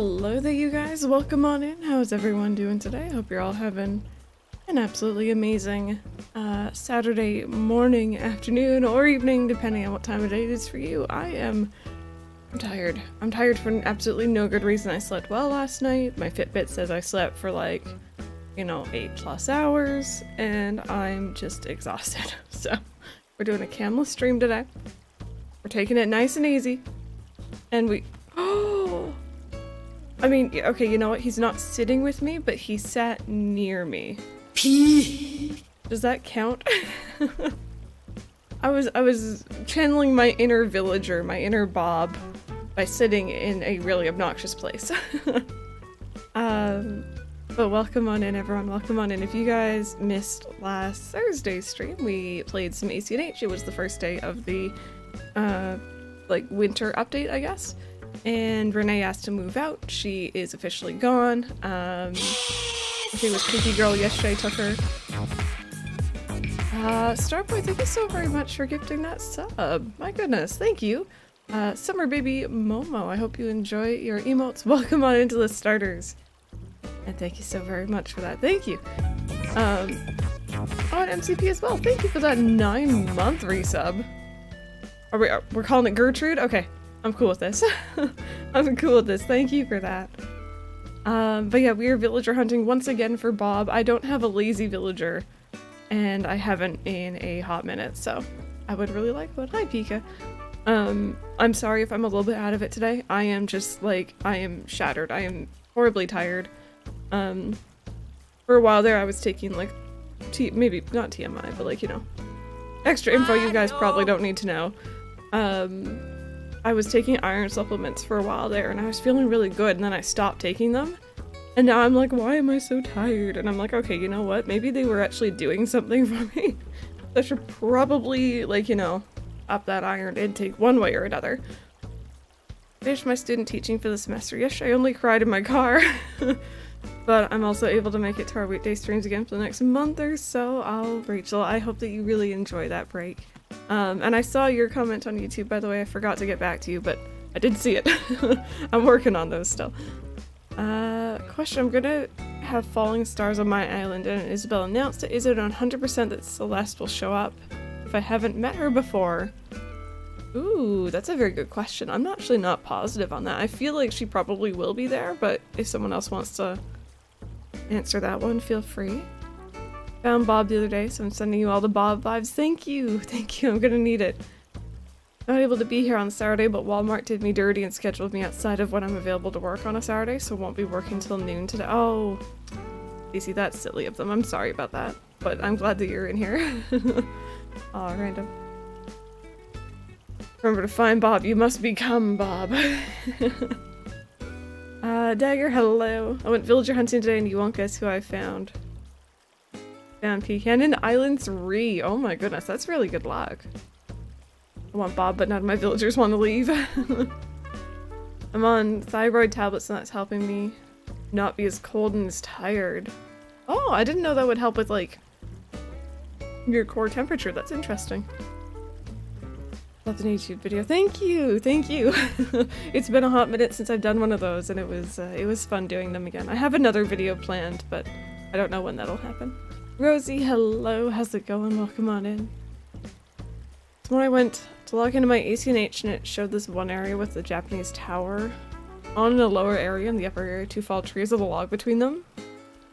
Hello there, you guys. Welcome on in. How's everyone doing today? Hope you're all having an absolutely amazing uh, Saturday morning, afternoon, or evening, depending on what time of day it is for you. I am I'm tired. I'm tired for absolutely no good reason. I slept well last night. My Fitbit says I slept for like, you know, eight plus hours, and I'm just exhausted. So, we're doing a camless stream today. We're taking it nice and easy. And we. I mean, okay, you know what? He's not sitting with me, but he sat near me. P. Does that count? I was I was channeling my inner villager, my inner Bob, by sitting in a really obnoxious place. um, but welcome on in, everyone. Welcome on in. If you guys missed last Thursday's stream, we played some ACNH. It was the first day of the uh, like winter update, I guess. And Renee asked to move out. She is officially gone. Um, think it was Cookie Girl yesterday took her. Uh, Starboy, thank you so very much for gifting that sub. My goodness, thank you. Uh, Summer Baby Momo, I hope you enjoy your emotes. Welcome on into the starters. And thank you so very much for that. Thank you. Um, and MCP as well. Thank you for that nine month resub. Are we, are, we're calling it Gertrude? Okay, I'm cool with this. I'm cool with this. Thank you for that. Um, but yeah, we are villager hunting once again for Bob. I don't have a lazy villager, and I haven't in a hot minute, so I would really like one. Hi, Pika. Um, I'm sorry if I'm a little bit out of it today. I am just like, I am shattered. I am horribly tired. Um, for a while there, I was taking like, T maybe not TMI, but like, you know, extra info you guys probably don't need to know. Um, I was taking iron supplements for a while there and I was feeling really good and then I stopped taking them. And now I'm like, why am I so tired? And I'm like, okay, you know what? Maybe they were actually doing something for me. I should probably, like, you know, up that iron intake one way or another. Finished my student teaching for the semester. Yes, I only cried in my car. but I'm also able to make it to our weekday streams again for the next month or so. I'll, Rachel, I hope that you really enjoy that break. Um, and I saw your comment on YouTube, by the way. I forgot to get back to you, but I did see it. I'm working on those still. Uh, question, I'm gonna have falling stars on my island and Isabelle announced it. Is it 100% that Celeste will show up if I haven't met her before? Ooh, that's a very good question. I'm actually not positive on that. I feel like she probably will be there, but if someone else wants to answer that one, feel free. Found Bob the other day, so I'm sending you all the Bob vibes. Thank you, thank you, I'm gonna need it. Not able to be here on Saturday, but Walmart did me dirty and scheduled me outside of when I'm available to work on a Saturday, so won't be working till noon today. Oh, see, that's silly of them. I'm sorry about that, but I'm glad that you're in here. Aw, random. Remember to find Bob. You must become Bob. uh, Dagger, hello. I went villager hunting today and you won't guess who I found. Found Pecan Island 3. Oh my goodness, that's really good luck. I want Bob, but none of my villagers want to leave. I'm on thyroid tablets and that's helping me not be as cold and as tired. Oh, I didn't know that would help with like your core temperature. That's interesting. Love an YouTube video. Thank you, thank you. it's been a hot minute since I've done one of those, and it was uh, it was fun doing them again. I have another video planned, but I don't know when that'll happen. Rosie, hello. How's it going? Welcome on in. When I went to log into my ACNH and it showed this one area with the Japanese tower on the lower area and the upper area, two fall trees with a log between them.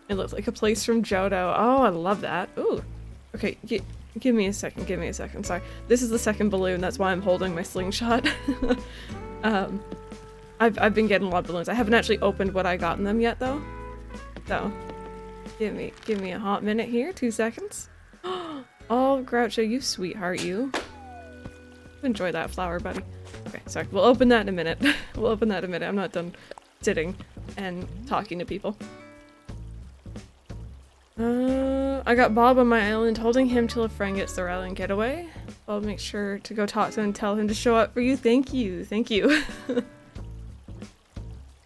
It looked like a place from Johto. Oh, I love that. Ooh. Okay, Give me a second, give me a second, sorry. This is the second balloon, that's why I'm holding my slingshot. um, I've, I've been getting a lot of balloons. I haven't actually opened what I got in them yet, though. So, give me, give me a hot minute here, two seconds. oh, Groucho, you sweetheart, you. Enjoy that flower, buddy. Okay, sorry, we'll open that in a minute. we'll open that in a minute, I'm not done sitting and talking to people. Uh, I got Bob on my island, holding him till a friend gets their island getaway. I'll make sure to go talk to him and tell him to show up for you. Thank you, thank you.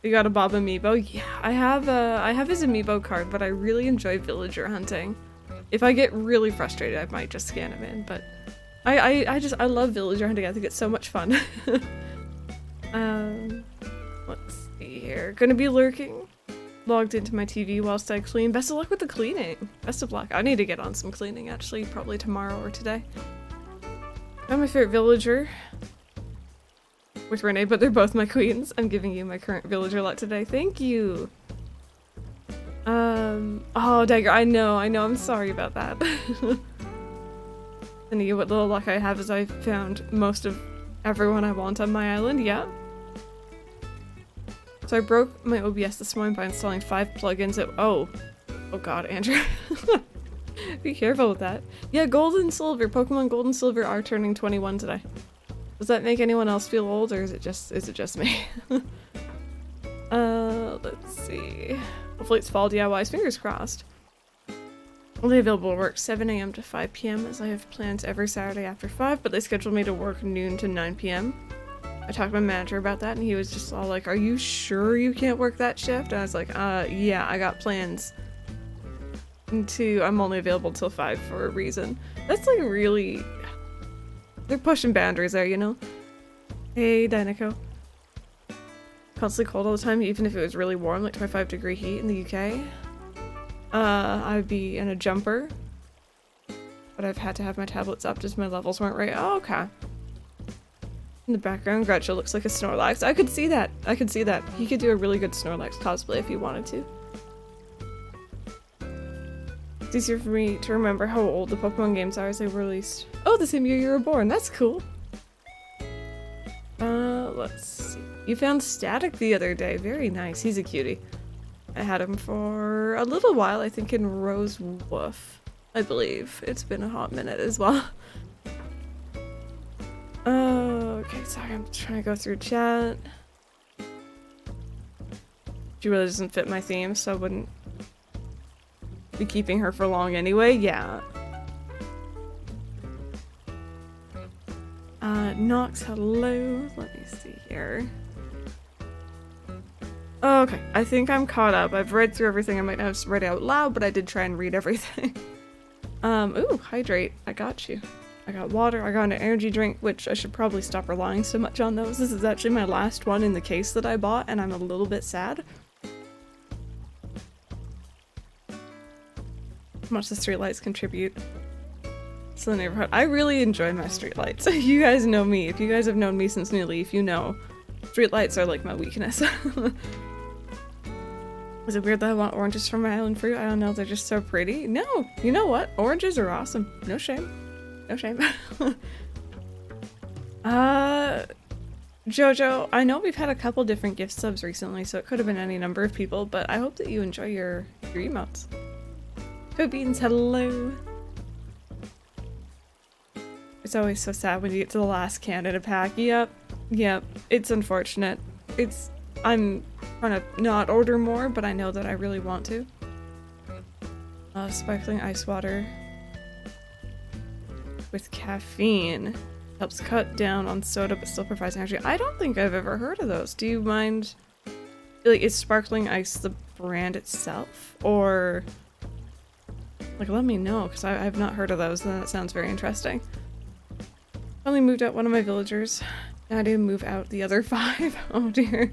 you got a Bob amiibo? Yeah, I have uh, I have his amiibo card, but I really enjoy villager hunting. If I get really frustrated, I might just scan him in, but I, I, I just, I love villager hunting. I think it's so much fun. um, let's see here. Gonna be lurking. Logged into my TV whilst I clean. Best of luck with the cleaning. Best of luck. I need to get on some cleaning actually, probably tomorrow or today. I'm my favorite villager with Renee, but they're both my queens. I'm giving you my current villager lot today. Thank you. Um, oh, Dagger, I know, I know, I'm sorry about that. and you, what little luck I have is I found most of everyone I want on my island, yeah. So I broke my OBS this morning by installing five plugins at- oh. Oh god, Andrew. Be careful with that. Yeah, Gold and Silver, Pokemon Gold and Silver are turning 21 today. Does that make anyone else feel old, or is it just- is it just me? uh, let's see. Hopefully it's fall DIYs, fingers crossed. Only available to work 7am to 5pm as I have plans every Saturday after 5, but they scheduled me to work noon to 9pm. I talked to my manager about that and he was just all like, are you sure you can't work that shift? And I was like, uh, yeah, I got plans. Two, I'm only available till 5 for a reason. That's like really... They're pushing boundaries there, you know? Hey, Dinoco. Constantly cold all the time, even if it was really warm, like 25 degree heat in the UK. Uh, I'd be in a jumper. But I've had to have my tablets up just my levels weren't right. Oh, okay. In the background, Gretchen looks like a Snorlax. I could see that. I could see that. He could do a really good Snorlax cosplay if he wanted to. It's easier for me to remember how old the Pokemon games are as they were released. Oh, the same year you were born. That's cool. Uh, let's see. You found Static the other day. Very nice. He's a cutie. I had him for a little while, I think in Rose Wolf, I believe. It's been a hot minute as well. Oh, okay, sorry, I'm trying to go through chat. She really doesn't fit my theme, so I wouldn't be keeping her for long anyway. Yeah. Uh, Nox, hello. Let me see here. Okay, I think I'm caught up. I've read through everything I might not have read out loud, but I did try and read everything. um, ooh, hydrate. I got you. I got water, I got an energy drink, which I should probably stop relying so much on those. This is actually my last one in the case that I bought, and I'm a little bit sad. Much the streetlights contribute to the neighborhood. I really enjoy my streetlights. you guys know me. If you guys have known me since New Leaf, you know streetlights are like my weakness. Is it weird that I want oranges from my island fruit? I don't know, they're just so pretty. No, you know what? Oranges are awesome. No shame. No shame. uh, Jojo, I know we've had a couple different gift subs recently, so it could have been any number of people, but I hope that you enjoy your, your emotes. Beans, hello. It's always so sad when you get to the last can in a pack. Yep, yep, it's unfortunate. It's, I'm trying to not order more, but I know that I really want to. Uh, sparkling ice water with caffeine. Helps cut down on soda but still provides energy. I don't think I've ever heard of those. Do you mind? Like, is sparkling ice the brand itself? Or... Like, let me know, because I've not heard of those, and that sounds very interesting. Only moved out one of my villagers. Now I didn't move out the other five. oh dear.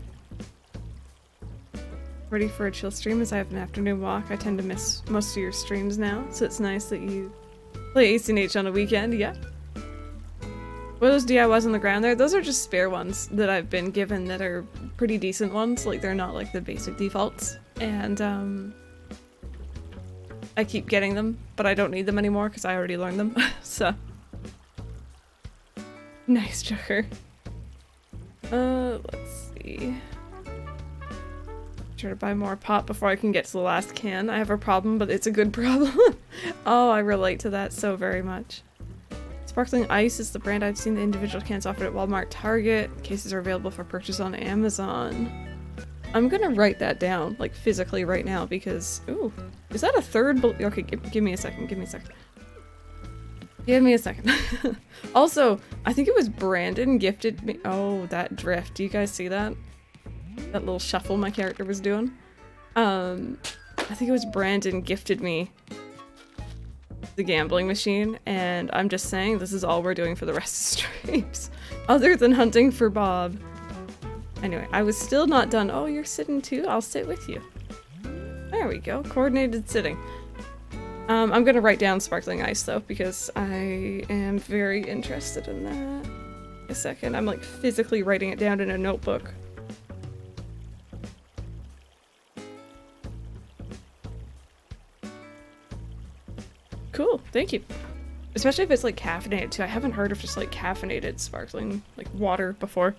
Ready for a chill stream as I have an afternoon walk. I tend to miss most of your streams now, so it's nice that you play ACNH on a weekend, yeah. What those DIYs on the ground there? Those are just spare ones that I've been given that are pretty decent ones. Like, they're not like the basic defaults. And, um... I keep getting them, but I don't need them anymore because I already learned them, so... Nice, Joker. Uh, let's see. Try to buy more pop before I can get to the last can. I have a problem, but it's a good problem. oh, I relate to that so very much. Sparkling Ice is the brand I've seen the individual cans offered at Walmart Target. Cases are available for purchase on Amazon. I'm gonna write that down, like physically right now, because... Ooh, is that a third... Okay, give, give me a second, give me a second. Give me a second. also, I think it was Brandon gifted me- Oh, that drift. Do you guys see that? That little shuffle my character was doing? Um, I think it was Brandon gifted me the gambling machine, and I'm just saying this is all we're doing for the rest of the streams. Other than hunting for Bob. Anyway, I was still not done. Oh, you're sitting too? I'll sit with you. There we go. Coordinated sitting. Um, I'm gonna write down sparkling ice though, because I am very interested in that. A second, I'm like physically writing it down in a notebook. Cool, thank you. Especially if it's like caffeinated too. I haven't heard of just like caffeinated sparkling like water before.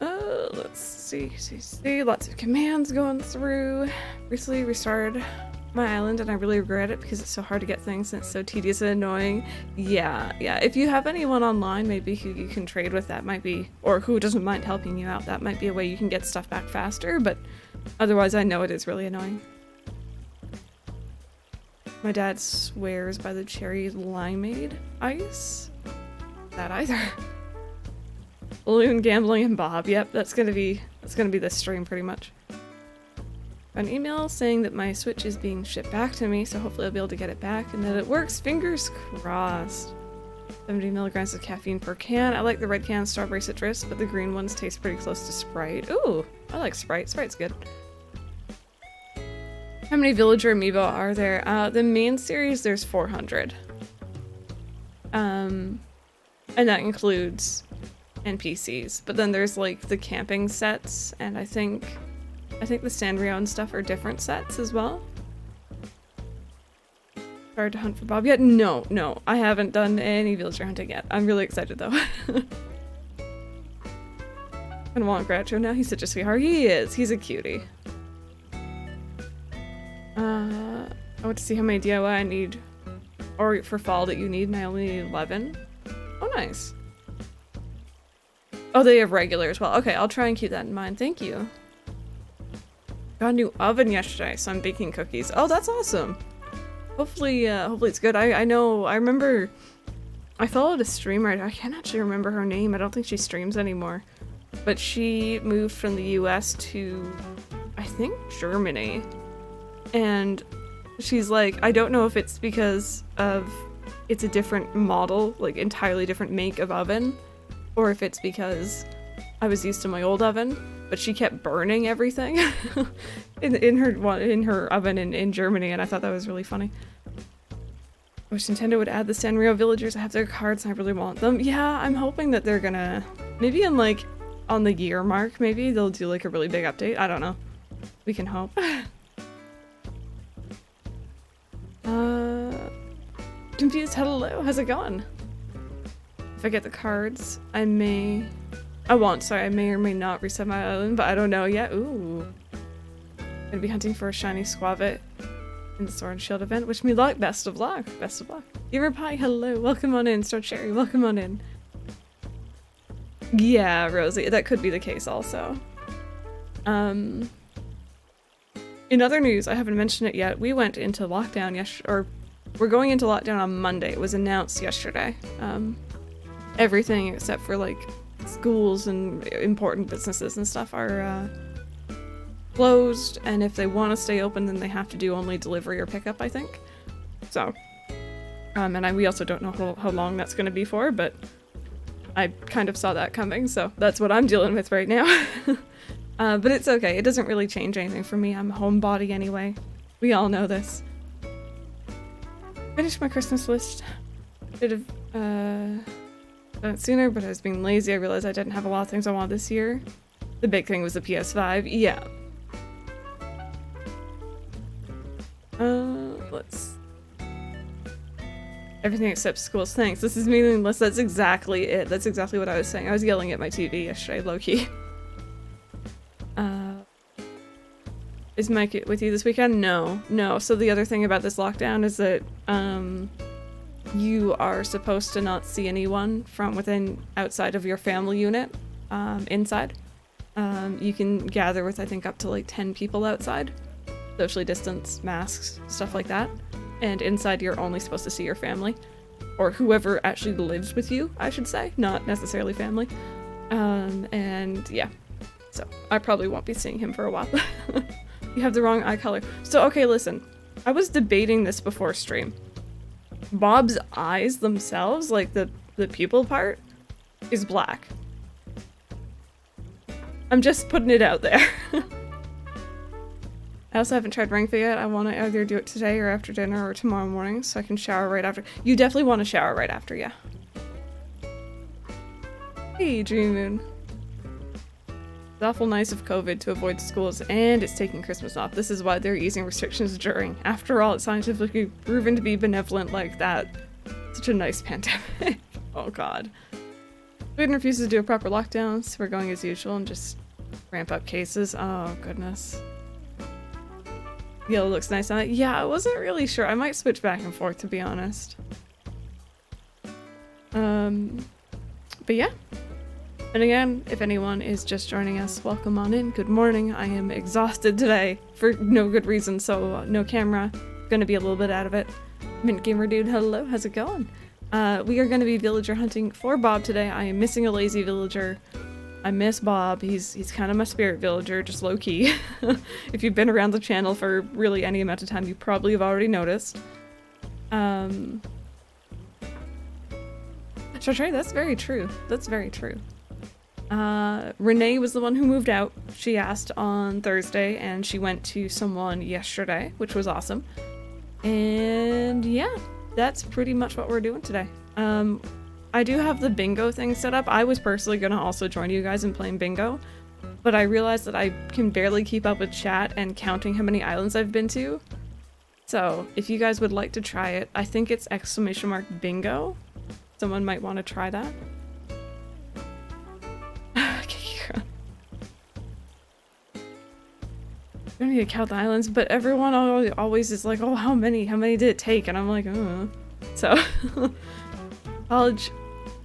Uh, let's see, see, see. Lots of commands going through. Recently restarted my island and I really regret it because it's so hard to get things and it's so tedious and annoying. Yeah, yeah. If you have anyone online maybe who you can trade with, that might be, or who doesn't mind helping you out, that might be a way you can get stuff back faster, but otherwise I know it is really annoying. My dad swears by the cherry limeade ice. That either. Balloon gambling and Bob. Yep, that's gonna be that's gonna be this stream pretty much. An email saying that my Switch is being shipped back to me, so hopefully I'll be able to get it back and that it works. Fingers crossed. 70 milligrams of caffeine per can. I like the red can strawberry citrus, but the green ones taste pretty close to Sprite. Ooh, I like Sprite. Sprite's good. How many villager amiibo are there? Uh, the main series, there's 400. Um, and that includes NPCs. But then there's like the camping sets, and I think, I think the Sanrio and stuff are different sets as well. Hard to hunt for Bob yet? No, no, I haven't done any villager hunting yet. I'm really excited though. I want Groucho now. He's such a sweetheart. He is. He's a cutie. Uh, I want to see how many DIY I need, or for fall that you need, and I only need 11. Oh, nice. Oh, they have regular as well. Okay, I'll try and keep that in mind. Thank you. Got a new oven yesterday, so I'm baking cookies. Oh, that's awesome. Hopefully, uh, hopefully it's good. I, I know, I remember, I followed a streamer. I can't actually remember her name. I don't think she streams anymore. But she moved from the US to, I think, Germany and she's like, I don't know if it's because of it's a different model, like entirely different make of oven, or if it's because I was used to my old oven, but she kept burning everything in in her in her oven in, in Germany, and I thought that was really funny. I wish Nintendo would add the Sanrio villagers. I have their cards and I really want them. Yeah, I'm hoping that they're gonna maybe in like on the year mark, maybe they'll do like a really big update. I don't know. We can hope. Uh, confused. Hello, how's it going? If I get the cards, I may. I won't. Sorry, I may or may not reset my island, but I don't know yet. Ooh, I'm gonna be hunting for a shiny Skwovet in the Sword and Shield event. Wish me luck. Best of luck. Best of luck. Giver Pie, hello. Welcome on in. Star Cherry, welcome on in. Yeah, Rosie, that could be the case also. Um, in other news, I haven't mentioned it yet. We went into lockdown yesterday, or we're going into lockdown on Monday. It was announced yesterday. Um, everything except for like schools and important businesses and stuff are uh, closed, and if they want to stay open, then they have to do only delivery or pickup, I think. So, um, and I, we also don't know how, how long that's going to be for, but I kind of saw that coming, so that's what I'm dealing with right now. Uh, but it's okay. It doesn't really change anything for me. I'm a homebody anyway. We all know this. Finished my Christmas list. Should have uh, done it sooner, but I was being lazy. I realized I didn't have a lot of things I wanted this year. The big thing was the PS5. Yeah. Uh, let's... Everything except schools. Thanks. This is meaningless. That's exactly it. That's exactly what I was saying. I was yelling at my TV yesterday, low-key. Uh, is Mike with you this weekend? No, no. So the other thing about this lockdown is that um, you are supposed to not see anyone from within outside of your family unit um, inside. Um, you can gather with I think up to like 10 people outside, socially distanced, masks, stuff like that. And inside you're only supposed to see your family or whoever actually lives with you, I should say, not necessarily family. Um, and yeah, so I probably won't be seeing him for a while. you have the wrong eye color. So, okay, listen. I was debating this before stream. Bob's eyes themselves, like the, the pupil part, is black. I'm just putting it out there. I also haven't tried Ring Fit yet. I want to either do it today or after dinner or tomorrow morning so I can shower right after. You definitely want to shower right after, yeah. Hey, Dream Moon. It's awful nice of COVID to avoid schools and it's taking Christmas off. This is why they're easing restrictions during. After all, it's scientifically proven to be benevolent like that. Such a nice pandemic. oh god. Sweden refuses to do a proper lockdown, so we're going as usual and just ramp up cases. Oh goodness. Yellow looks nice on it. Yeah, I wasn't really sure. I might switch back and forth to be honest. Um, but yeah. And again, if anyone is just joining us, welcome on in. Good morning. I am exhausted today for no good reason, so uh, no camera. Gonna be a little bit out of it. Mint Gamer Dude, hello, how's it going? Uh, we are gonna be villager hunting for Bob today. I am missing a lazy villager. I miss Bob. He's he's kind of my spirit villager, just low key. if you've been around the channel for really any amount of time, you probably have already noticed. Um, that's very true. That's very true. Uh, Renee was the one who moved out. She asked on Thursday, and she went to someone yesterday, which was awesome. And yeah, that's pretty much what we're doing today. Um, I do have the bingo thing set up. I was personally going to also join you guys in playing bingo, but I realized that I can barely keep up with chat and counting how many islands I've been to. So if you guys would like to try it, I think it's exclamation mark bingo. Someone might want to try that. I don't need to count the islands, but everyone always is like, oh, how many? How many did it take? And I'm like, oh. So, college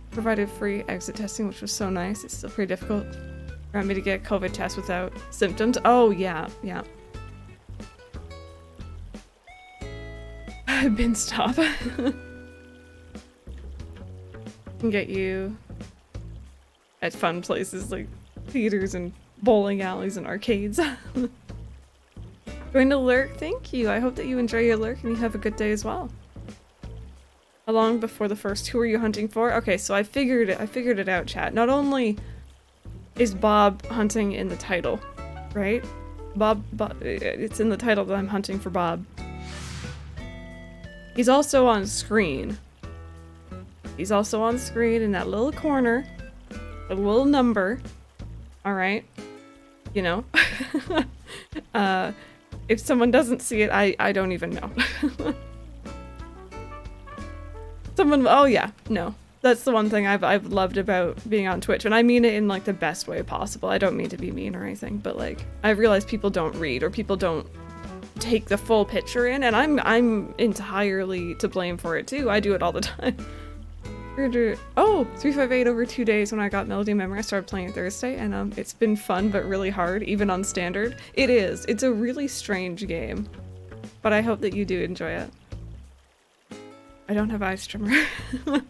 provided free exit testing, which was so nice. It's still pretty difficult for me to get COVID test without symptoms. Oh, yeah, yeah. I've been stop. can get you at fun places like theaters and bowling alleys and arcades. Going to lurk, thank you. I hope that you enjoy your lurk and you have a good day as well. How long before the first? Who are you hunting for? Okay, so I figured it. I figured it out, chat. Not only is Bob hunting in the title, right? Bob, Bob, it's in the title that I'm hunting for Bob. He's also on screen. He's also on screen in that little corner, a little number. All right, you know. uh, if someone doesn't see it, I, I don't even know. someone, oh yeah, no. That's the one thing I've, I've loved about being on Twitch, and I mean it in like the best way possible. I don't mean to be mean or anything, but like, I realize people don't read or people don't take the full picture in, and I'm, I'm entirely to blame for it too. I do it all the time. Oh, 358 over two days when I got Melody Memory. I started playing it Thursday, and um, it's been fun but really hard, even on standard. It is. It's a really strange game, but I hope that you do enjoy it. I don't have ice trimmer.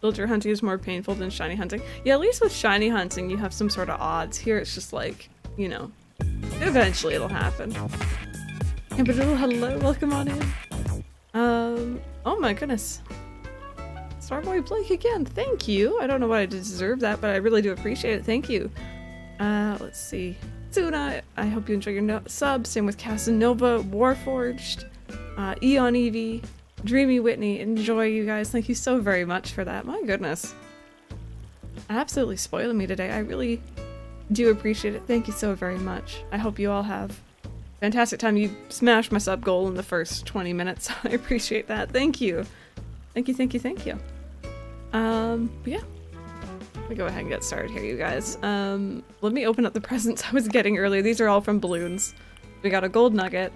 Villager hunting is more painful than shiny hunting. Yeah, at least with shiny hunting, you have some sort of odds. Here, it's just like, you know, eventually it'll happen. But hello, welcome on in. Um, oh my goodness. Starboy Blake again. Thank you. I don't know why I deserve that, but I really do appreciate it. Thank you. Uh, let's see. Tuna, I hope you enjoy your no sub. Same with Casanova, Warforged, uh, Eon Evie, Dreamy Whitney. Enjoy, you guys. Thank you so very much for that. My goodness. Absolutely spoiling me today. I really do appreciate it. Thank you so very much. I hope you all have fantastic time. You smashed my sub goal in the first 20 minutes. I appreciate that. Thank you. Thank you, thank you, thank you. Um, yeah. Let me go ahead and get started here, you guys. Um, let me open up the presents I was getting earlier. These are all from balloons. We got a gold nugget.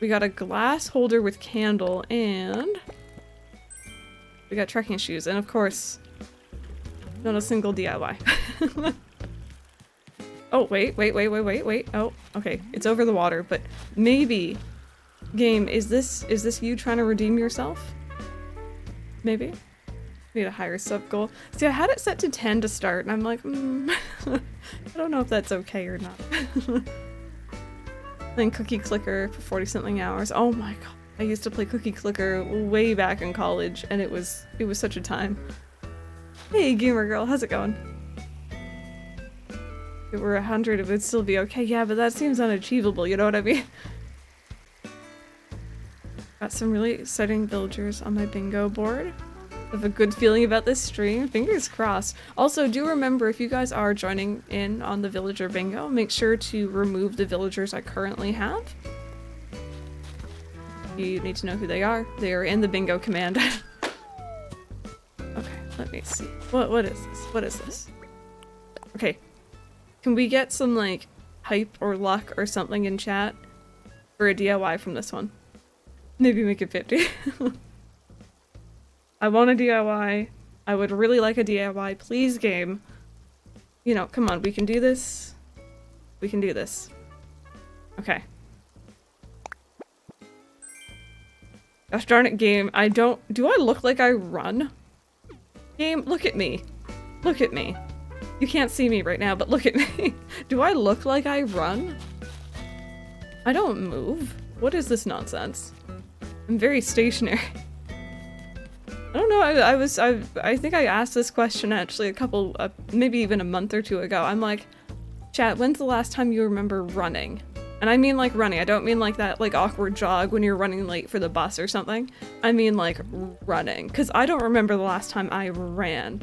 We got a glass holder with candle, and we got trekking shoes, and of course, not a single DIY. oh, wait, wait, wait, wait, wait, wait. Oh, okay, it's over the water, but maybe, game, is this, is this you trying to redeem yourself? Maybe? Need a higher sub goal. See, I had it set to 10 to start, and I'm like, mm, I don't know if that's okay or not. then Cookie Clicker for 40 something hours. Oh my god. I used to play Cookie Clicker way back in college, and it was it was such a time. Hey, gamer girl, how's it going? If it were a hundred, it would still be okay. Yeah, but that seems unachievable, you know what I mean? Got some really exciting villagers on my bingo board. Have a good feeling about this stream. Fingers crossed. Also, do remember if you guys are joining in on the villager bingo, make sure to remove the villagers I currently have. You need to know who they are. They are in the bingo command. okay, let me see. What what is this? What is this? Okay. Can we get some like hype or luck or something in chat for a DIY from this one? Maybe make it 50. I want a DIY. I would really like a DIY. Please, game. You know, come on, we can do this. We can do this. Okay. Gosh darn it, game. I don't- do I look like I run? Game, look at me. Look at me. You can't see me right now, but look at me. do I look like I run? I don't move. What is this nonsense? I'm very stationary. I don't know, I, I was- I, I think I asked this question actually a couple- uh, maybe even a month or two ago. I'm like, chat, when's the last time you remember running? And I mean like running, I don't mean like that like awkward jog when you're running late for the bus or something. I mean like running, because I don't remember the last time I ran.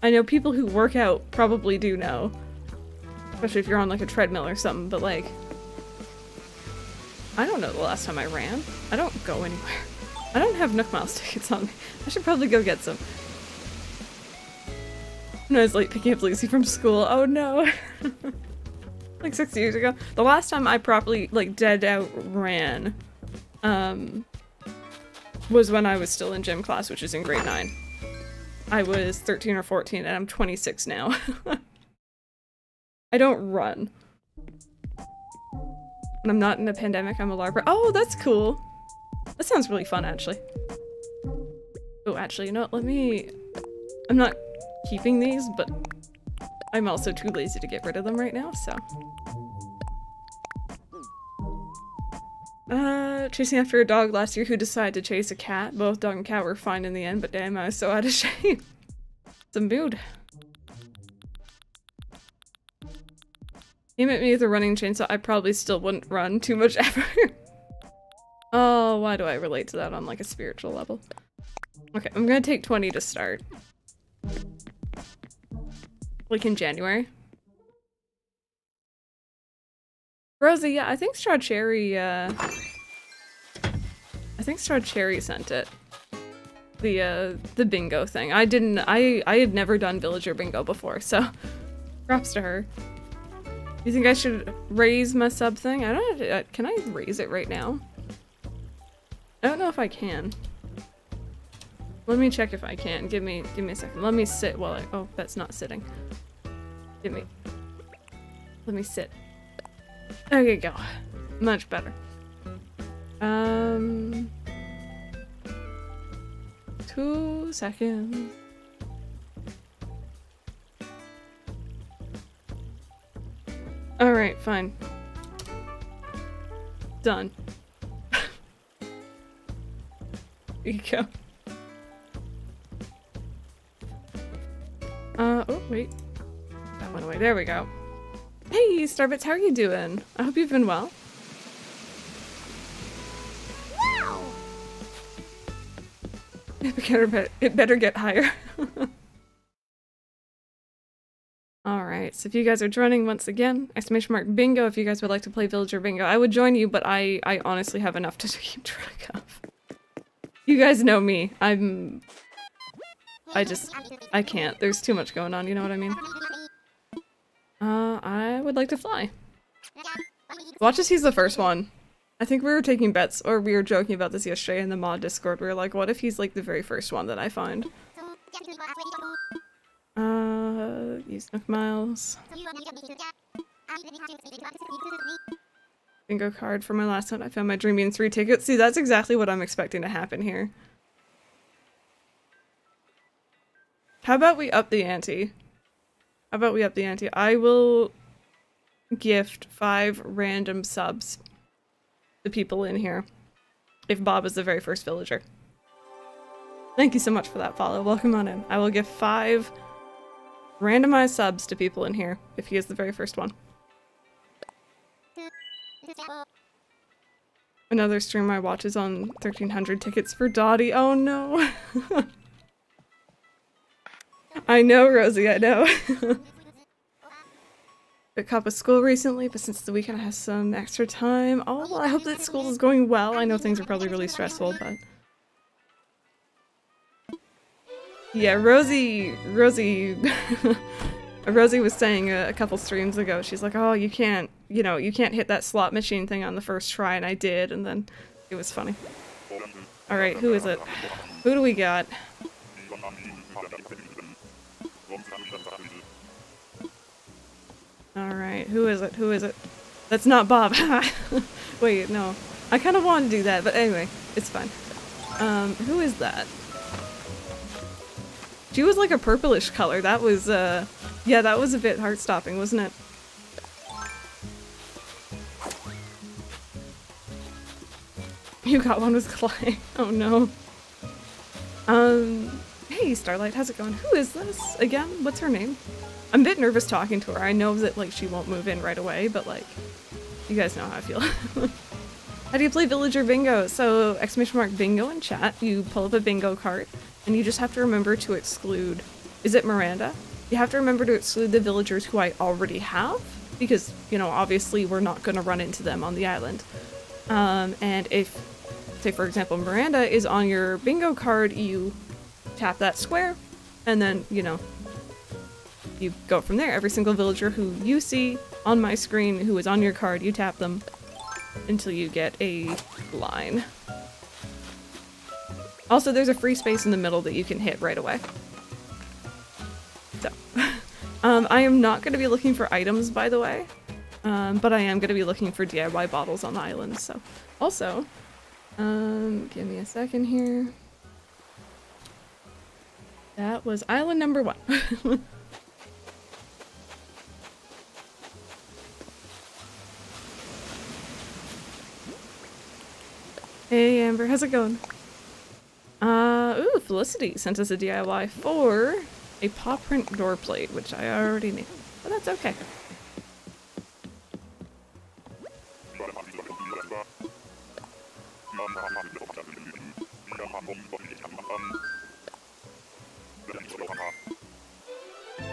I know people who work out probably do know. Especially if you're on like a treadmill or something, but like... I don't know the last time I ran. I don't go anywhere. I don't have Nook Miles tickets on me. I should probably go get some. When I was late picking up Lucy from school. Oh no! like six years ago. The last time I properly, like, dead out ran, um, was when I was still in gym class, which is in grade 9. I was 13 or 14, and I'm 26 now. I don't run. I'm not in a pandemic, I'm a LARPer. Oh, that's cool! That sounds really fun, actually. Oh, actually, you know what? Let me... I'm not keeping these, but I'm also too lazy to get rid of them right now, so... Uh, chasing after a dog last year who decided to chase a cat. Both dog and cat were fine in the end, but damn, I was so out of shape. a mood. Aim at me with a running chainsaw, I probably still wouldn't run too much effort. Oh, why do I relate to that on like a spiritual level? Okay, I'm gonna take 20 to start. Like in January. Rosie, yeah, I think Straw Cherry, uh... I think Straw Cherry sent it. The, uh, the bingo thing. I didn't- I- I had never done villager bingo before, so... Props to her. You think I should raise my sub thing? I don't uh, can I raise it right now? I don't know if I can. Let me check if I can. Give me give me a second. Let me sit while I oh that's not sitting. Give me let me sit. You go. Much better. Um two seconds. Alright, fine. Done. There you go. Uh, oh, wait. That went away. There we go. Hey, Starbits, how are you doing? I hope you've been well. Wow! It better, it better get higher. Alright, so if you guys are joining once again, exclamation mark bingo if you guys would like to play villager bingo. I would join you, but I, I honestly have enough to keep track of. You guys know me. I'm... I just... I can't. There's too much going on, you know what I mean? Uh, I would like to fly. Watch us he's the first one. I think we were taking bets, or we were joking about this yesterday in the mod discord. We were like, what if he's like the very first one that I find? Uh, use Nook Miles. Bingo card for my last one. I found my Dream Bean 3 ticket. See, that's exactly what I'm expecting to happen here. How about we up the ante? How about we up the ante? I will gift five random subs to people in here if Bob is the very first villager. Thank you so much for that follow. Welcome on in. I will give five randomized subs to people in here if he is the very first one. Another stream I watch is on 1300 tickets for Dottie. Oh no. I know, Rosie, I know. Picked up of school recently, but since the weekend I have some extra time. Oh, well, I hope that school is going well. I know things are probably really stressful, but... Yeah, Rosie... Rosie... Rosie was saying a, a, couple streams ago, she's like, oh, you can't, you know, you can't hit that slot machine thing on the first try, and I did, and then it was funny. Alright, who is it? Who do we got? Alright, who is it? Who is it? That's not Bob. Wait, no. I kind of want to do that, but anyway, it's fine. Um, who is that? She was like a purplish color. That was, uh, yeah, that was a bit heart-stopping, wasn't it? You got one with Clay. Oh no. Um, hey Starlight, how's it going? Who is this? Again, what's her name? I'm a bit nervous talking to her. I know that like she won't move in right away, but like, you guys know how I feel. how do you play villager bingo? So exclamation mark bingo in chat. You pull up a bingo card and you just have to remember to exclude, is it Miranda? You have to remember to exclude the villagers who I already have because, you know, obviously we're not going to run into them on the island. Um, and if, say for example, Miranda is on your bingo card, you tap that square and then, you know, you go from there. Every single villager who you see on my screen who is on your card, you tap them until you get a line. Also, there's a free space in the middle that you can hit right away. So, um, I am not going to be looking for items, by the way, um, but I am going to be looking for DIY bottles on the island, so. Also, um, give me a second here. That was island number one. Hey Amber, how's it going? Uh, ooh, Felicity sent us a DIY for a paw print door plate, which I already knew, but that's okay.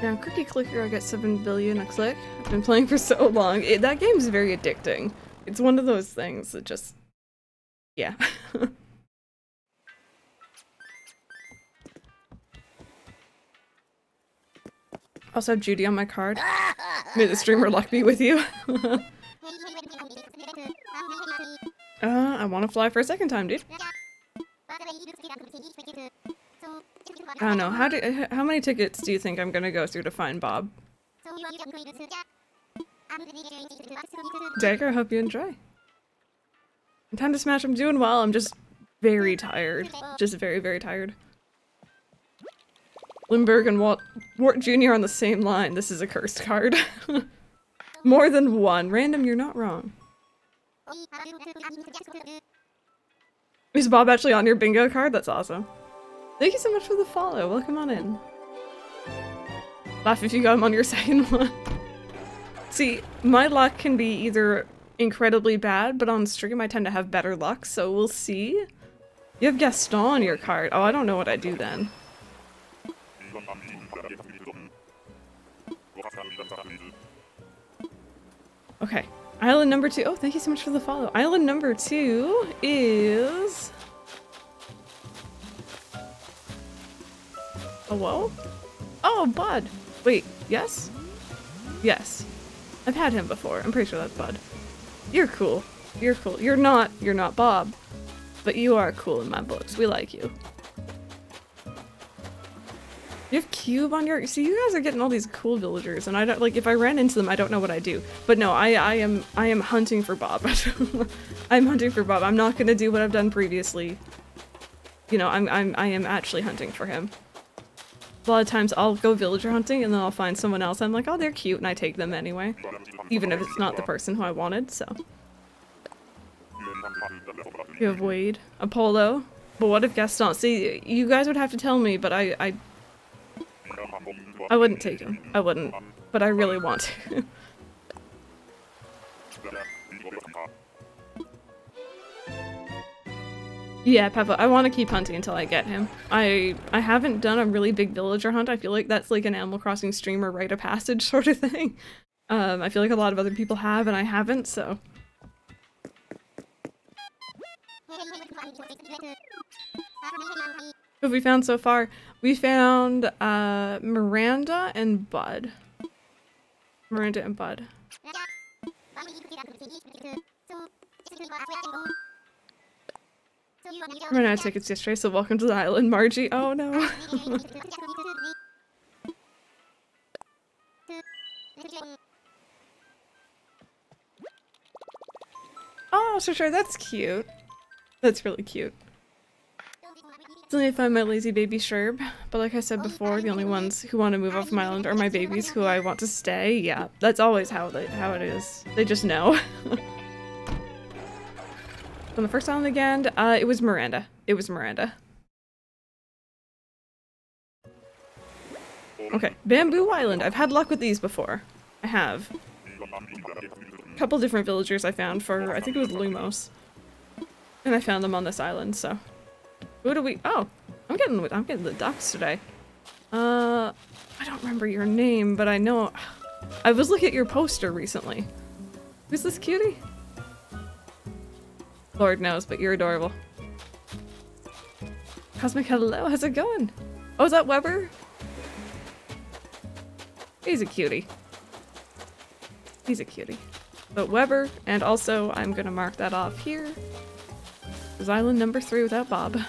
Now, Cookie Clicker, I got 7 billion a click. I've been playing for so long. It, that game's very addicting. It's one of those things that just yeah. also have Judy on my card. May the streamer luck be with you. uh, I want to fly for a second time, dude. I don't know. How do uh, how many tickets do you think I'm gonna go through to find Bob? Dagger, hope you enjoy. Time to smash, I'm doing well, I'm just very tired. Just very, very tired. Limberg and Walt Wart Jr. on the same line. This is a cursed card. More than one. Random, you're not wrong. Is Bob actually on your bingo card? That's awesome. Thank you so much for the follow. Welcome on in. Laugh if you got him on your second one. See, my luck can be either incredibly bad, but on stream I tend to have better luck, so we'll see. You have Gaston on your card. Oh, I don't know what I do then. Okay, island number two. Oh, thank you so much for the follow. Island number two is... Hello? Oh, Bud. Wait, yes? Yes. I've had him before. I'm pretty sure that's Bud. You're cool. You're cool. You're not, you're not Bob, but you are cool in my books. We like you. You have Cube on your- see you guys are getting all these cool villagers and I don't- like if I ran into them I don't know what I do. But no, I- I am- I am hunting for Bob. I'm hunting for Bob. I'm not gonna do what I've done previously. You know, I'm- I'm- I am actually hunting for him. A lot of times I'll go villager hunting and then I'll find someone else. I'm like, oh, they're cute, and I take them anyway. Even if it's not the person who I wanted, so. You have Wade, Apollo. But what if Gaston? See, you guys would have to tell me, but I, I... I wouldn't take him. I wouldn't. But I really want to. yeah, Peppa, I want to keep hunting until I get him. I I haven't done a really big villager hunt. I feel like that's like an Animal Crossing streamer rite of passage sort of thing. Um, I feel like a lot of other people have and I haven't, so. What have we found so far? We found uh, Miranda and Bud. Miranda and Bud. Ran out of tickets yesterday, so welcome to the island, Margie. Oh no. oh, so sure, that's cute. That's really cute. Still need to find my lazy baby Sherb, but like I said before, the only ones who want to move off my island are my babies who I want to stay. Yeah, that's always how they, how it is. They just know. On the first island again, uh, it was Miranda. It was Miranda. Okay, Bamboo Island. I've had luck with these before. I have. A couple different villagers I found for, I think it was Lumos. And I found them on this island, so. Who do we- oh! I'm getting- I'm getting the ducks today. Uh, I don't remember your name, but I know- I was looking at your poster recently. Who's this cutie? Lord knows, but you're adorable. Cosmic hello, how's it going? Oh, is that Weber? He's a cutie. He's a cutie. But Weber, and also I'm gonna mark that off here. Is island number three without Bob.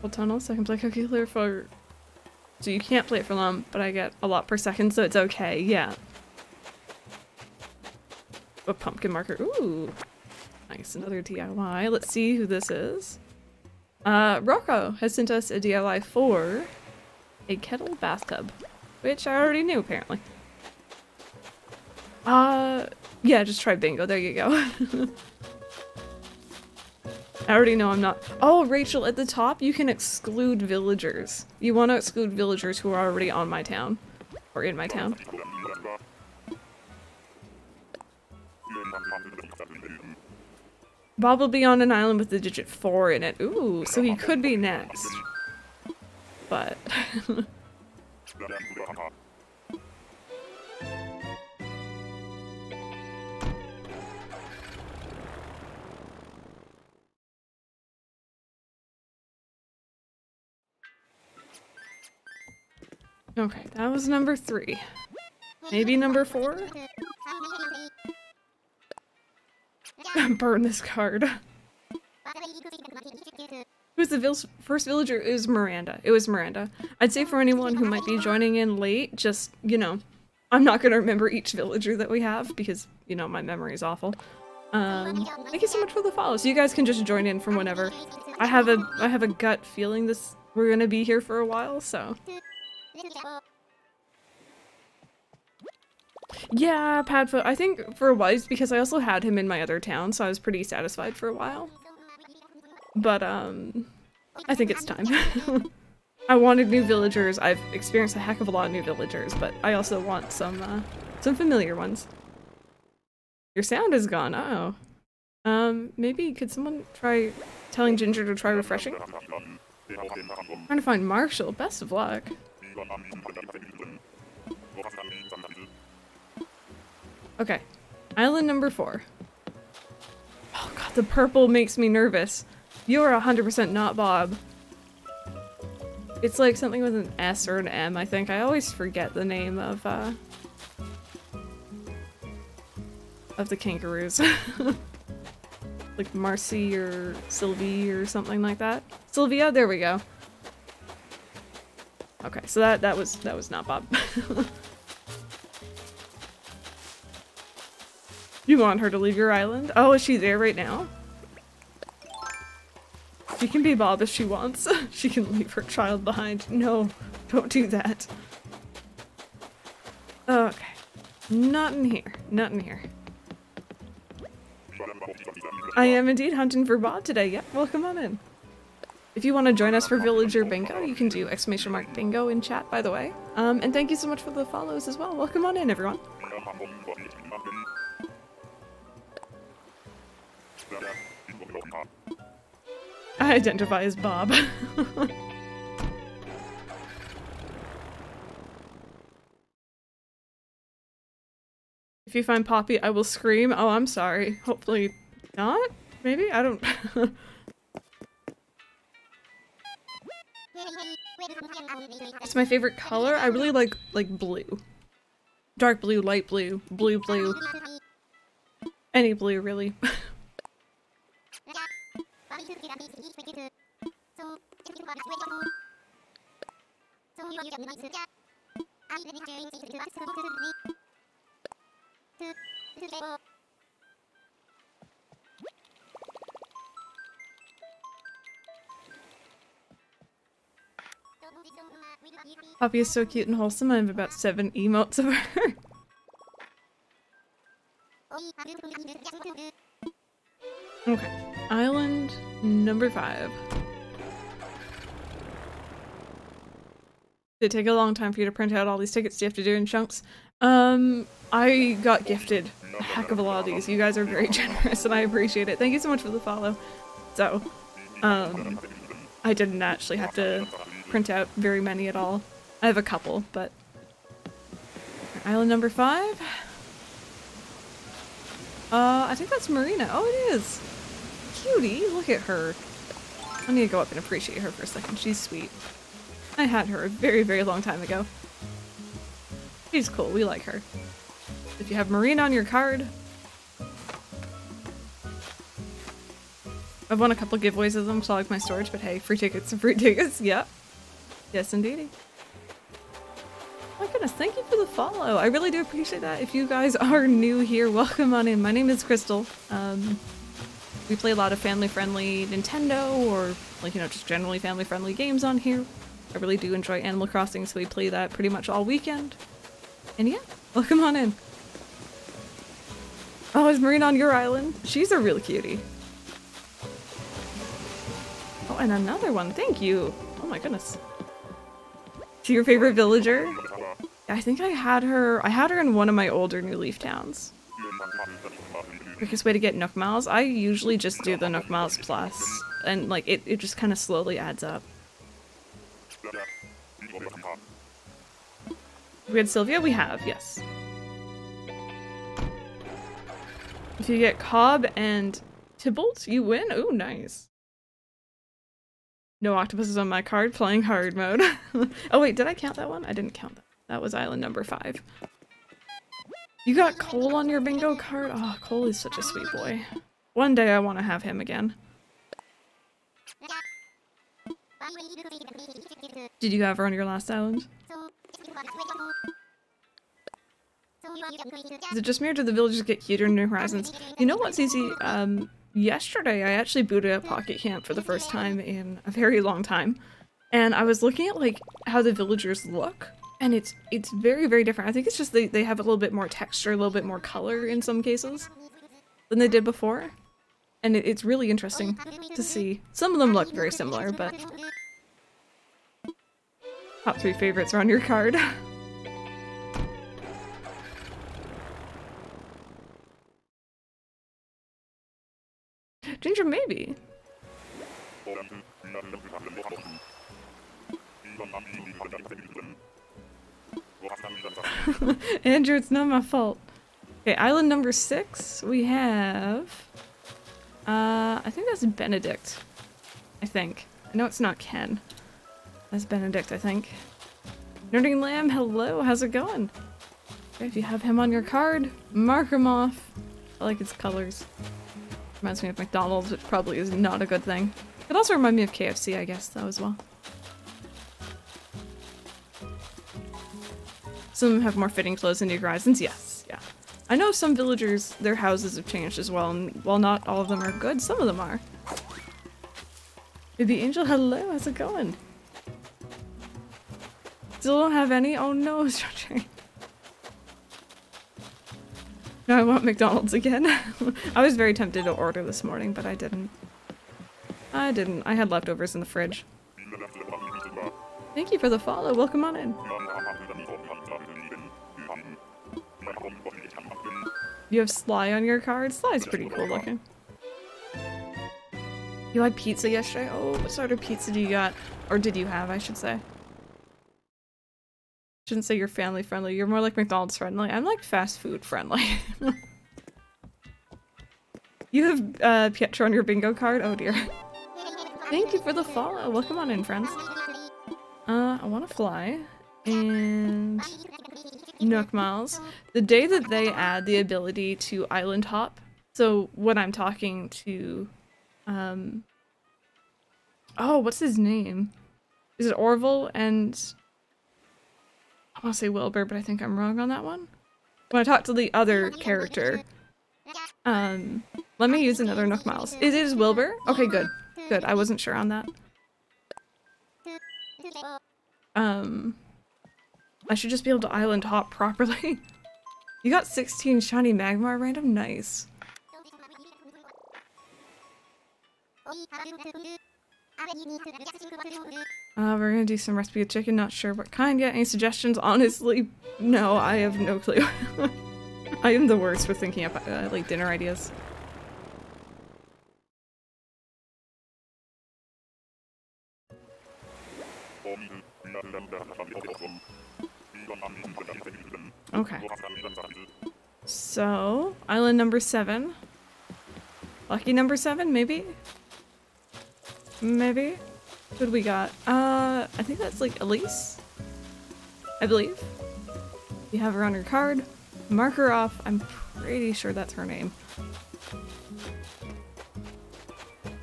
Full tunnel, so I can play for... So you can't play it for long, but I get a lot per second, so it's okay, yeah. A pumpkin marker, ooh. Nice, another DIY. Let's see who this is. Uh, Rocco has sent us a DIY for a kettle bathtub, which I already knew apparently. Uh, yeah, just try bingo, there you go. I already know I'm not- Oh, Rachel, at the top you can exclude villagers. You want to exclude villagers who are already on my town. Or in my town. Bob will be on an island with the digit 4 in it. Ooh, so he could be next. But... okay, that was number 3. Maybe number 4? Burn this card. Who's the first villager? It was Miranda. It was Miranda. I'd say for anyone who might be joining in late, just, you know, I'm not gonna remember each villager that we have because, you know, my memory is awful. Um, thank you so much for the follow. So you guys can just join in from whenever. I have a I have a gut feeling this we're gonna be here for a while, so. Yeah, Padfoot. I think for a while, because I also had him in my other town, so I was pretty satisfied for a while. But, um, I think it's time. I wanted new villagers. I've experienced a heck of a lot of new villagers, but I also want some, uh, some familiar ones. Your sound is gone. Uh oh. Um, maybe could someone try telling Ginger to try refreshing? Trying to find Marshall. Best of luck. Okay. Island number four. Oh god, the purple makes me nervous. You're 100% not Bob. It's like something with an S or an M, I think. I always forget the name of, uh... of the kangaroos. like Marcy or Sylvie or something like that. Sylvia, there we go. Okay, so that, that was, that was not Bob. You want her to leave your island? Oh, is she there right now? She can be Bob if she wants. she can leave her child behind. No, don't do that. Okay. Not in here. Not in here. I am indeed hunting for Bob today. Yep, welcome on in. If you want to join us for Villager Bingo, you can do exclamation mark bingo in chat, by the way. Um, and thank you so much for the follows as well. Welcome on in, everyone. I identify as Bob. if you find Poppy, I will scream. Oh, I'm sorry. Hopefully not? Maybe? I don't... It's my favorite color. I really like like blue. Dark blue, light blue, blue blue. Any blue really. Poppy is so cute and wholesome. I have about seven emotes of her. okay. Island number five. Did it take a long time for you to print out all these tickets? Do you have to do in chunks? Um, I got gifted a heck of a lot of these. You guys are very generous and I appreciate it. Thank you so much for the follow. So, um, I didn't actually have to print out very many at all. I have a couple, but... Island number five? Uh, I think that's Marina. Oh, it is! Cutie, look at her. I need to go up and appreciate her for a second. She's sweet. I had her a very, very long time ago. She's cool. We like her. If you have Marina on your card... I've won a couple giveaways of them, so I like my storage, but hey, free tickets and free tickets, yep. Yes, indeedy. My goodness, thank you for the follow. I really do appreciate that. If you guys are new here, welcome on in. My name is Crystal. Um, we play a lot of family-friendly Nintendo or, like, you know, just generally family-friendly games on here. I really do enjoy Animal Crossing, so we play that pretty much all weekend. And yeah, welcome on in. Oh, is Marina on your island? She's a real cutie. Oh, and another one. Thank you. Oh my goodness. To your favorite villager? I think I had her- I had her in one of my older New Leaf towns. Quickest way to get Nook Miles? I usually just do the Nook Miles Plus, and like, it, it just kind of slowly adds up. We had Sylvia? We have, yes. If you get Cobb and Tybalt, you win? Oh, nice. No octopuses on my card, playing hard mode. oh wait, did I count that one? I didn't count that. That was island number five. You got Cole on your bingo card? Oh, Cole is such a sweet boy. One day I want to have him again. Did you have her on your last island? Is it just me or do the villagers get cuter in New Horizons? You know what's easy? Um, yesterday I actually booted up Pocket Camp for the first time in a very long time. And I was looking at like how the villagers look and it's it's very very different. I think it's just they, they have a little bit more texture, a little bit more color in some cases than they did before. And it, it's really interesting to see. Some of them look very similar, but top three favorites are on your card. Ginger, maybe. Andrew, it's not my fault. Okay, island number six, we have... Uh, I think that's Benedict. I think. Know it's not Ken. That's Benedict, I think. Nerding Lamb, hello, how's it going? If you have him on your card, mark him off. I like his colors. Reminds me of McDonald's, which probably is not a good thing. It also reminds me of KFC, I guess, though, as well. Some of them have more fitting clothes than New Horizons, yes, yeah. I know some villagers, their houses have changed as well, and while not all of them are good, some of them are. Baby Angel, hello, how's it going? Still don't have any? Oh no, Structure. No, I want McDonald's again. I was very tempted to order this morning, but I didn't. I didn't. I had leftovers in the fridge. Thank you for the follow. Welcome on in. You have Sly on your card? Sly's pretty cool looking. You had pizza yesterday? Oh, what sort of pizza do you got? Or did you have, I should say. Shouldn't say you're family friendly. You're more like McDonald's friendly. I'm like fast food friendly. you have uh, Pietro on your bingo card? Oh dear. Thank you for the follow. Welcome on in, friends. Uh, I want to fly. And... Nook Miles. The day that they add the ability to island hop, so when I'm talking to, um, oh, what's his name? Is it Orville and, I want to say Wilbur, but I think I'm wrong on that one. When I talk to the other character, um, let me use another Nook Miles. Is it Wilbur? Okay, good. Good, I wasn't sure on that. Um, I should just be able to island hop properly. you got 16 shiny Magmar random? Nice. Uh, we're gonna do some recipe of chicken, not sure what kind yet. Any suggestions? Honestly, no, I have no clue. I am the worst for thinking up uh, like dinner ideas. Okay. So, island number seven. Lucky number seven, maybe? Maybe? What we got? Uh, I think that's like Elise? I believe. You have her on your card. Mark her off. I'm pretty sure that's her name.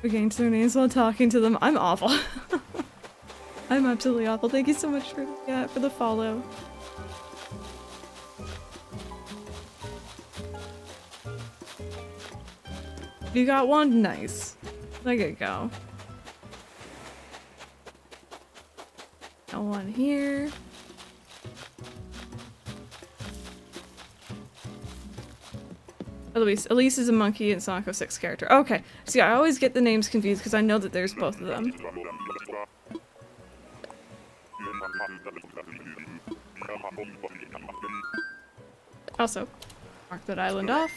We gained their names while talking to them. I'm awful. I'm absolutely awful. Thank you so much for yeah, for the follow. You got one? Nice. Let it go. Got one here. Elise. Elise is a monkey and Sonic 06 character. Okay. See, I always get the names confused because I know that there's both of them. Also, mark that island off.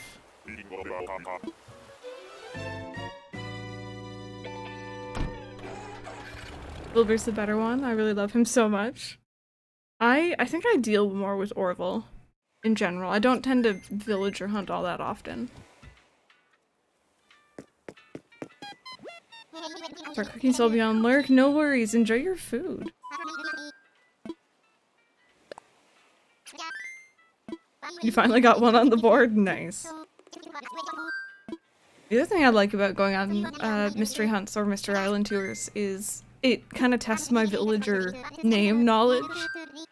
Wilbur's the better one. I really love him so much. I I think I deal more with Orville in general. I don't tend to villager hunt all that often. Our cooking still beyond lurk. No worries. Enjoy your food. You finally got one on the board? Nice. The other thing I like about going on uh, mystery hunts or mystery island tours is it kind of tests my villager name knowledge.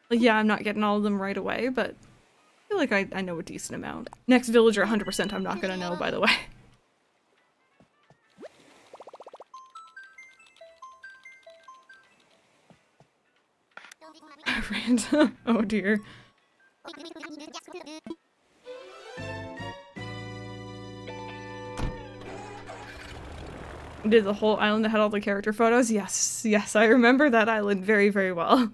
Like, yeah, I'm not getting all of them right away, but I feel like I, I know a decent amount. Next villager 100% I'm not gonna know, by the way. Random. oh dear. Did the whole island that had all the character photos? Yes, yes, I remember that island very, very well.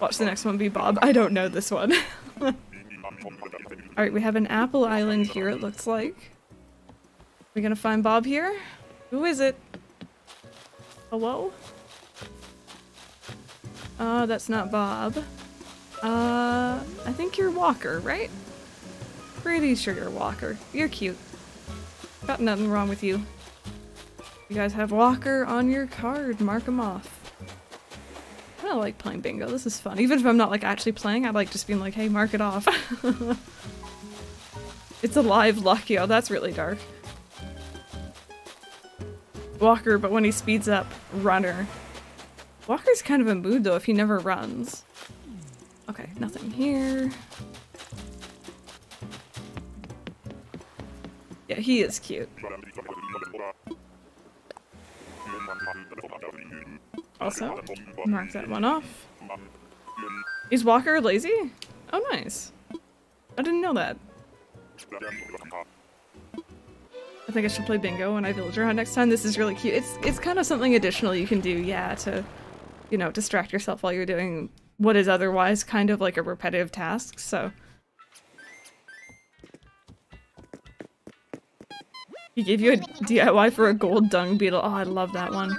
Watch the next one be Bob. I don't know this one. Alright, we have an apple island here, it looks like. We gonna find Bob here? Who is it? Hello? Uh, that's not Bob. Uh, I think you're Walker, right? Pretty sure you're Walker. You're cute. Got nothing wrong with you. You guys have Walker on your card. Mark him off. I don't like playing bingo. This is fun. Even if I'm not like actually playing, I like just being like, hey, mark it off. it's a live Luckio. That's really dark. Walker, but when he speeds up, runner. Walker's kind of a mood though if he never runs. Okay, nothing here. Yeah, he is cute. Also, mark that one off. Is Walker lazy? Oh, nice. I didn't know that. I think I should play bingo when I villager hunt next time. This is really cute. It's it's kind of something additional you can do, yeah, to, you know, distract yourself while you're doing what is otherwise kind of like a repetitive task, so. He gave you a DIY for a gold dung beetle. Oh, I love that one.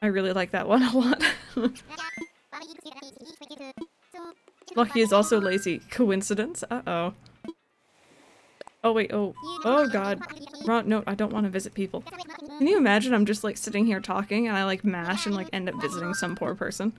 I really like that one a lot. Lucky is also lazy. Coincidence? Uh-oh. Oh wait, oh. Oh god. Wrong no, I don't want to visit people. Can you imagine I'm just like sitting here talking and I like mash and like end up visiting some poor person?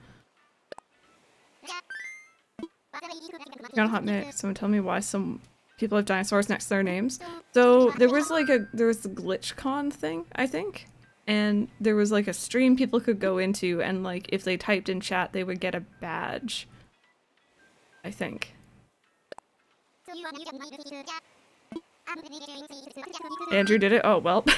Got a hot minute. Someone tell me why some people have dinosaurs next to their names. So there was like a there was the GlitchCon thing, I think. And there was like a stream people could go into and like if they typed in chat they would get a badge. I think. Andrew did it? Oh, well.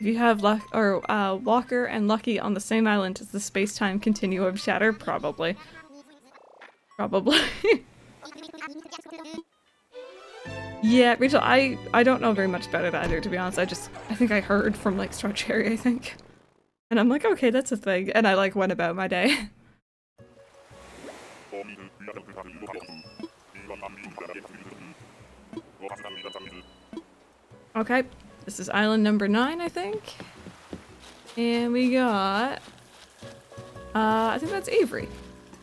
If you have luck or uh, Walker and Lucky on the same island, does the space-time continuum shatter? Probably. Probably. yeah, Rachel, I I don't know very much about it either, to be honest. I just I think I heard from like Star Cherry, I think. And I'm like, okay, that's a thing. And I like went about my day. okay, this is island number nine, I think. And we got, uh, I think that's Avery.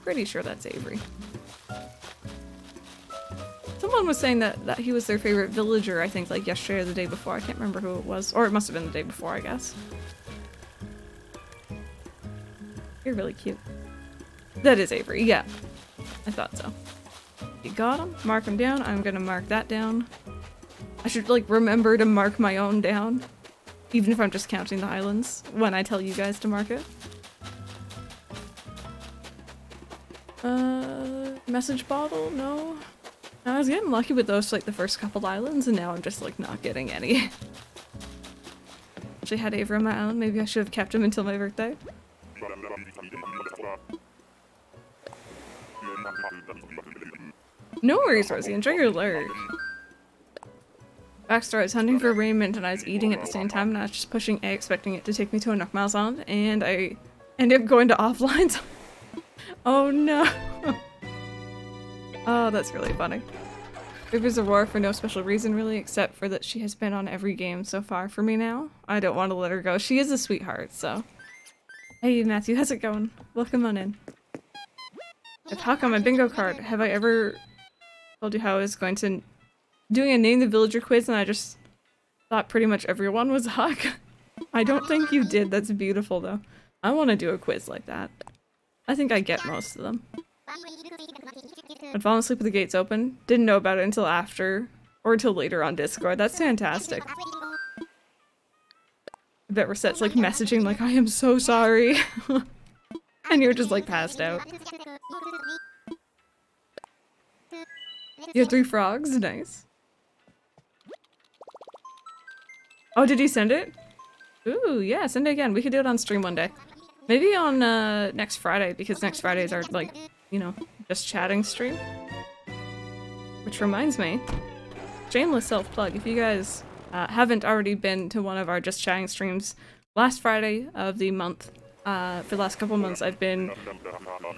Pretty sure that's Avery. Someone was saying that, that he was their favorite villager, I think, like yesterday or the day before. I can't remember who it was. Or it must have been the day before, I guess. You're really cute. That is Avery, yeah. I thought so. You got him. Mark him down. I'm gonna mark that down. I should, like, remember to mark my own down. Even if I'm just counting the islands when I tell you guys to mark it. Uh, message bottle? No. I was getting lucky with those, like, the first couple islands, and now I'm just, like, not getting any. Actually had Avery on my island. Maybe I should have kept him until my birthday. No worries, Rosie. Enjoy your lurk. Backstory, I was hunting for Raymond and I was eating at the same time and I was just pushing A expecting it to take me to a Miles Island and I ended up going to offline. oh no. oh, that's really funny. River's Aurora for no special reason really except for that she has been on every game so far for me now. I don't want to let her go. She is a sweetheart, so. Hey Matthew, how's it going? Welcome on in. If Huck on my bingo card, have I ever told you how I was going to doing a name the villager quiz and I just thought pretty much everyone was Huck? I don't think you did, that's beautiful though. I want to do a quiz like that. I think I get most of them. I'd fallen asleep with the gates open. Didn't know about it until after, or until later on Discord. That's fantastic. I bet Rosette's like messaging like, I am so sorry. and you're just like passed out. You have three frogs? Nice. Oh, did you send it? Ooh, yeah, send it again. We could do it on stream one day. Maybe on uh, next Friday, because next Friday is our, like, you know, just chatting stream. Which reminds me, shameless self-plug, if you guys uh, haven't already been to one of our Just Chatting streams, last Friday of the month, uh, for the last couple months, I've been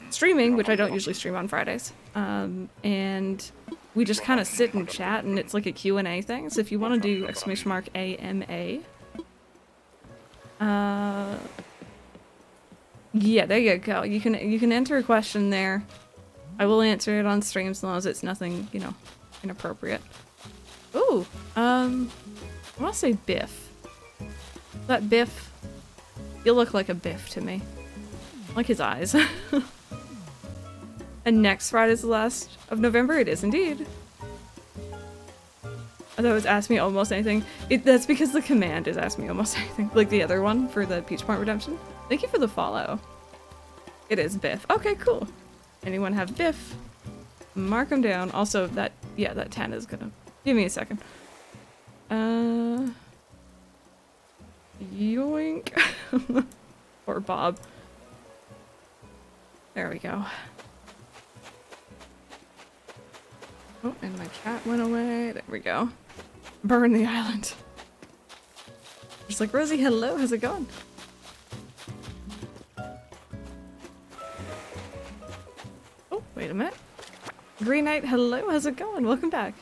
streaming, which I don't usually stream on Fridays, um, and we just kind of sit and chat, and it's like a Q&A thing, so if you want to do exclamation mark AMA, uh, yeah, there you go. You can you can enter a question there. I will answer it on stream as long as it's nothing, you know, inappropriate. Ooh, um, I want to say Biff. That Biff, you look like a Biff to me. Like his eyes. and next Friday's the last of November? It is indeed. I thought it was Ask Me Almost Anything. It, that's because the command is Ask Me Almost Anything. Like the other one for the Peach Point Redemption. Thank you for the follow. It is Biff. Okay, cool. Anyone have Biff? Mark him down. Also, that, yeah, that 10 is gonna... Give me a second. Uh... Yoink. or Bob. There we go. Oh, and my cat went away. There we go. Burn the island. Just like, Rosie, hello, how's it going? Oh, wait a minute. Green Knight, hello, how's it going? Welcome back.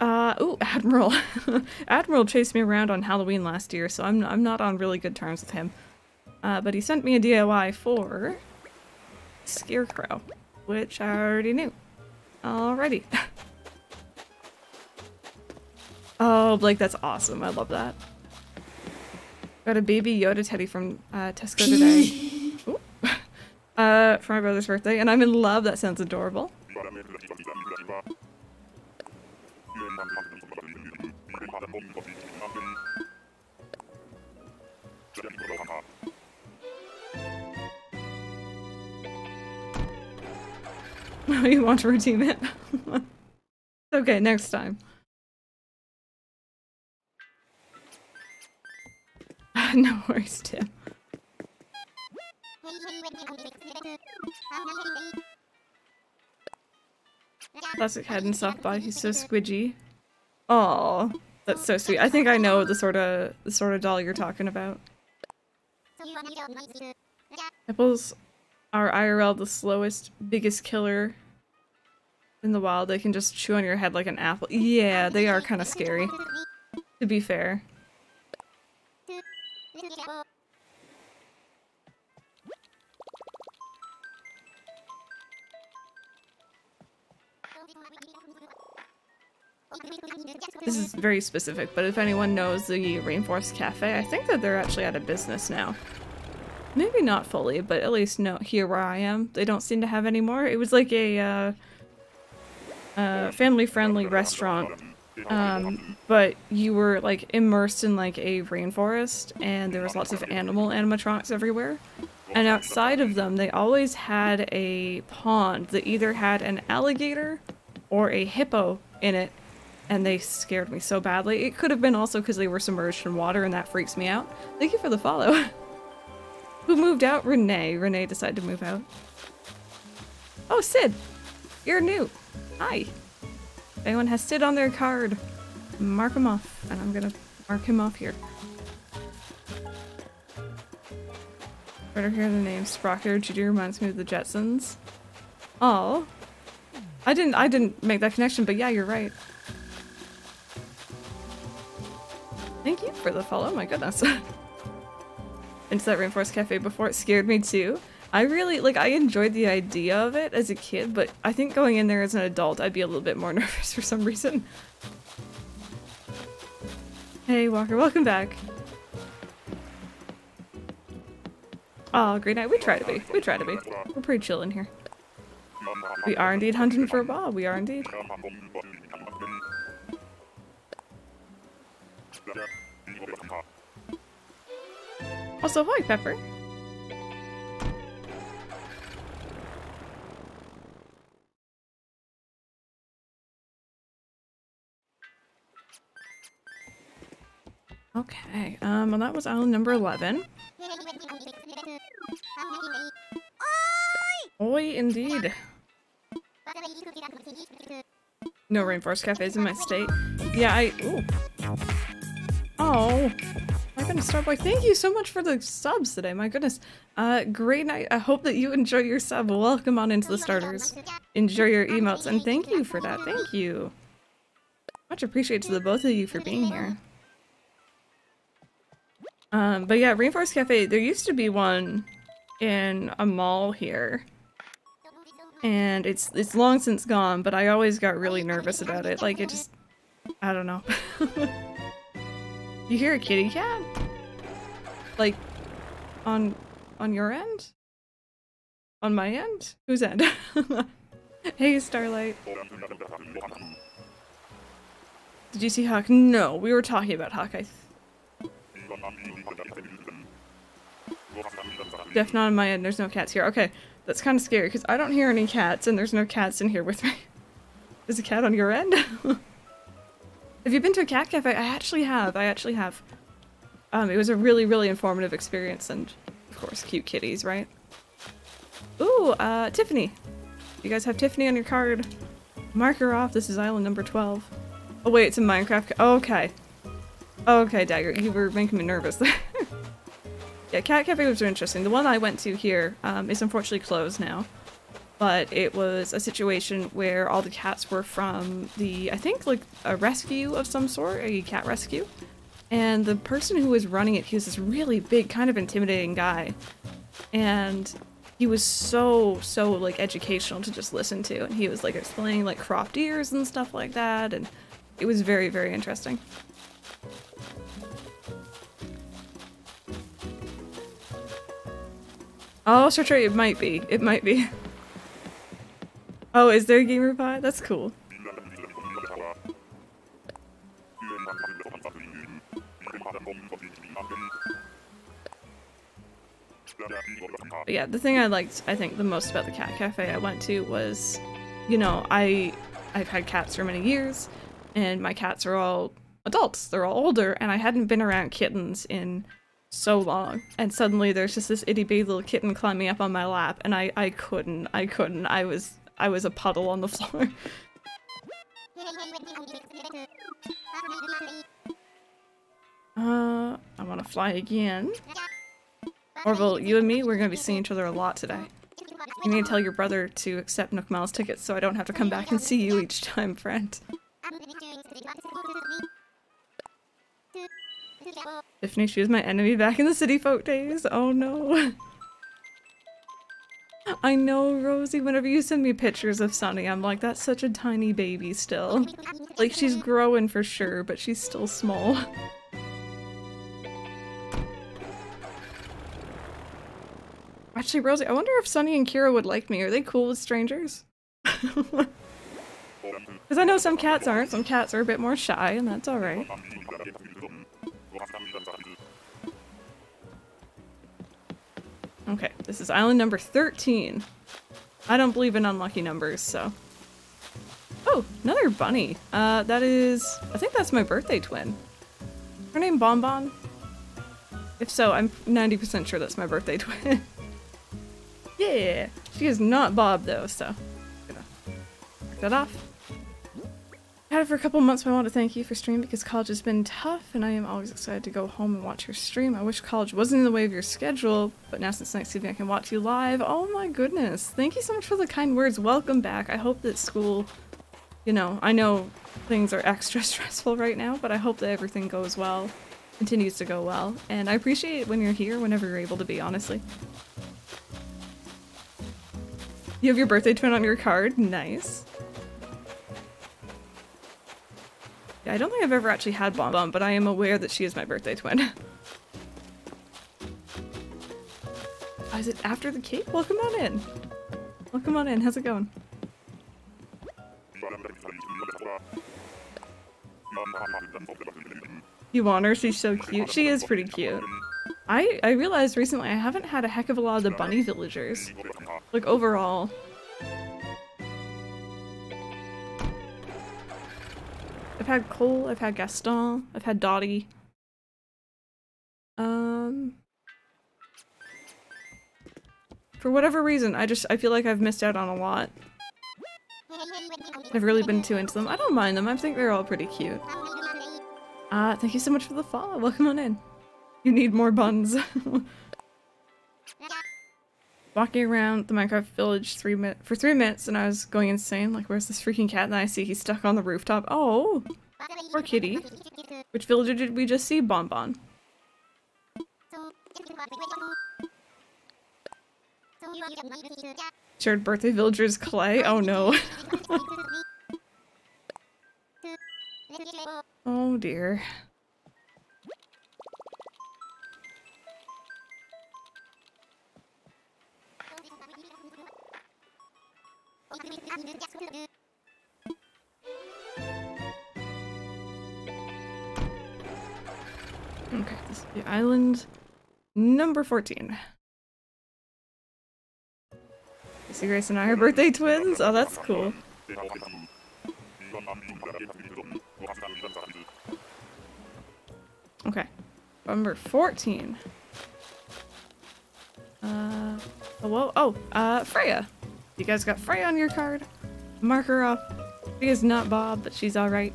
Uh, ooh, Admiral. Admiral chased me around on Halloween last year, so I'm, I'm not on really good terms with him. Uh, but he sent me a DIY for Scarecrow, which I already knew. Alrighty. oh, Blake, that's awesome. I love that. Got a baby Yoda teddy from uh, Tesco today. Ooh. uh, for my brother's birthday, and I'm in love. That sounds adorable. you want to redeem it? okay, next time. no worries, Tim. Classic head and soft body, he's so squidgy. Oh, that's so sweet. I think I know the sort of the sort of doll you're talking about. Nipples are IRL the slowest, biggest killer in the wild. They can just chew on your head like an apple. Yeah, they are kind of scary, to be fair. This is very specific, but if anyone knows the Rainforest Cafe, I think that they're actually out of business now. Maybe not fully, but at least no, here where I am, they don't seem to have any more. It was like a uh, uh, family-friendly restaurant, um, but you were like immersed in like a rainforest, and there was lots of animal animatronics everywhere. And outside of them, they always had a pond that either had an alligator or a hippo in it and they scared me so badly. It could have been also because they were submerged in water and that freaks me out. Thank you for the follow. Who moved out? Renee. Renee decided to move out. Oh, Cyd! You're new. Hi. If anyone has Cyd on their card, mark him off. And I'm gonna mark him off here. Better hear the name Sprocket Judy reminds me of the Jetsons. Oh. I didn't I didn't make that connection, but yeah, you're right. Thank you for the follow, my goodness. Into that Rainforest Cafe before it scared me too. I really, like, I enjoyed the idea of it as a kid, but I think going in there as an adult, I'd be a little bit more nervous for some reason. Hey, Walker, welcome back. Oh, Green Knight, we try to be. We try to be. We're pretty chill in here. We are indeed hunting for a Bob. We are indeed. Also, hi, Pepper. Okay, um, well that was island number 11. Oi, indeed. No rainforest cafes in my state. Yeah, I- ooh. Oh, my goodness, Starboy, thank you so much for the subs today. My goodness. Uh, great night. I hope that you enjoy your sub. Welcome on into the starters. Enjoy your emotes, and thank you for that. Thank you. Much appreciated to the both of you for being here. Um, but yeah, Rainforest Cafe, there used to be one in a mall here. And it's it's long since gone, but I always got really nervous about it. Like, it just... I don't know. You hear a kitty cat? Like, on on your end? On my end? Whose end? hey, Starlight. Did you see Hawk? No, we were talking about Huck. I Def not on my end. There's no cats here. Okay, that's kind of scary because I don't hear any cats and there's no cats in here with me. Is a cat on your end? Have you been to a cat cafe? I actually have. I actually have. Um, it was a really, really informative experience and, of course, cute kitties, right? Ooh, uh, Tiffany. You guys have Tiffany on your card. Mark her off. This is island number 12. Oh wait, it's a Minecraft. okay. Okay, Dagger, you were making me nervous there. yeah, Cat cafes are interesting. The one I went to here um, is unfortunately closed now. But it was a situation where all the cats were from the, I think, like a rescue of some sort, a cat rescue. And the person who was running it, he was this really big, kind of intimidating guy. And he was so, so like educational to just listen to. And he was like explaining like cropped ears and stuff like that. And it was very, very interesting. Oh, sure, it might be. It might be. Oh, is there a gamer pie? That's cool. But yeah, the thing I liked, I think, the most about the cat cafe I went to was, you know, I, I've had cats for many years, and my cats are all adults. They're all older, and I hadn't been around kittens in so long. And suddenly there's just this itty bitty little kitten climbing up on my lap, and I, I couldn't, I couldn't. I was, I was a puddle on the floor. uh, I want to fly again. Orville, you and me, we're gonna be seeing each other a lot today. You need to tell your brother to accept Nook Miles tickets so I don't have to come back and see you each time, friend. Tiffany, she was my enemy back in the city folk days. Oh no. I know, Rosie, whenever you send me pictures of Sunny, I'm like, that's such a tiny baby still. Like, she's growing for sure, but she's still small. Actually, Rosie, I wonder if Sunny and Kira would like me. Are they cool with strangers? Because I know some cats aren't. Some cats are a bit more shy, and that's alright. Okay, this is island number 13. I don't believe in unlucky numbers, so... Oh, another bunny. Uh, that is... I think that's my birthday twin. Her name Bonbon? If so, I'm 90% sure that's my birthday twin. yeah! She is not Bob, though, so... Gonna that off had it for a couple months, but I want to thank you for streaming because college has been tough, and I am always excited to go home and watch your stream. I wish college wasn't in the way of your schedule, but now since next I can watch you live. Oh my goodness. Thank you so much for the kind words. Welcome back. I hope that school, you know, I know things are extra stressful right now, but I hope that everything goes well, continues to go well, and I appreciate it when you're here, whenever you're able to be, honestly. You have your birthday twin on your card? Nice. Yeah, I don't think I've ever actually had Bonbon, but I am aware that she is my birthday twin. oh, is it after the cake? Welcome on in. Welcome on in. How's it going? You want her? She's so cute. She is pretty cute. I, I realized recently I haven't had a heck of a lot of the bunny villagers. Like, overall. I've had Cole, I've had Gaston, I've had Dottie. Um... For whatever reason, I just- I feel like I've missed out on a lot. I've really been too into them. I don't mind them, I think they're all pretty cute. Uh, thank you so much for the follow, welcome on in. You need more buns. Walking around the Minecraft village three for three minutes and I was going insane, like where's this freaking cat? And I see he's stuck on the rooftop. Oh! Poor kitty. Which villager did we just see? Bonbon. Shared birthday villagers Clay? Oh no. oh dear. Okay, this is the island number 14. See Grace and I are birthday twins? Oh, that's cool. Okay, number 14. Uh, oh, whoa, oh, uh, Freya. You guys got Frey on your card. Mark her off. She is not Bob, but she's alright.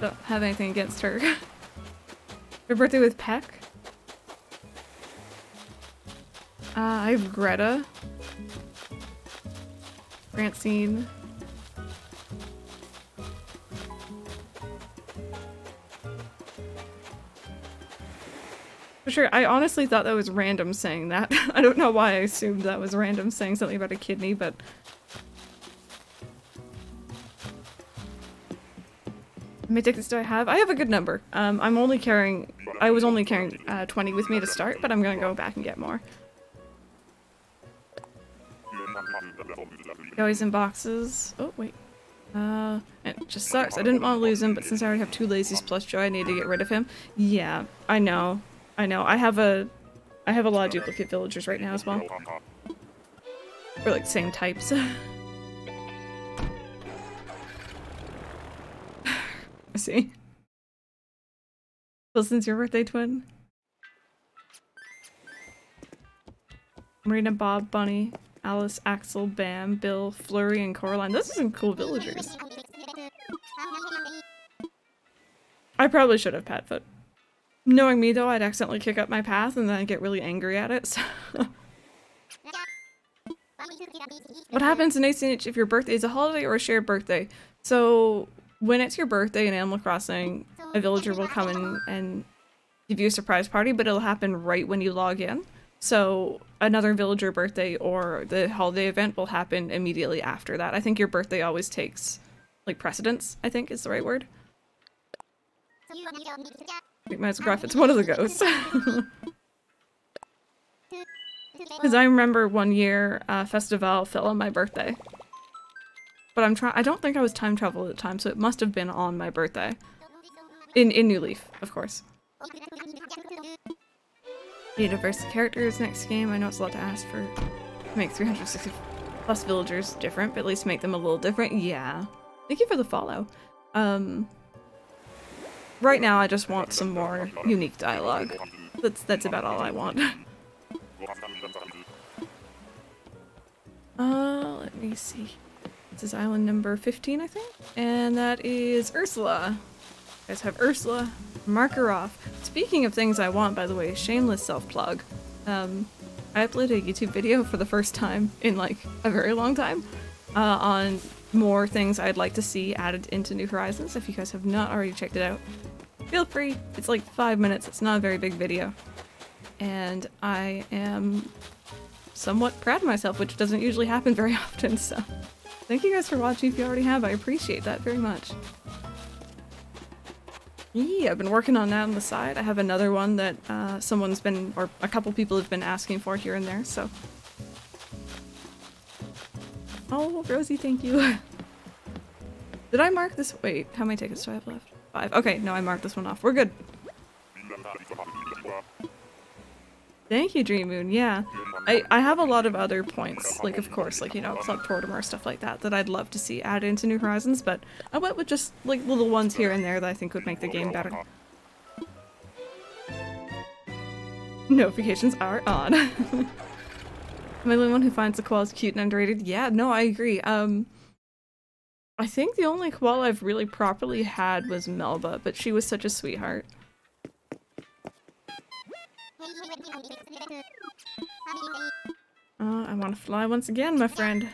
Don't have anything against her. her birthday with Peck. Uh, I have Greta. Francine. Sure, I honestly thought that was random saying that. I don't know why I assumed that was random saying something about a kidney, but... How many tickets do I have? I have a good number. Um, I'm only carrying... I was only carrying uh, 20 with me to start, but I'm gonna go back and get more. Always in boxes. Oh, wait. Uh, it just sucks. I didn't want to lose him, but since I already have two lazies plus Joy, I need to get rid of him. Yeah, I know. I know. I have a, I have a lot of duplicate villagers right now as well. We're like same types. I see. Well, since your birthday twin. Marina, Bob, Bunny, Alice, Axel, Bam, Bill, Flurry, and Coraline. Those are some cool villagers. I probably should have Padfoot. Knowing me though, I'd accidentally kick up my path and then I'd get really angry at it, so... what happens in ACNH if your birthday is a holiday or a shared birthday? So, when it's your birthday in Animal Crossing, a villager will come in and give you a surprise party, but it'll happen right when you log in. So, another villager birthday or the holiday event will happen immediately after that. I think your birthday always takes, like, precedence, I think is the right word. I Mazgraf, it's one of the ghosts. Because I remember one year, uh, Festival fell on my birthday. But I'm trying- I don't think I was time travel at the time, so it must have been on my birthday. In- in New Leaf, of course. Need diverse characters next game. I know it's a lot to ask for make 360 plus villagers different, but at least make them a little different. Yeah. Thank you for the follow. Um, Right now, I just want some more unique dialogue. That's that's about all I want. uh, let me see. This is island number 15, I think? And that is Ursula. You guys have Ursula. Mark her off. Speaking of things I want, by the way, shameless self-plug. Um, I uploaded a YouTube video for the first time in like a very long time uh, on more things I'd like to see added into New Horizons. If you guys have not already checked it out, feel free. It's like five minutes. It's not a very big video. And I am somewhat proud of myself, which doesn't usually happen very often, so thank you guys for watching if you already have. I appreciate that very much. Yeah, I've been working on that on the side. I have another one that uh, someone's been, or a couple people have been asking for here and there, so. Oh, Rosie, thank you. Did I mark this? Wait, how many tickets do I have left? Five. Okay, no, I marked this one off. We're good. Thank you, Dream Moon. Yeah. I, I have a lot of other points, like, of course, like, you know, Club Tortimer, stuff like that, that I'd love to see added into New Horizons, but I went with just, like, little ones here and there that I think would make the game better. Notifications are on. Am I the only one who finds the koalas cute and underrated? Yeah, no, I agree. Um, I think the only koala I've really properly had was Melba, but she was such a sweetheart. Uh, I want to fly once again, my friend.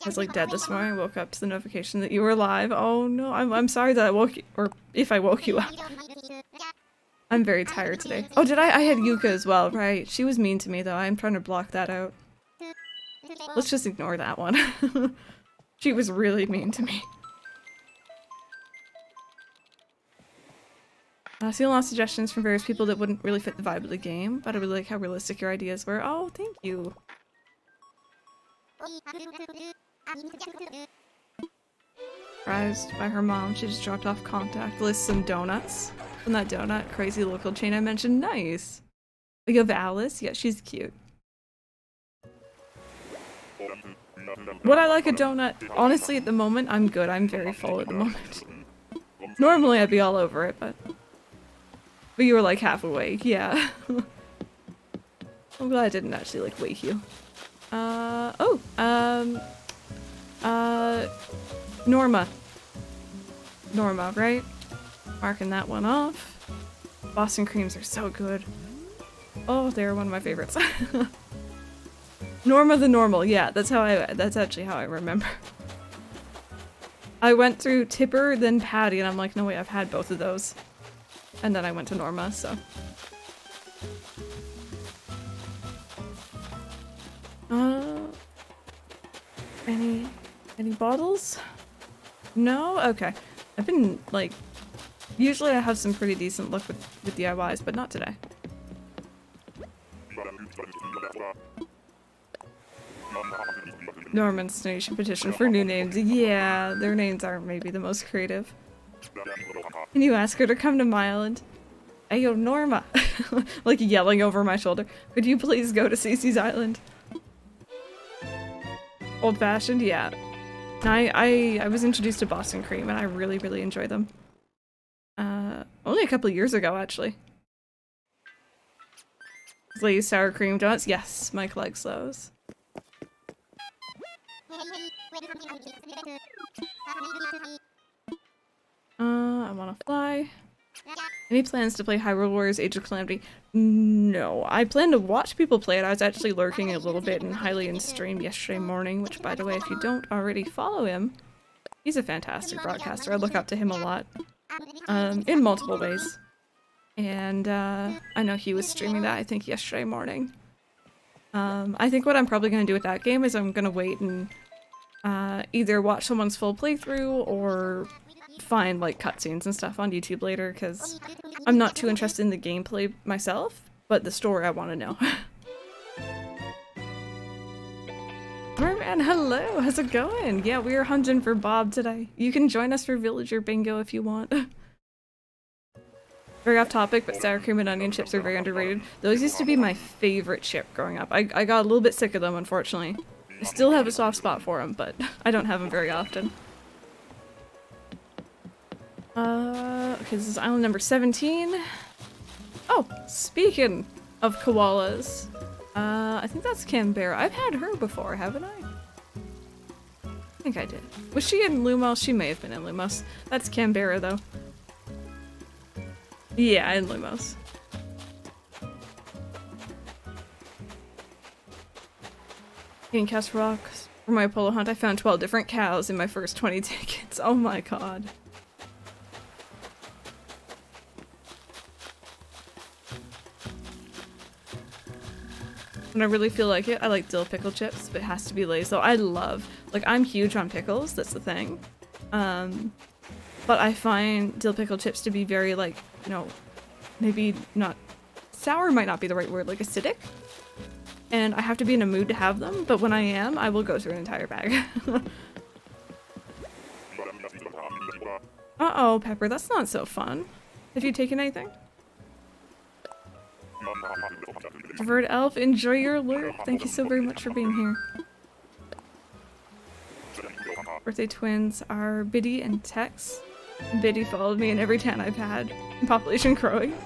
I was like dead this morning. I woke up to the notification that you were alive. Oh no, I'm, I'm sorry that I woke you, or if I woke you up. I'm very tired today. Oh, did I? I had Yuka as well, right? She was mean to me though. I'm trying to block that out. Let's just ignore that one. she was really mean to me. I've seen a lot of suggestions from various people that wouldn't really fit the vibe of the game, but I really like how realistic your ideas were. Oh, thank you. Surprised by her mom, she just dropped off contact list some donuts from that donut crazy local chain I mentioned. Nice. You have Alice? Yeah, she's cute. Would I like a donut? Honestly, at the moment, I'm good. I'm very full at the moment. Normally, I'd be all over it, but... But you were like half awake, yeah. I'm glad I didn't actually like wake you. Uh, oh, um, uh, Norma. Norma, right? Marking that one off. Boston creams are so good. Oh, they're one of my favorites. Norma the Normal, yeah, that's how I- that's actually how I remember. I went through Tipper, then Patty, and I'm like, no way, I've had both of those. And then I went to Norma, so. Uh, any, any bottles? No? Okay. I've been, like, usually I have some pretty decent luck with, with DIYs, but not today. Norman's donation petition for new names. Yeah, their names aren't maybe the most creative. Can you ask her to come to my island? Ayo, Norma! like yelling over my shoulder. Could you please go to Cece's island? Old fashioned? Yeah. I, I, I was introduced to Boston Cream and I really, really enjoy them. Uh, only a couple years ago, actually. Glazed sour cream donuts? Yes, Mike likes those. Uh, I wanna fly. Any plans to play Hyrule Warriors Age of Calamity? No. I plan to watch people play it. I was actually lurking a little bit in Hylian's stream yesterday morning, which by the way, if you don't already follow him, he's a fantastic broadcaster. I look up to him a lot. Um, in multiple ways. And uh, I know he was streaming that, I think, yesterday morning. Um, I think what I'm probably going to do with that game is I'm going to wait and uh, either watch someone's full playthrough or find like cutscenes and stuff on YouTube later because I'm not too interested in the gameplay myself, but the story I want to know. Merman, hello! How's it going? Yeah, we are hunting for Bob today. You can join us for Villager Bingo if you want. very off topic, but sour cream and onion chips are very underrated. Those used to be my favorite chip growing up. I, I got a little bit sick of them, unfortunately. I still have a soft spot for them, but I don't have them very often. Uh, okay, this is island number 17. Oh, speaking of koalas, uh, I think that's Canberra. I've had her before, haven't I? I think I did. Was she in Lumos? She may have been in Lumos. That's Canberra, though. Yeah, in Lumos. In Cast Rocks, for my polo hunt, I found 12 different cows in my first 20 tickets. Oh my god. When I really feel like it, I like dill pickle chips, but it has to be Lay's though. I love, like I'm huge on pickles, that's the thing. Um, but I find dill pickle chips to be very like, you know, maybe not, sour might not be the right word, like acidic. And I have to be in a mood to have them, but when I am, I will go through an entire bag. Uh-oh, Pepper, that's not so fun. Have you taken anything? Bird Elf, enjoy your alert. Thank you so very much for being here. Birthday twins are Bitty and Tex. Bitty followed me in every town I've had. Population growing.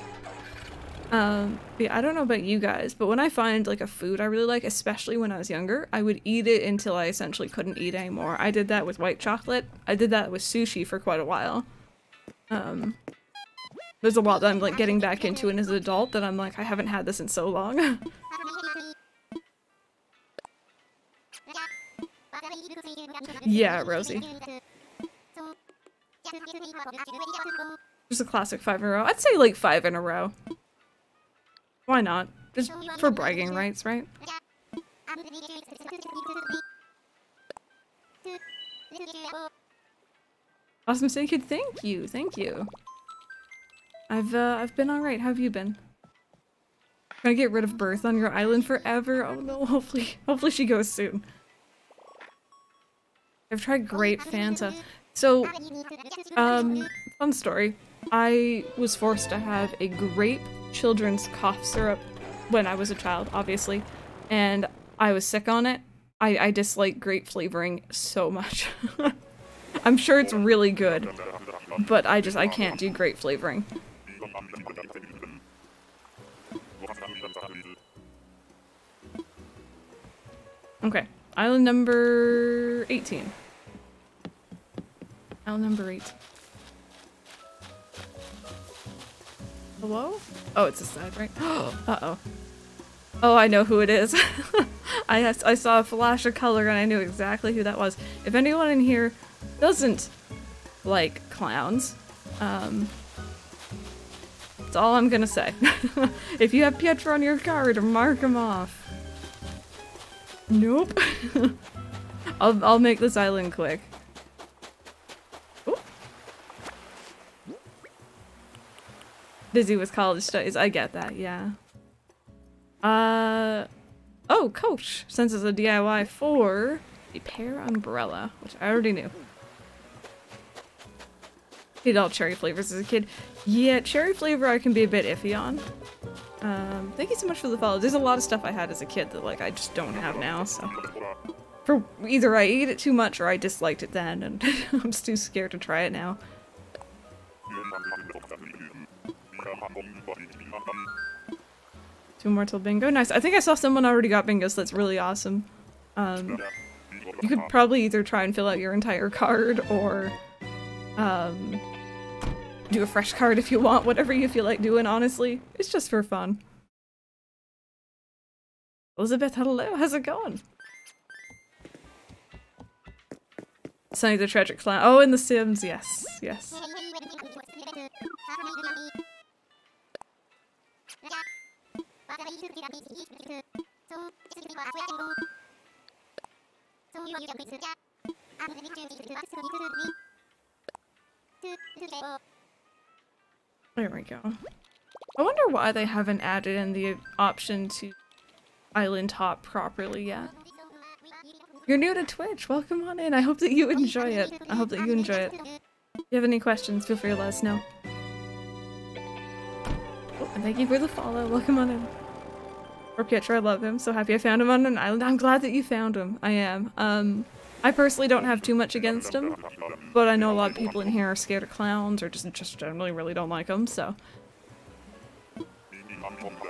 Um, yeah, I don't know about you guys, but when I find like a food I really like, especially when I was younger, I would eat it until I essentially couldn't eat anymore. I did that with white chocolate. I did that with sushi for quite a while. Um, there's a lot that I'm like getting back into and as an adult that I'm like, I haven't had this in so long. yeah, Rosie. Just a classic five in a row. I'd say like five in a row. Why not? Just for bragging rights, right? Awesome Kid, thank you, thank you. I've uh, I've been alright. How have you been? Trying to get rid of Birth on your island forever? Oh no, hopefully, hopefully she goes soon. I've tried grape Fanta. So, um, fun story. I was forced to have a grape children's cough syrup when I was a child, obviously, and I was sick on it. I, I dislike grape flavoring so much. I'm sure it's really good, but I just, I can't do grape flavoring. Okay, island number 18. Island number 18. Hello? Oh, it's a side, right? Uh-oh. Oh, I know who it is. I, I saw a flash of color and I knew exactly who that was. If anyone in here doesn't like clowns, um, that's all I'm gonna say. if you have Pietro on your card, mark him off. Nope. I'll, I'll make this island quick. Busy with college studies, I get that, yeah. Uh, oh, Coach Since it's a DIY for a pear umbrella, which I already knew. All cherry flavors as a kid. Yeah, cherry flavor I can be a bit iffy on. Um, thank you so much for the follow. There's a lot of stuff I had as a kid that like I just don't have now, so. For either I ate it too much or I disliked it then and I'm just too scared to try it now. Two more till bingo. Nice. I think I saw someone already got bingo, so that's really awesome. Um, you could probably either try and fill out your entire card or um, do a fresh card if you want, whatever you feel like doing, honestly. It's just for fun. Elizabeth, hello, how's it going? Sunny the Tragic Clown. Oh, in The Sims, yes, yes. There we go. I wonder why they haven't added in the option to island hop properly yet. You're new to Twitch, welcome on in. I hope that you enjoy it. I hope that you enjoy it. If you have any questions, feel free to let us know. Oh, and thank you for the follow, welcome on in. Or Pietro, I love him. So happy I found him on an island. I'm glad that you found him. I am. Um, I personally don't have too much against him, but I know a lot of people in here are scared of clowns or just just generally really don't like them, so.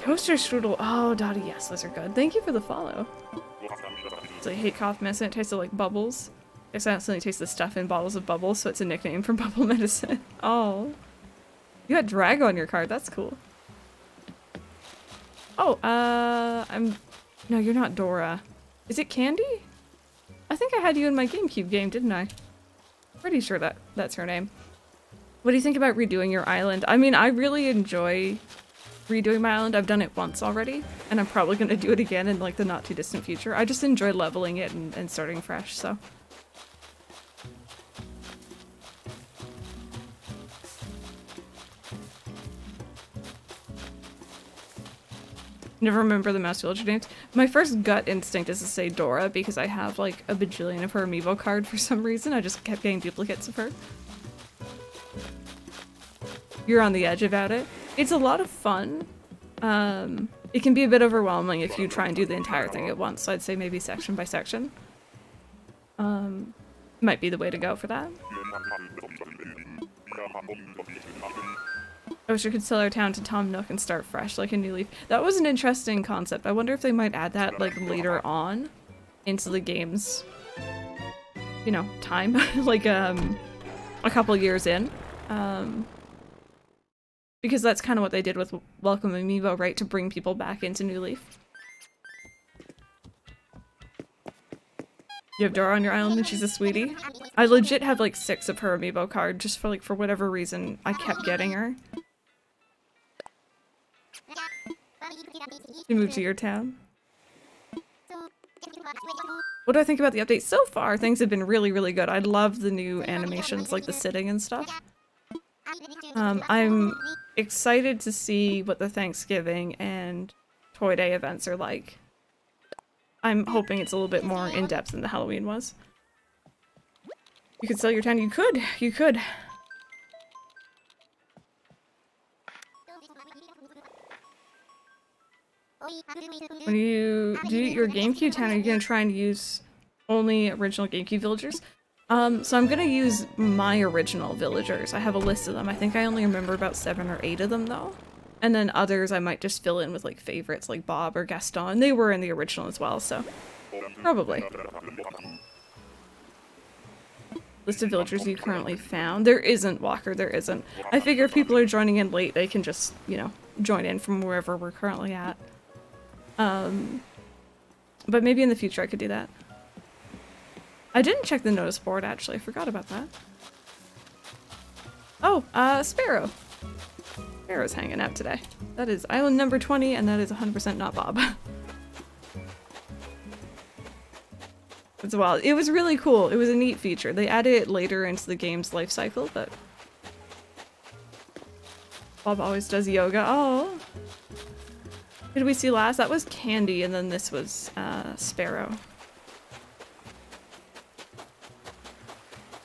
Toaster strudel. Oh, Dottie, yes, those are good. Thank you for the follow. So I hate cough medicine. It tastes like bubbles. I accidentally taste the stuff in bottles of bubbles, so it's a nickname for bubble medicine. Oh. You got drag on your card. That's cool. Oh, uh, I'm... No, you're not Dora. Is it Candy? I think I had you in my GameCube game, didn't I? Pretty sure that that's her name. What do you think about redoing your island? I mean, I really enjoy redoing my island. I've done it once already, and I'm probably going to do it again in like the not too distant future. I just enjoy leveling it and, and starting fresh, so. Never remember the mouse villager names. My first gut instinct is to say Dora because I have like a bajillion of her amiibo card for some reason. I just kept getting duplicates of her. You're on the edge about it. It's a lot of fun. Um, it can be a bit overwhelming if you try and do the entire thing at once, so I'd say maybe section by section. Um, might be the way to go for that. I wish we could sell our town to Tom Nook and start fresh like a new leaf. That was an interesting concept. I wonder if they might add that like later on into the game's, you know, time, like um, a couple years in. Um, because that's kind of what they did with Welcome Amiibo, right? To bring people back into New Leaf. You have Dora on your island and she's a sweetie? I legit have like six of her amiibo card just for like for whatever reason I kept getting her. You moved to your town? What do I think about the update so far? Things have been really, really good. I love the new animations, like the sitting and stuff. Um, I'm excited to see what the Thanksgiving and Toy Day events are like. I'm hoping it's a little bit more in-depth than the Halloween was. You could sell your town. You could. You could. When you do your GameCube town, are you gonna try and use only original GameCube villagers? Um, so I'm gonna use my original villagers. I have a list of them. I think I only remember about seven or eight of them though. And then others I might just fill in with like favorites like Bob or Gaston. They were in the original as well, so Probably. List of villagers you currently found. There isn't, Walker, there isn't. I figure if people are joining in late, they can just, you know, join in from wherever we're currently at. Um, but maybe in the future I could do that. I didn't check the notice board, actually. I forgot about that. Oh, uh, Sparrow. Sparrow's hanging out today. That is island number 20, and that is 100% not Bob. it's wild. It was really cool. It was a neat feature. They added it later into the game's life cycle, but... Bob always does yoga. Oh! Did we see last? That was Candy, and then this was, uh, Sparrow.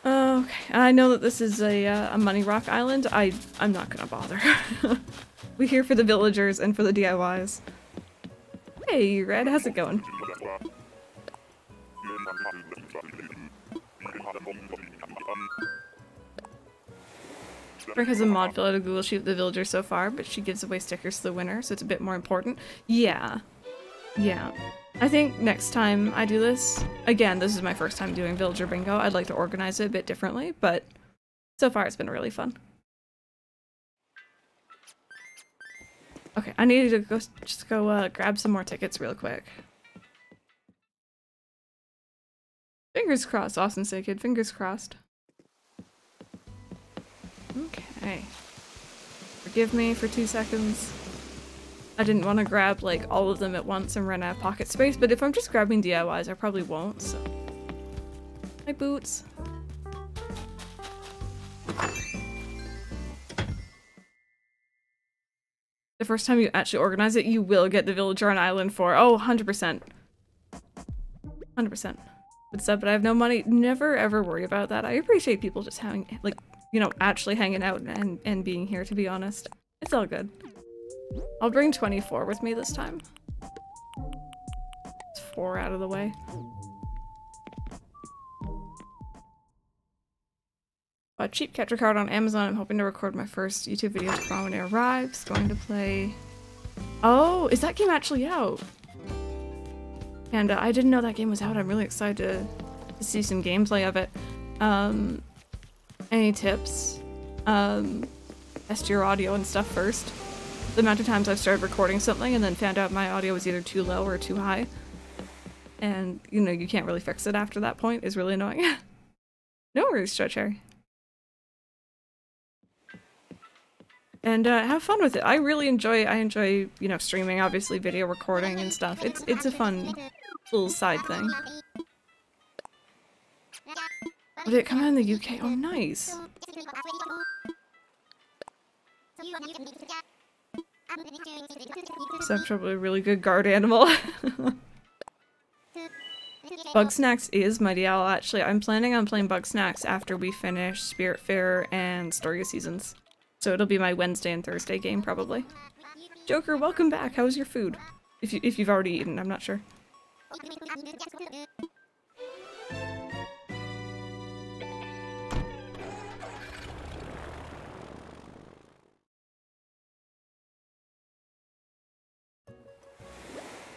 Okay, I know that this is a, uh, a Money Rock Island. I, I'm not gonna bother. We're here for the villagers and for the DIYs. Hey, Red, how's it going? Brick has a mod fill out of Google Sheet the villager so far, but she gives away stickers to the winner, so it's a bit more important. Yeah. Yeah. I think next time I do this, again, this is my first time doing Villager Bingo. I'd like to organize it a bit differently, but so far it's been really fun. Okay, I need to go just go uh, grab some more tickets real quick. Fingers crossed, Austin Say Kid. Fingers crossed. Okay. Forgive me for two seconds. I didn't want to grab like all of them at once and run out of pocket space, but if I'm just grabbing DIYs, I probably won't, so. My boots. The first time you actually organize it, you will get the villager on island for, oh, 100%. 100%. But said, but I have no money. Never ever worry about that. I appreciate people just having, like, you know, actually hanging out and, and being here, to be honest. It's all good. I'll bring 24 with me this time. It's four out of the way. A cheap catcher card on Amazon. I'm hoping to record my first YouTube video tomorrow when it arrives. Going to play... Oh, is that game actually out? And uh, I didn't know that game was out. I'm really excited to, to see some gameplay of it. Um, any tips? Um, test your audio and stuff first the amount of times I've started recording something and then found out my audio was either too low or too high. And, you know, you can't really fix it after that point is really annoying. no worries, Stretch And uh, have fun with it. I really enjoy, I enjoy, you know, streaming, obviously, video recording and stuff. It's, it's a fun little side thing. Did it come out in the UK? Oh, nice. That's probably a really good guard animal. Bugsnax is Mighty Owl, actually. I'm planning on playing Bugsnax after we finish Spiritfarer and Story of Seasons. So it'll be my Wednesday and Thursday game, probably. Joker, welcome back. How's your food? If, you, if you've already eaten, I'm not sure.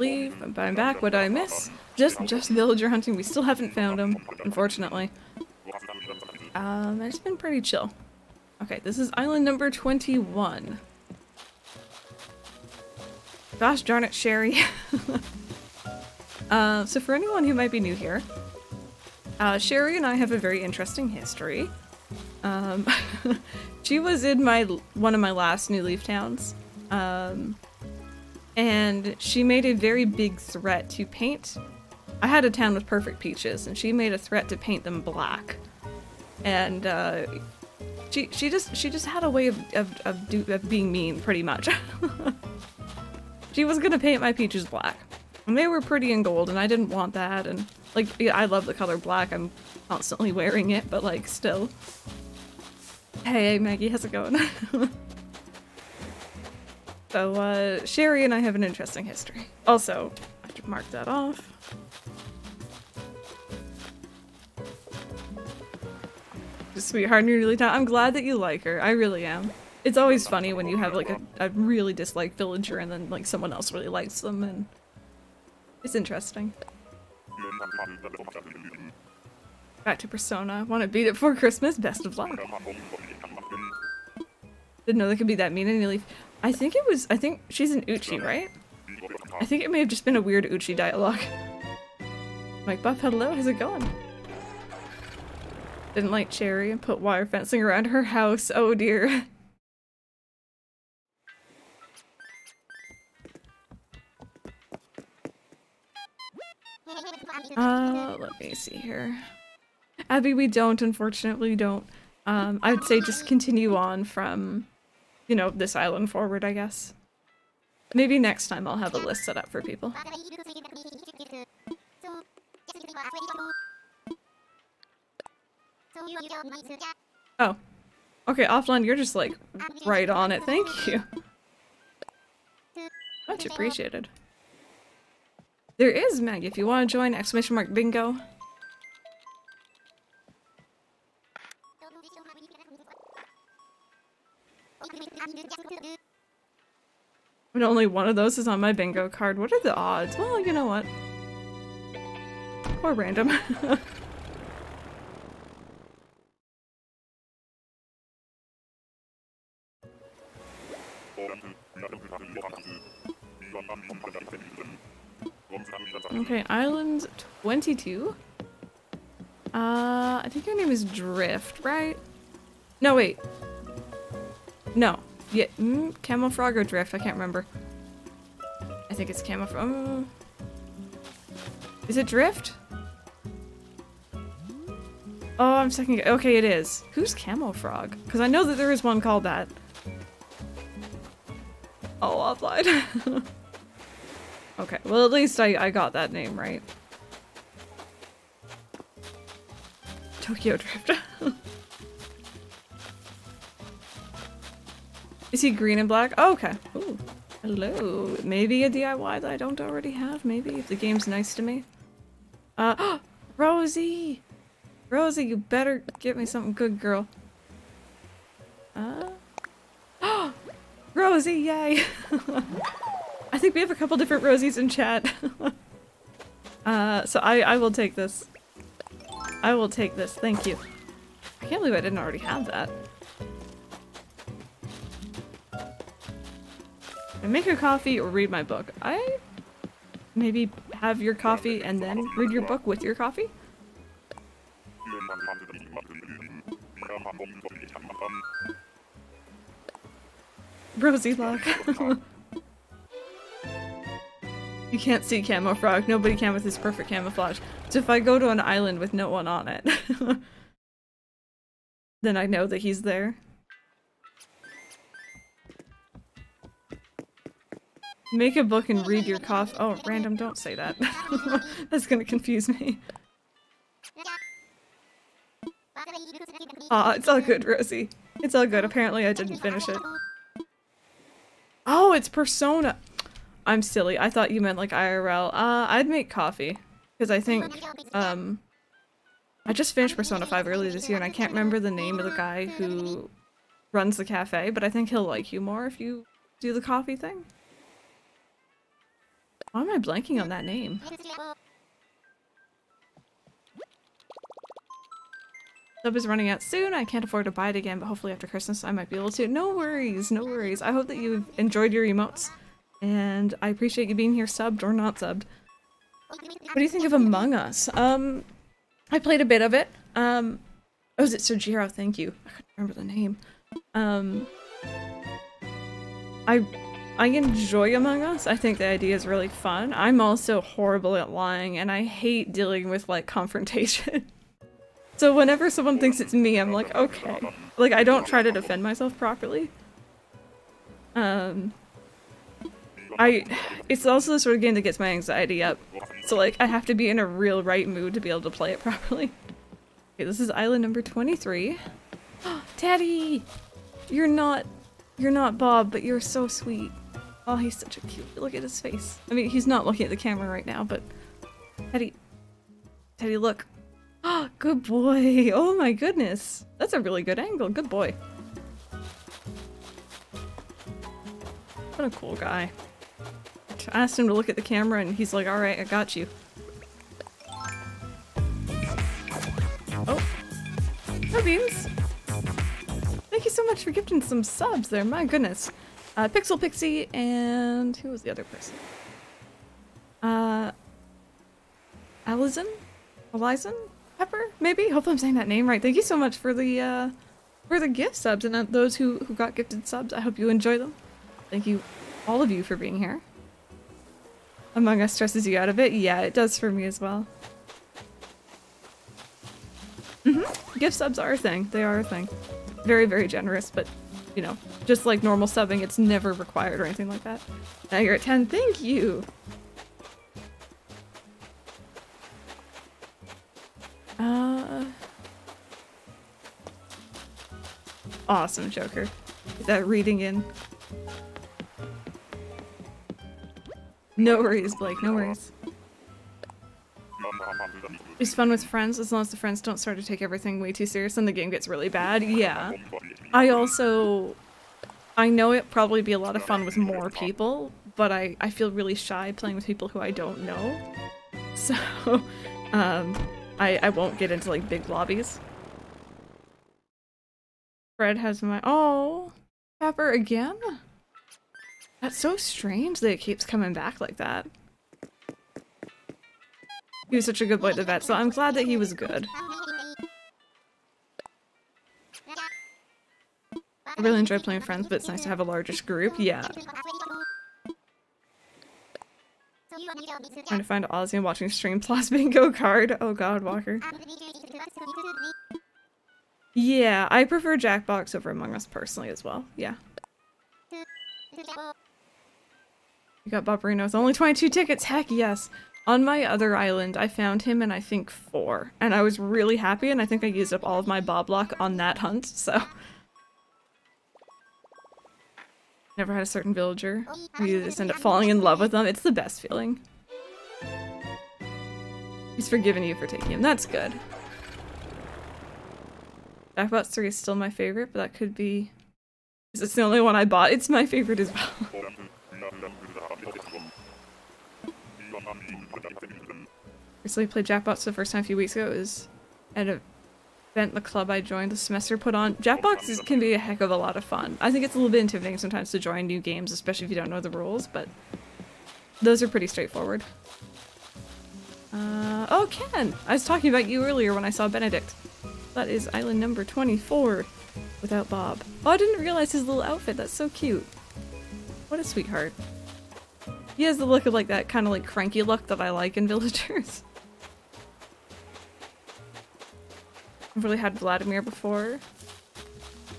Leave, but I'm back. What did I miss? Just, just villager hunting. We still haven't found him, unfortunately. Um, it's been pretty chill. Okay, this is island number 21. Gosh darn it, Sherry. uh, so for anyone who might be new here, uh, Sherry and I have a very interesting history. Um, she was in my one of my last New Leaf towns. Um, and she made a very big threat to paint. I had a town with perfect peaches, and she made a threat to paint them black. And uh, she she just she just had a way of of of, do, of being mean, pretty much. she was gonna paint my peaches black, and they were pretty in gold, and I didn't want that. And like, yeah, I love the color black. I'm constantly wearing it, but like, still. Hey, Maggie, how's it going? So, uh, Sherry and I have an interesting history. Also, I should mark that off. Sweetheart nearly down. I'm glad that you like her. I really am. It's always funny when you have like a, a really disliked villager and then like someone else really likes them and it's interesting. Back to Persona. Want to beat it for Christmas? Best of luck. Didn't know they could be that mean and leave. I think it was- I think she's an Uchi, right? I think it may have just been a weird Uchi dialogue. Mike Buff, hello, how's it going? Didn't like Cherry and put wire fencing around her house. Oh dear. Uh, let me see here. Abby, we don't, unfortunately, don't. Um, I would say just continue on from, you know, this island forward, I guess. Maybe next time I'll have a list set up for people. Oh. Okay, offline, you're just like right on it. Thank you. Much appreciated. There is Meg if you want to join exclamation mark bingo. But only one of those is on my bingo card. What are the odds? Well, you know what? Or random. okay, Island 22. Uh, I think your name is Drift, right? No, wait. No. Yeah, mm, Camofrog or Drift, I can't remember. I think it's Camofrog. Uh, is it Drift? Oh, I'm second. Okay, it is. Who's Camofrog? Because I know that there is one called that. Oh, offline. okay, well at least I, I got that name right. Tokyo Drift. Is he green and black? Oh, okay. Ooh. Hello. Maybe a DIY that I don't already have, maybe, if the game's nice to me. Uh, Rosie! Rosie, you better get me something good, girl. Uh? Rosie, yay! I think we have a couple different Rosies in chat. uh, so I, I will take this. I will take this, thank you. I can't believe I didn't already have that. Make a coffee or read my book. I maybe have your coffee and then read your book with your coffee? Rosie Lock. you can't see Camofrog. Nobody can with his perfect camouflage. So if I go to an island with no one on it, then I know that he's there. Make a book and read your cough. Oh, random, don't say that. That's gonna confuse me. Aw, it's all good, Rosie. It's all good. Apparently I didn't finish it. Oh, it's Persona! I'm silly. I thought you meant like IRL. Uh, I'd make coffee. Because I think, um... I just finished Persona 5 earlier this year and I can't remember the name of the guy who runs the cafe, but I think he'll like you more if you do the coffee thing. Why am I blanking on that name? Sub is running out soon. I can't afford to buy it again, but hopefully after Christmas I might be able to. No worries, no worries. I hope that you've enjoyed your emotes. And I appreciate you being here subbed or not subbed. What do you think of Among Us? Um, I played a bit of it. Um, oh, is it Sojiro? Thank you. I couldn't remember the name. Um, I I enjoy Among Us. I think the idea is really fun. I'm also horrible at lying and I hate dealing with like confrontation. so whenever someone thinks it's me, I'm like, okay. Like I don't try to defend myself properly. Um I it's also the sort of game that gets my anxiety up. So like I have to be in a real right mood to be able to play it properly. Okay, this is island number 23. Teddy! You're not you're not Bob, but you're so sweet. Oh, he's such a cute. Look at his face. I mean, he's not looking at the camera right now, but Teddy, Teddy, look. Ah, oh, good boy. Oh my goodness, that's a really good angle. Good boy. What a cool guy. I asked him to look at the camera, and he's like, "All right, I got you." Oh, no beans. Thank you so much for gifting some subs there. My goodness. Uh, Pixel Pixie and who was the other person? Uh, Alizon? Elizon? Pepper? Maybe? Hope I'm saying that name right. Thank you so much for the uh, for the gift subs and uh, those who, who got gifted subs. I hope you enjoy them. Thank you, all of you, for being here. Among Us stresses you out a bit? Yeah, it does for me as well. Mm hmm Gift subs are a thing. They are a thing. Very, very generous, but, you know, just like normal subbing, it's never required or anything like that. Now you're at 10. Thank you! Uh... Awesome, Joker. Get that reading in. No worries, Blake, no worries. It's fun with friends as long as the friends don't start to take everything way too serious and the game gets really bad. Yeah. I also... I know it probably be a lot of fun with more people, but I, I feel really shy playing with people who I don't know. So, um, I, I won't get into like big lobbies. Fred has my- oh! Pepper again? That's so strange that it keeps coming back like that. He was such a good boy to vet, so I'm glad that he was good. I really enjoy playing friends, but it's nice to have a largest group. Yeah. Trying to find Ozzy and watching stream plus bingo card. Oh god, Walker. Yeah, I prefer Jackbox over Among Us personally as well. Yeah. You got Bobberino with only 22 tickets. Heck yes. On my other island, I found him and I think four, and I was really happy, and I think I used up all of my Bob luck on that hunt, so. Never had a certain villager. You just end up falling in love with them. It's the best feeling. He's forgiven you for taking him. That's good. Jackbox 3 is still my favorite, but that could be... It's the only one I bought. It's my favorite as well. Recently played Jackbox for the first time a few weeks ago. It was at an event the club I joined the semester put on. Jackbox can be a heck of a lot of fun. I think it's a little bit intimidating sometimes to join new games, especially if you don't know the rules, but those are pretty straightforward. Uh, oh, Ken! I was talking about you earlier when I saw Benedict. That is island number 24 without Bob. Oh, I didn't realize his little outfit. That's so cute. What a sweetheart. He has the look of like that kind of like cranky look that I like in villagers. I've really had Vladimir before.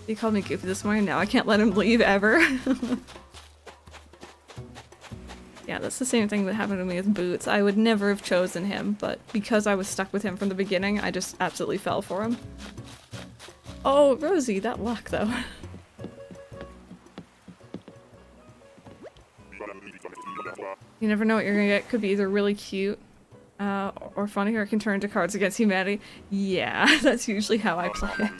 He called me goofy this morning. Now I can't let him leave ever. yeah, that's the same thing that happened to me with Boots. I would never have chosen him, but because I was stuck with him from the beginning, I just absolutely fell for him. Oh, Rosie, that luck though. you never know what you're gonna get. Could be either really cute uh, or funny, or it can turn into Cards Against Humanity. Yeah, that's usually how I play it.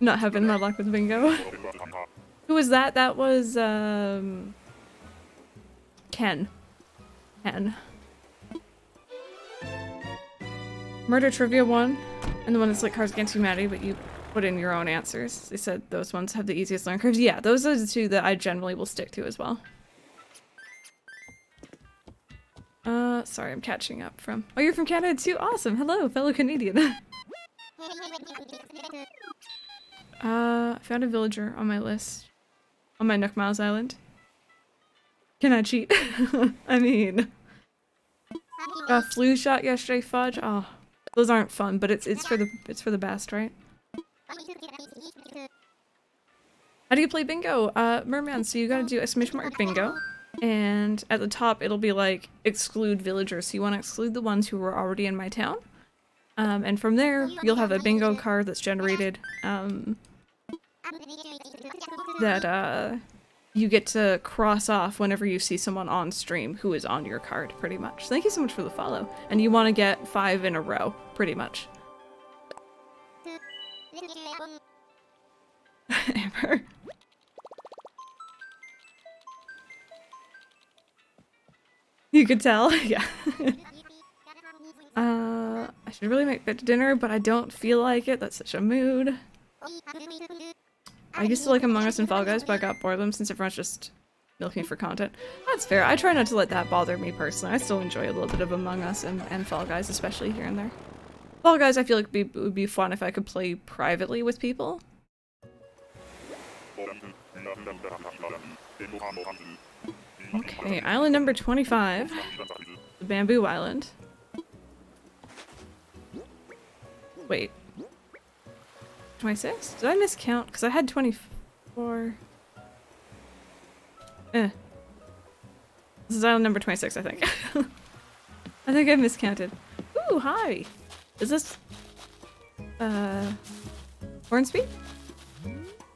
Not having my luck with bingo. Who was that? That was, um... Ken. Ken. Murder Trivia one, and the one that's like Cards Against Humanity, but you put in your own answers. They said those ones have the easiest learn curves. Yeah, those are the two that I generally will stick to as well. Uh, sorry, I'm catching up from- Oh, you're from Canada too? Awesome! Hello, fellow Canadian! uh, I found a villager on my list. On my Nook Miles Island. Can I cheat? I mean... Got flu shot yesterday, fudge? Oh, those aren't fun, but it's it's for the it's for the best, right? How do you play bingo? Uh, Merman, so you gotta do exclamation mark bingo. And at the top, it'll be like, exclude villagers. So you want to exclude the ones who were already in my town. Um, and from there, you'll have a bingo card that's generated um, that uh, you get to cross off whenever you see someone on stream who is on your card, pretty much. Thank you so much for the follow. And you want to get five in a row, pretty much. Amber. You could tell, yeah. Uh, I should really make dinner, but I don't feel like it. That's such a mood. I used to like Among Us and Fall Guys, but I got bored of them since everyone's just milking for content. That's fair. I try not to let that bother me personally. I still enjoy a little bit of Among Us and, and Fall Guys, especially here and there. Fall Guys I feel like be, would be fun if I could play privately with people. Okay, island number 25. The Bamboo Island. Wait. 26? Did I miscount? Because I had 24. Eh. This is island number 26, I think. I think I miscounted. Ooh, hi! Is this... Uh... Hornsby?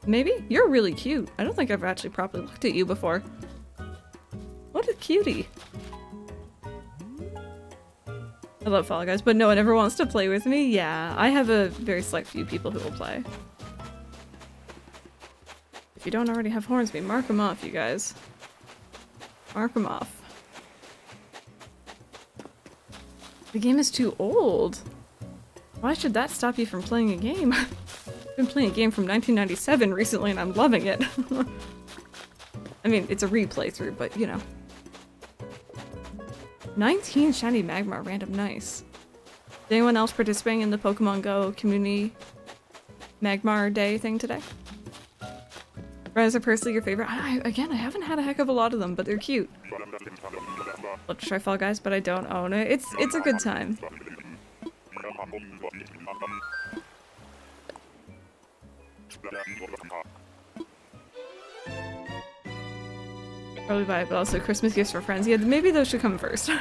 Maybe? You're really cute. I don't think I've actually properly looked at you before. What a cutie. I love Fall Guys, but no one ever wants to play with me? Yeah, I have a very select few people who will play. If you don't already have Hornsby, mark them off, you guys. Mark them off. The game is too old. Why should that stop you from playing a game? I've been playing a game from 1997 recently and I'm loving it. I mean, it's a replay through, but you know. 19 shiny Magmar random, nice. Is anyone else participating in the Pokemon Go community Magmar Day thing today? Res are personally your favorite? I, again, I haven't had a heck of a lot of them, but they're cute. Let's try Fall Guys, but I don't own it. It's it's a good time. Probably buy it, but also Christmas gifts for friends. Yeah, maybe those should come first.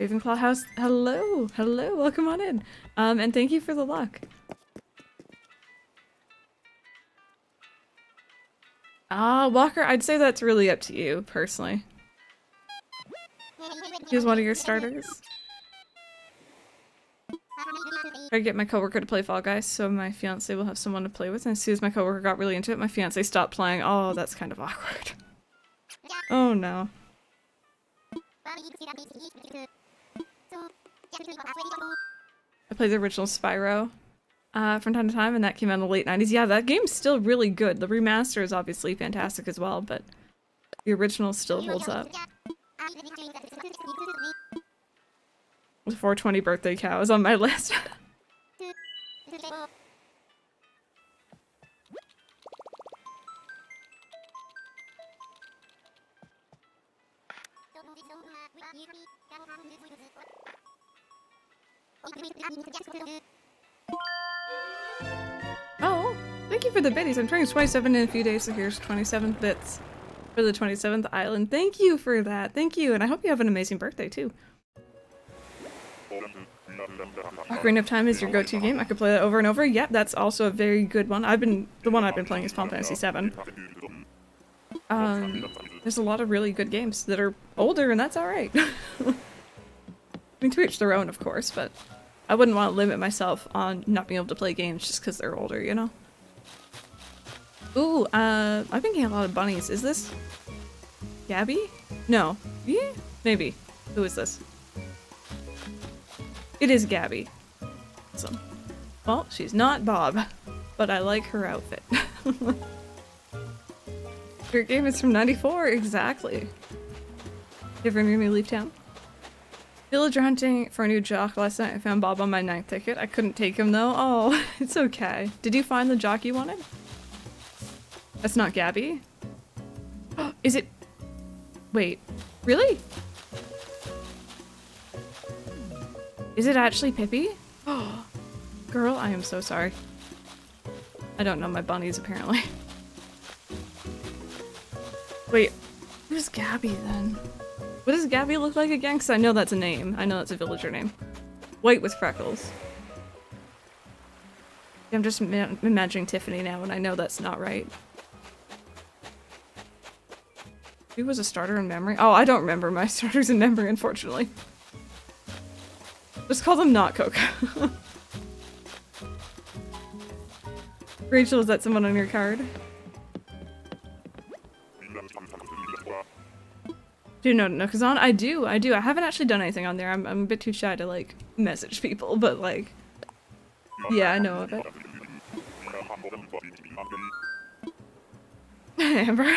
Ravenclaw House, hello, hello, welcome on in. Um, and thank you for the luck. Ah, Walker, I'd say that's really up to you, personally. Here's one of your starters. I get my coworker to play Fall Guys, so my fiance will have someone to play with. And as soon as my coworker got really into it, my fiance stopped playing. Oh, that's kind of awkward. Oh no. I played the original Spyro uh, from time to time, and that came out in the late 90s. Yeah, that game's still really good. The remaster is obviously fantastic as well, but the original still holds up. The 420 birthday cow is on my list. Oh, thank you for the biddies. I'm turning 27 in a few days, so here's 27 bits for the 27th island. Thank you for that. Thank you, and I hope you have an amazing birthday too. Ocarina of Time is your go-to game. I could play that over and over. Yep, that's also a very good one. I've been the one I've been playing is Final Fantasy VII. Um, there's a lot of really good games that are older, and that's all right. I mean, to each their own, of course, but I wouldn't want to limit myself on not being able to play games just because they're older, you know? Ooh, uh, I've been getting a lot of bunnies. Is this Gabby? No. Yeah? Maybe. Who is this? It is Gabby. Awesome. Well, she's not Bob, but I like her outfit. Your game is from 94, exactly. You ever me leave town? Villager hunting for a new jock last night. I found Bob on my ninth ticket. I couldn't take him though. Oh, it's okay. Did you find the jock you wanted? That's not Gabby? is it- Wait, really? Is it actually Pippi? Oh, girl, I am so sorry. I don't know my bunnies, apparently. Wait, who's Gabby then? What does Gabby look like again? Because I know that's a name. I know that's a villager name. White with freckles. I'm just imagining Tiffany now, and I know that's not right. Who was a starter in memory? Oh, I don't remember my starters in memory, unfortunately. Just call them not Coco. Rachel, is that someone on your card? Do you know Nookazon? I do, I do. I haven't actually done anything on there. I'm, I'm a bit too shy to like message people, but like, yeah, I know of it. Amber.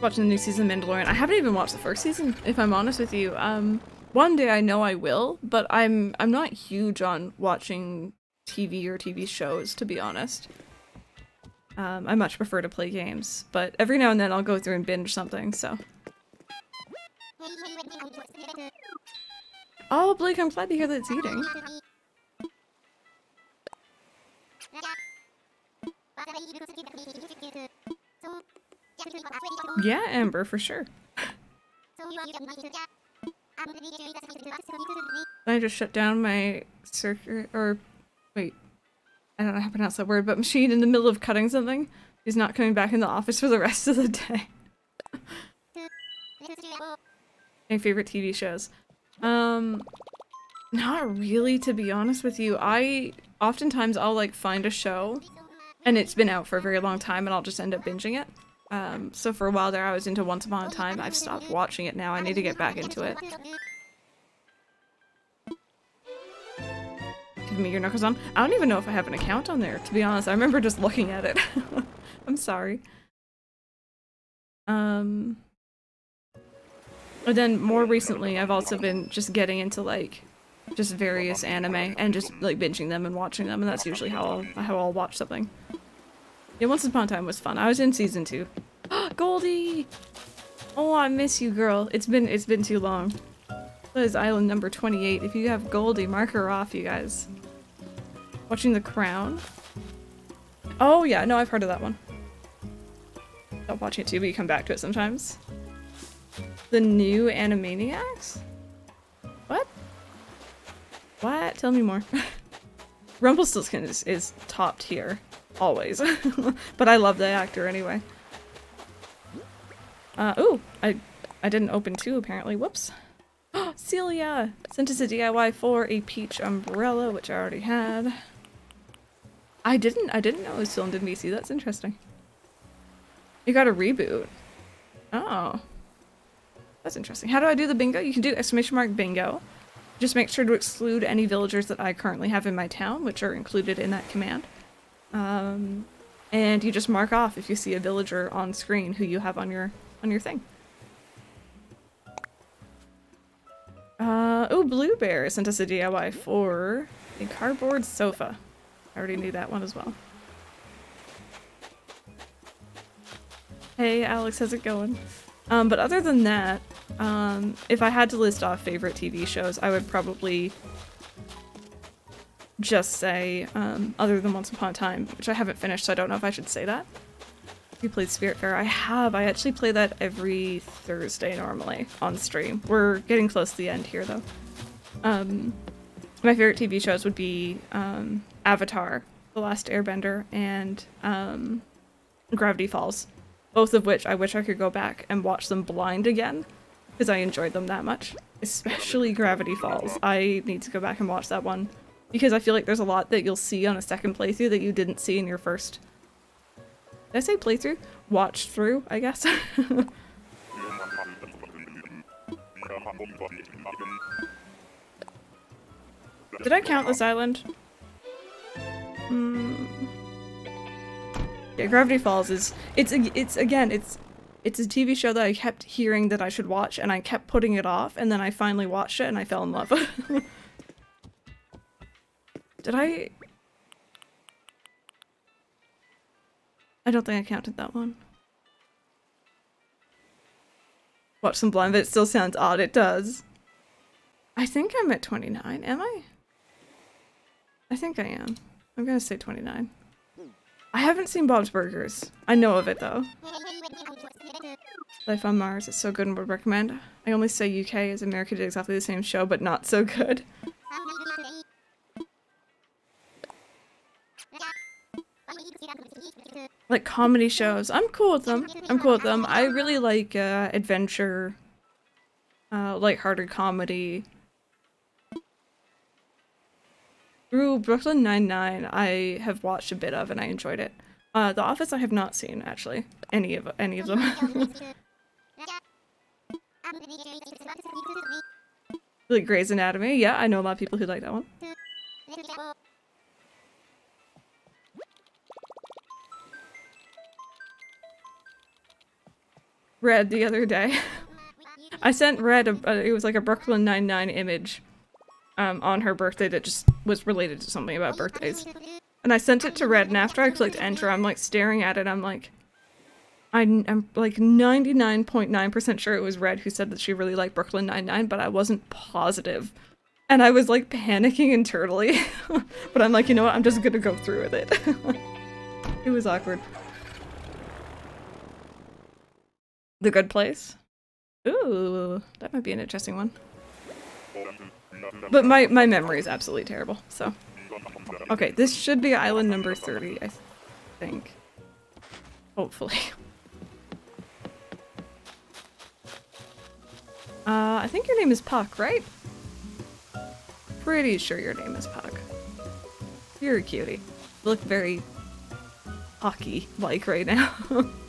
Watching the new season of Mandalorian. I haven't even watched the first season, if I'm honest with you. Um, one day I know I will, but I'm I'm not huge on watching TV or TV shows, to be honest. Um, I much prefer to play games, but every now and then I'll go through and binge something, so. Oh, Blake, I'm glad to hear that it's eating. Yeah, Amber, for sure. I just shut down my circuit, or wait, I don't know how to pronounce that word, but machine in the middle of cutting something. He's not coming back in the office for the rest of the day. My favorite TV shows. Um, not really, to be honest with you. I, oftentimes I'll like find a show and it's been out for a very long time and I'll just end up binging it. Um, so for a while there I was into Once Upon a Time. I've stopped watching it now. I need to get back into it. Give me your knuckles on. I don't even know if I have an account on there, to be honest. I remember just looking at it. I'm sorry. Um... But then more recently I've also been just getting into like just various anime and just like binging them and watching them and that's usually how I'll, how I'll watch something. Yeah, Once Upon a Time was fun. I was in season two. Goldie! Oh, I miss you, girl. It's been it's been too long. That is island number 28. If you have Goldie, mark her off, you guys. Watching The Crown? Oh yeah, no, I've heard of that one. Not watching it too, but you come back to it sometimes. The new Animaniacs? What? What? Tell me more. Rumpelstiltskin is, is top tier. Always. but I love the actor anyway. Uh, ooh, I, I didn't open two apparently. Whoops. Celia! Sent us a DIY for a peach umbrella, which I already had. I didn't, I didn't know it was in BC. That's interesting. You got a reboot. Oh. That's interesting. How do I do the bingo? You can do exclamation mark bingo. Just make sure to exclude any villagers that I currently have in my town, which are included in that command. Um, and you just mark off if you see a villager on screen who you have on your on your thing. Uh, oh, Bluebear sent us a DIY for a cardboard sofa. I already knew that one as well. Hey, Alex, how's it going? Um, but other than that, um, if I had to list off favorite TV shows, I would probably just say, um, other than Once Upon a Time, which I haven't finished, so I don't know if I should say that. You played Spiritfarer? I have. I actually play that every Thursday normally on stream. We're getting close to the end here, though. Um, my favorite TV shows would be um, Avatar, The Last Airbender, and um, Gravity Falls. Both of which I wish I could go back and watch them blind again, because I enjoyed them that much. Especially Gravity Falls. I need to go back and watch that one because I feel like there's a lot that you'll see on a second playthrough that you didn't see in your first. Did I say playthrough? Watch through, I guess. Did I count this island? Mm. Yeah, Gravity Falls is it's it's again it's it's a TV show that I kept hearing that I should watch and I kept putting it off and then I finally watched it and I fell in love. Did I? I don't think I counted that one. Watch some blind, but it still sounds odd. It does. I think I'm at 29. Am I? I think I am. I'm gonna say 29. I haven't seen Bob's Burgers. I know of it though. Life on Mars is so good and would recommend. I only say UK as America did exactly the same show, but not so good. Like comedy shows. I'm cool with them. I'm cool with them. I really like uh, adventure, uh, lighthearted comedy. Ooh, Brooklyn Nine-Nine I have watched a bit of and I enjoyed it. Uh, The Office I have not seen, actually. Any of any of them. like Grey's Anatomy, yeah, I know a lot of people who like that one. Red the other day. I sent Red a, a, it was like a Brooklyn Nine-Nine image um, on her birthday that just was related to something about birthdays. And I sent it to Red, and after I clicked enter, I'm like staring at it, I'm like, I, am like 99.9% sure it was Red who said that she really liked Brooklyn Nine-Nine, but I wasn't positive. And I was like panicking internally. but I'm like, you know what, I'm just gonna go through with it. it was awkward. The Good Place? Ooh, that might be an interesting one. But my, my memory is absolutely terrible, so. Okay, this should be island number 30, I think. Hopefully. Uh, I think your name is Puck, right? Pretty sure your name is Puck. You're a cutie. You look very hockey-like right now.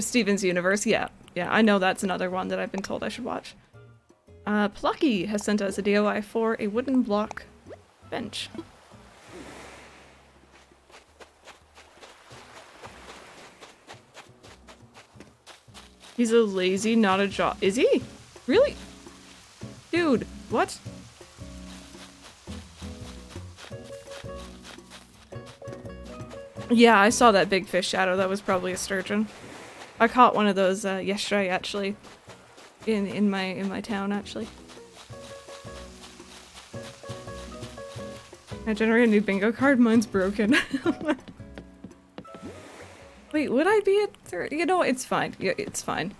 Steven's Universe, yeah. Yeah, I know that's another one that I've been told I should watch. Uh, Plucky has sent us a DIY for a wooden block bench. He's a lazy, not a job. Is he? Really? Dude, what? Yeah, I saw that big fish shadow. That was probably a sturgeon. I caught one of those uh, yesterday, actually, in in my in my town, actually. I generate a new bingo card. Mine's broken. Wait, would I be at third? You know, it's fine. Yeah, it's fine.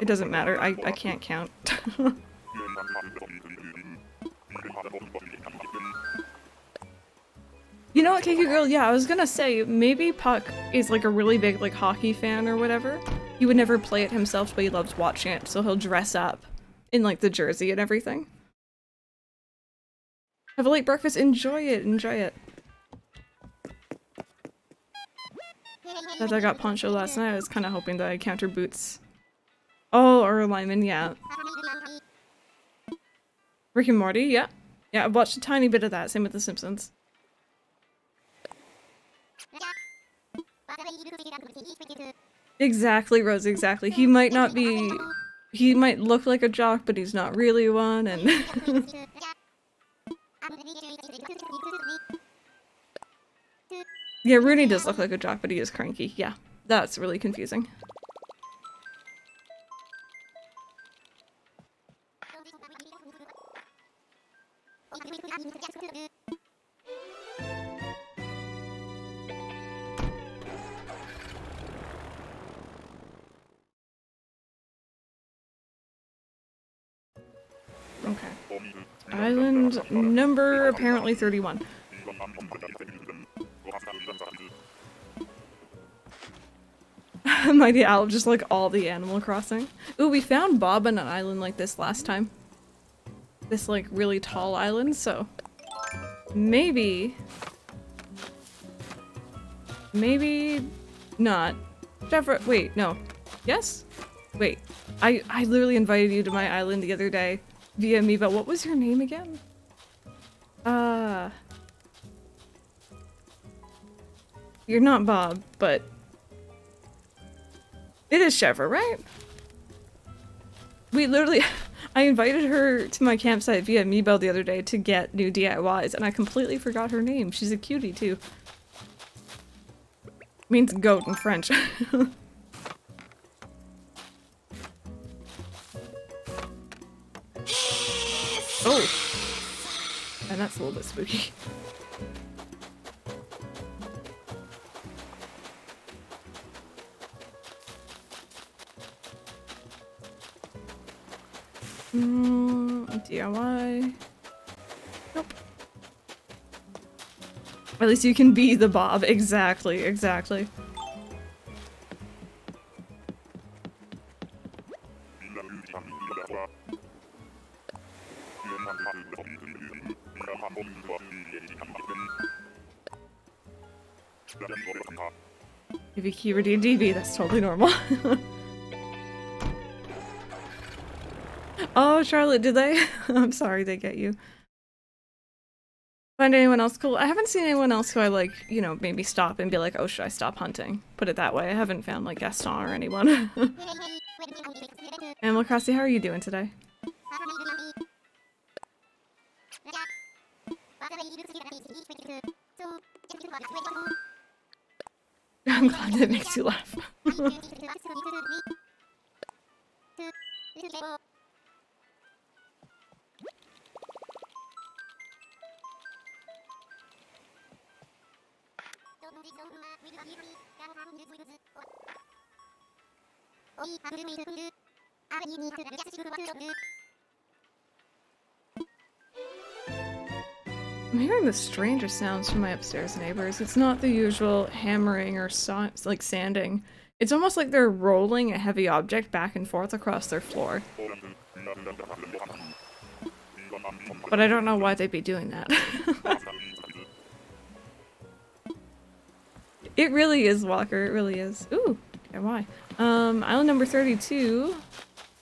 It doesn't matter. I I can't count. You know what, KQ Girl? Yeah, I was gonna say, maybe Puck is like a really big like hockey fan or whatever. He would never play it himself, but he loves watching it, so he'll dress up in like the jersey and everything. Have a late breakfast, enjoy it, enjoy it. That I got Poncho last night, I was kind of hoping that I'd counter Boots. Oh, or Lyman, yeah. Rick and Morty, yeah. Yeah, I've watched a tiny bit of that, same with The Simpsons. Exactly, Rose, exactly. He might not be... He might look like a jock, but he's not really one, and... yeah, Rooney does look like a jock, but he is cranky. Yeah, that's really confusing. Island number apparently 31. Mighty Owl, just like all the Animal Crossing. Ooh, we found Bob on an island like this last time. This like really tall island, so maybe maybe not. Jeffrey, wait, no. Yes? Wait, I, I literally invited you to my island the other day via me, what was your name again? Uh... You're not Bob, but... It is Chevre, right? We literally- I invited her to my campsite via amiibo the other day to get new DIYs, and I completely forgot her name. She's a cutie, too. Means goat in French. Oh! And that's a little bit spooky. Mm, DIY. Nope. At least you can be the Bob. Exactly, exactly. If you keyword DB, that's totally normal. oh, Charlotte, did they? I'm sorry they get you. Find anyone else cool? I haven't seen anyone else who I like, you know, maybe stop and be like, oh, should I stop hunting? Put it that way. I haven't found like Gaston or anyone. Animal Crossy, how are you doing today? I'm glad that makes you laugh. I'm hearing the strangest sounds from my upstairs neighbors. It's not the usual hammering or like sanding. It's almost like they're rolling a heavy object back and forth across their floor. But I don't know why they'd be doing that. it really is, Walker. It really is. Ooh, okay, why? Um, island number 32.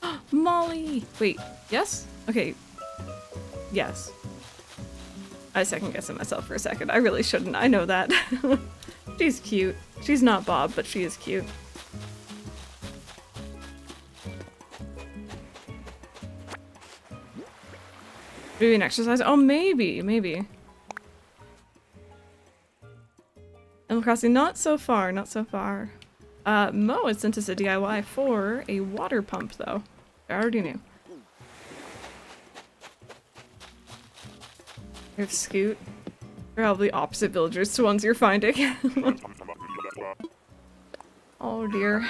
Molly! Wait, yes? Okay. Yes. I second guessing myself for a second. I really shouldn't. I know that. She's cute. She's not Bob, but she is cute. Maybe an exercise? Oh, maybe, maybe. Animal Crossing, not so far, not so far. Uh, Moe has sent us a DIY for a water pump, though. I already knew. Have Scoot. Probably opposite villagers to ones you're finding. oh dear.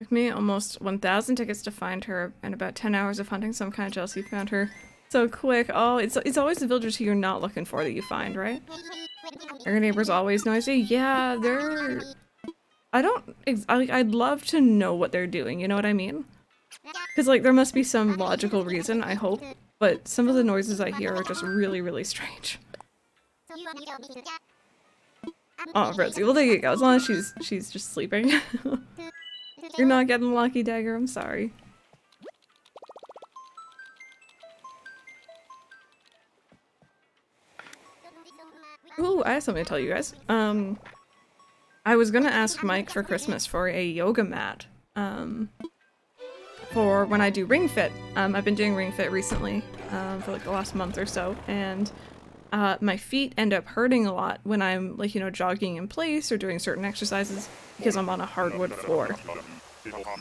Took me almost 1,000 tickets to find her and about 10 hours of hunting, so I'm kind of jealous you found her so quick. Oh, it's, it's always the villagers who you're not looking for that you find, right? Are your neighbors always noisy? Yeah, they're... I don't... I, I'd love to know what they're doing, you know what I mean? Because, like, there must be some logical reason, I hope. But some of the noises I hear are just really, really strange. Oh, Rosie. Well, there you go. As long as she's she's just sleeping. You're not getting lucky, Dagger. I'm sorry. Ooh, I have something to tell you guys. Um, I was gonna ask Mike for Christmas for a yoga mat. Um, for when I do Ring Fit. Um, I've been doing Ring Fit recently, um, for like the last month or so, and uh, my feet end up hurting a lot when I'm like, you know, jogging in place or doing certain exercises because I'm on a hardwood floor.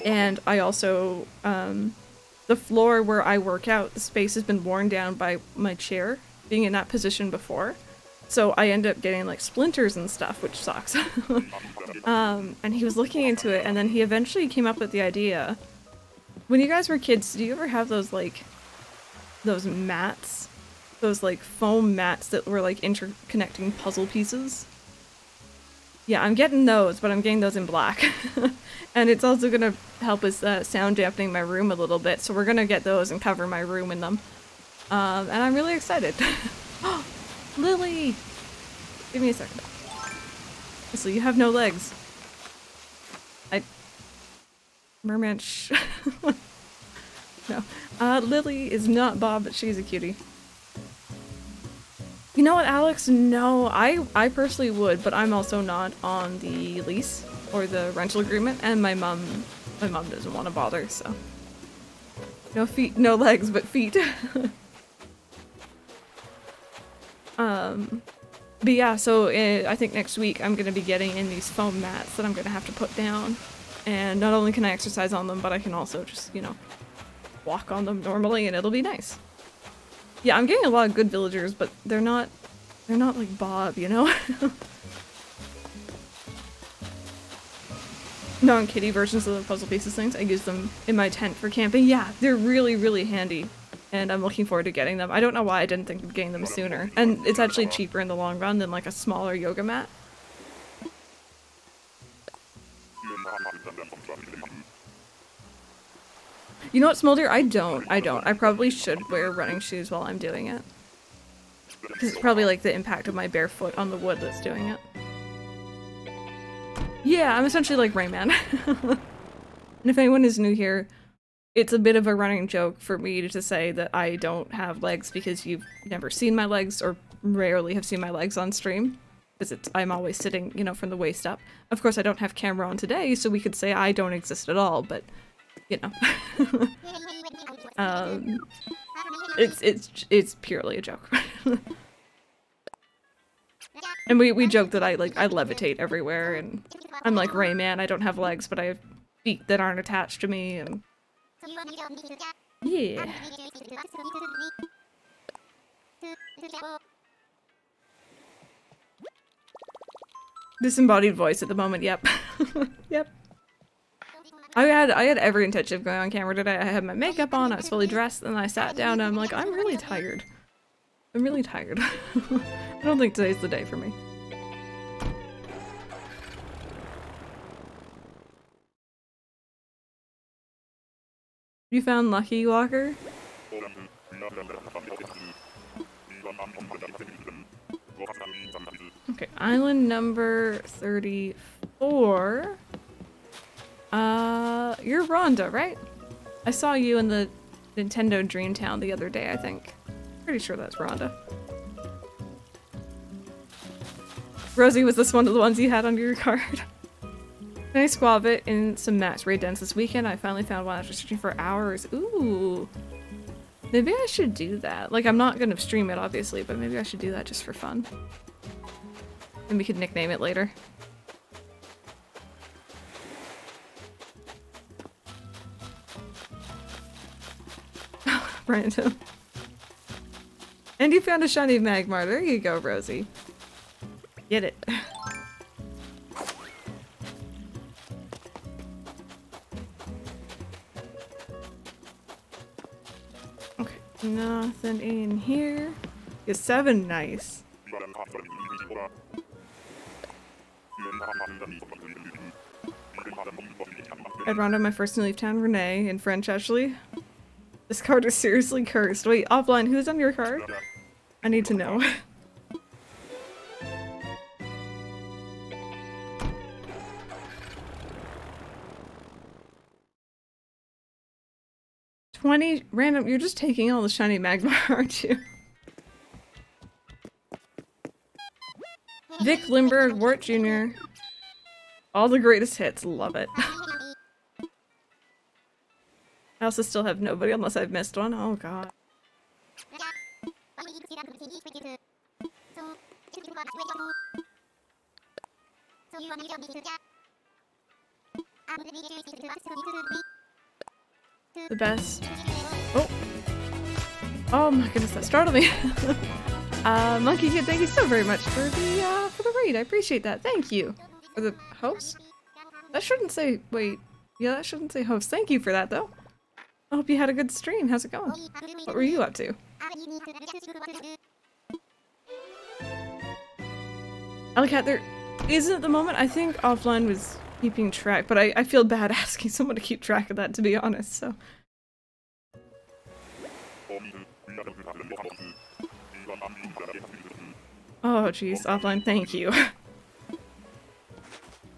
And I also, um, the floor where I work out, the space has been worn down by my chair being in that position before. So I end up getting like splinters and stuff, which sucks. um, and he was looking into it, and then he eventually came up with the idea. When you guys were kids, do you ever have those like, those mats? Those like foam mats that were like interconnecting puzzle pieces? Yeah, I'm getting those, but I'm getting those in black. and it's also gonna help us uh, sound dampening my room a little bit, so we're gonna get those and cover my room in them. Um, and I'm really excited. Lily! Give me a second. So you have no legs. I... Merman, No. Uh, Lily is not Bob, but she's a cutie. You know what, Alex? No, I, I personally would, but I'm also not on the lease or the rental agreement, and my mom, my mom doesn't want to bother, so. No feet, no legs, but feet. um, but yeah, so uh, I think next week I'm going to be getting in these foam mats that I'm going to have to put down. And not only can I exercise on them, but I can also just, you know, walk on them normally and it'll be nice. Yeah, I'm getting a lot of good villagers, but they're not, they're not like Bob, you know? Non-kitty versions of the puzzle pieces things. I use them in my tent for camping. Yeah, they're really, really handy. And I'm looking forward to getting them. I don't know why I didn't think of getting them sooner. And it's actually cheaper in the long run than like a smaller yoga mat. You know what, Smolder? I don't. I don't. I probably should wear running shoes while I'm doing it. Because it's probably like the impact of my bare foot on the wood that's doing it. Yeah, I'm essentially like Rayman. and if anyone is new here, it's a bit of a running joke for me to say that I don't have legs because you've never seen my legs or rarely have seen my legs on stream. Because I'm always sitting, you know, from the waist up. Of course, I don't have camera on today, so we could say I don't exist at all, but, you know. um, it's, it's, it's purely a joke. And we, we joke that I like I levitate everywhere and I'm like Rayman, I don't have legs but I have feet that aren't attached to me and Yeah. Disembodied voice at the moment, yep. yep. I had I had every intention of going on camera today. I had my makeup on, I was fully dressed, and I sat down and I'm like, I'm really tired. I'm really tired. I don't think today's the day for me. You found Lucky Walker? Okay, island number 34. Uh, you're Rhonda, right? I saw you in the Nintendo Dreamtown the other day, I think. Pretty sure that's Rhonda. Rosie, was this one of the ones you had on your card? Can I squab it in some max raid dens this weekend? I finally found one after searching for hours. Ooh. Maybe I should do that. Like, I'm not gonna stream it, obviously, but maybe I should do that just for fun. And we could nickname it later. Random. And you found a shiny Magmar. There you go, Rosie. Get it. nothing in here. here. Is seven nice. I'd round up my first new leaf town, Renee, in French actually. This card is seriously cursed. Wait, offline, who's on your card? I need to know. Twenty random. You're just taking all the shiny Magmar, aren't you? Vic Limberg, Wart Jr. All the greatest hits. Love it. I also still have nobody unless I've missed one. Oh god. The best. Oh. Oh my goodness, that startled me. uh, Monkey Kid, thank you so very much for the uh, for the raid. I appreciate that. Thank you. For the host? That shouldn't say wait. Yeah, that shouldn't say host. Thank you for that though. I hope you had a good stream. How's it going? What were you up to? Alicat, there isn't the moment. I think offline was keeping track, but I, I feel bad asking someone to keep track of that, to be honest, so. Oh, jeez, offline, thank you. I'm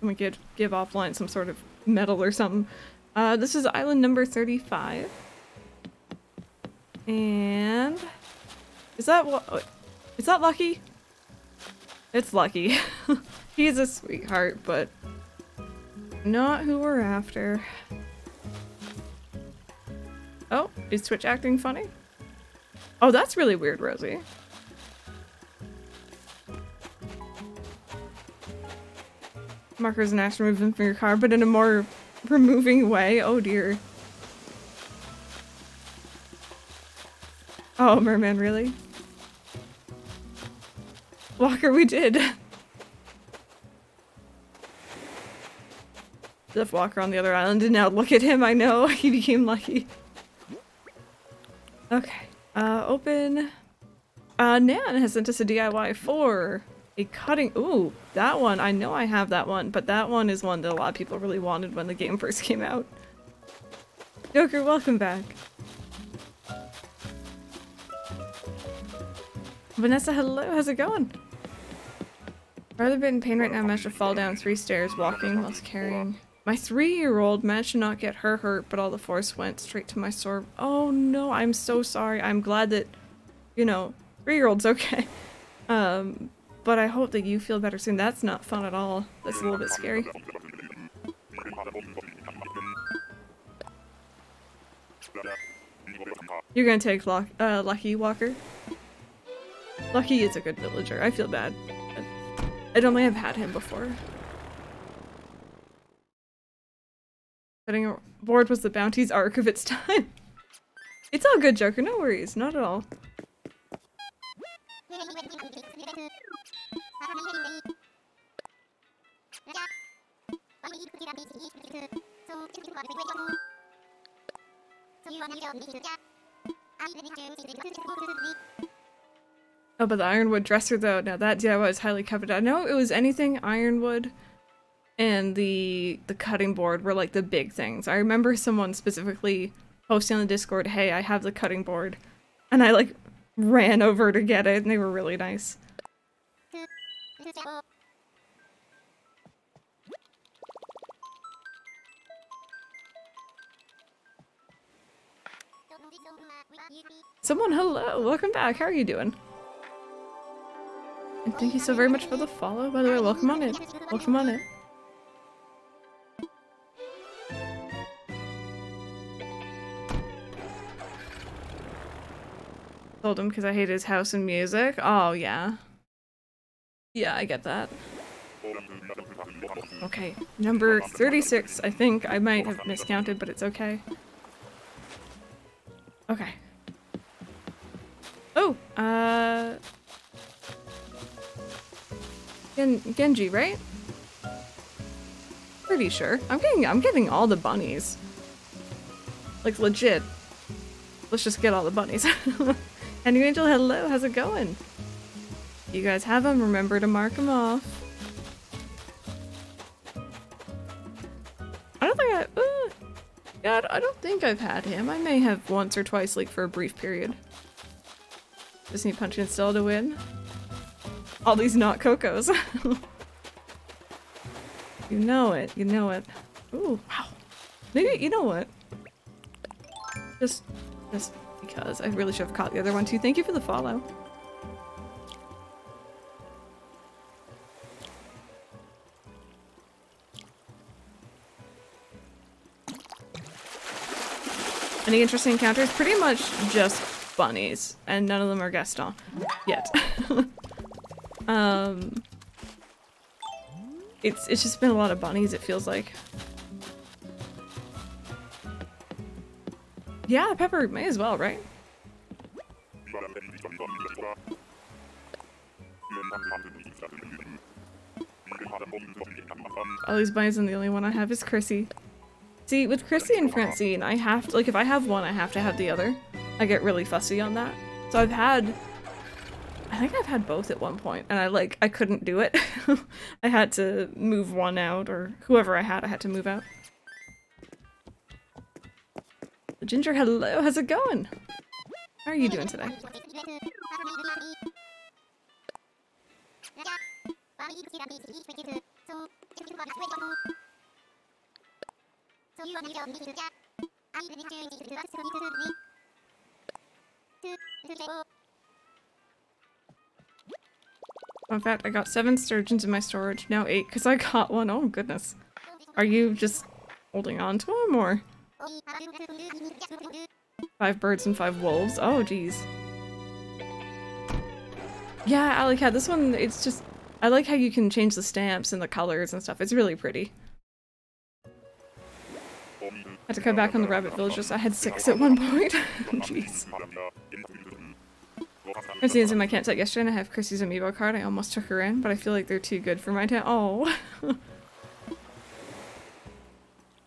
gonna give, give offline some sort of medal or something. Uh, this is island number 35. And... Is that what? Is that Lucky? It's Lucky. He's a sweetheart, but not who we're after. Oh, is Twitch acting funny? Oh, that's really weird, Rosie. Markers and action remove them from your car, but in a more removing way. Oh dear. Oh, Merman, really? Walker, we did. Left Walker on the other island and now look at him, I know. He became lucky. Okay. Uh, open. Uh, Nan has sent us a DIY for A cutting. Ooh, that one. I know I have that one, but that one is one that a lot of people really wanted when the game first came out. Joker, welcome back. Vanessa, hello. How's it going? Rather bit in pain right now. Managed to fall down three stairs walking whilst carrying. My three-year-old managed to not get her hurt, but all the force went straight to my sword. Oh no, I'm so sorry. I'm glad that, you know, three-year-old's okay. Um, but I hope that you feel better soon. That's not fun at all. That's a little bit scary. You're gonna take Lock uh, Lucky Walker? Lucky is a good villager. I feel bad. I don't I've had him before. Setting board was the bounty's arc of its time. it's all good, Joker. No worries. Not at all. Oh, but the ironwood dresser though, now that DIY was highly coveted. I know it was anything ironwood and the the cutting board were like the big things. I remember someone specifically posting on the Discord, hey, I have the cutting board. And I like ran over to get it and they were really nice. Someone, hello! Welcome back, how are you doing? And thank you so very much for the follow, by the way, welcome on in. Welcome on in. Told him because I hate his house and music. Oh, yeah. Yeah, I get that. Okay, number 36, I think. I might have miscounted, but it's okay. Okay. Oh, uh... Gen Genji, right? Pretty sure. I'm getting I'm getting all the bunnies. Like legit. Let's just get all the bunnies. Angel, hello, how's it going? You guys have them, remember to mark them off. I don't think I- uh, God, I don't think I've had him. I may have once or twice, like, for a brief period. Just need punch still to win. All these not Cocos. you know it, you know it. Ooh, wow. Maybe, you know what? Just, just because. I really should have caught the other one too. Thank you for the follow. Any interesting encounters? Pretty much just bunnies, and none of them are Gaston. Yet. um, it's, it's just been a lot of bunnies, it feels like. Yeah, Pepper may as well, right? Bunnies and the only one I have is Chrissy. See, with Chrissy and Francine, I have to, like, if I have one, I have to have the other. I get really fussy on that. So I've had, I think I've had both at one point, and I, like, I couldn't do it. I had to move one out, or whoever I had, I had to move out. Ginger, hello, how's it going? How are you doing today? In fact, I got seven sturgeons in my storage, now eight because I got one. Oh goodness. Are you just holding on to them or? Five birds and five wolves. Oh geez. Yeah, Alley this one, it's just, I like how you can change the stamps and the colors and stuff. It's really pretty. had to come back on the rabbit villages. I had six at one point. Jeez. Chrissy's in my campsite yesterday and I have Chrissy's amiibo card. I almost took her in, but I feel like they're too good for my town. Oh.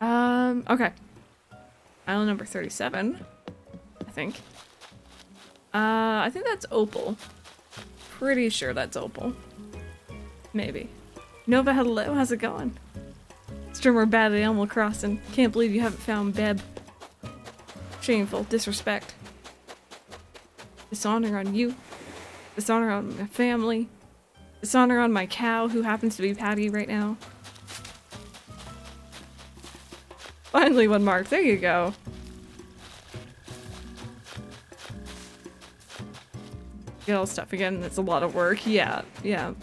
um, okay. Island number 37, I think. Uh, I think that's Opal. Pretty sure that's Opal. Maybe. Nova, hello, how's it going? Streamer bad at Animal Crossing. Can't believe you haven't found Beb. Shameful. Disrespect. Dishonor on you. Dishonor on my family. Dishonor on my cow, who happens to be Patty right now. Finally one mark. There you go. Get all stuff again. It's a lot of work. Yeah, yeah.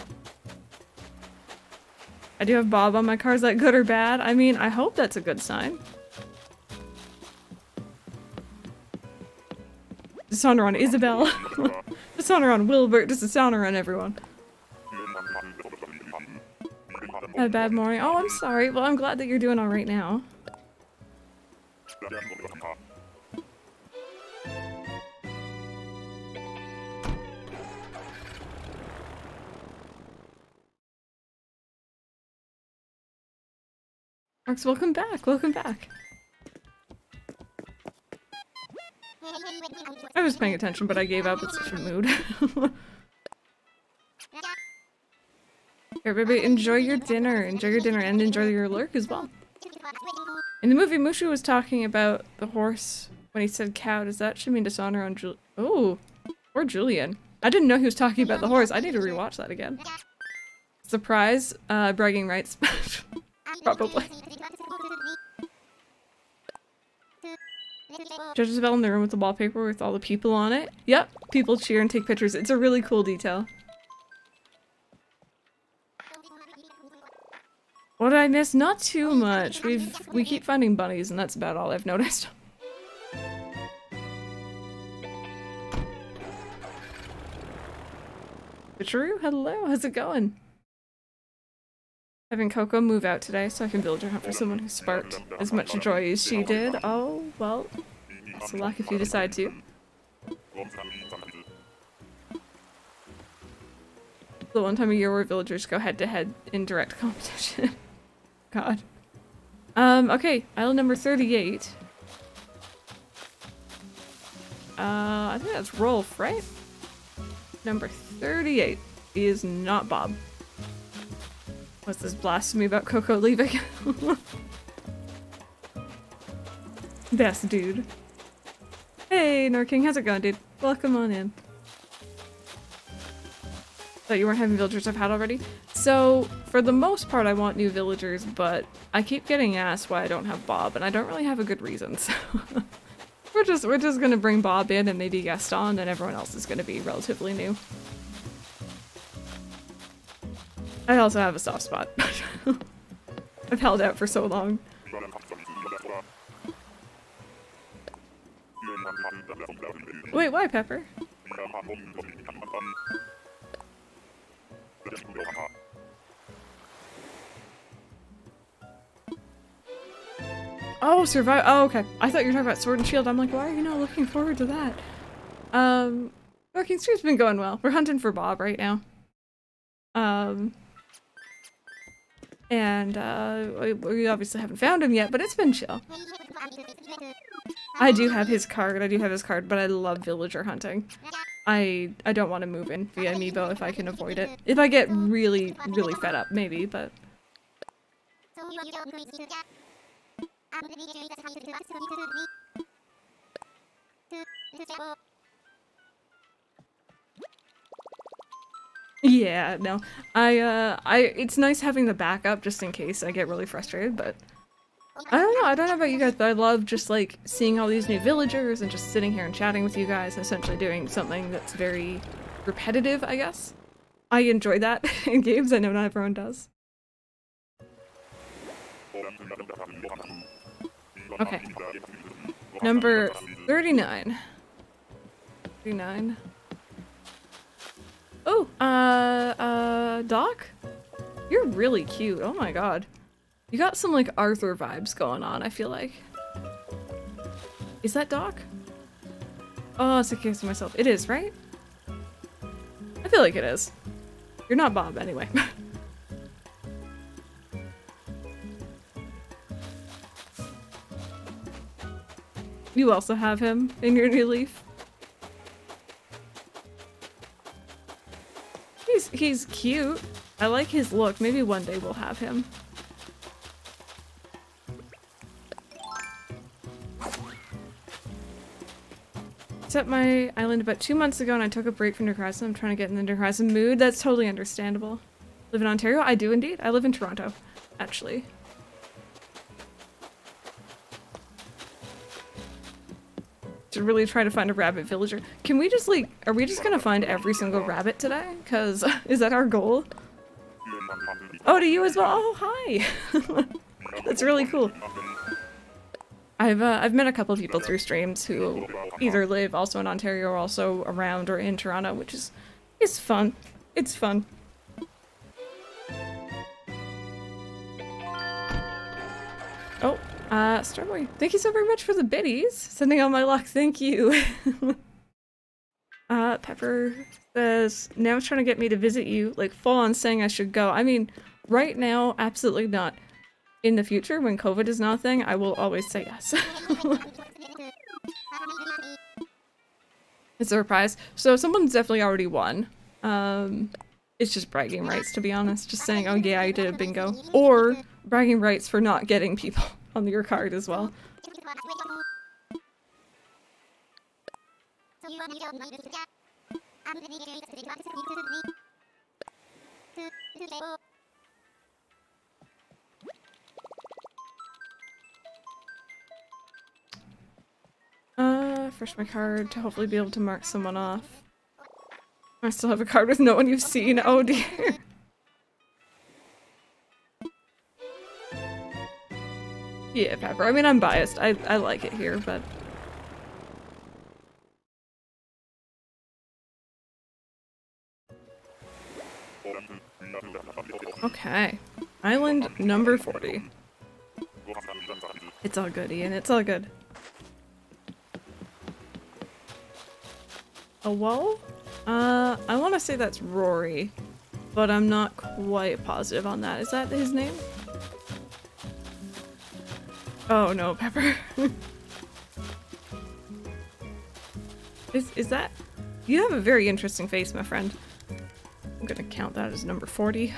I do have Bob on my car. Is that good or bad? I mean, I hope that's a good sign. Dishonor on Isabel. Dishonor on Wilbert. Dishonor on everyone. Had a bad morning. Oh, I'm sorry. Well, I'm glad that you're doing all right now. Marks, welcome back. Welcome back. I was paying attention, but I gave up. It's such a mood. Baby, enjoy your dinner. Enjoy your dinner and enjoy your lurk as well. In the movie, Mushu was talking about the horse when he said cow. Does that should mean dishonor on Jul- Oh, or Julian. I didn't know he was talking about the horse. I need to rewatch that again. Surprise, uh, bragging rights. Probably. Judges Bell in the room with the wallpaper with all the people on it. Yep, people cheer and take pictures. It's a really cool detail. What did I miss? Not too much. We've we keep finding bunnies and that's about all I've noticed. True, hello, how's it going? Having Coco move out today so I can build her hunt for someone who sparked as much joy as she did. Oh, well, it's a luck if you decide to. The one time a year where villagers go head to head in direct competition. God. Um, okay, island number 38. Uh, I think that's Rolf, right? Number 38 is not Bob. What's this blasphemy about Coco leaving? Best dude. Hey, Norking, how's it going, dude? Welcome on in. Thought you weren't having villagers I've had already? So, for the most part, I want new villagers, but I keep getting asked why I don't have Bob, and I don't really have a good reason, so... we're just we're just gonna bring Bob in and maybe Gaston, and everyone else is gonna be relatively new. I also have a soft spot. I've held out for so long. Wait, why, Pepper? Oh, survive. Oh, okay. I thought you were talking about Sword and Shield. I'm like, why are you not looking forward to that? Um, Working Street's been going well. We're hunting for Bob right now. Um, and uh, we obviously haven't found him yet, but it's been chill. I do have his card. I do have his card, but I love villager hunting. I I don't want to move in via amiibo if I can avoid it. If I get really really fed up, maybe, but. Yeah, no. I, uh, I, it's nice having the backup just in case I get really frustrated, but I don't know, I don't know about you guys, but I love just like seeing all these new villagers and just sitting here and chatting with you guys, essentially doing something that's very repetitive, I guess. I enjoy that in games, I know not everyone does. Okay. Number 39. 39. Oh, uh, uh, Doc? You're really cute. Oh my god. You got some, like, Arthur vibes going on, I feel like. Is that Doc? Oh, it's a case of myself. It is, right? I feel like it is. You're not Bob, anyway. you also have him in your new leaf? He's he's cute. I like his look. Maybe one day we'll have him. Set my island about two months ago and I took a break from New I'm trying to get in the New mood. That's totally understandable. Live in Ontario? I do indeed. I live in Toronto, actually. To really try to find a rabbit villager. Can we just like, are we just gonna find every single rabbit today? Cause is that our goal? Oh, to you as well? Oh, hi! That's really cool. I've uh, I've met a couple of people through streams who either live also in Ontario or also around or in Toronto, which is is fun. It's fun. Oh, uh, Starboy, thank you so very much for the biddies. Sending all my luck, thank you. uh, Pepper says, now trying to get me to visit you, like full on saying I should go. I mean, right now, absolutely not. In the future, when COVID is not a thing, I will always say yes. it's a surprise. So someone's definitely already won. Um, it's just bragging rights, to be honest. Just saying, oh yeah, I did a bingo. Or bragging rights for not getting people on your card as well. Uh, fresh my card to hopefully be able to mark someone off. I still have a card with no one you've seen. Oh dear. Yeah, Pepper. I mean, I'm biased. I, I like it here, but... Okay. Island number 40. It's all good, Ian. It's all good. A wall? Uh, I want to say that's Rory, but I'm not quite positive on that. Is that his name? Oh no, Pepper. is, is that? You have a very interesting face, my friend. I'm gonna count that as number 40.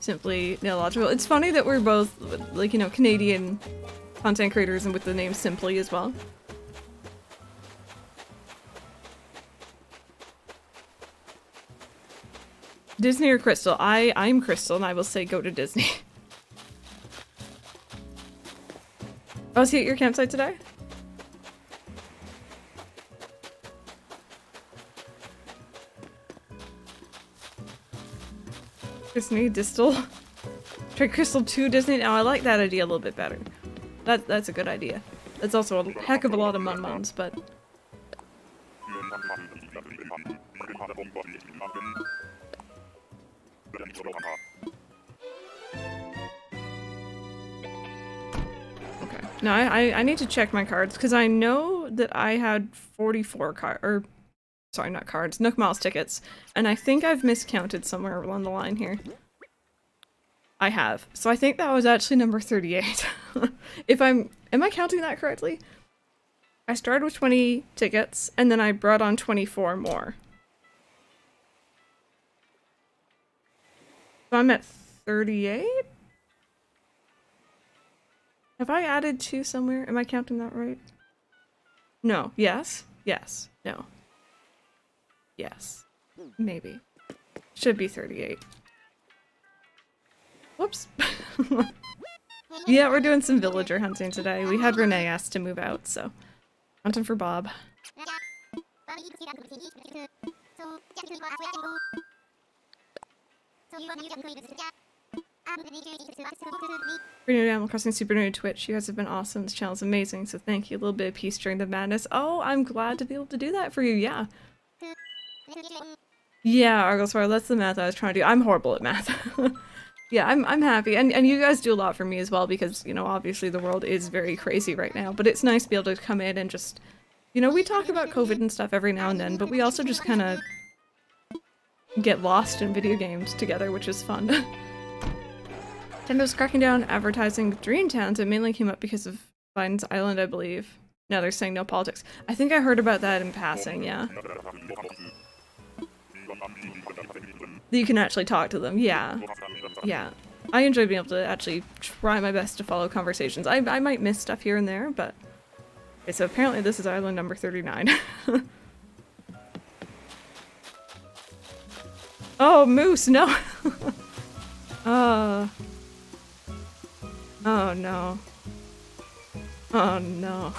Simply illogical. It's funny that we're both, like, you know, Canadian content creators and with the name Simply as well. Disney or Crystal? I I'm Crystal, and I will say go to Disney. oh, is he at your campsite today? Disney Distal. Try Crystal 2 Disney. Now I like that idea a little bit better. That that's a good idea. That's also a heck of a lot of mun mums, but No, I, I need to check my cards because I know that I had 44 card or sorry, not cards, Nook Miles tickets, and I think I've miscounted somewhere along the line here. I have. So I think that was actually number 38. if I'm am I counting that correctly? I started with 20 tickets and then I brought on 24 more. So I'm at 38? Have I added two somewhere? Am I counting that right? No. Yes? Yes. No. Yes. Maybe. Should be 38. Whoops. yeah, we're doing some villager hunting today. We had Renee asked to move out, so hunting for Bob. New Animal Crossing Super New Twitch, you guys have been awesome. This channel is amazing, so thank you. A little bit of peace during the madness. Oh, I'm glad to be able to do that for you, yeah. Yeah, Argoswar, that's the math I was trying to do. I'm horrible at math. yeah, I'm, I'm happy. And, and you guys do a lot for me as well because, you know, obviously the world is very crazy right now. But it's nice to be able to come in and just, you know, we talk about COVID and stuff every now and then, but we also just kind of get lost in video games together, which is fun. Nintendo's cracking down advertising Dream Towns. It mainly came up because of Biden's Island, I believe. Now they're saying no politics. I think I heard about that in passing, yeah. you can actually talk to them. Yeah, yeah. I enjoy being able to actually try my best to follow conversations. I, I might miss stuff here and there, but... Okay, so apparently this is island number 39. oh, moose, no! uh... Oh, no. Oh, no.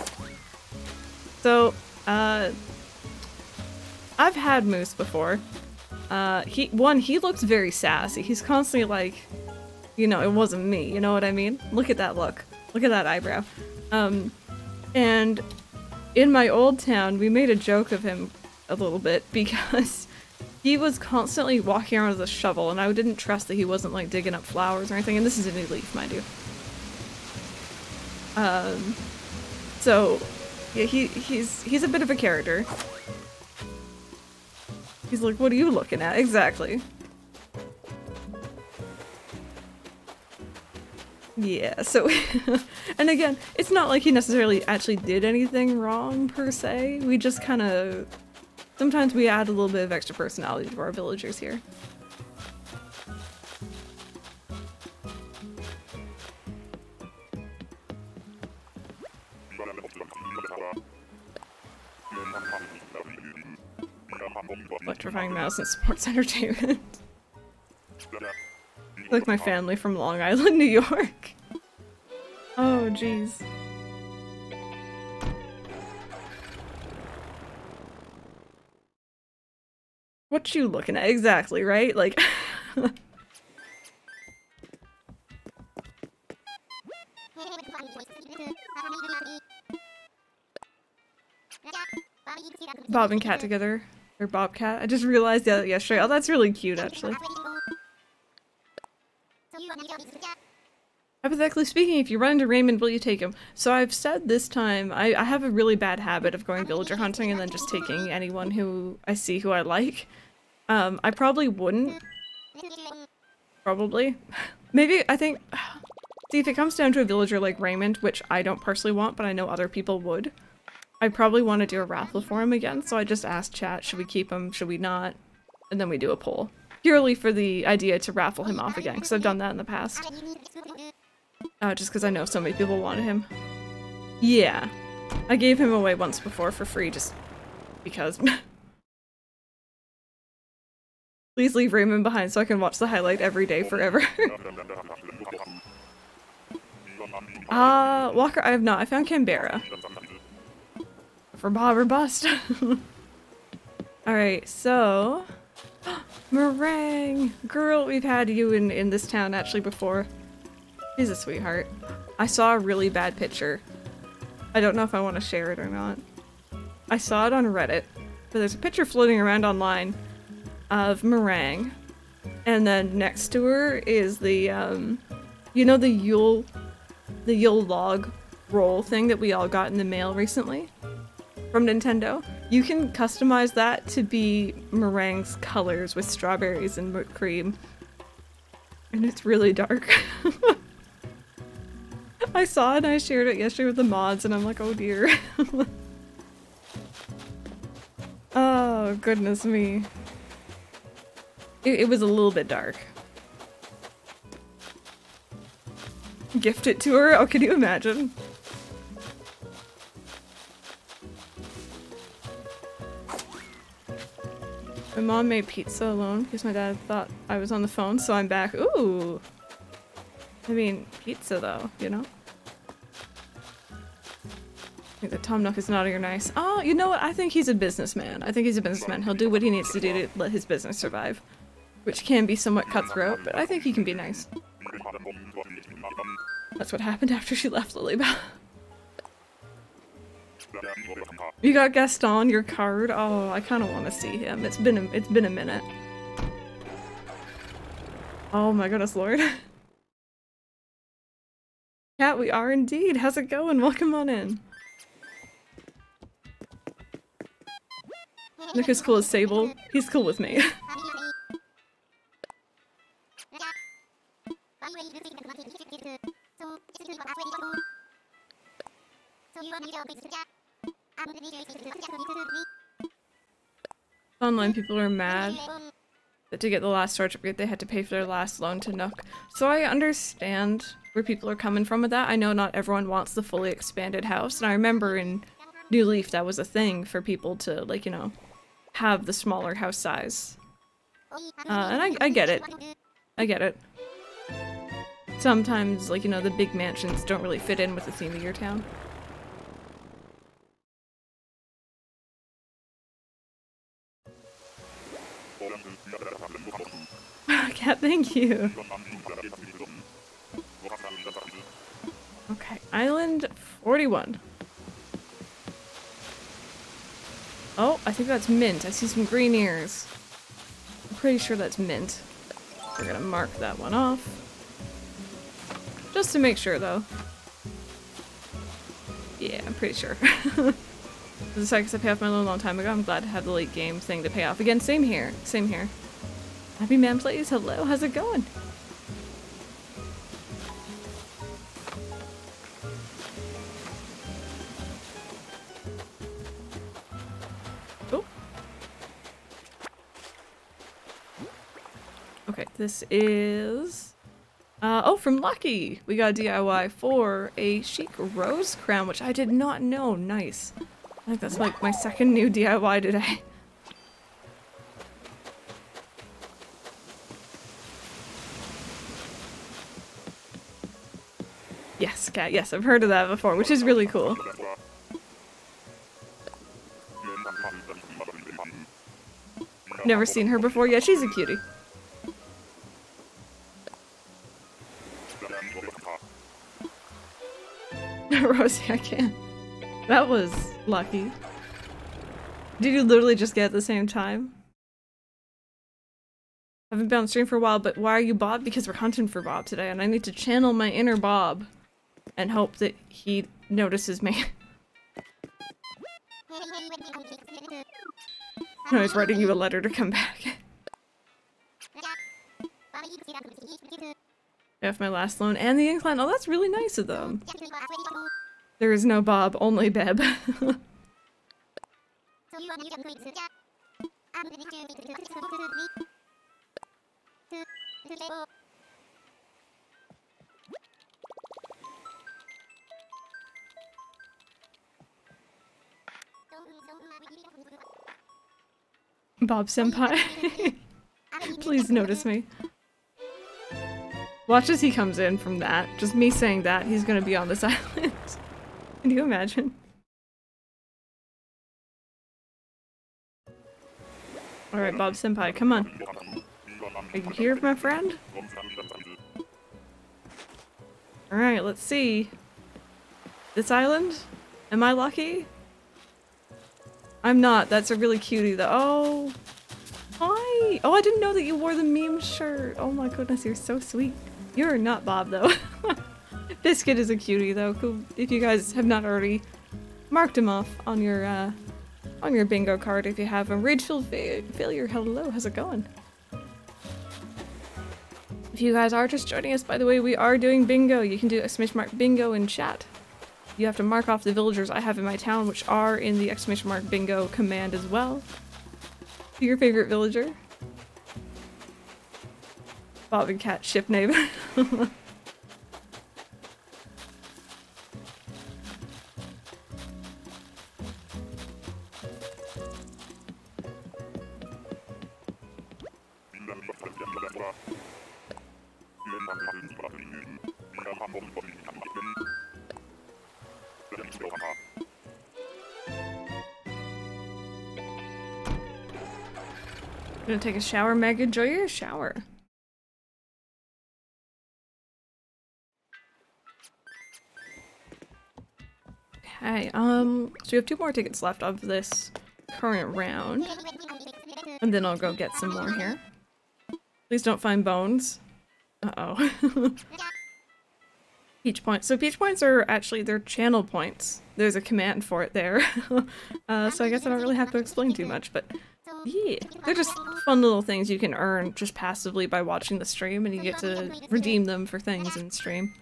So, uh... I've had moose before. Uh, he- one, he looks very sassy. He's constantly like, you know, it wasn't me, you know what I mean? Look at that look. Look at that eyebrow. Um, and in my old town, we made a joke of him a little bit because he was constantly walking around with a shovel and I didn't trust that he wasn't like digging up flowers or anything, and this is a new leaf, mind you. Um, so, yeah, he, he's, he's a bit of a character. He's like, what are you looking at? Exactly. Yeah, so, and again, it's not like he necessarily actually did anything wrong per se. We just kind of, sometimes we add a little bit of extra personality to our villagers here. Electrifying mouse and sports entertainment. like my family from Long Island, New York. Oh, jeez. What you looking at? Exactly, right? Like... Bob and Cat together. Or Bobcat. I just realized that yesterday. Oh, that's really cute, actually. Hypothetically speaking, if you run into Raymond, will you take him? So I've said this time, I, I have a really bad habit of going villager hunting and then just taking anyone who I see who I like. Um, I probably wouldn't. Probably. Maybe, I think... See, if it comes down to a villager like Raymond, which I don't personally want, but I know other people would, I probably want to do a raffle for him again, so I just asked chat, should we keep him, should we not? And then we do a poll. Purely for the idea to raffle him off again, because I've done that in the past. Uh, just because I know so many people wanted him. Yeah. I gave him away once before for free, just because. Please leave Raymond behind so I can watch the highlight every day forever. uh, Walker, I have not. I found Canberra. For Bob or bust. Alright, so... Meringue! Girl, we've had you in, in this town actually before. He's a sweetheart. I saw a really bad picture. I don't know if I want to share it or not. I saw it on Reddit, but there's a picture floating around online of Meringue. And then next to her is the, um, you know the Yule, the Yule log roll thing that we all got in the mail recently? From Nintendo? You can customize that to be Meringue's colors with strawberries and whipped cream. And it's really dark. I saw it and I shared it yesterday with the mods and I'm like, oh dear. oh, goodness me. It, it was a little bit dark. Gift it to her? Oh, can you imagine? My mom made pizza alone because my dad thought I was on the phone, so I'm back. Ooh! I mean, pizza though, you know? That Tom Nook is naughty or nice. Oh, you know what? I think he's a businessman. I think he's a businessman. He'll do what he needs to do to let his business survive. Which can be somewhat cutthroat, but I think he can be nice. That's what happened after she left Lilybelle. You got Gaston, your card? Oh, I kind of want to see him. It's been a, it's been a minute. Oh my goodness lord. Cat, we are indeed. How's it going? Welcome on in. Look is cool as Sable. He's cool with me. Online people are mad that to get the last storage upgrade, they had to pay for their last loan to Nook. So I understand where people are coming from with that. I know not everyone wants the fully expanded house, and I remember in New Leaf that was a thing for people to, like, you know, have the smaller house size. Uh, and I, I get it. I get it. Sometimes, like, you know, the big mansions don't really fit in with the theme of your town. Cat, thank you. Okay, island 41. Oh, I think that's mint. I see some green ears. I'm pretty sure that's mint. We're gonna mark that one off. Just to make sure, though. Yeah, I'm pretty sure. the cycles I paid off my loan a long time ago. I'm glad to have the late game thing to pay off. Again, same here. Same here. Happy Man Plays, hello, how's it going? Oh. Okay, this is... Uh, oh, from Lucky! We got DIY for a chic rose crown, which I did not know. Nice. I think that's like my second new DIY today. Yes, cat. Yes, I've heard of that before, which is really cool. Never seen her before. Yeah, she's a cutie. Rosie, I can't. That was lucky. Did you literally just get at the same time? I haven't been on stream for a while, but why are you Bob? Because we're hunting for Bob today, and I need to channel my inner Bob and hope that he notices me. I was writing you a letter to come back. Have my last loan and the incline. Oh, that's really nice of them. There is no Bob, only Beb. Bob Senpai. Please notice me. Watch as he comes in from that. Just me saying that, he's gonna be on this island. Can you imagine? Alright, Bob Senpai, come on. Are you here, my friend? Alright, let's see. This island? Am I lucky? I'm not. That's a really cutie though. Oh. Hi. Oh, I didn't know that you wore the meme shirt. Oh my goodness, you're so sweet. You're not Bob though. Biscuit is a cutie though. If you guys have not already marked him off on your uh, on your bingo card if you have a Ridgefield fa failure. Hello, how's it going? If you guys are just joining us, by the way, we are doing bingo. You can do a exclamation mark bingo in chat. You have to mark off the villagers I have in my town, which are in the exclamation mark bingo command as well. Your favorite villager? Bob and Cat ship name. Gonna take a shower, Meg. Enjoy your shower. Okay, um, so we have two more tickets left of this current round. And then I'll go get some more here. Please don't find bones. Uh-oh. Peach points. So peach points are actually, they're channel points. There's a command for it there. uh, so I guess I don't really have to explain too much, but yeah. They're just fun little things you can earn just passively by watching the stream and you get to redeem them for things in stream.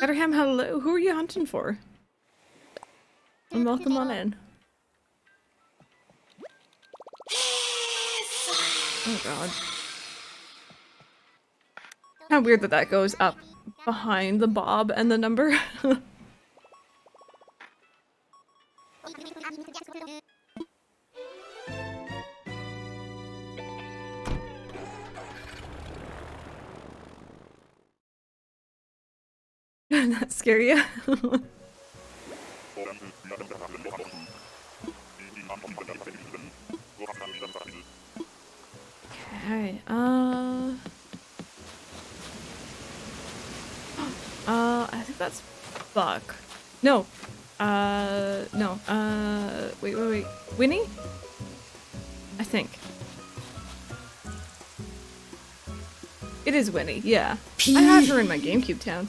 Betterham, hello. Who are you hunting for? And welcome on in. Oh god. How weird that that goes up behind the bob and the number. that scare you? okay, uh... Uh, I think that's Buck. No. Uh, no. Uh, wait, wait, wait. Winnie? I think. It is Winnie, yeah. I had her in my GameCube town.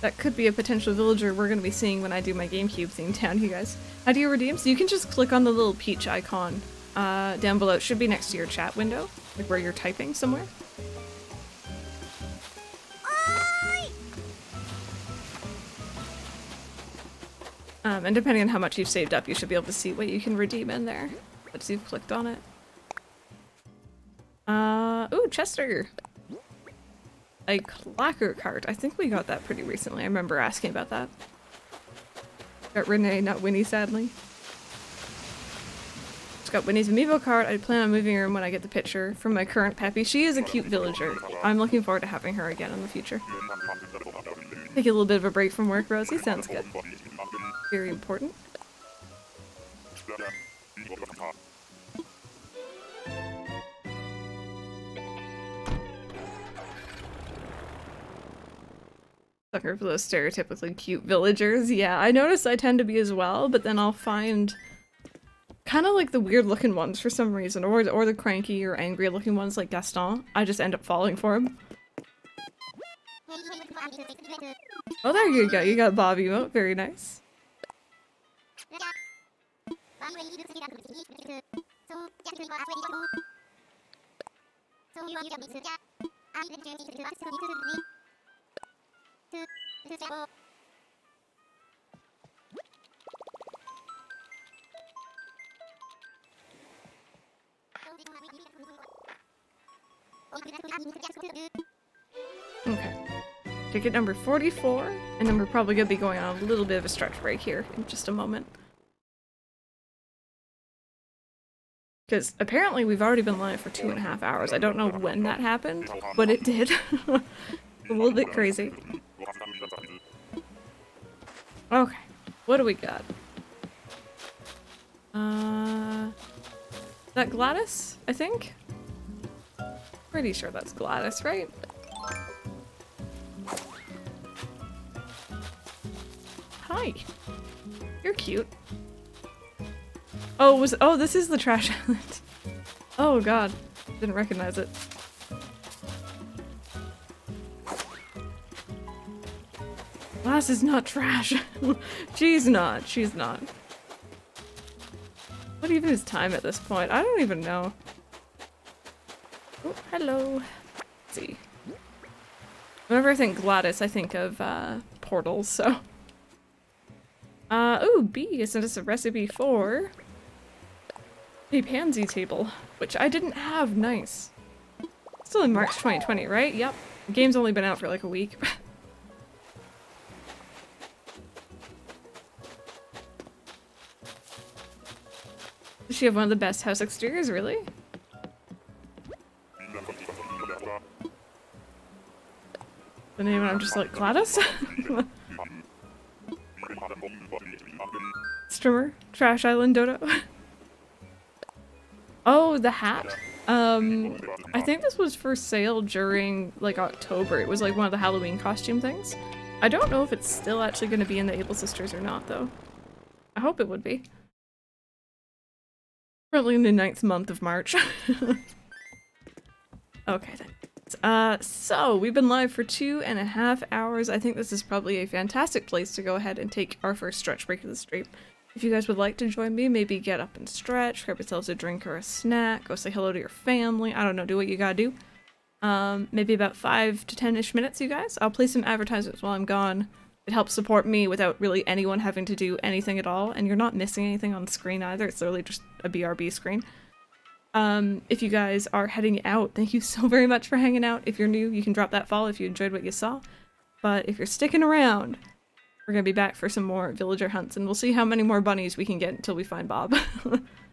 That could be a potential villager we're gonna be seeing when I do my GameCube theme town, you guys. How do you redeem? So you can just click on the little peach icon uh, down below. It should be next to your chat window, like where you're typing somewhere. Um, and depending on how much you've saved up, you should be able to see what you can redeem in there once you've clicked on it. Uh, ooh, Chester! A clacker cart. I think we got that pretty recently. I remember asking about that. Got Renee, not Winnie, sadly. Just got Winnie's amiibo card. I plan on moving her when I get the picture from my current Peppy. She is a cute villager. I'm looking forward to having her again in the future. Take a little bit of a break from work, Rosie. Sounds good. Very important. Sucker for those stereotypically cute villagers. Yeah, I notice I tend to be as well, but then I'll find kind of like the weird looking ones for some reason, or, or the cranky or angry looking ones like Gaston. I just end up falling for him. Oh, there you go. You got Bobby emote. Very nice. Okay. Ticket number 44, and then we're probably going to be going on a little bit of a stretch break here in just a moment. Because apparently we've already been live for two and a half hours. I don't know when that happened, but it did. a little bit crazy. Okay, what do we got? Uh, that Gladys, I think? Pretty sure that's Gladys, right? Hi. You're cute. Oh, was oh this is the trash island. Oh god. Didn't recognize it. Glass is not trash. She's not. She's not. What even is time at this point? I don't even know. Oh, hello. Let's see. Whenever I think Gladys, I think of uh, portals, so. Uh, ooh, B sent us a recipe for a pansy table, which I didn't have. Nice. Still in March 2020, right? Yep. Game's only been out for like a week. Does she have one of the best house exteriors, really? The name I'm just like, Gladys? Strummer? Trash Island Dodo? oh, the hat? Um, I think this was for sale during, like, October. It was, like, one of the Halloween costume things. I don't know if it's still actually going to be in the Able Sisters or not, though. I hope it would be. Probably in the ninth month of March. okay, then. Uh, so, we've been live for two and a half hours. I think this is probably a fantastic place to go ahead and take our first stretch break of the stream. If you guys would like to join me, maybe get up and stretch, grab yourselves a drink or a snack, go say hello to your family, I don't know, do what you gotta do. Um, maybe about five to ten-ish minutes, you guys. I'll play some advertisements while I'm gone. It helps support me without really anyone having to do anything at all, and you're not missing anything on the screen either, it's literally just a BRB screen. Um, if you guys are heading out, thank you so very much for hanging out. If you're new, you can drop that follow if you enjoyed what you saw. But if you're sticking around, we're gonna be back for some more villager hunts, and we'll see how many more bunnies we can get until we find Bob.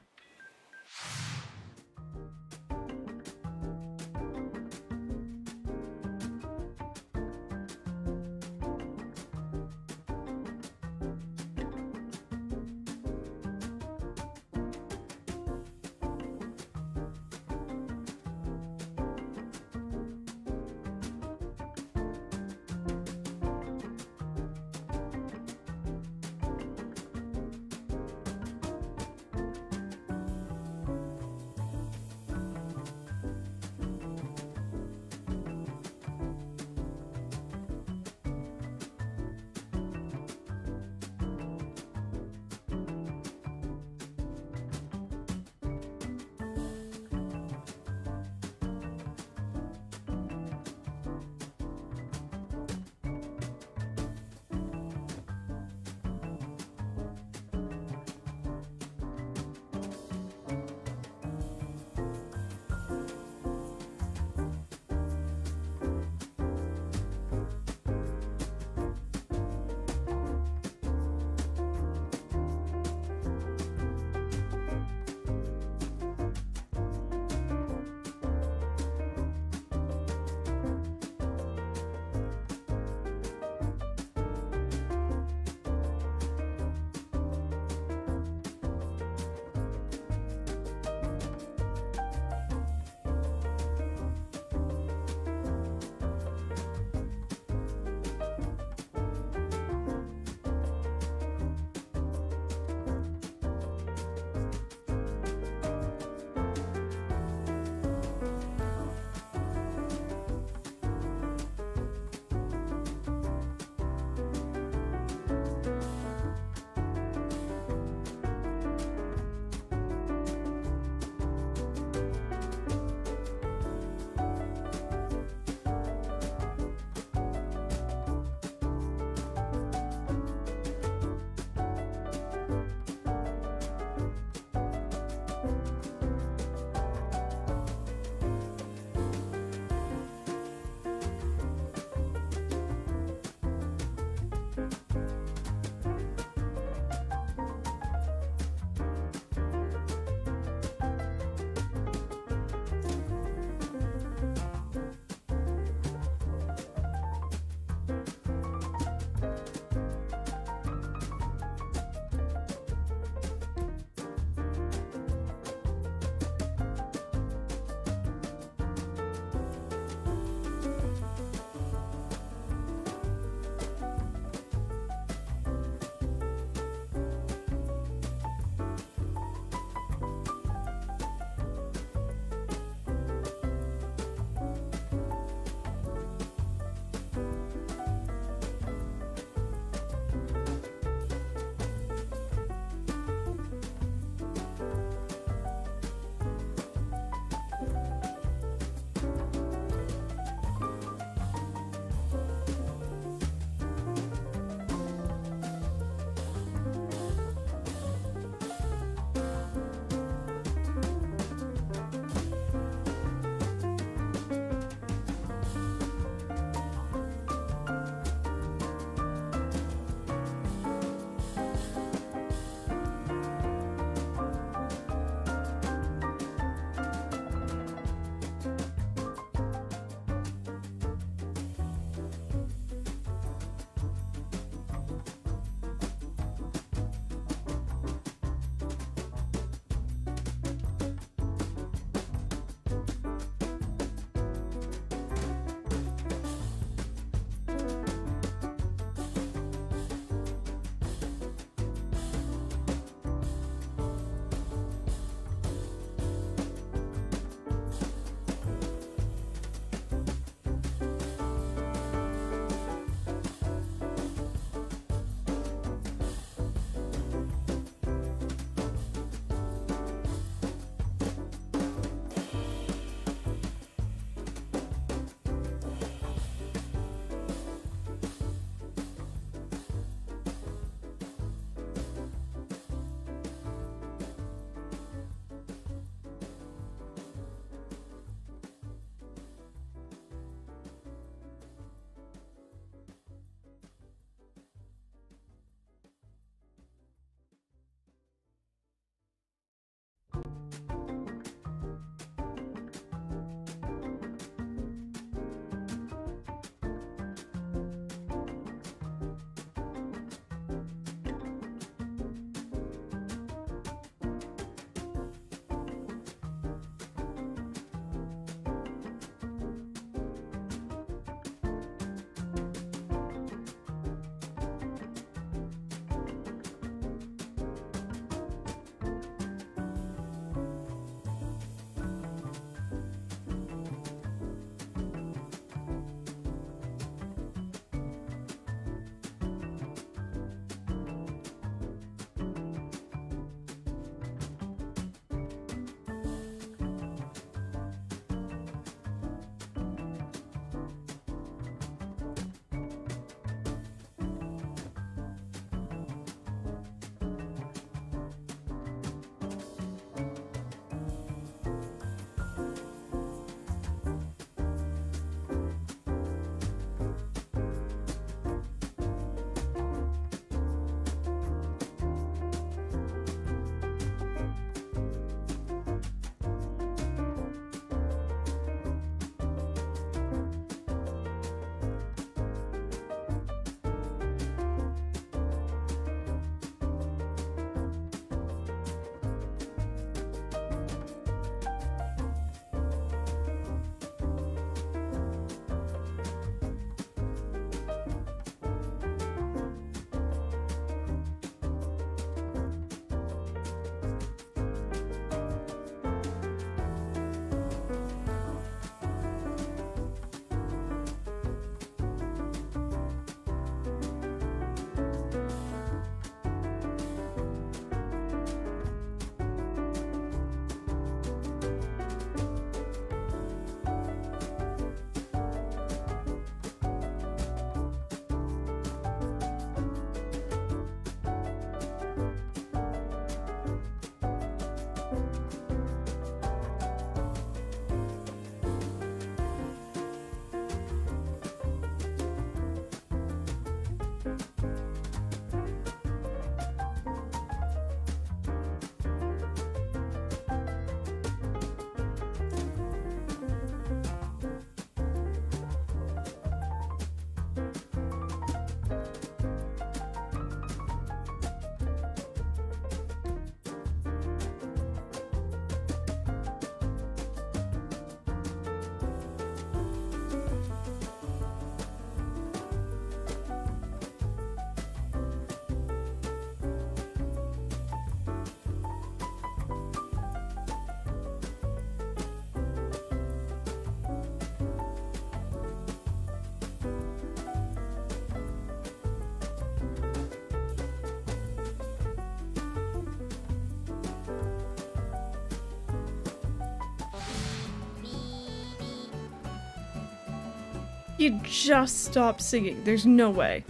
You just stopped singing. There's no way.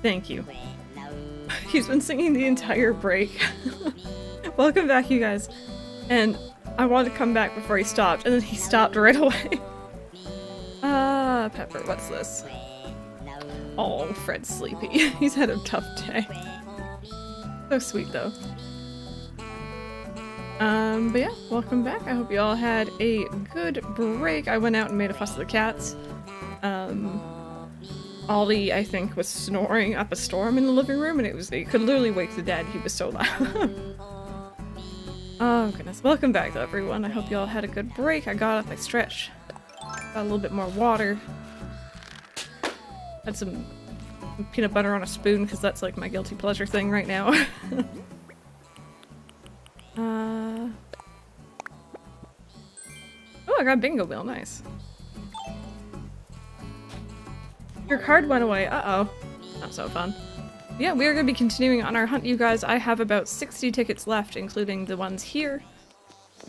Thank you. He's been singing the entire break. Welcome back, you guys. And I wanted to come back before he stopped, and then he stopped right away. Ah, uh, Pepper, what's this? Oh, Fred's sleepy. He's had a tough day. So sweet, though. Um, but yeah, welcome back. I hope you all had a good break. I went out and made a fuss of the cats. Ollie, I think, was snoring up a storm in the living room, and it was you could literally wake the dead. He was so loud. oh goodness! Welcome back, everyone. I hope you all had a good break. I got up, I stretched, got a little bit more water, had some peanut butter on a spoon because that's like my guilty pleasure thing right now. uh... Oh, I got bingo wheel. Nice. Your card went away. Uh-oh. Not so fun. Yeah, we are going to be continuing on our hunt, you guys. I have about 60 tickets left, including the ones here.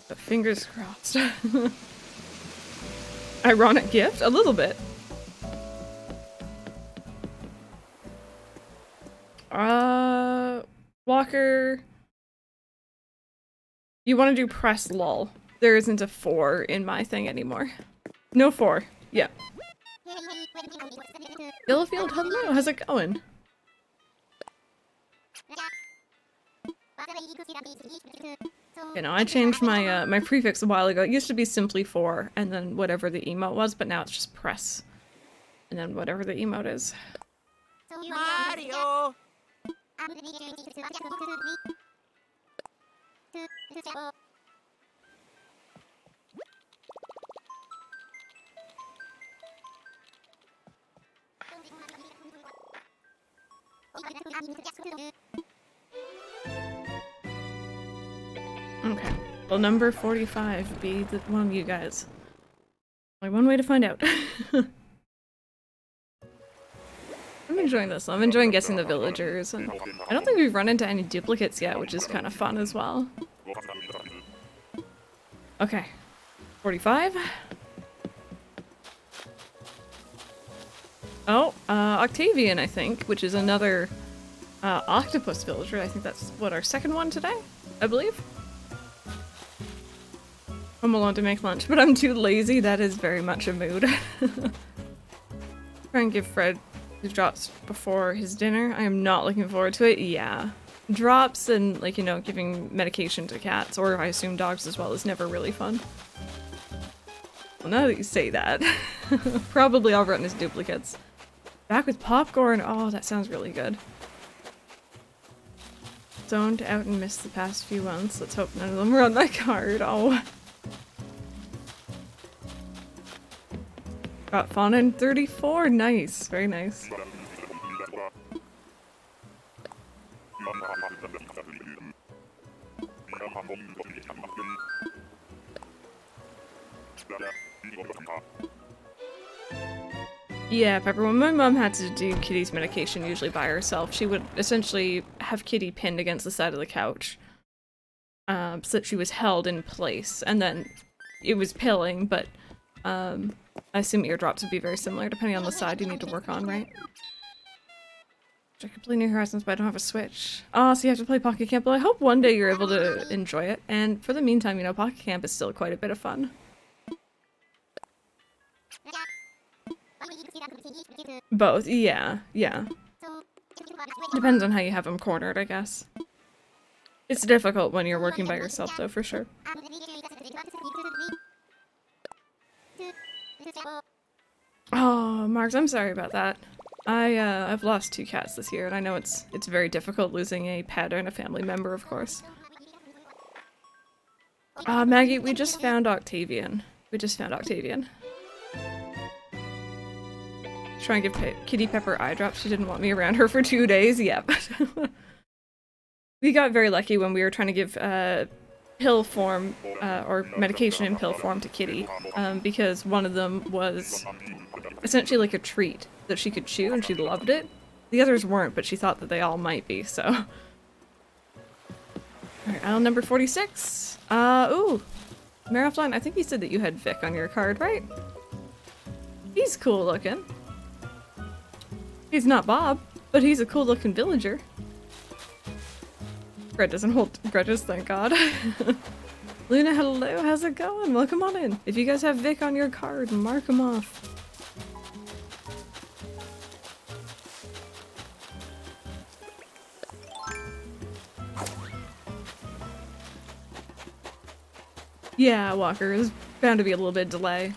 But fingers crossed. Ironic gift? A little bit. Uh, Walker. You want to do press lull. There isn't a four in my thing anymore. No four. Yeah. Yellowfield, hello, how's it going? You know, I changed my uh, my prefix a while ago. It used to be simply for, and then whatever the emote was, but now it's just press, and then whatever the emote is. Mario. Okay. Will number 45 be the one of you guys? Only one way to find out. I'm enjoying this. I'm enjoying guessing the villagers. And I don't think we've run into any duplicates yet, which is kind of fun as well. Okay. 45. Oh, uh, Octavian, I think, which is another uh, octopus villager. I think that's, what, our second one today? I believe? I'm alone to make lunch, but I'm too lazy. That is very much a mood. Try and give Fred the drops before his dinner. I am not looking forward to it. Yeah. Drops and, like, you know, giving medication to cats, or I assume dogs as well, is never really fun. Well, now that you say that, probably I'll run as duplicates. Back with popcorn. Oh, that sounds really good. Zoned out and missed the past few months. Let's hope none of them were on that card. Oh. Got fauna in 34. Nice. Very nice. Yeah, Pepper, when my mom had to do Kitty's medication usually by herself, she would essentially have Kitty pinned against the side of the couch um, so that she was held in place. And then it was pilling, but um, I assume eardrops would be very similar depending on the side you need to work on, right? I play New Horizons, but I don't have a Switch. Oh, so you have to play Pocket Camp. Well, I hope one day you're able to enjoy it. And for the meantime, you know, Pocket Camp is still quite a bit of fun. Both, yeah, yeah. Depends on how you have them cornered, I guess. It's difficult when you're working by yourself, though, for sure. Oh, Marks, I'm sorry about that. I, uh, I've lost two cats this year, and I know it's it's very difficult losing a pet and a family member, of course. Uh, Maggie, we just found Octavian. We just found Octavian. Try and give Pe Kitty Pepper eye drops. She didn't want me around her for two days. But we got very lucky when we were trying to give uh, pill form uh, or medication in pill form to Kitty um, because one of them was essentially like a treat that she could chew and she loved it. The others weren't, but she thought that they all might be, so. Alright, aisle number 46. Uh, ooh. Marafline, I think you said that you had Vic on your card, right? He's cool looking. He's not Bob, but he's a cool looking villager. Greg doesn't hold grudges, thank god. Luna, hello, how's it going? Welcome on in. If you guys have Vic on your card, mark him off. Yeah, Walker, there's bound to be a little bit delay.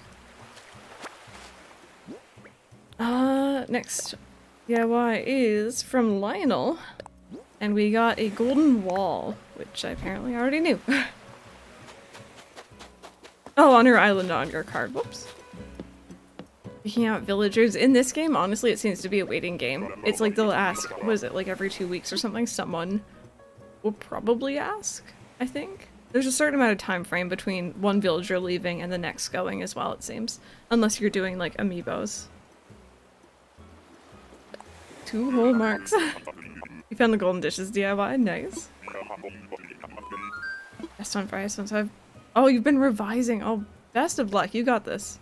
Uh, next DIY is from Lionel. And we got a golden wall, which I apparently already knew. oh, on your island on your card. Whoops. Picking out villagers in this game, honestly, it seems to be a waiting game. It's like they'll ask, was it like every two weeks or something? Someone will probably ask, I think. There's a certain amount of time frame between one villager leaving and the next going as well, it seems. Unless you're doing like amiibos. Two whole marks. you found the golden dishes DIY, nice. Best on Friday since I've- Oh, you've been revising. Oh, best of luck, you got this.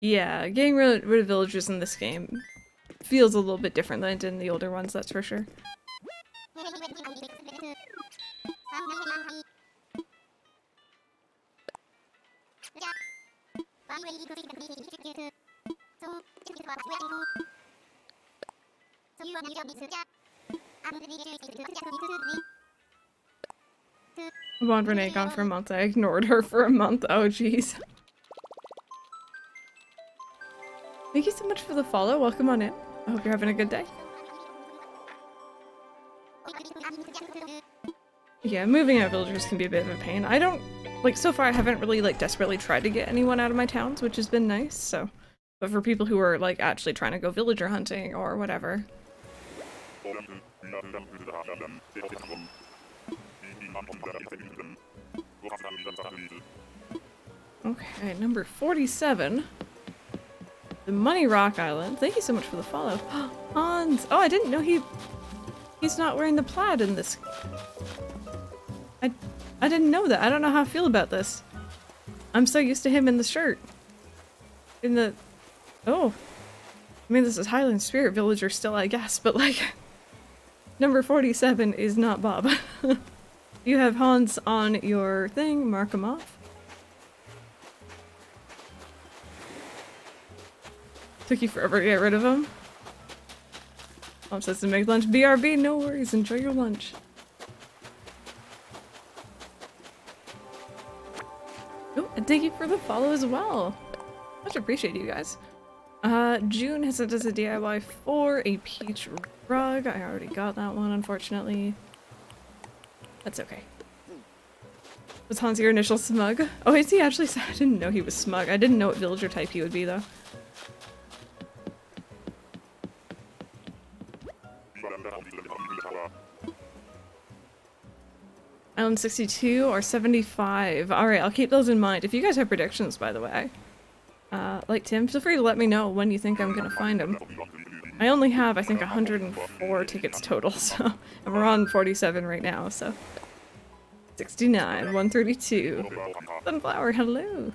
Yeah, getting rid, rid of villagers in this game feels a little bit different than it did in the older ones, that's for sure. Bon Renee gone for a month. I ignored her for a month. Oh, jeez. Thank you so much for the follow. Welcome on in. I hope you're having a good day. Yeah, moving out villagers can be a bit of a pain. I don't like so far I haven't really like desperately tried to get anyone out of my towns, which has been nice, so but for people who are like actually trying to go villager hunting or whatever. Okay, number 47. The Money Rock Island. Thank you so much for the follow. Hans! Oh, I didn't know he... He's not wearing the plaid in this... I... I didn't know that. I don't know how I feel about this. I'm so used to him in the shirt. In the... Oh. I mean, this is Highland Spirit Villager still, I guess, but like... Number 47 is not Bob. you have Hans on your thing. Mark him off. Took you forever to get rid of him. Mom says to make lunch. BRB, no worries. Enjoy your lunch. Oh, and thank you for the follow as well. Much appreciate you guys. Uh, June has sent us a DIY for a peach rug. I already got that one, unfortunately. That's okay. Was Hans your initial smug? Oh, is he actually? I didn't know he was smug. I didn't know what villager type he would be, though. Island 62 or 75. Alright, I'll keep those in mind. If you guys have predictions, by the way, uh, like Tim, feel free to let me know when you think I'm gonna find them. I only have, I think, 104 tickets total, so and we're on 47 right now, so. 69, 132. Sunflower, hello.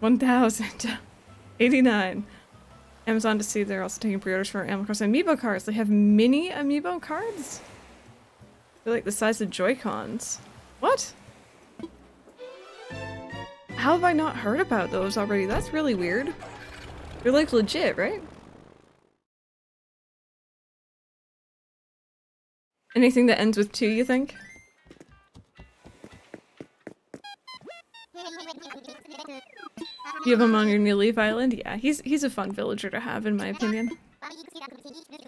1000. 89. Amazon to see they're also taking pre-orders for Animal Crossing Amiibo cards. They have mini Amiibo cards? They're like the size of Joy-Cons. What? How have I not heard about those already? That's really weird. They're like legit, right? Anything that ends with two, you think? You have him on your New Leaf Island? Yeah, he's he's a fun villager to have, in my opinion.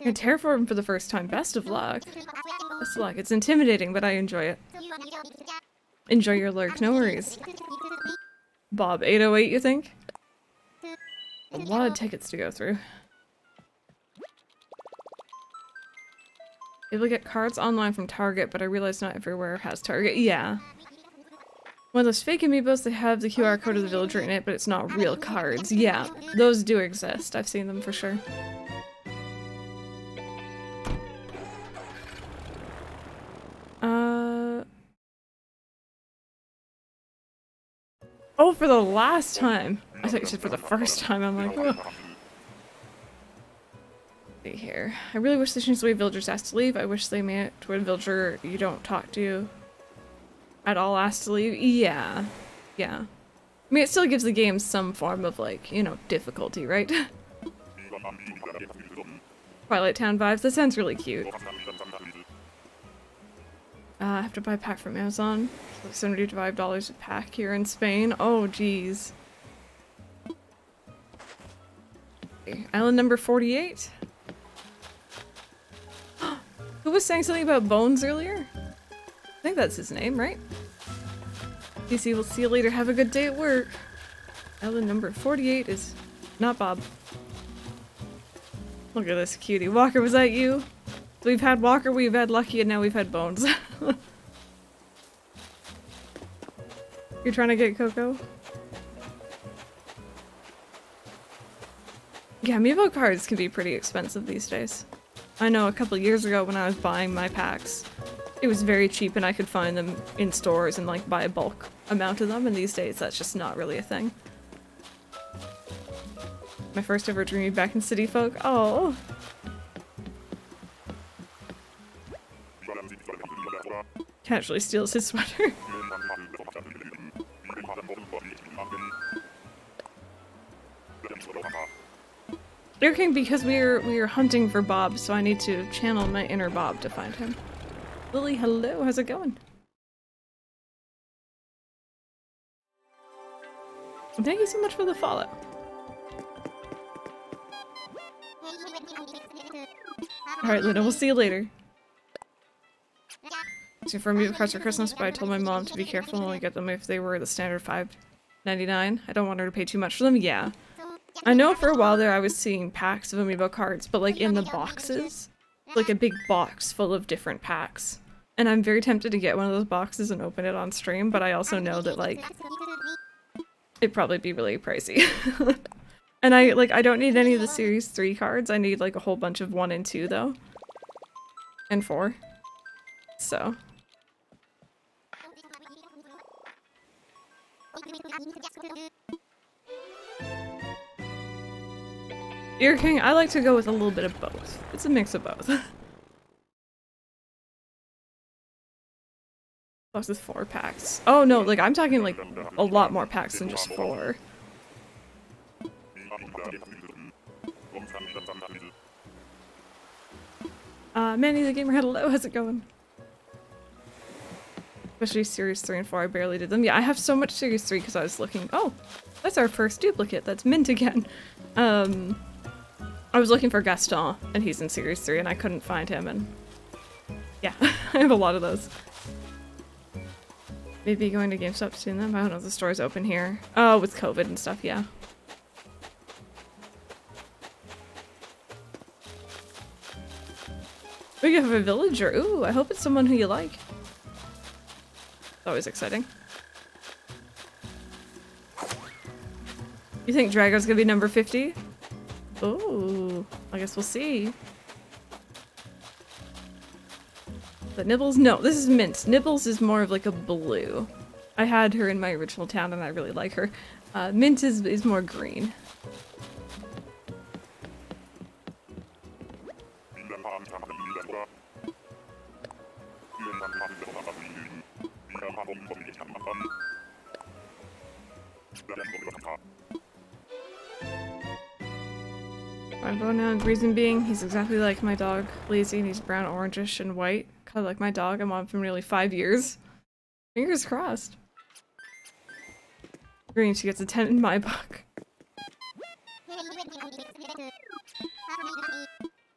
You're terraforming for the first time. Best of luck. Best of luck. It's intimidating, but I enjoy it. Enjoy your lurk. No worries. Bob, 808, you think? A lot of tickets to go through. Able to get cards online from Target, but I realize not everywhere has Target. Yeah. One of those fake amiibos, they have the QR code of the villager in it, but it's not real cards. Yeah, those do exist. I've seen them for sure. For the last time. I thought you said for the first time. I'm like, oh. See here. I really wish the way villagers asked to leave. I wish they made it to when villager you don't talk to at all asked to leave. Yeah. Yeah. I mean, it still gives the game some form of, like, you know, difficulty, right? Twilight Town vibes. That sounds really cute. Uh, I have to buy a pack from Amazon. It's like $75 a pack here in Spain. Oh. Okay, Island number 48. Who was saying something about bones earlier? I think that's his name, right? DC, we'll see you later. Have a good day at work. Island number 48 is not Bob. Look at this cutie. Walker, was that you? We've had Walker, we've had Lucky, and now we've had Bones. You're trying to get Coco? Yeah, Amiibo cards can be pretty expensive these days. I know a couple years ago when I was buying my packs, it was very cheap and I could find them in stores and like buy a bulk amount of them, and these days that's just not really a thing. My first ever dream back in City Folk. Oh. Casually steals his sweater. King, because we're we're hunting for Bob, so I need to channel my inner Bob to find him. Lily, hello, how's it going? Thank you so much for the follow. Alright, Luna, we'll see you later. So for me, cards for Christmas, but I told my mom to be careful and only get them if they were the standard five ninety nine. I don't want her to pay too much for them. Yeah. I know for a while there I was seeing packs of amiibo cards, but like in the boxes. Like a big box full of different packs. And I'm very tempted to get one of those boxes and open it on stream, but I also know that like it'd probably be really pricey. and I like I don't need any of the series 3 cards. I need like a whole bunch of 1 and 2 though. And 4. So, Ear King, I like to go with a little bit of both. It's a mix of both. Box with four packs. Oh no, like I'm talking like a lot more packs than just four. Uh, Manny the Gamer, hello, how's it going? Especially Series 3 and 4, I barely did them. Yeah, I have so much Series 3 because I was looking- oh! That's our first duplicate, that's Mint again. Um, I was looking for Gaston, and he's in Series 3, and I couldn't find him, and yeah, I have a lot of those. Maybe going to GameStop soon then? I don't know if the store's open here. Oh, with COVID and stuff, yeah. We have a villager. Ooh, I hope it's someone who you like. Always exciting. You think Drago's gonna be number 50? Oh, I guess we'll see. But Nibbles? No, this is Mint. Nibbles is more of like a blue. I had her in my original town and I really like her. Uh, Mint is, is more green. My pronoun reason being, he's exactly like my dog, lazy, and he's brown, orangish, and white. Kinda like my dog, I'm on for nearly five years. Fingers crossed. Green, she gets a 10 in my book.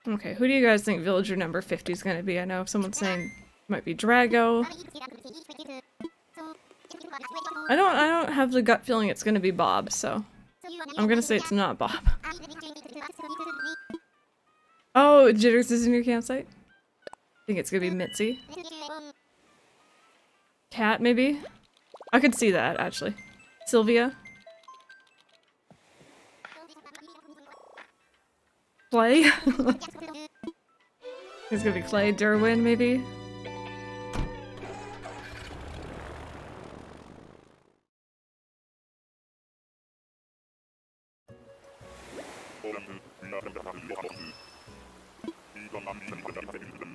Okay, who do you guys think villager number 50 is gonna be? I know someone's saying might be Drago. I don't I don't have the gut feeling it's gonna be Bob, so I'm gonna say it's not Bob. Oh, Jitters is in your campsite? I think it's gonna be Mitzi. Cat, maybe? I could see that, actually. Sylvia? Clay? it's gonna be Clay Derwin, maybe?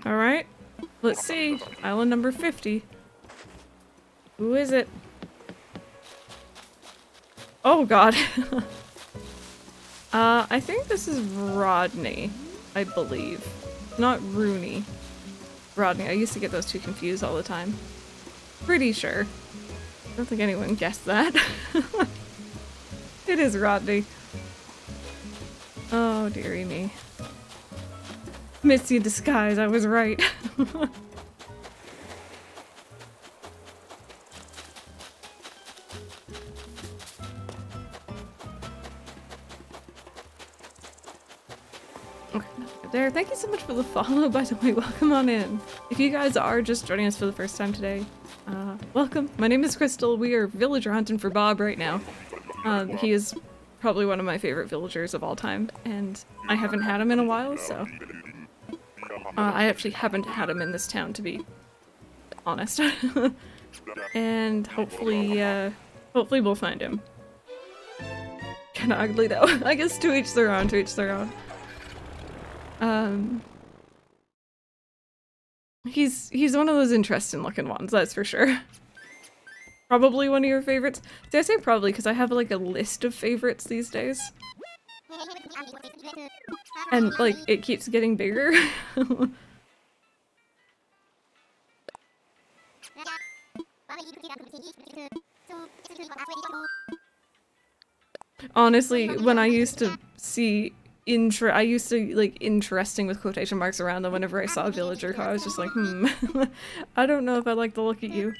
Alright. Let's see. Island number 50. Who is it? Oh god. uh, I think this is Rodney. I believe. Not Rooney. Rodney. I used to get those two confused all the time. Pretty sure. I don't think anyone guessed that. it is Rodney. Oh, dearie me. Mitzi disguise, I was right. Okay, there. Thank you so much for the follow, by the way. Welcome on in. If you guys are just joining us for the first time today, uh, welcome. My name is Crystal. We are villager hunting for Bob right now. Um, he is probably one of my favorite villagers of all time, and I haven't had him in a while, so... Uh, I actually haven't had him in this town, to be honest. and hopefully, uh, hopefully we'll find him. Kinda ugly though. I guess to each their own, to each their own. Um... He's he's one of those interesting looking ones, that's for sure. Probably one of your favorites. Did I say probably because I have like a list of favorites these days? And like it keeps getting bigger. Honestly, when I used to see intra I used to like interesting with quotation marks around them whenever I saw a villager car, I was just like, hmm, I don't know if I like the look at you.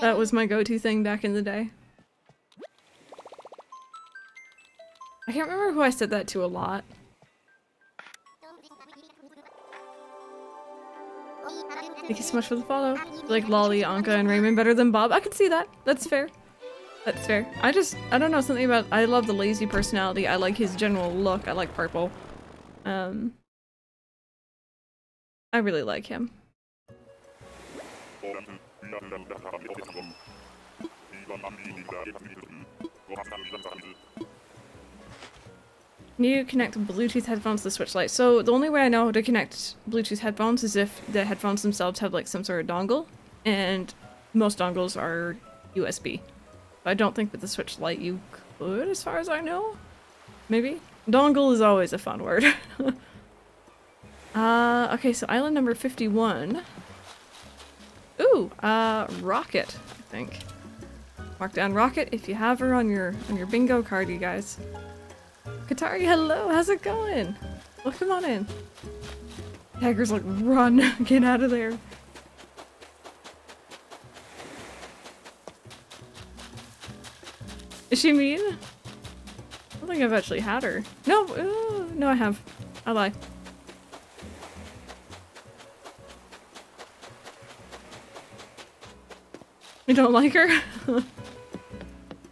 That was my go-to thing back in the day. I can't remember who I said that to a lot. Thank you so much for the follow. Like Lolly, Ankha, and Raymond better than Bob. I can see that. That's fair. That's fair. I just, I don't know, something about, I love the lazy personality. I like his general look. I like purple. Um, I really like him. Can to connect Bluetooth headphones to the Switch Lite? So the only way I know to connect Bluetooth headphones is if the headphones themselves have like some sort of dongle, and most dongles are USB. I don't think with the Switch Lite you could, as far as I know. Maybe? Dongle is always a fun word. uh, okay, so island number 51. Ooh, uh, Rocket, I think. Mark down Rocket if you have her on your on your bingo card, you guys. Katari, hello, how's it going? Well, come on in. Tiger's like, run, get out of there. Is she mean? I don't think I've actually had her. No, uh, no I have. I lie. You don't like her?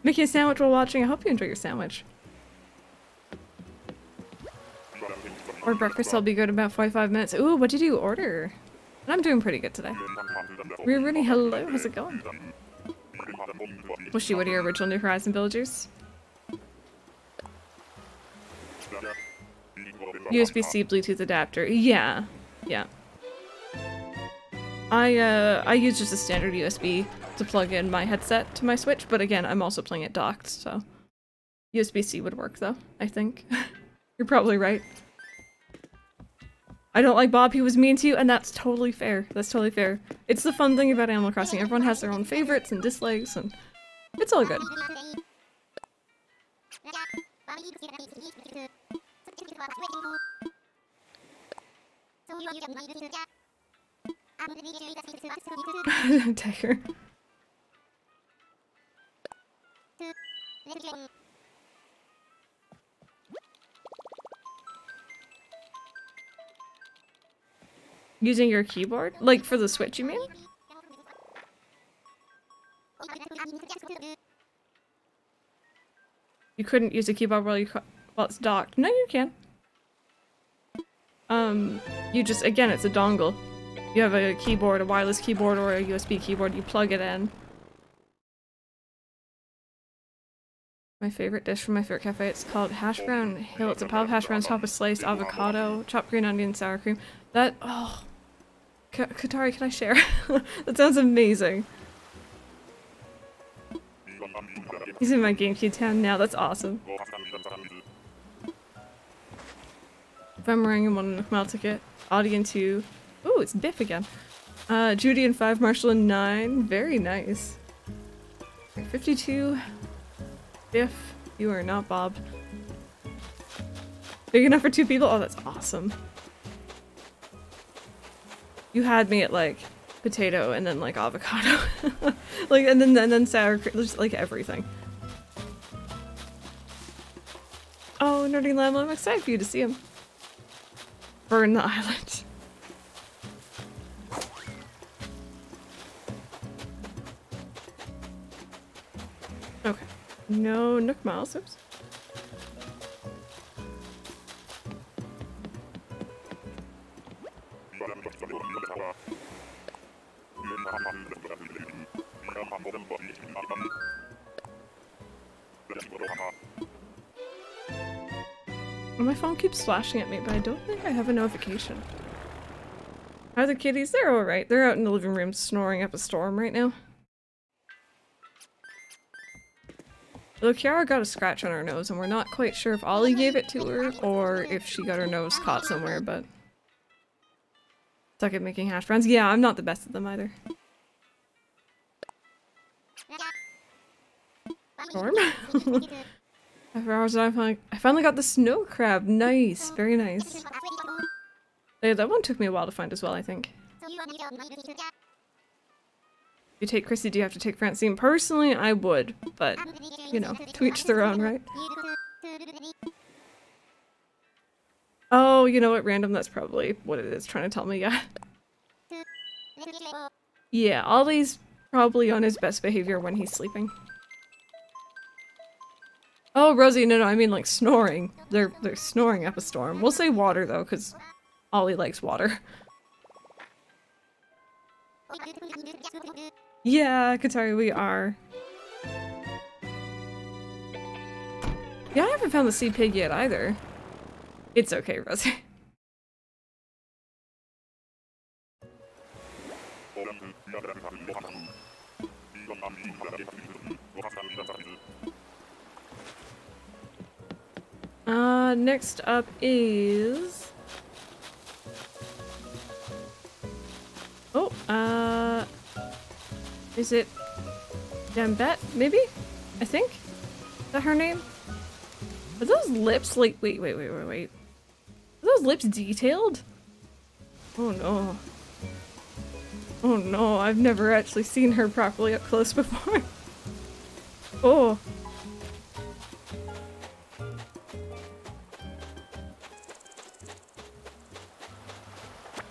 Making a sandwich while watching. I hope you enjoy your sandwich. Or breakfast I'll be good in about 45 minutes. Ooh, what did you order? I'm doing pretty good today. We're really hello, how's it going? Was she one of your original New Horizon villagers? USB-C Bluetooth adapter. Yeah. Yeah. I, uh, I use just a standard USB to plug in my headset to my Switch, but again, I'm also playing it docked, so... USB-C would work, though, I think. You're probably right. I don't like Bob, he was mean to you, and that's totally fair. That's totally fair. It's the fun thing about Animal Crossing. Everyone has their own favorites and dislikes, and it's all good. Tiger. Using your keyboard? Like for the Switch, you mean? You couldn't use a keyboard while you while it's docked. No, you can. Um, you just again, it's a dongle. You have a keyboard, a wireless keyboard, or a USB keyboard. You plug it in. My favorite dish from my favorite cafe. It's called hash brown hill. It's a pile of hash browns, topped with sliced avocado, chopped green onion, sour cream. That oh, K Katari, can I share? that sounds amazing. He's in my GameCube town now, that's awesome. If I'm wearing him on a ticket, Audion 2. Ooh, it's Biff again. Uh, Judy and 5, Marshall and 9. Very nice. 52. Biff, you are not Bob. Big enough for two people? Oh, that's awesome. You had me at like potato and then like avocado. like and then and then sour cream, just like everything. Oh, Nerdy Lamb, I'm excited for you to see him. Burn the island. Okay. No Nook Miles, oops. My phone keeps flashing at me, but I don't think I have a notification. Are the kitties? They're alright. They're out in the living room snoring up a storm right now. Though Kiara got a scratch on her nose, and we're not quite sure if Ollie gave it to her or if she got her nose caught somewhere, but... Suck at making hash browns. Yeah, I'm not the best at them either. Storm? After hours, I finally, I finally got the snow crab. Nice, very nice. Yeah, that one took me a while to find as well, I think. you take Chrissy, do you have to take Francine? Personally, I would, but, you know, to each their own, right? Oh, you know what, random, that's probably what it is trying to tell me, yeah. Yeah, Ollie's probably on his best behavior when he's sleeping. Oh, Rosie, no, no, I mean like snoring. They're they're snoring up a storm. We'll say water though, because Ollie likes water. Yeah, Katari, we are. Yeah, I haven't found the sea pig yet either. It's okay, Rosie. Uh, next up is... Oh, uh... Is it... Dambet, maybe? I think? Is that her name? Are those lips like- wait, wait, wait, wait, wait. Those lips detailed? Oh no. Oh no, I've never actually seen her properly up close before. oh.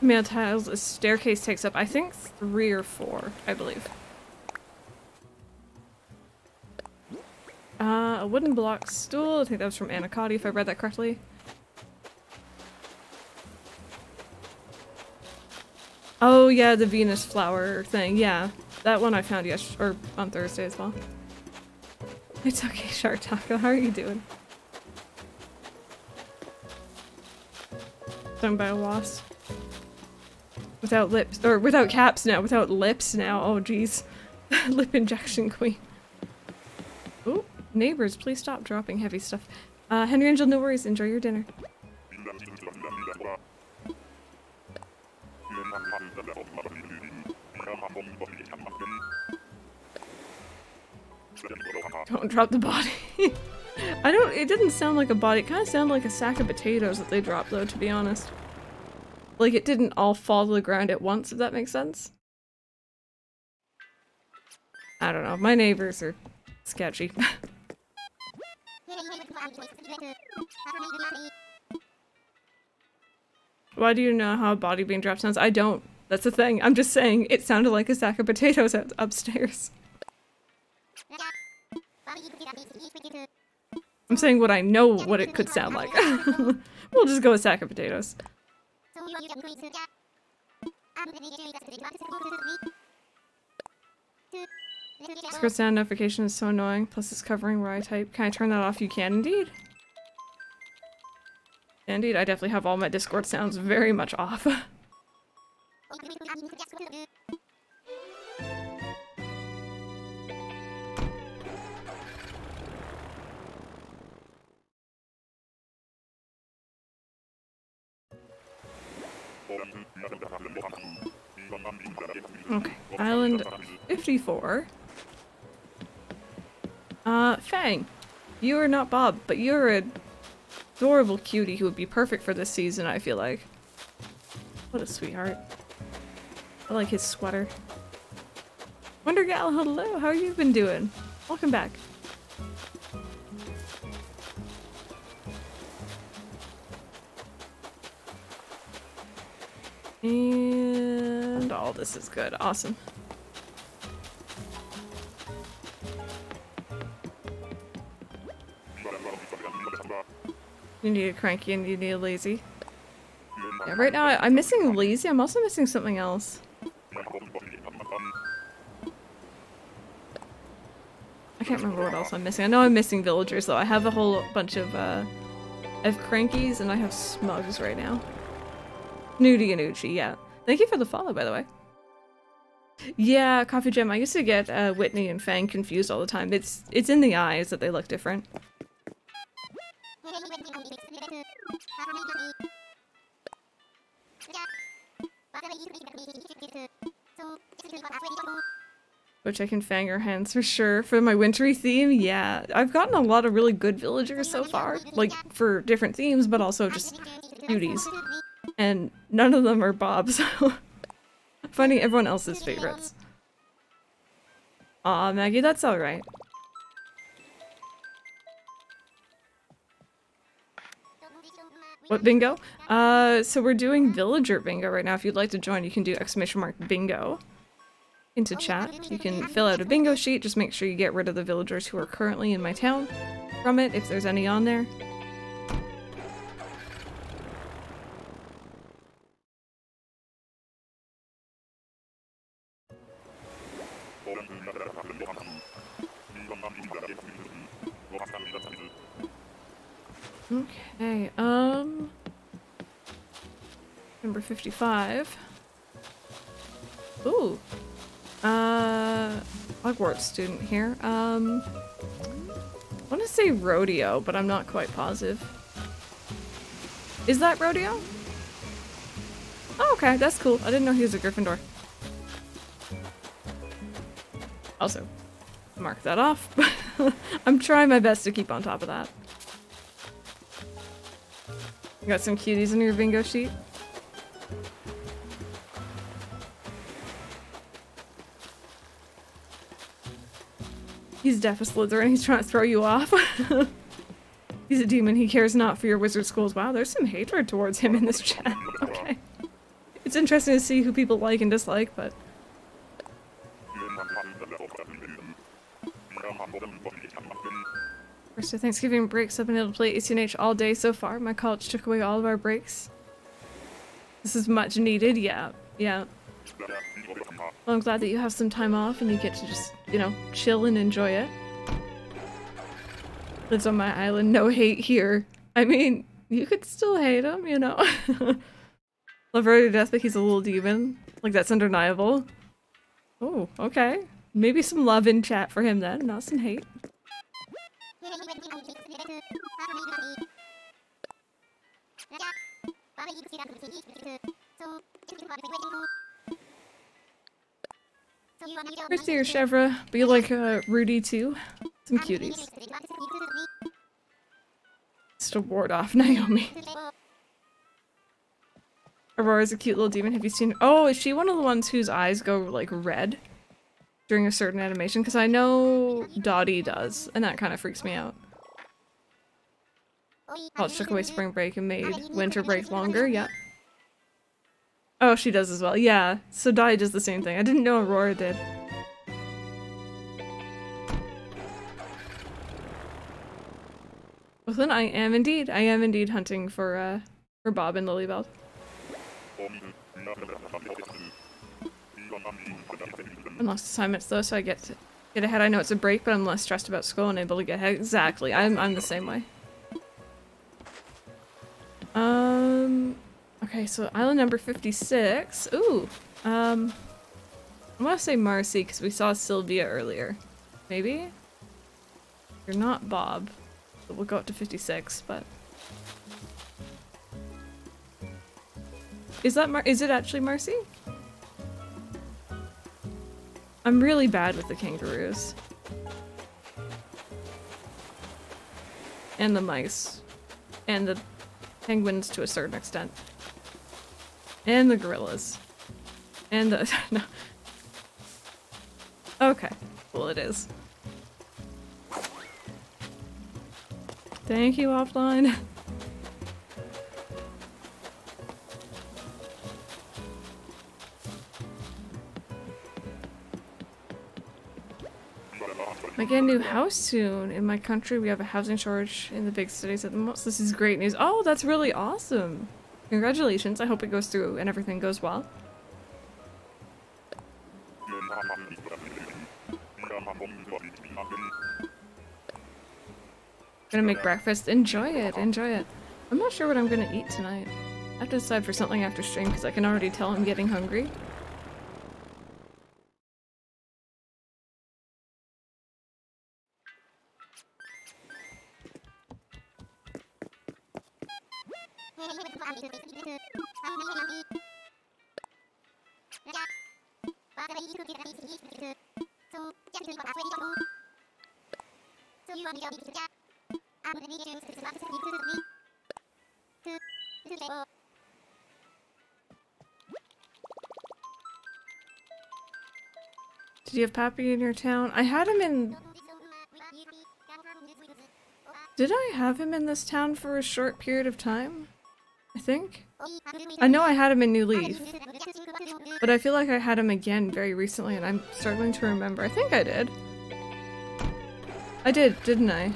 Man tiles a staircase takes up, I think, three or four, I believe. Uh, a wooden block stool. I think that was from Anacotti, if I read that correctly. Oh yeah, the Venus flower thing. Yeah, that one I found yes or on Thursday as well. It's okay, Shark Taco. How are you doing? Stung by a wasp. Without lips, or without caps now, without lips now. Oh geez, Lip injection queen. Oh, neighbors, please stop dropping heavy stuff. Uh, Henry Angel, no worries. Enjoy your dinner. Don't drop the body. I don't- it didn't sound like a body. It kind of sounded like a sack of potatoes that they dropped though, to be honest. Like it didn't all fall to the ground at once, if that makes sense. I don't know. My neighbors are sketchy. Why do you know how a body being dropped sounds? I don't. That's the thing. I'm just saying it sounded like a sack of potatoes upstairs. I'm saying what I know what it could sound like. we'll just go with sack of potatoes. Discord sound notification is so annoying, plus it's covering where I type. Can I turn that off? You can indeed. Indeed, I definitely have all my Discord sounds very much off. Okay, island 54. Uh, Fang, you are not Bob, but you're a adorable cutie who would be perfect for this season, I feel like. What a sweetheart. I like his sweater. Wonder Gal, hello, how you been doing? Welcome back. And all this is good. Awesome. You need a cranky and you need a lazy. Yeah, right now I, am missing lazy. I'm also missing something else. Can't remember what else I'm missing. I know I'm missing villagers though. I have a whole bunch of uh, I have crankies and I have smugs right now. Nudie and Uchi, yeah. Thank you for the follow, by the way. Yeah, Coffee Gem. I used to get uh, Whitney and Fang confused all the time. It's it's in the eyes that they look different. Which I can fang her hands for sure. For my wintry theme, yeah. I've gotten a lot of really good villagers so far. Like, for different themes, but also just beauties and none of them are Bob, so finding everyone else's favorites. Aw, Maggie, that's alright. What bingo? Uh, so we're doing villager bingo right now. If you'd like to join, you can do exclamation mark bingo into chat. You can fill out a bingo sheet. Just make sure you get rid of the villagers who are currently in my town from it, if there's any on there. Okay, um... Number 55. Ooh. Uh... Hogwarts student here. Um... I want to say rodeo, but I'm not quite positive. Is that rodeo? Oh, okay, that's cool. I didn't know he was a Gryffindor. Also, mark that off. I'm trying my best to keep on top of that. You got some cuties in your bingo sheet? He's deaf as Slytherin, he's trying to throw you off. he's a demon, he cares not for your wizard schools. Wow, there's some hatred towards him in this chat. okay. It's interesting to see who people like and dislike, but... First of Thanksgiving breaks, I've been able to play ACNH all day so far. My college took away all of our breaks. This is much needed, yeah, yeah. Well, I'm glad that you have some time off and you get to just, you know, chill and enjoy it. Lives on my island, no hate here. I mean, you could still hate him, you know? Love her to death, but he's a little demon. Like, that's undeniable. Oh, okay. Maybe some love in chat for him then, not some hate. Christy or Chevre, be like uh, Rudy too. Some cuties. Just to ward off Naomi. Aurora's a cute little demon. Have you seen- Oh, is she one of the ones whose eyes go like red? During a certain animation? Because I know Dottie does, and that kind of freaks me out. Oh, it took away spring break and made winter break longer, yeah. Oh, she does as well, yeah. So Dottie does the same thing. I didn't know Aurora did. Well then, I am indeed, I am indeed hunting for, uh, for Bob and Lilybelle. Unlost assignments though, so I get to get ahead. I know it's a break, but I'm less stressed about school and able to get ahead. Exactly. I'm I'm the same way. Um Okay, so island number 56. Ooh, um, I want to say Marcy because we saw Sylvia earlier. Maybe? You're not Bob. We'll go up to 56, but... Is that Mar- is it actually Marcy? I'm really bad with the kangaroos. And the mice. And the penguins to a certain extent. And the gorillas. And the- no. Okay. Well, it is. Thank you, offline. I get a new house soon. In my country, we have a housing shortage in the big cities at the most. This is great news. Oh, that's really awesome. Congratulations. I hope it goes through and everything goes well. Gonna make breakfast. Enjoy it. Enjoy it. I'm not sure what I'm gonna eat tonight. I have to decide for something after stream because I can already tell I'm getting hungry. Did you have Pappy in your town? I had him in... Did I have him in this town for a short period of time? I think? Oh, I know I had him in New Leaf. But I feel like I had him again very recently and I'm struggling to remember. I think I did. I did, didn't I?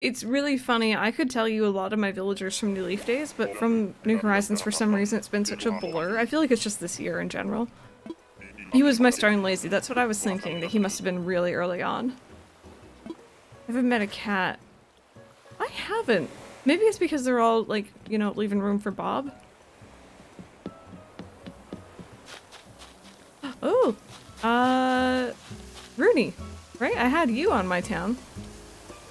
It's really funny. I could tell you a lot of my villagers from New Leaf days, but from New Horizons for some reason it's been such a blur. I feel like it's just this year in general. He was my starting lazy. That's what I was thinking, that he must have been really early on. I haven't met a cat. I haven't. Maybe it's because they're all, like, you know, leaving room for Bob. Oh! Uh... Rooney, right? I had you on my town.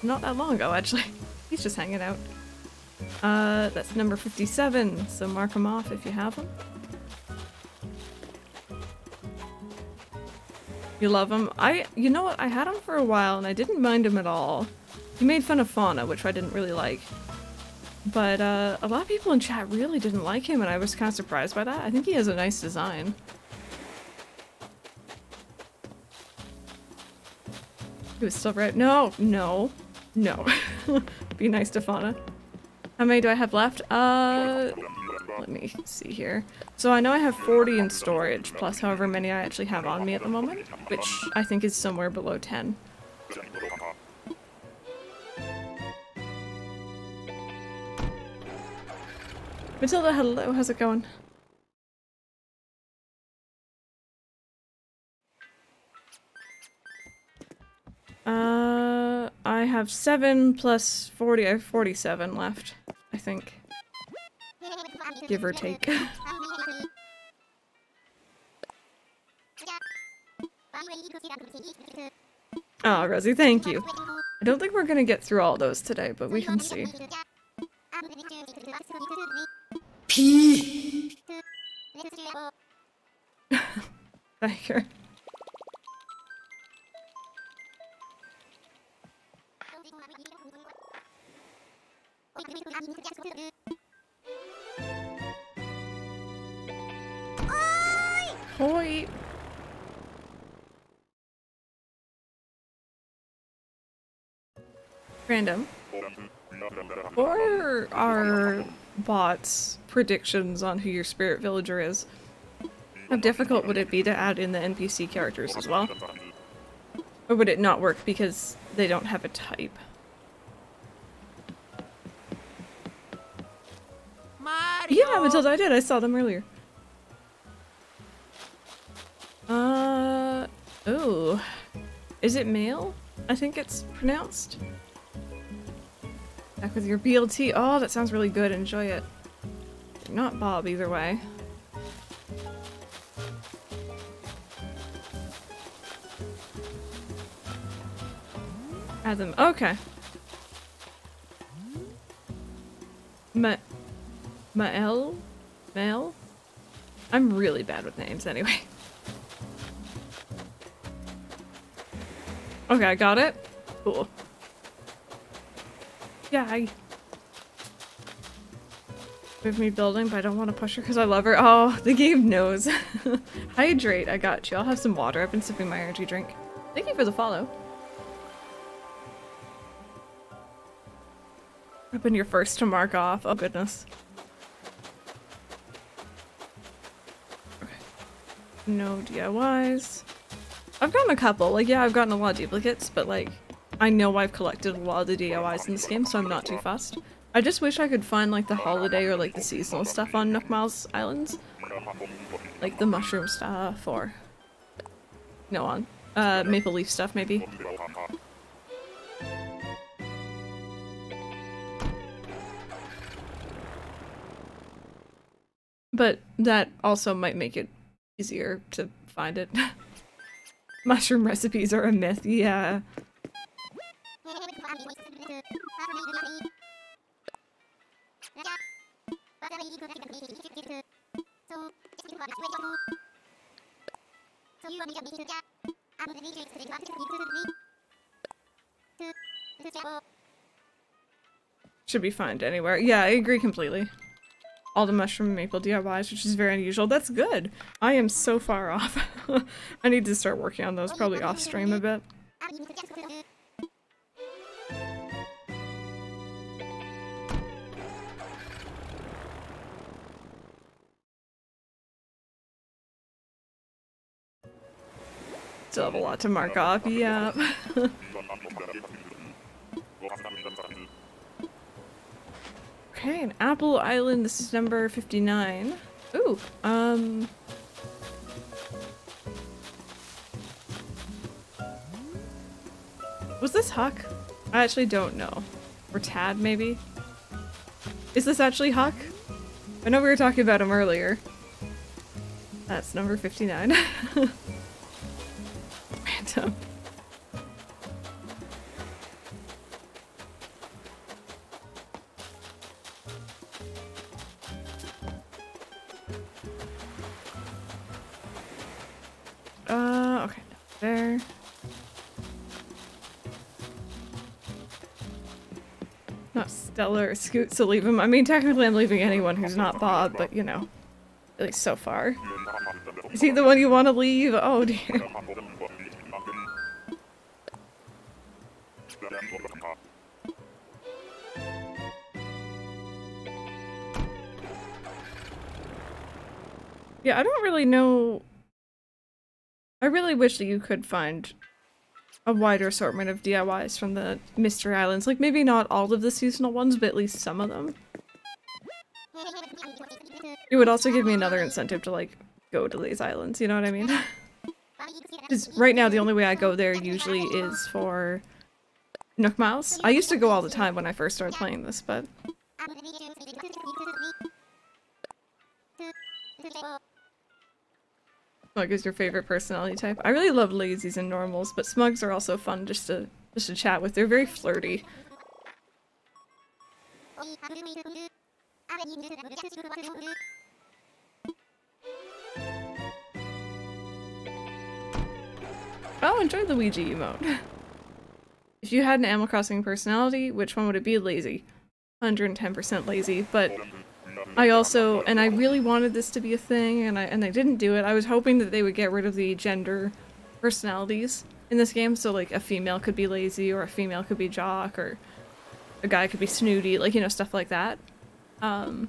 Not that long ago, actually. He's just hanging out. Uh, that's number 57, so mark him off if you have him. You love him? I- you know what, I had him for a while and I didn't mind him at all. He made fun of Fauna, which I didn't really like. But, uh, a lot of people in chat really didn't like him and I was kind of surprised by that. I think he has a nice design. He was still right. No, no, no. Be nice to Fauna. How many do I have left? Uh, let me see here. So I know I have 40 in storage, plus however many I actually have on me at the moment, which I think is somewhere below 10. Matilda, hello, how's it going? Uh, I have 7 plus 40, I have 47 left, I think. Give or take. oh, Rosie, thank you. I don't think we're gonna get through all those today, but we can see. P. You. Hoi! Random. Or our bots predictions on who your spirit villager is. How difficult would it be to add in the NPC characters as well? Or would it not work because they don't have a type? Yeah, Matilda, I did. I saw them earlier. Uh, oh. Is it male? I think it's pronounced. Back with your BLT. Oh, that sounds really good. Enjoy it. Not Bob either way. Add them. Okay. Ma Mael? Mael? I'm really bad with names anyway. Okay, I got it. Cool. Yeah, I... With me building, but I don't want to push her because I love her. Oh, the game knows. Hydrate, I got you. I'll have some water. I've been sipping my energy drink. Thank you for the follow. I've been your first to mark off. Oh goodness. Okay. No DIYs. I've gotten a couple. Like, yeah, I've gotten a lot of duplicates, but like, I know I've collected a lot of the DIYs in this game, so I'm not too fast. I just wish I could find like the holiday or like the seasonal stuff on Nook Miles Islands. Like the mushroom stuff or... No, on uh, maple leaf stuff maybe. But that also might make it easier to find it. Mushroom recipes are a myth, yeah. Should be found anywhere. Yeah, I agree completely all the mushroom maple DIYs, which is very unusual. That's good. I am so far off. I need to start working on those, probably off stream a bit. Still have a lot to mark off, yeah. Okay, an Apple Island. This is number 59. Ooh, um... Was this Huck? I actually don't know. Or Tad, maybe? Is this actually Huck? I know we were talking about him earlier. That's number 59. Random. Uh, okay, there. Not Stellar Scoot to leave him. I mean, technically I'm leaving anyone who's not Bob, but you know, at least so far. Is he the one you want to leave? Oh dear. Yeah, I don't really know I really wish that you could find a wider assortment of DIYs from the Mystery Islands. Like, maybe not all of the seasonal ones, but at least some of them. It would also give me another incentive to, like, go to these islands, you know what I mean? Because right now, the only way I go there usually is for Nook Miles. I used to go all the time when I first started playing this, but... Smug is your favorite personality type. I really love lazies and normals, but smugs are also fun just to just to chat with. They're very flirty. Oh, enjoy the Ouija emote. if you had an Animal Crossing personality, which one would it be? Lazy. 110% lazy, but I also, and I really wanted this to be a thing, and I and I didn't do it. I was hoping that they would get rid of the gender personalities in this game, so like a female could be lazy, or a female could be jock, or a guy could be snooty, like you know stuff like that. Um,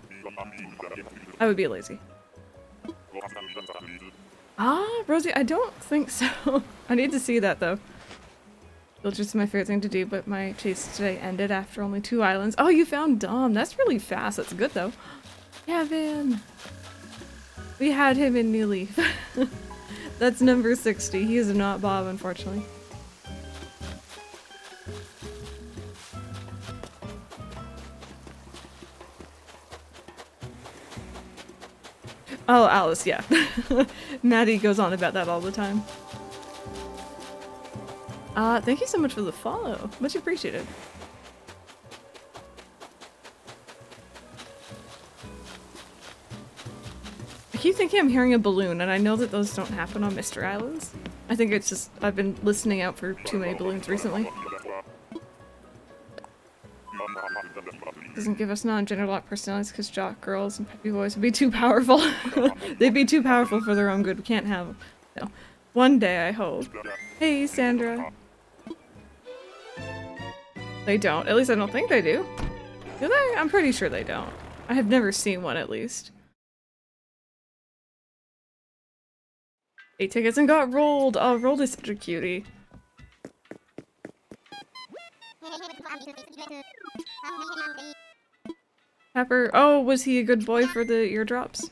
I would be lazy. Ah, Rosie, I don't think so. I need to see that though. It's just my favorite thing to do, but my chase today ended after only two islands. Oh, you found Dom. That's really fast. That's good though. Kevin! We had him in New Leaf. That's number 60. He is not Bob, unfortunately. Oh, Alice, yeah. Maddie goes on about that all the time. Uh, thank you so much for the follow. Much appreciated. Keep thinking I'm hearing a balloon, and I know that those don't happen on Mystery Islands. I think it's just I've been listening out for too many balloons recently. Doesn't give us non-gender lock personalities because jock girls and peppy boys would be too powerful. They'd be too powerful for their own good. We can't have them. No. One day, I hope. Hey, Sandra. They don't. At least I don't think they do. Do they? I'm pretty sure they don't. I have never seen one, at least. Eight tickets and got Roald! Uh, oh, Roald is such a cutie. Pepper. Oh, was he a good boy for the eardrops?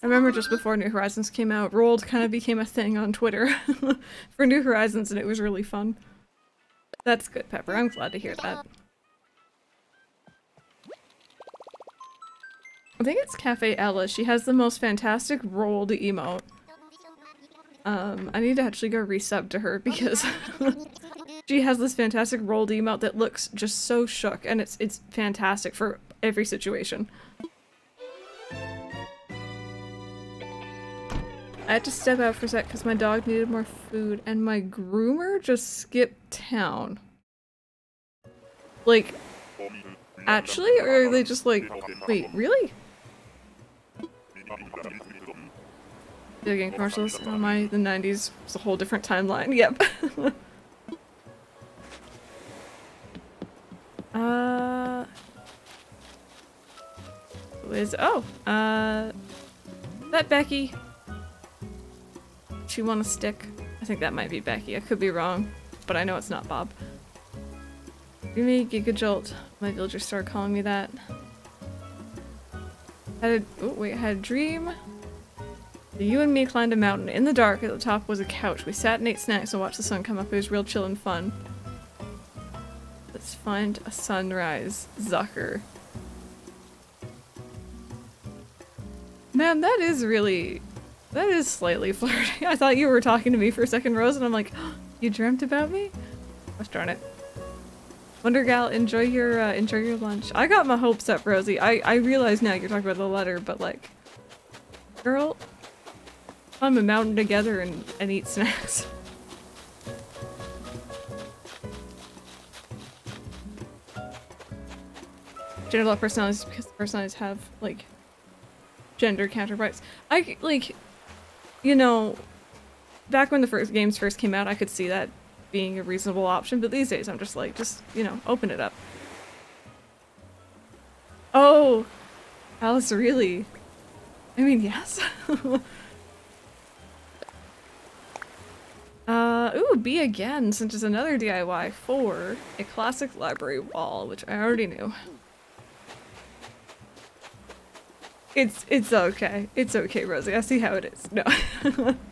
I remember just before New Horizons came out, Roald kind of became a thing on Twitter for New Horizons and it was really fun. That's good, Pepper. I'm glad to hear that. I think it's Cafe Ella. She has the most fantastic Roald emote. Um, I need to actually go resub to her because she has this fantastic Roald emote that looks just so shook and it's it's fantastic for every situation. I had to step out for a sec because my dog needed more food and my groomer just skipped town. Like, actually? Or are they just like, wait, really? Video game commercials. Oh my, the 90s was a whole different timeline. Yep. uh... Liz. Oh, uh... That Becky. She want a stick? I think that might be Becky. I could be wrong, but I know it's not Bob. Give me Giga Jolt. My villagers started calling me that. Had a- oh wait, had a dream. You and me climbed a mountain. In the dark, at the top was a couch. We sat and ate snacks and watched the sun come up. It was real chill and fun. Let's find a sunrise. Zucker. Man, that is really... That is slightly flirty. I thought you were talking to me for a second, Rose, and I'm like, oh, you dreamt about me? Gosh darn it. Wonder Gal, enjoy your uh, enjoy your lunch. I got my hopes up, Rosie. I I realize now you're talking about the letter, but like, girl, climb a mountain together and and eat snacks. Gender personalities because personalities have like gender counterparts. I like, you know, back when the first games first came out, I could see that being a reasonable option, but these days I'm just like, just, you know, open it up. Oh, Alice, really? I mean, yes. uh, ooh, B again, since it's another DIY for a classic library wall, which I already knew. It's, it's okay. It's okay, Rosie. I see how it is. No.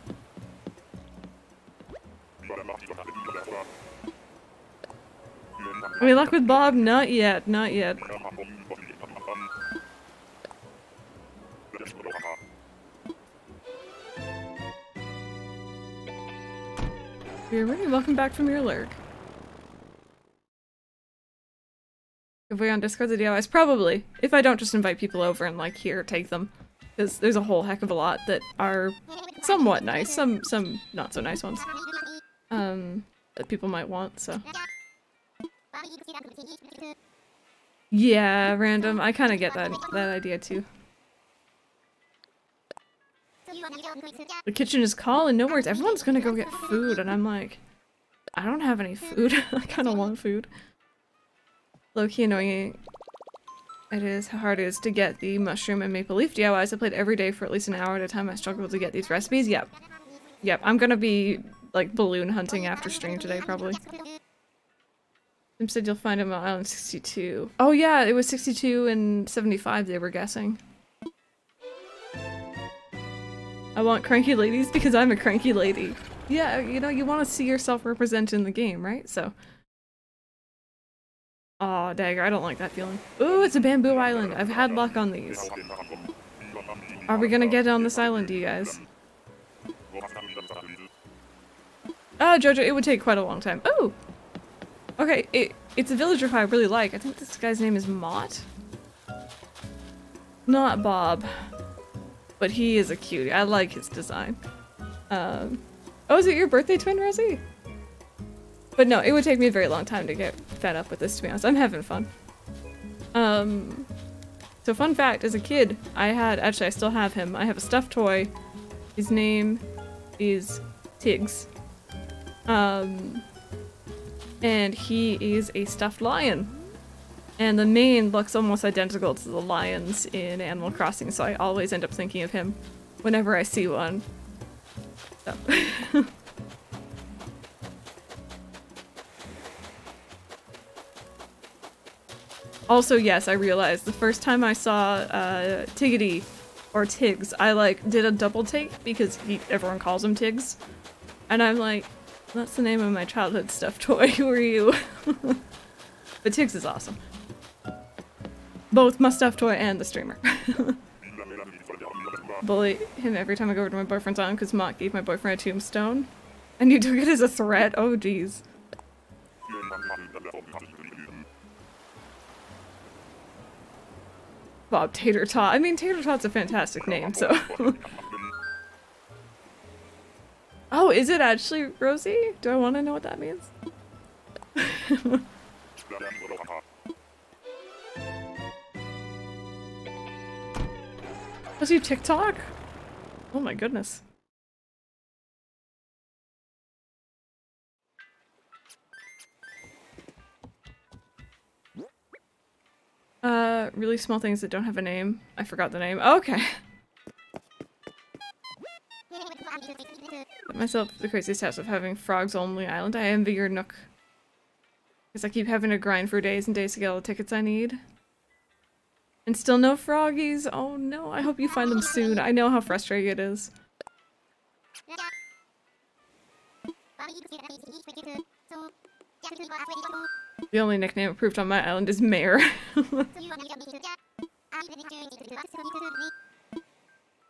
I mean, luck with Bob? Not yet, not yet. You're really welcome back from your lurk. If we're on Discord the DIYs? Probably. If I don't just invite people over and like, here, take them. Because there's a whole heck of a lot that are somewhat nice, some some not so nice ones. Um, that people might want, so. Yeah, random. I kind of get that that idea too. The kitchen is calling. No worries. Everyone's gonna go get food, and I'm like, I don't have any food. I kind of want food. Low-key annoying. It is how hard it is to get the mushroom and maple leaf DIYs. I played every day for at least an hour at a time. I struggled to get these recipes. Yep. Yep. I'm gonna be like balloon hunting after stream today, probably. Tim said you'll find him on Island 62. Oh yeah, it was 62 and 75 they were guessing. I want cranky ladies because I'm a cranky lady. Yeah, you know, you want to see yourself represented in the game, right? So, Aw, dagger, I don't like that feeling. Ooh, it's a bamboo island. I've had luck on these. Are we gonna get on this island, you guys? Ah, Jojo, it would take quite a long time. Oh! Okay, it, it's a villager I really like. I think this guy's name is Mott? Not Bob. But he is a cutie. I like his design. Um, oh, is it your birthday twin, Rosie? But no, it would take me a very long time to get fed up with this, to be honest. I'm having fun. Um, so fun fact, as a kid, I had, actually I still have him, I have a stuffed toy. His name is Tiggs. Um, and he is a stuffed lion. And the mane looks almost identical to the lions in Animal Crossing, so I always end up thinking of him whenever I see one. So. also, yes, I realized the first time I saw uh, Tiggity or Tiggs, I like did a double take because he, everyone calls him Tiggs. And I'm like, that's the name of my childhood stuffed toy. Who are you? but Tiggs is awesome. Both my stuffed toy and the streamer. Bully him every time I go over to my boyfriend's island because Mott gave my boyfriend a tombstone. And you took it as a threat? Oh jeez. Bob Tater Tot. I mean, Tater Tot's a fantastic name, so... Oh, is it actually Rosie? Do I want to know what that means? Does he TikTok? Oh my goodness. Uh, really small things that don't have a name. I forgot the name. Okay. Myself the craziest task of having frogs only island. I envy your nook. Because I keep having to grind for days and days to get all the tickets I need. And still no froggies. Oh no, I hope you find them soon. I know how frustrating it is. The only nickname approved on my island is Mayor.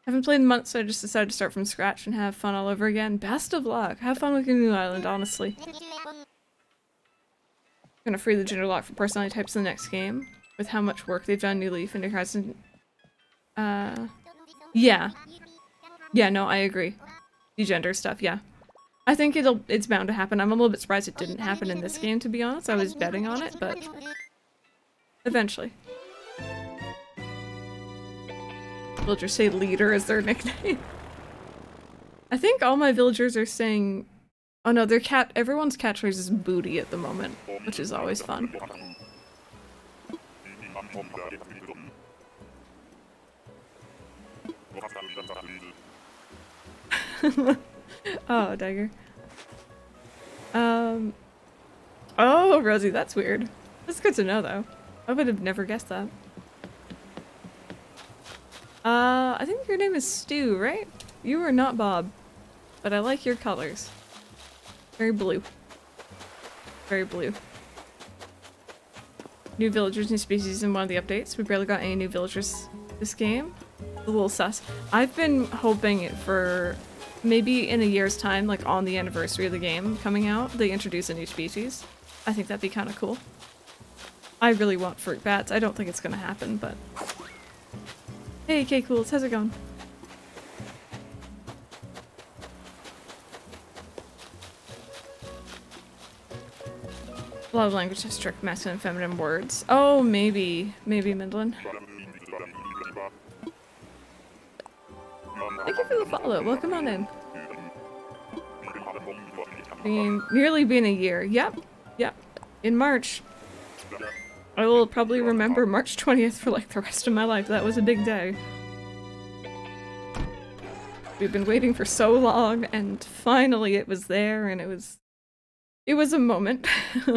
Haven't played in months, so I just decided to start from scratch and have fun all over again. Best of luck. Have fun with your new island, honestly. I'm gonna free the gender lock for personality types in the next game. With how much work they've done, New Leaf and New Horizon. Uh, yeah. Yeah, no, I agree. The gender stuff, yeah. I think it'll it's bound to happen. I'm a little bit surprised it didn't happen in this game, to be honest. I was betting on it, but eventually. Villagers say leader is their nickname. I think all my villagers are saying... Oh no, their cat- everyone's catchphrase is booty at the moment, which is always fun. oh, dagger. Um. Oh, Rosie, that's weird. That's good to know, though. I would have never guessed that. Uh, I think your name is Stu, right? You are not Bob, but I like your colors. Very blue. Very blue. New villagers, new species in one of the updates. We barely got any new villagers this game. A little sus. I've been hoping for maybe in a year's time, like on the anniversary of the game coming out, they introduce a new species. I think that'd be kind of cool. I really want fruit bats. I don't think it's gonna happen, but Hey, K Cools, how's it going? A lot of language has strict masculine and feminine words. Oh, maybe. Maybe, Mindlin. Thank you for the follow. Welcome on in. Being, nearly been a year. Yep. Yep. In March. I will probably remember March 20th for like the rest of my life. That was a big day. We've been waiting for so long and finally it was there and it was... It was a moment.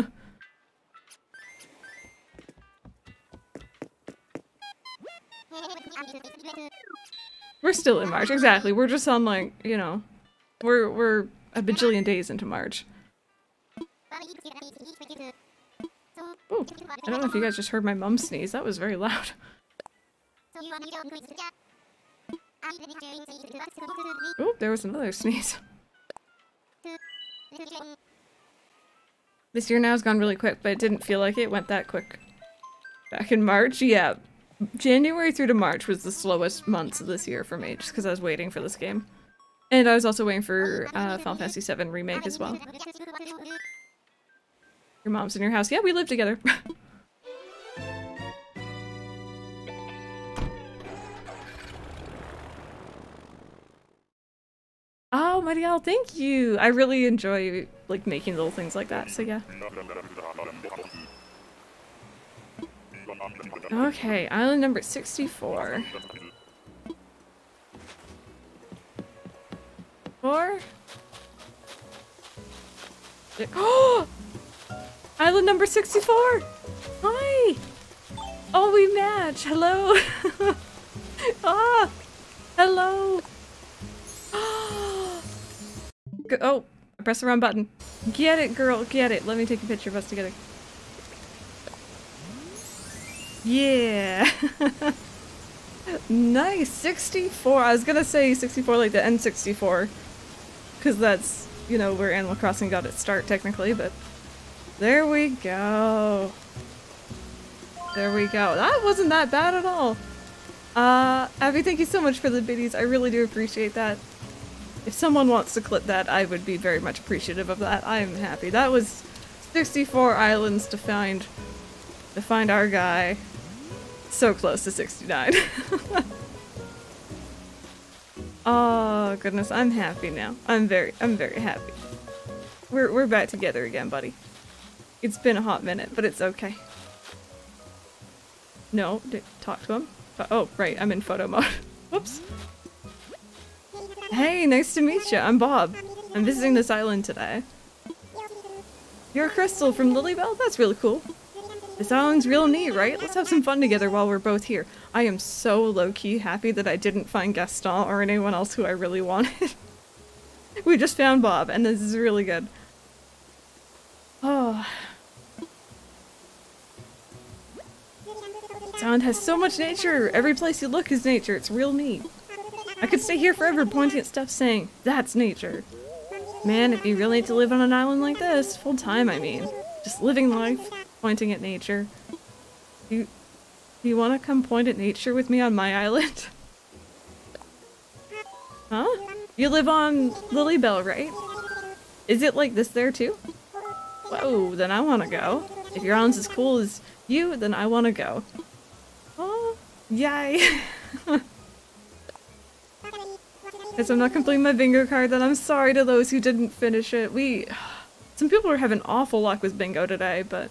we're still in March, exactly. We're just on like, you know, we're, we're a bajillion days into March. Ooh, I don't know if you guys just heard my mum sneeze. That was very loud. Oh, there was another sneeze. This year now has gone really quick, but it didn't feel like it went that quick. Back in March, yeah. January through to March was the slowest months of this year for me, just because I was waiting for this game. And I was also waiting for uh, Final Fantasy VII Remake as well. Your mom's in your house. Yeah, we live together. oh, Marielle, thank you! I really enjoy, like, making little things like that, so yeah. Okay, island number 64. Four? Oh! Island number 64! Hi! Oh, we match! Hello! ah! Hello! oh, press the wrong button. Get it, girl, get it. Let me take a picture of us together. Yeah! nice! 64! I was gonna say 64 like the N64. Because that's, you know, where Animal Crossing got its start technically, but... There we go! There we go. That wasn't that bad at all! Uh, Abby, thank you so much for the biddies. I really do appreciate that. If someone wants to clip that, I would be very much appreciative of that. I'm happy. That was 64 islands to find to find our guy. So close to 69. oh goodness, I'm happy now. I'm very I'm very happy. We're we're back together again, buddy. It's been a hot minute, but it's okay. No, talk to him. Oh, right, I'm in photo mode. Whoops. Hey, nice to meet you. I'm Bob. I'm visiting this island today. You're Crystal from Lilybelle? That's really cool. This island's real neat, right? Let's have some fun together while we're both here. I am so low-key happy that I didn't find Gaston or anyone else who I really wanted. we just found Bob, and this is really good. Island has so much nature. Every place you look is nature. It's real neat. I could stay here forever pointing at stuff saying, that's nature. Man, it'd be really neat to live on an island like this, full time I mean. Just living life, pointing at nature. You, you want to come point at nature with me on my island? huh? You live on Lilybelle, right? Is it like this there too? Whoa, then I want to go. If your island's as cool as you, then I want to go. Yay. Guess I'm not completing my bingo card, then I'm sorry to those who didn't finish it. We... Some people are having awful luck with bingo today, but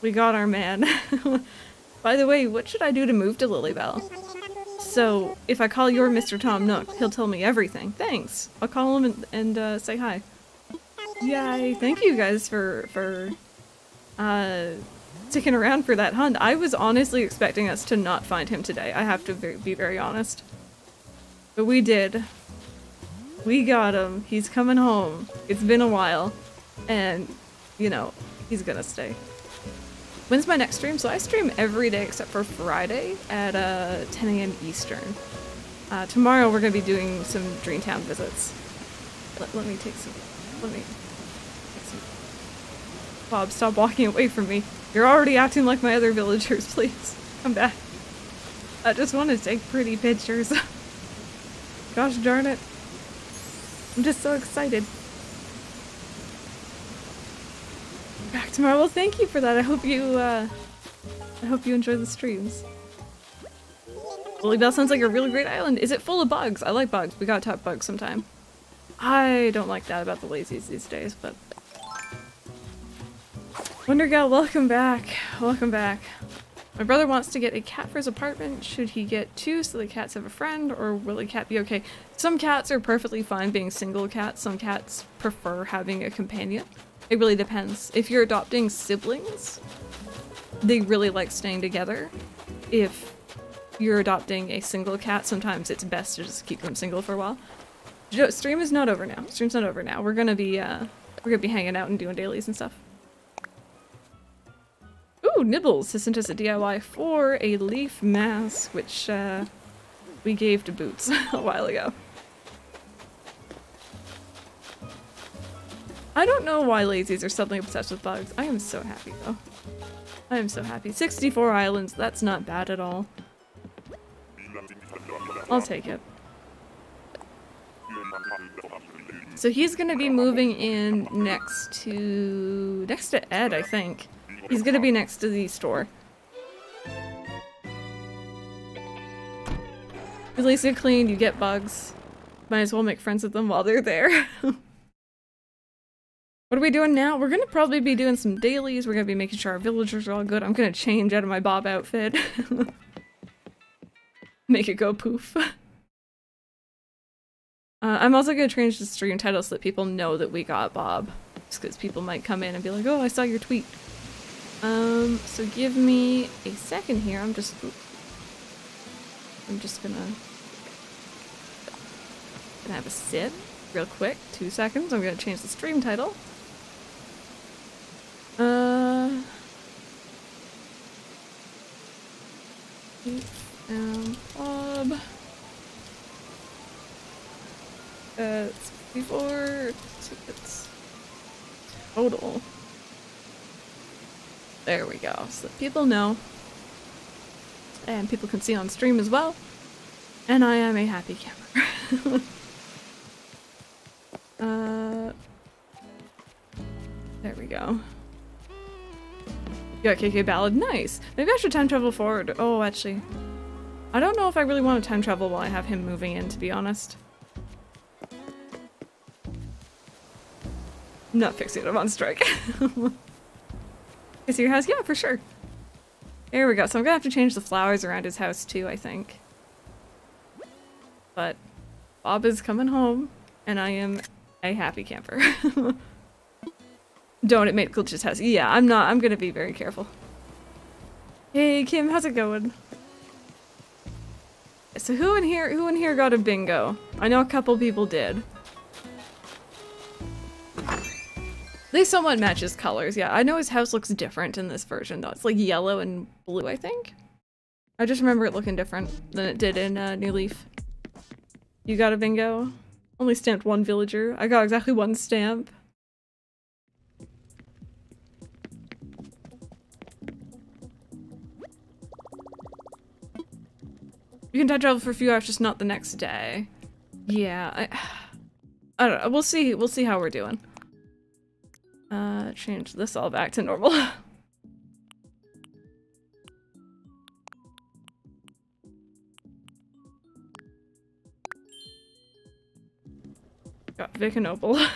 we got our man. By the way, what should I do to move to Lilybelle? So, if I call your Mr. Tom Nook, he'll tell me everything. Thanks. I'll call him and, and uh, say hi. Yay! Thank you guys for for uh, sticking around for that hunt. I was honestly expecting us to not find him today. I have to be very honest. But we did. We got him. He's coming home. It's been a while. And, you know, he's gonna stay. When's my next stream? So I stream every day except for Friday at uh, 10 a.m. Eastern. Uh, tomorrow we're to be doing some Dreamtown visits. Let, let me take some... Let me... Take some... Bob, stop walking away from me. You're already acting like my other villagers, please. Come back. I just want to take pretty pictures. Gosh darn it. I'm just so excited. back tomorrow. Well, thank you for that. I hope you, uh, I hope you enjoy the streams. Lilybelle sounds like a really great island. Is it full of bugs? I like bugs. We gotta talk bugs sometime. I don't like that about the lazies these days, but... Wondergal, welcome back. Welcome back. My brother wants to get a cat for his apartment. Should he get two so the cats have a friend, or will the cat be okay? Some cats are perfectly fine being single cats. Some cats prefer having a companion. It really depends. If you're adopting siblings, they really like staying together. If you're adopting a single cat, sometimes it's best to just keep them single for a while. Stream is not over now. Stream's not over now. We're gonna be uh we're gonna be hanging out and doing dailies and stuff. Ooh, Nibbles has sent us a DIY for a leaf mask, which uh, we gave to Boots a while ago. I don't know why lazies are suddenly obsessed with bugs. I am so happy though. I am so happy. 64 islands, that's not bad at all. I'll take it. So he's gonna be moving in next to... next to Ed, I think. He's gonna be next to the store. Release it clean, you get bugs. Might as well make friends with them while they're there. What are we doing now? We're gonna probably be doing some dailies. We're gonna be making sure our villagers are all good. I'm gonna change out of my Bob outfit. Make it go poof. Uh, I'm also gonna change the stream title so that people know that we got Bob. Just because people might come in and be like, oh, I saw your tweet. Um, so give me a second here. I'm just... I'm just gonna... Gonna have a sit real quick. Two seconds. I'm gonna change the stream title. Uh. Um, Bob. Uh, it's before tickets. Total. There we go. So that people know. And people can see on stream as well. And I am a happy camper. uh. There we go. You got KK Ballad. Nice. Maybe I should time travel forward. Oh, actually. I don't know if I really want to time travel while I have him moving in, to be honest. I'm not fixing it I'm on strike. Is your house? Yeah, for sure. There we go. So I'm gonna have to change the flowers around his house too, I think. But Bob is coming home, and I am a happy camper. Don't it glitches house. Yeah, I'm not. I'm gonna be very careful. Hey Kim, how's it going? So who in here? Who in here got a bingo? I know a couple people did. At somewhat matches colors. Yeah, I know his house looks different in this version though. It's like yellow and blue, I think. I just remember it looking different than it did in uh, New Leaf. You got a bingo? Only stamped one villager. I got exactly one stamp. You can time travel for a few hours, just not the next day. Yeah, I, I don't know. We'll see. We'll see how we're doing. Uh, change this all back to normal. Got Vic and Opal.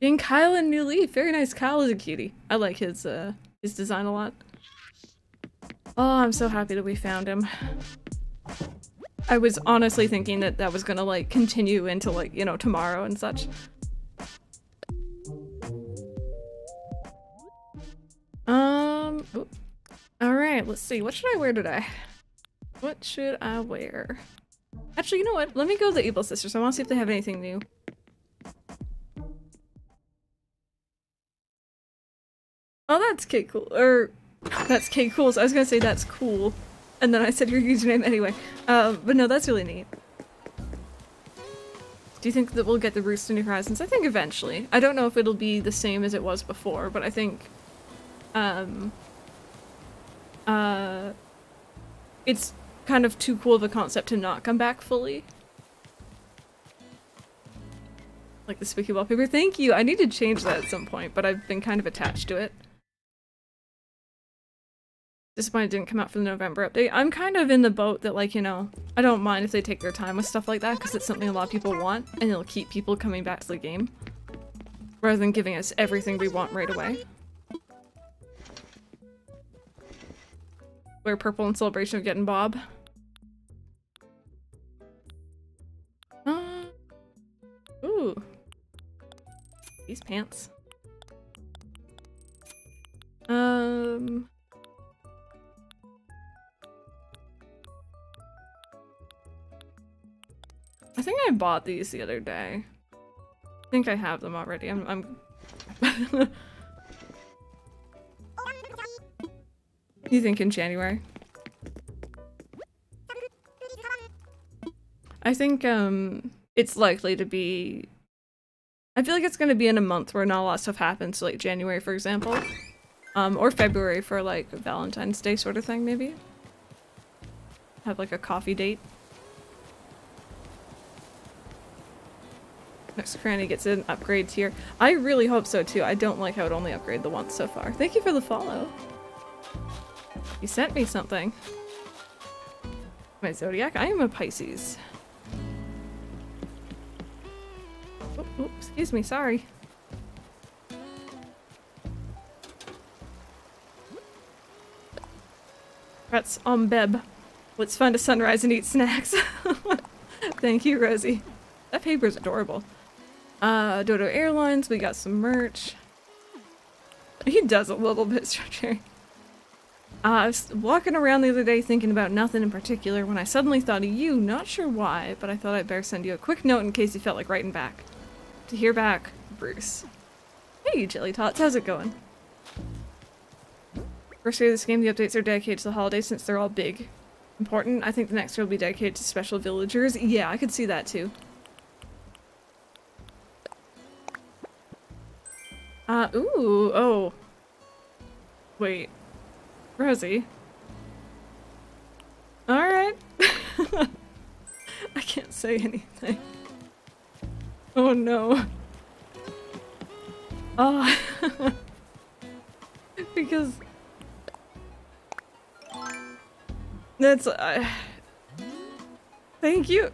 Being Kyle and New Leaf. Very nice. Kyle is a cutie. I like his, uh, his design a lot. Oh, I'm so happy that we found him. I was honestly thinking that that was gonna like continue into like, you know, tomorrow and such. Um, alright, let's see. What should I wear today? What should I wear? Actually, you know what? Let me go to the Able Sisters. I want to see if they have anything new. Oh, that's K cool. Or that's Kate Cools. I was gonna say that's cool. And then I said your username anyway. Uh, but no, that's really neat. Do you think that we'll get the Roost to New Horizons? I think eventually. I don't know if it'll be the same as it was before, but I think um uh it's kind of too cool of a concept to not come back fully. Like the spooky wallpaper. Thank you! I need to change that at some point, but I've been kind of attached to it. Disappointed didn't come out for the November update. I'm kind of in the boat that like, you know, I don't mind if they take their time with stuff like that because it's something a lot of people want and it'll keep people coming back to the game. Rather than giving us everything we want right away. Wear purple in celebration of getting Bob. Uh, ooh. These pants. Um... I think I bought these the other day. I think I have them already. I'm. I'm you think in January? I think um, it's likely to be. I feel like it's going to be in a month where not a lot of stuff happens, so like January, for example, um, or February for like Valentine's Day sort of thing, maybe. Have like a coffee date. Next Cranny gets an upgrade tier. I really hope so too. I don't like how it only upgraded the once so far. Thank you for the follow. You sent me something. My zodiac? I am a Pisces. Oh, oh, excuse me, sorry. That's on Beb. Let's find a sunrise and eat snacks. Thank you, Rosie. That paper is adorable. Uh, Dodo Airlines, we got some merch. He does a little bit, Stretcher. Uh, I was walking around the other day thinking about nothing in particular when I suddenly thought of you, not sure why, but I thought I'd better send you a quick note in case you felt like writing back. To hear back, Bruce. Hey, Jelly Tots, how's it going? First year of this game, the updates are dedicated to the holidays since they're all big. Important. I think the next year will be dedicated to special villagers. Yeah, I could see that too. Uh, ooh, oh. Wait. Rosie. Alright. I can't say anything. Oh no. Oh. because... That's... Uh, thank you.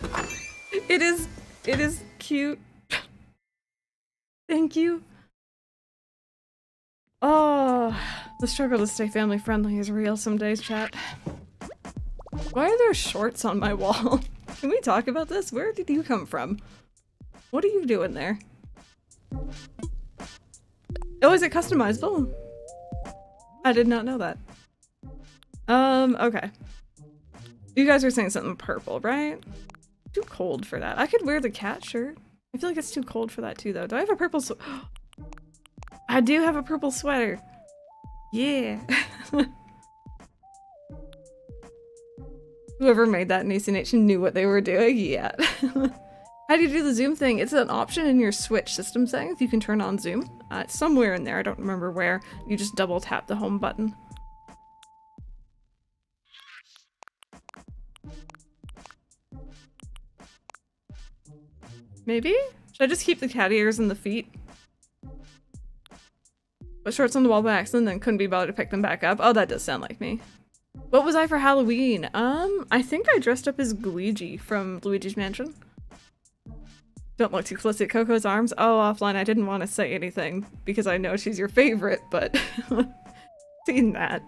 it is... It is cute. Thank you. Oh, the struggle to stay family friendly is real some days, chat. Why are there shorts on my wall? Can we talk about this? Where did you come from? What are you doing there? Oh, is it customizable? I did not know that. Um, okay. You guys are saying something purple, right? Too cold for that. I could wear the cat shirt. I feel like it's too cold for that too, though. Do I have a purple I do have a purple sweater. Yeah. Whoever made that in knew what they were doing. Yeah. How do you do the zoom thing? It's an option in your Switch system settings. You can turn on zoom. Uh, it's somewhere in there. I don't remember where. You just double tap the home button. Maybe? Should I just keep the cat ears and the feet? Put shorts on the wall by accident, then couldn't be bothered to pick them back up. Oh, that does sound like me. What was I for Halloween? Um, I think I dressed up as Luigi from Luigi's Mansion. Don't look too closely at Coco's arms. Oh, offline, I didn't want to say anything because I know she's your favorite, but seen that.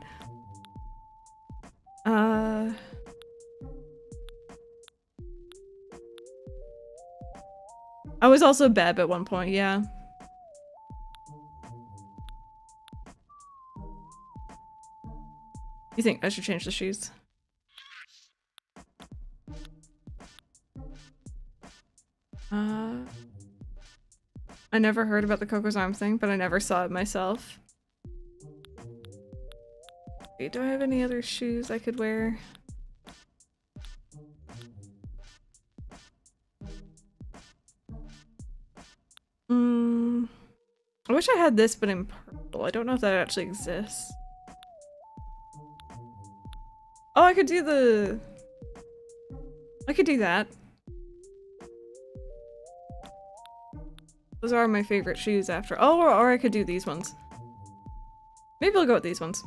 Uh... I was also Beb at one point, yeah. You think I should change the shoes? Uh, I never heard about the Coco's Arm thing, but I never saw it myself. Okay, do I have any other shoes I could wear? Hmm. I wish I had this, but in purple. I don't know if that actually exists. Oh, I could do the... I could do that. Those are my favorite shoes after- oh, or, or I could do these ones. Maybe I'll go with these ones.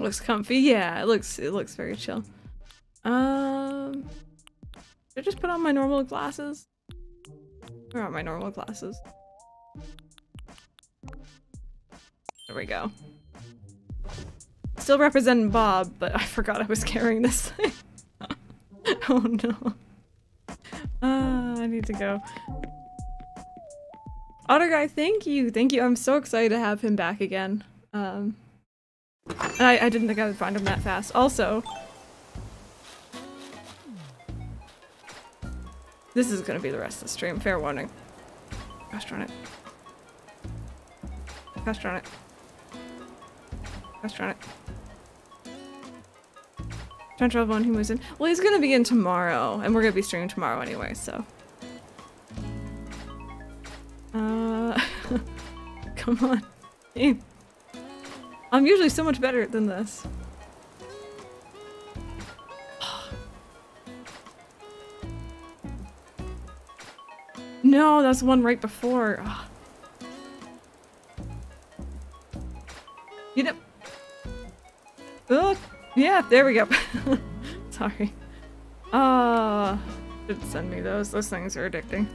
Looks comfy, yeah, it looks- it looks very chill. Um... Should I just put on my normal glasses? Where are my normal glasses? There we go. Still representing Bob, but I forgot I was carrying this thing. oh no. Uh, I need to go. Otter guy, thank you, thank you. I'm so excited to have him back again. Um, I, I didn't think I would find him that fast. Also, This is gonna be the rest of the stream, fair warning. Gosh darn it. Gosh darn it. Gosh darn it. To travel when he moves in. Well, he's gonna be in tomorrow, and we're gonna be streaming tomorrow anyway, so. Uh, come on. Hey. I'm usually so much better than this. No, that's one right before. Ugh. You know. Oh, yeah, there we go. Sorry. Uh, should send me those. Those things are addicting.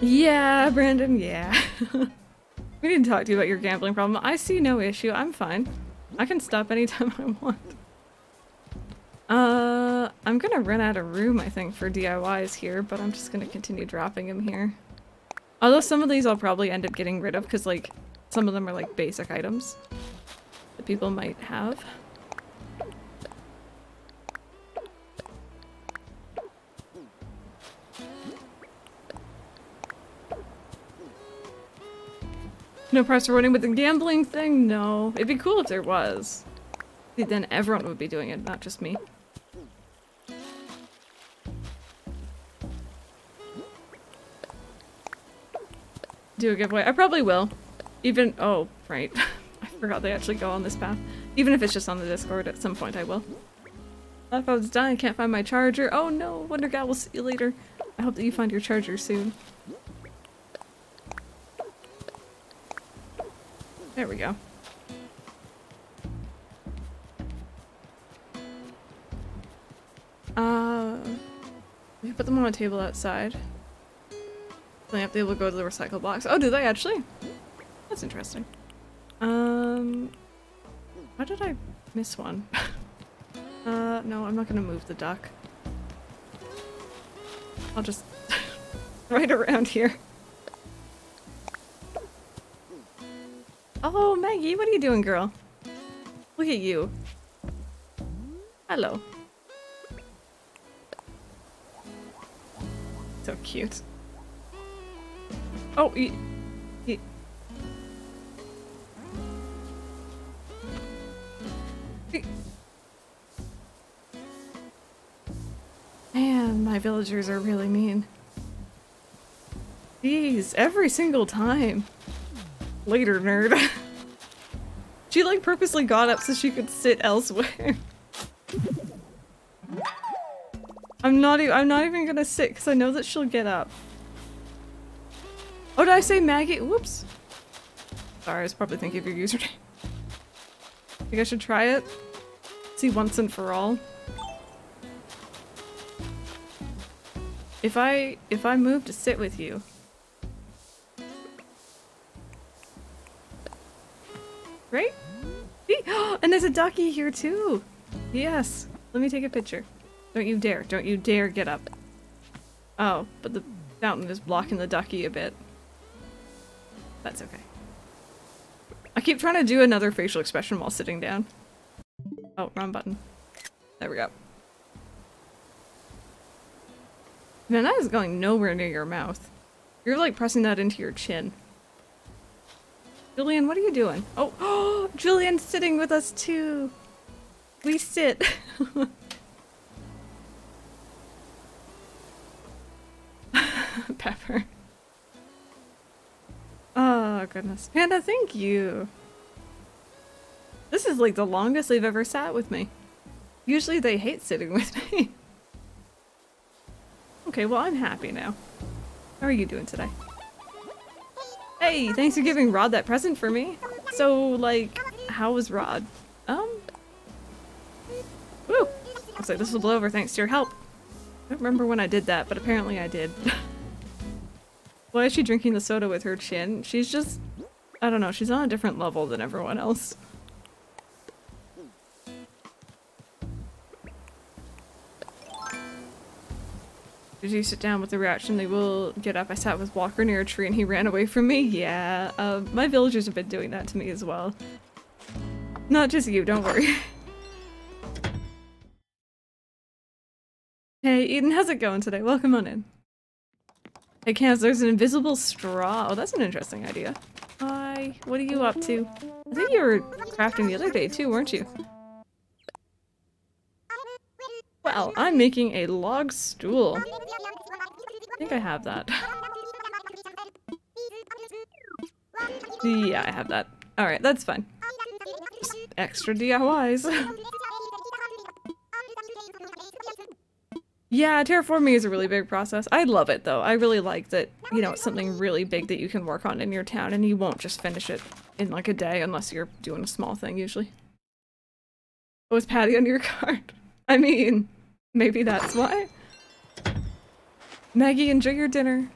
Yeah, Brandon, yeah. we didn't talk to you about your gambling problem. I see no issue. I'm fine. I can stop anytime I want. Uh, I'm gonna run out of room, I think, for DIYs here, but I'm just gonna continue dropping them here. Although some of these I'll probably end up getting rid of because, like, some of them are, like, basic items that people might have. No price for winning with the gambling thing? No. It'd be cool if there was. Then everyone would be doing it, not just me. Do a giveaway. I probably will. Even- oh, right. I forgot they actually go on this path. Even if it's just on the Discord, at some point I will. If I was dying, can't find my charger. Oh no, Wonder Gal, we'll see you later. I hope that you find your charger soon. There we go. Uh, we can put them on a table outside. To be able to go to the recycle box. Oh, do they actually? That's interesting. Um, how did I miss one? uh, no, I'm not gonna move the duck. I'll just right around here. Oh, Maggie, what are you doing, girl? Look at you. Hello. So cute. Oh, he, he. he- Man, my villagers are really mean. Jeez, every single time. Later, nerd. she like purposely got up so she could sit elsewhere. I'm not even- I'm not even gonna sit because I know that she'll get up. Oh, did I say Maggie? Whoops. Sorry, I was probably thinking of your username. Think I should try it? See once and for all. If I- if I move to sit with you, Right? And there's a ducky here too! Yes! Let me take a picture. Don't you dare. Don't you dare get up. Oh, but the fountain is blocking the ducky a bit. That's okay. I keep trying to do another facial expression while sitting down. Oh, wrong button. There we go. Man, that is going nowhere near your mouth. You're like pressing that into your chin. Julian, what are you doing? Oh, oh, Julian's sitting with us too. We sit. Pepper. Oh, goodness. Panda, thank you. This is like the longest they've ever sat with me. Usually they hate sitting with me. okay, well, I'm happy now. How are you doing today? Hey, thanks for giving Rod that present for me. So, like, how was Rod? Um. Woo! Looks like this will blow over thanks to your help. I don't remember when I did that, but apparently I did. Why is she drinking the soda with her chin? She's just... I don't know, she's on a different level than everyone else. Did you sit down with the reaction? They will get up. I sat with Walker near a tree and he ran away from me. Yeah, uh, my villagers have been doing that to me as well. Not just you, don't worry. Hey, Eden, how's it going today? Welcome on in. Hey, Cans, there's an invisible straw. Oh, that's an interesting idea. Hi, what are you up to? I think you were crafting the other day too, weren't you? Well, I'm making a log stool. I think I have that. yeah, I have that. Alright, that's fine. Just extra DIYs. yeah, terraforming is a really big process. I love it though. I really like that, you know, it's something really big that you can work on in your town and you won't just finish it in like a day unless you're doing a small thing usually. Oh, is Patty on your card? I mean, maybe that's why. Maggie, enjoy your dinner.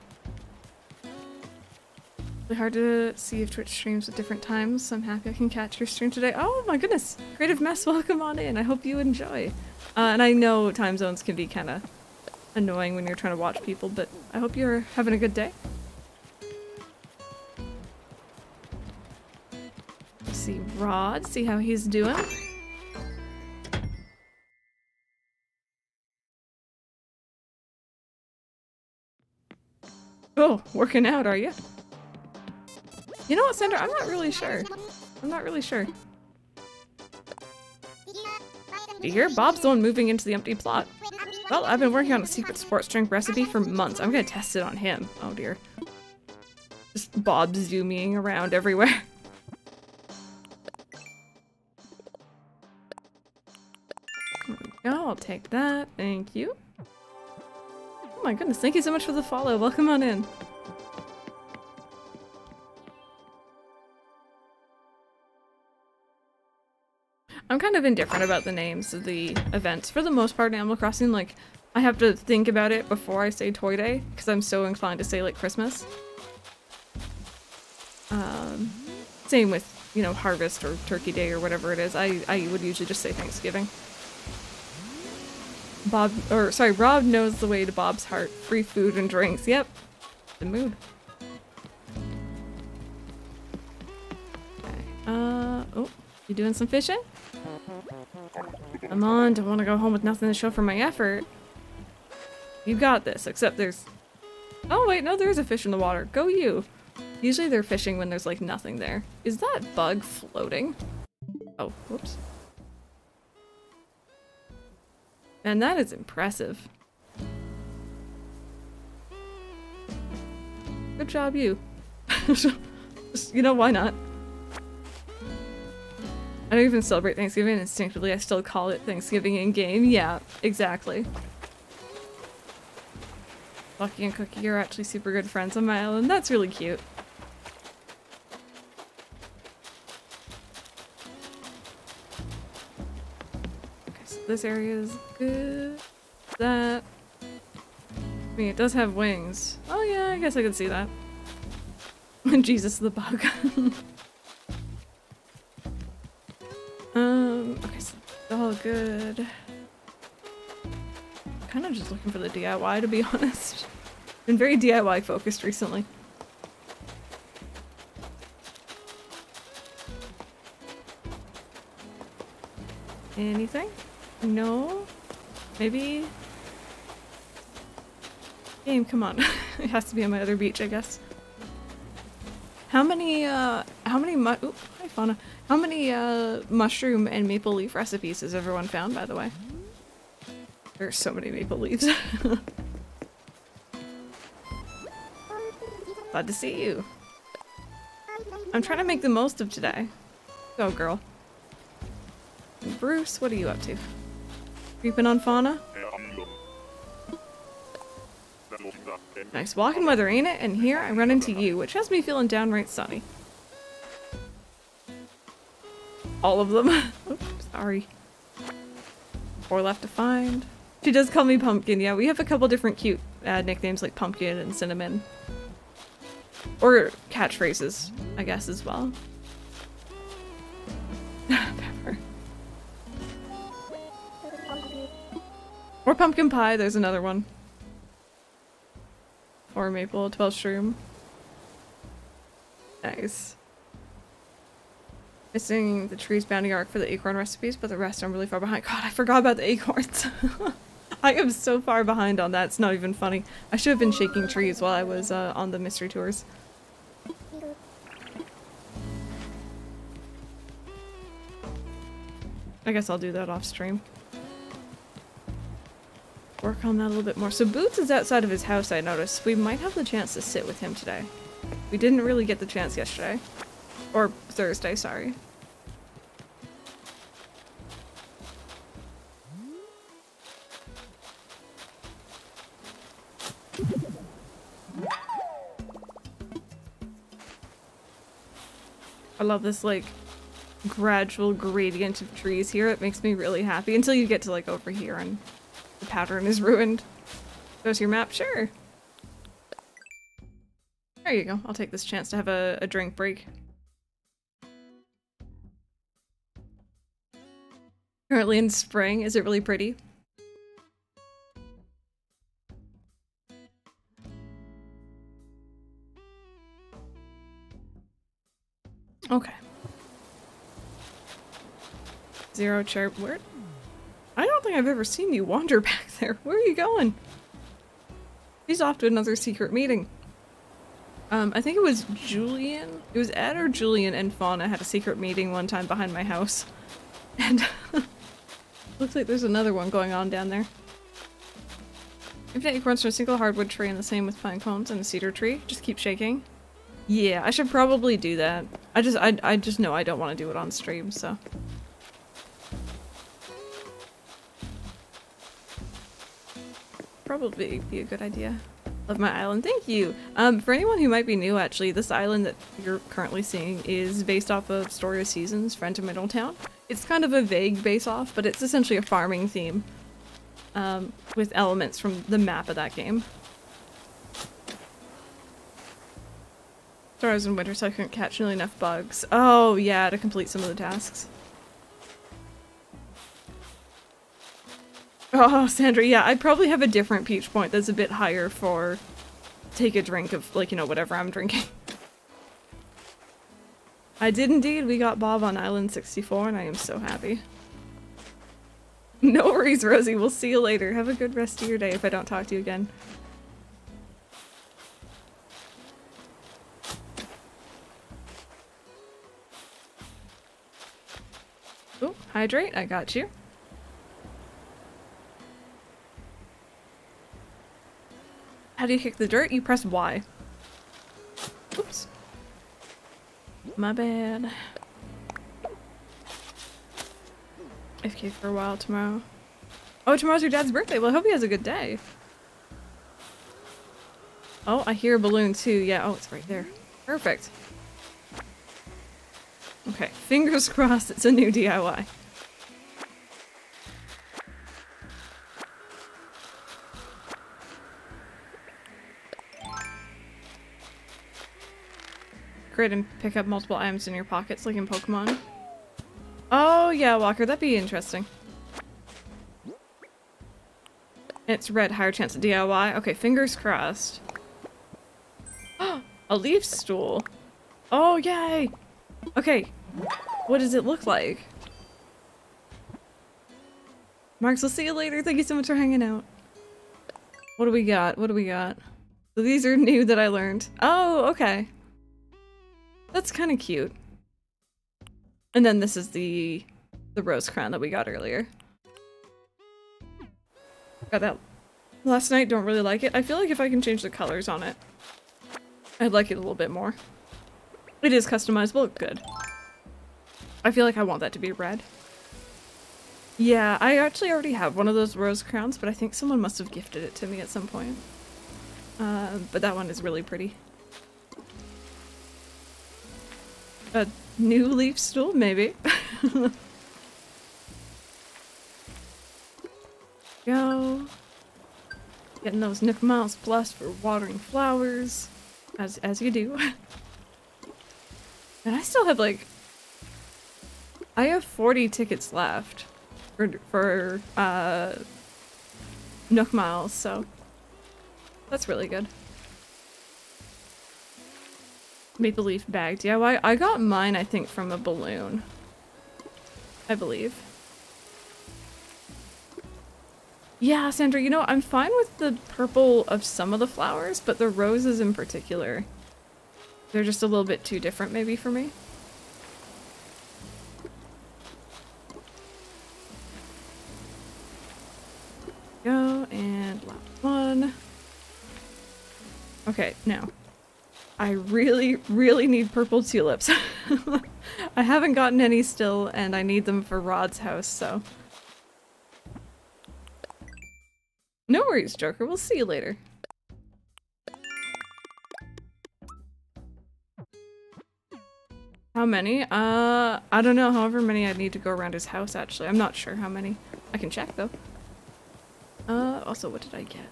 Really hard to see if Twitch streams at different times, so I'm happy I can catch your stream today. Oh my goodness! Creative Mess, welcome on in. I hope you enjoy. Uh, and I know time zones can be kind of annoying when you're trying to watch people, but I hope you're having a good day. see Rod, see how he's doing. Oh, working out, are you? You know what, Sandra? I'm not really sure. I'm not really sure. You hear? Bob's the one moving into the empty plot. Well, I've been working on a secret sports drink recipe for months. I'm gonna test it on him. Oh dear. Just Bob zooming around everywhere. Go, I'll take that. Thank you. Oh my goodness, thank you so much for the follow. Welcome on in. I'm kind of indifferent about the names of the events. For the most part in Animal Crossing, like, I have to think about it before I say Toy Day, because I'm so inclined to say, like, Christmas. Um, same with, you know, Harvest or Turkey Day or whatever it is. I, I would usually just say Thanksgiving. Bob, or sorry, Rob knows the way to Bob's heart. Free food and drinks. Yep. The mood. Okay. Uh, oh, you doing some fishing? Come on, don't want to go home with nothing to show for my effort. You got this, except there's... Oh wait, no, there's a fish in the water. Go you. Usually they're fishing when there's like nothing there. Is that bug floating? Oh, whoops. And that is impressive. Good job, you. You know, why not? I don't even celebrate Thanksgiving instinctively. I still call it Thanksgiving in game. Yeah, exactly. Lucky and Cookie are actually super good friends on my island. That's really cute. Okay, so this area is good. That. I mean, it does have wings. Oh yeah, I guess I could see that. Jesus the bug. Um, okay, so all good. Kind of just looking for the DIY to be honest. Been very DIY focused recently. Anything? No? Maybe? Game, come on. it has to be on my other beach, I guess. How many, uh, how many mu- hi Fauna. How many uh, mushroom and maple leaf recipes has everyone found, by the way? There's so many maple leaves. Glad to see you. I'm trying to make the most of today. Go, girl. Bruce, what are you up to? Creeping on fauna? Nice walking weather, ain't it? And here I run into you, which has me feeling downright sunny. All of them. Oops, sorry. Four left to find. She does call me Pumpkin. Yeah, we have a couple different cute uh, nicknames like Pumpkin and Cinnamon. Or catchphrases, I guess, as well. Pepper. Or Pumpkin Pie, there's another one. Or Maple, 12 Shroom. Nice. Missing the trees bounty arc for the acorn recipes, but the rest I'm really far behind. God, I forgot about the acorns. I am so far behind on that, it's not even funny. I should have been shaking trees while I was uh, on the mystery tours. I guess I'll do that off stream. Work on that a little bit more. So Boots is outside of his house, I noticed. We might have the chance to sit with him today. We didn't really get the chance yesterday. Or Thursday, sorry. I love this like gradual gradient of trees here. It makes me really happy until you get to like over here and the pattern is ruined. Goes your map? Sure. There you go. I'll take this chance to have a, a drink break. Currently in spring. Is it really pretty? Okay. Zero chirp. Where? I don't think I've ever seen you wander back there. Where are you going? He's off to another secret meeting. Um, I think it was Julian. It was Ed or Julian and Fauna had a secret meeting one time behind my house. And looks like there's another one going on down there. Infinite acorns from a single hardwood tree and the same with pine cones and a cedar tree. Just keep shaking. Yeah, I should probably do that. I just I, I just know I don't want to do it on stream, so. Probably be a good idea. Love my island. Thank you. Um, for anyone who might be new, actually, this island that you're currently seeing is based off of Story of Seasons, Friend of Mineral Town. It's kind of a vague base off, but it's essentially a farming theme um, with elements from the map of that game. Sorry, I was in winter, so I couldn't catch nearly enough bugs. Oh, yeah, to complete some of the tasks. Oh, Sandra, yeah, I'd probably have a different peach point that's a bit higher for take a drink of, like, you know, whatever I'm drinking. I did indeed. We got Bob on Island 64, and I am so happy. No worries, Rosie. We'll see you later. Have a good rest of your day if I don't talk to you again. Oh, hydrate. I got you. How do you kick the dirt? You press Y. Oops. My bad. FK for a while tomorrow. Oh, tomorrow's your dad's birthday. Well, I hope he has a good day. Oh, I hear a balloon too. Yeah, oh, it's right there. Perfect. Okay, fingers crossed it's a new DIY. Great and pick up multiple items in your pockets like in Pokemon. Oh yeah, Walker, that'd be interesting. It's red, higher chance of DIY. Okay, fingers crossed. a leaf stool. Oh, yay! Okay, what does it look like? Marks, we'll see you later. Thank you so much for hanging out. What do we got? What do we got? So these are new that I learned. Oh, okay. That's kind of cute. And then this is the the rose crown that we got earlier. Got that last night, don't really like it. I feel like if I can change the colors on it, I'd like it a little bit more. It is customizable, good. I feel like I want that to be red. Yeah, I actually already have one of those rose crowns, but I think someone must have gifted it to me at some point. Uh, but that one is really pretty. A new leaf stool, maybe. Go. Getting those Nook Miles Plus for watering flowers, as as you do. and I still have like, I have 40 tickets left for for uh, Nook Miles, so that's really good. Maple Leaf bag DIY. I got mine, I think, from a balloon. I believe. Yeah, Sandra, you know, I'm fine with the purple of some of the flowers, but the roses in particular, they're just a little bit too different maybe for me. Okay, now. I really, really need purple tulips. I haven't gotten any still, and I need them for Rod's house, so... No worries, Joker. We'll see you later. How many? Uh, I don't know. However many I need to go around his house, actually. I'm not sure how many. I can check, though. Uh, also, what did I get?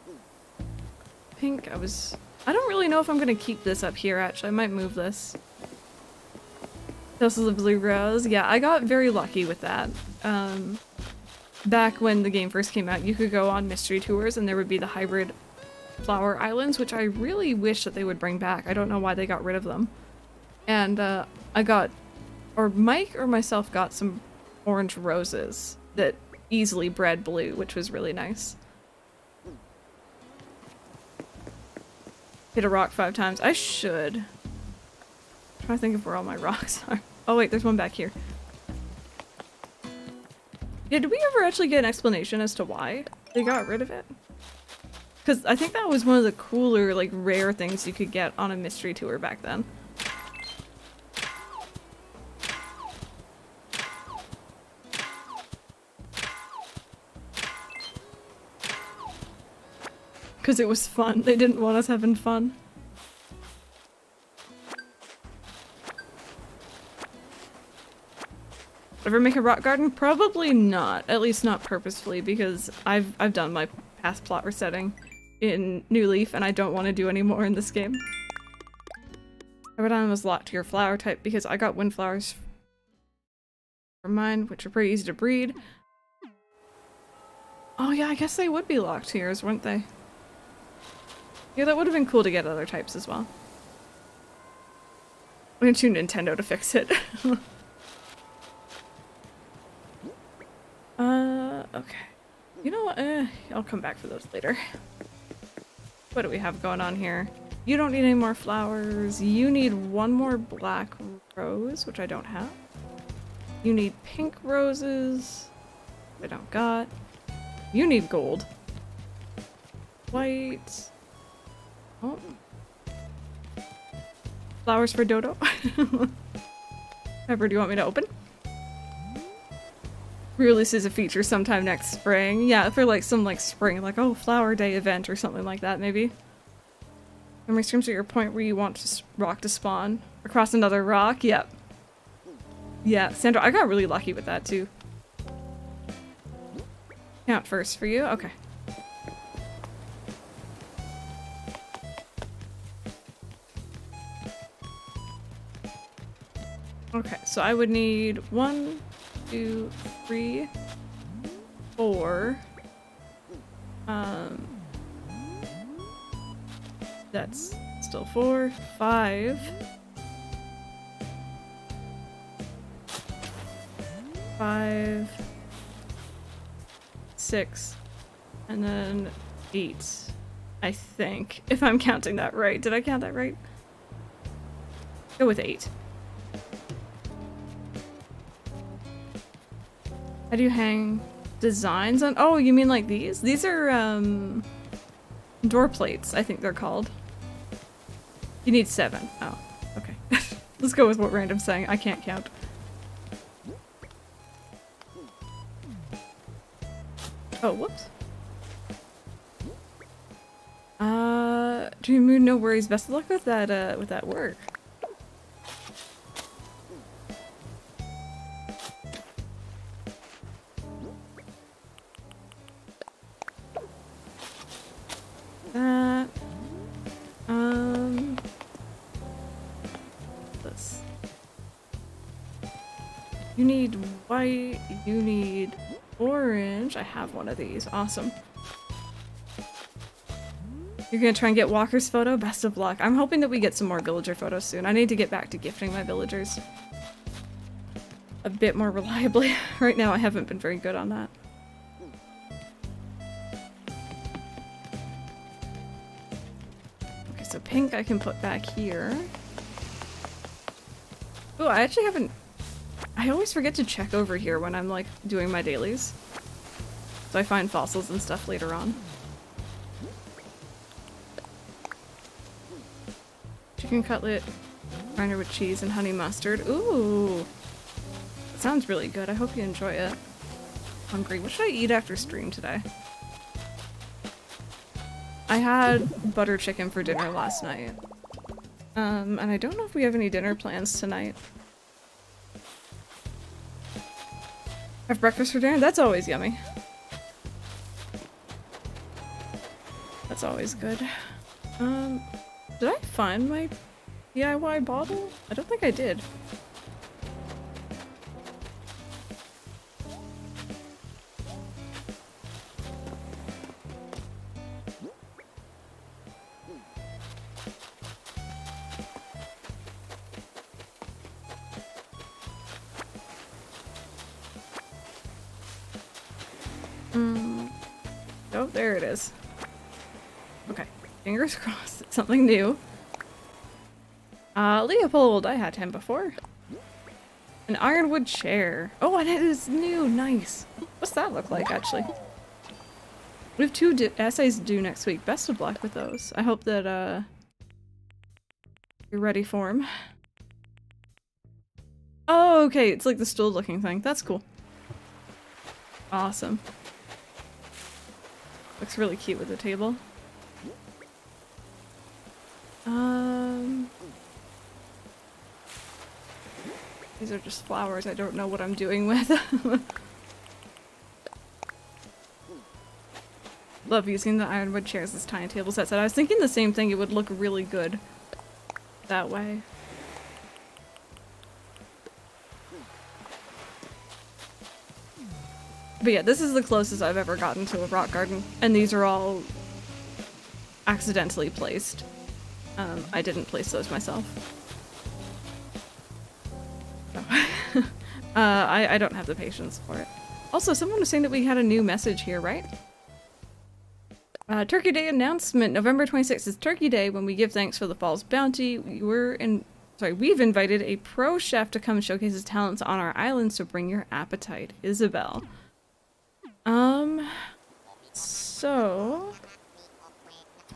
Pink, I was... I don't really know if I'm gonna keep this up here, actually. I might move this. This is a blue rose. Yeah, I got very lucky with that. Um, back when the game first came out, you could go on mystery tours and there would be the hybrid flower islands, which I really wish that they would bring back. I don't know why they got rid of them. And uh, I got, or Mike or myself got some orange roses that easily bred blue, which was really nice. Hit a rock five times. I should. I'm trying to think of where all my rocks are. Oh wait, there's one back here. Yeah, did we ever actually get an explanation as to why they got rid of it? Because I think that was one of the cooler, like, rare things you could get on a mystery tour back then. Because it was fun. They didn't want us having fun. Ever make a rock garden? Probably not. At least not purposefully, because I've I've done my past plot resetting in New Leaf, and I don't want to do any more in this game. Everyone was locked to your flower type because I got windflowers from mine, which are pretty easy to breed. Oh yeah, I guess they would be locked here, wouldn't they? Yeah, that would have been cool to get other types as well. I'm gonna tune Nintendo to fix it. Uh, okay. You know what? Eh, I'll come back for those later. What do we have going on here? You don't need any more flowers. You need one more black rose, which I don't have. You need pink roses. I don't got. You need gold. White. Oh. Flowers for Dodo. Pepper, do you want me to open? releases a feature sometime next spring. Yeah, for like some like spring, like oh flower day event or something like that maybe. Memory streams at your point where you want to rock to spawn across another rock. Yep. Yeah, Sandra, I got really lucky with that too. Count first for you. Okay. Okay, so I would need one, two, three, four. Um, that's still four, five. Five, six, and then eight, I think. If I'm counting that right. Did I count that right? Go with eight. How do you hang designs on? Oh, you mean like these? These are um, door plates, I think they're called. You need seven. Oh, okay. Let's go with what random's saying. I can't count. Oh, whoops. Uh, Dream Moon, no worries. Best of luck with that, uh, with that work. That. Um, this. You need white, you need orange. I have one of these. Awesome. You're gonna try and get Walker's photo? Best of luck. I'm hoping that we get some more villager photos soon. I need to get back to gifting my villagers a bit more reliably. right now I haven't been very good on that. Pink I can put back here. Oh, I actually haven't... I always forget to check over here when I'm, like, doing my dailies. So I find fossils and stuff later on. Chicken cutlet, grinder with cheese and honey mustard. Ooh! Sounds really good. I hope you enjoy it. Hungry. What should I eat after stream today? I had butter chicken for dinner last night. Um, and I don't know if we have any dinner plans tonight. Have breakfast for dinner? That's always yummy. That's always good. Um, did I find my DIY bottle? I don't think I did. Is. Okay, fingers crossed. It's something new. Uh, Leopold, I had him before. An ironwood chair. Oh, and it is new. Nice. What's that look like, actually? We have two essays due next week. Best of luck with those. I hope that, uh, you're ready for them. Oh, okay. It's like the stool looking thing. That's cool. Awesome. Looks really cute with the table. Um, these are just flowers I don't know what I'm doing with. Love using the ironwood chairs as tiny table sets. I was thinking the same thing, it would look really good that way. But yeah, this is the closest I've ever gotten to a rock garden. And these are all accidentally placed. Um, I didn't place those myself. Uh, I, I don't have the patience for it. Also, someone was saying that we had a new message here, right? Uh, Turkey Day announcement. November 26th is Turkey Day when we give thanks for the fall's bounty. We were in sorry, we've invited a pro chef to come showcase his talents on our island, so bring your appetite. Isabelle. Um, so,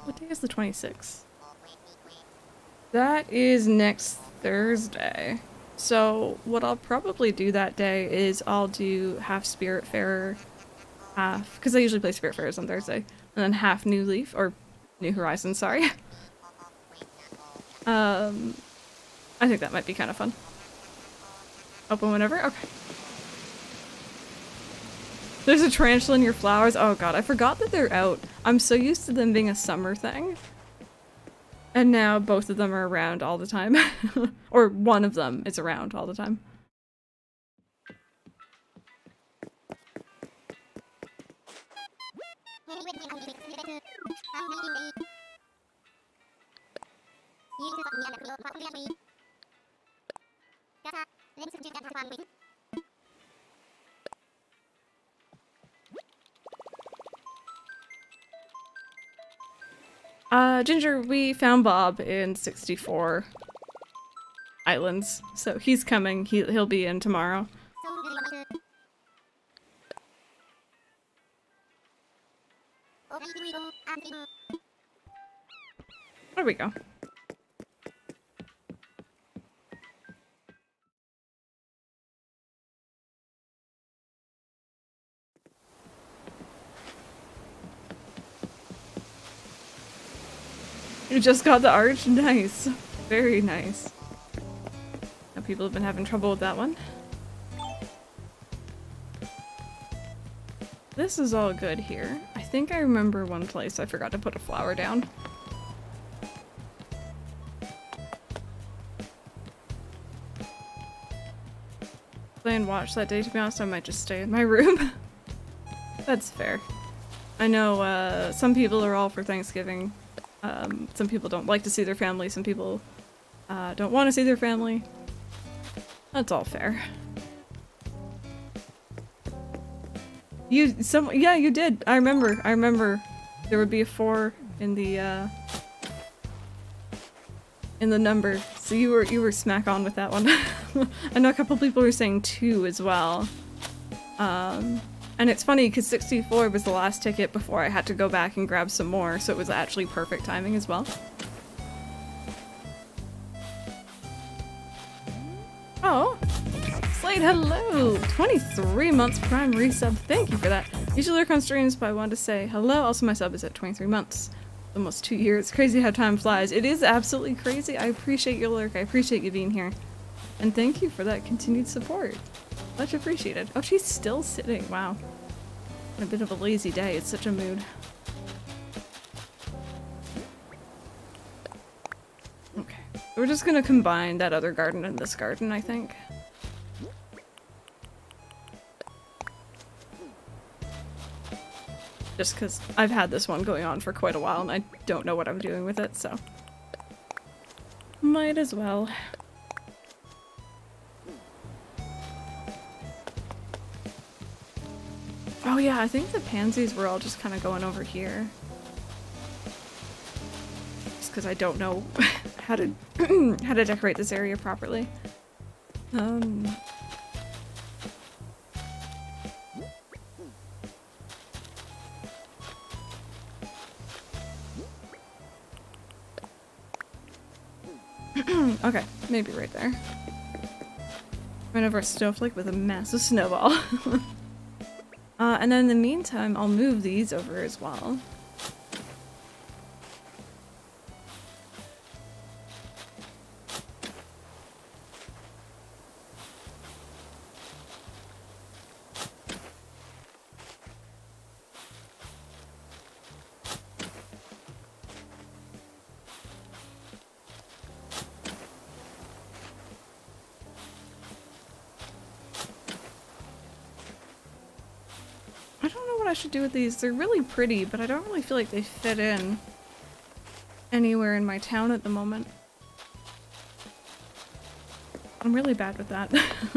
what day is the 26th? That is next Thursday. So what I'll probably do that day is I'll do half Spirit Spiritfarer, half, because I usually play Spirit Spiritfarers on Thursday, and then half New Leaf, or New Horizon, sorry. um, I think that might be kind of fun. Open whenever? Okay. There's a tarantula in your flowers. Oh god, I forgot that they're out. I'm so used to them being a summer thing. And now both of them are around all the time. or one of them is around all the time. Uh, Ginger, we found Bob in 64 Islands, so he's coming. He, he'll be in tomorrow. There we go. You just got the arch? Nice. Very nice. Now people have been having trouble with that one. This is all good here. I think I remember one place I forgot to put a flower down. Play and watch that day, to be honest, I might just stay in my room. That's fair. I know uh, some people are all for Thanksgiving um, some people don't like to see their family, some people uh, don't want to see their family. That's all fair. You, some, yeah, you did. I remember. I remember. There would be a four in the, uh, in the number. So you were you were smack on with that one. I know a couple people were saying two as well. Um, and it's funny because 64 was the last ticket before I had to go back and grab some more, so it was actually perfect timing as well. Oh, Slade, hello! 23 months prime resub, thank you for that. Usually lurk on streams, but I wanted to say hello. Also, my sub is at 23 months. Almost two years. Crazy how time flies. It is absolutely crazy. I appreciate your lurk. I appreciate you being here. And thank you for that continued support. Much appreciated. Oh, she's still sitting. Wow. a bit of a lazy day. It's such a mood. Okay. We're just gonna combine that other garden and this garden, I think. Just because I've had this one going on for quite a while and I don't know what I'm doing with it, so. Might as well. Oh yeah, I think the pansies were all just kind of going over here. Just because I don't know how to how to decorate this area properly. Um. okay, maybe right there. Run over a snowflake with a massive snowball. Uh, and then in the meantime, I'll move these over as well. Should do with these. They're really pretty, but I don't really feel like they fit in anywhere in my town at the moment. I'm really bad with that.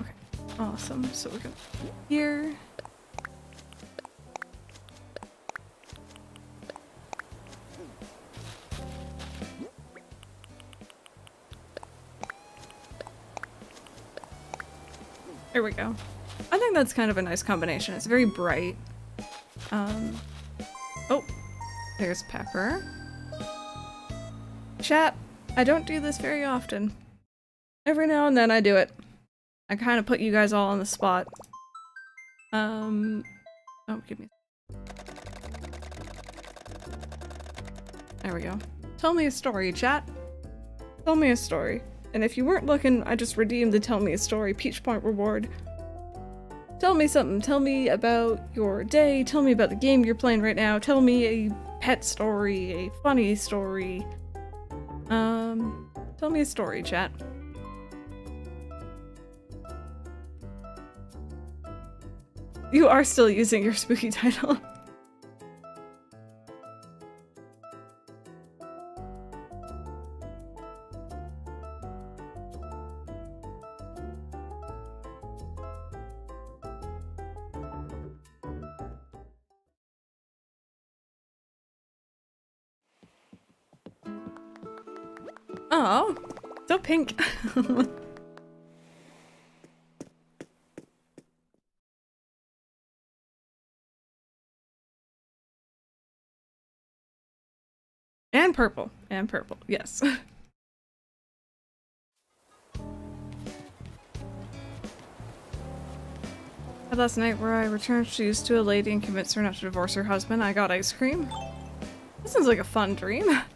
okay, awesome. So we're gonna here. There we go. I think that's kind of a nice combination. It's very bright. Um, oh, there's Pepper. Chat, I don't do this very often. Every now and then I do it. I kind of put you guys all on the spot. Um, oh, give me. There we go. Tell me a story, chat. Tell me a story. And if you weren't looking, I just redeemed the Tell Me a Story Peach Point reward. Tell me something. Tell me about your day. Tell me about the game you're playing right now. Tell me a pet story, a funny story. Um, tell me a story, chat. You are still using your spooky title. Pink. and purple. And purple, yes. last night where I returned shoes to a lady and convinced her not to divorce her husband. I got ice cream. This sounds like a fun dream.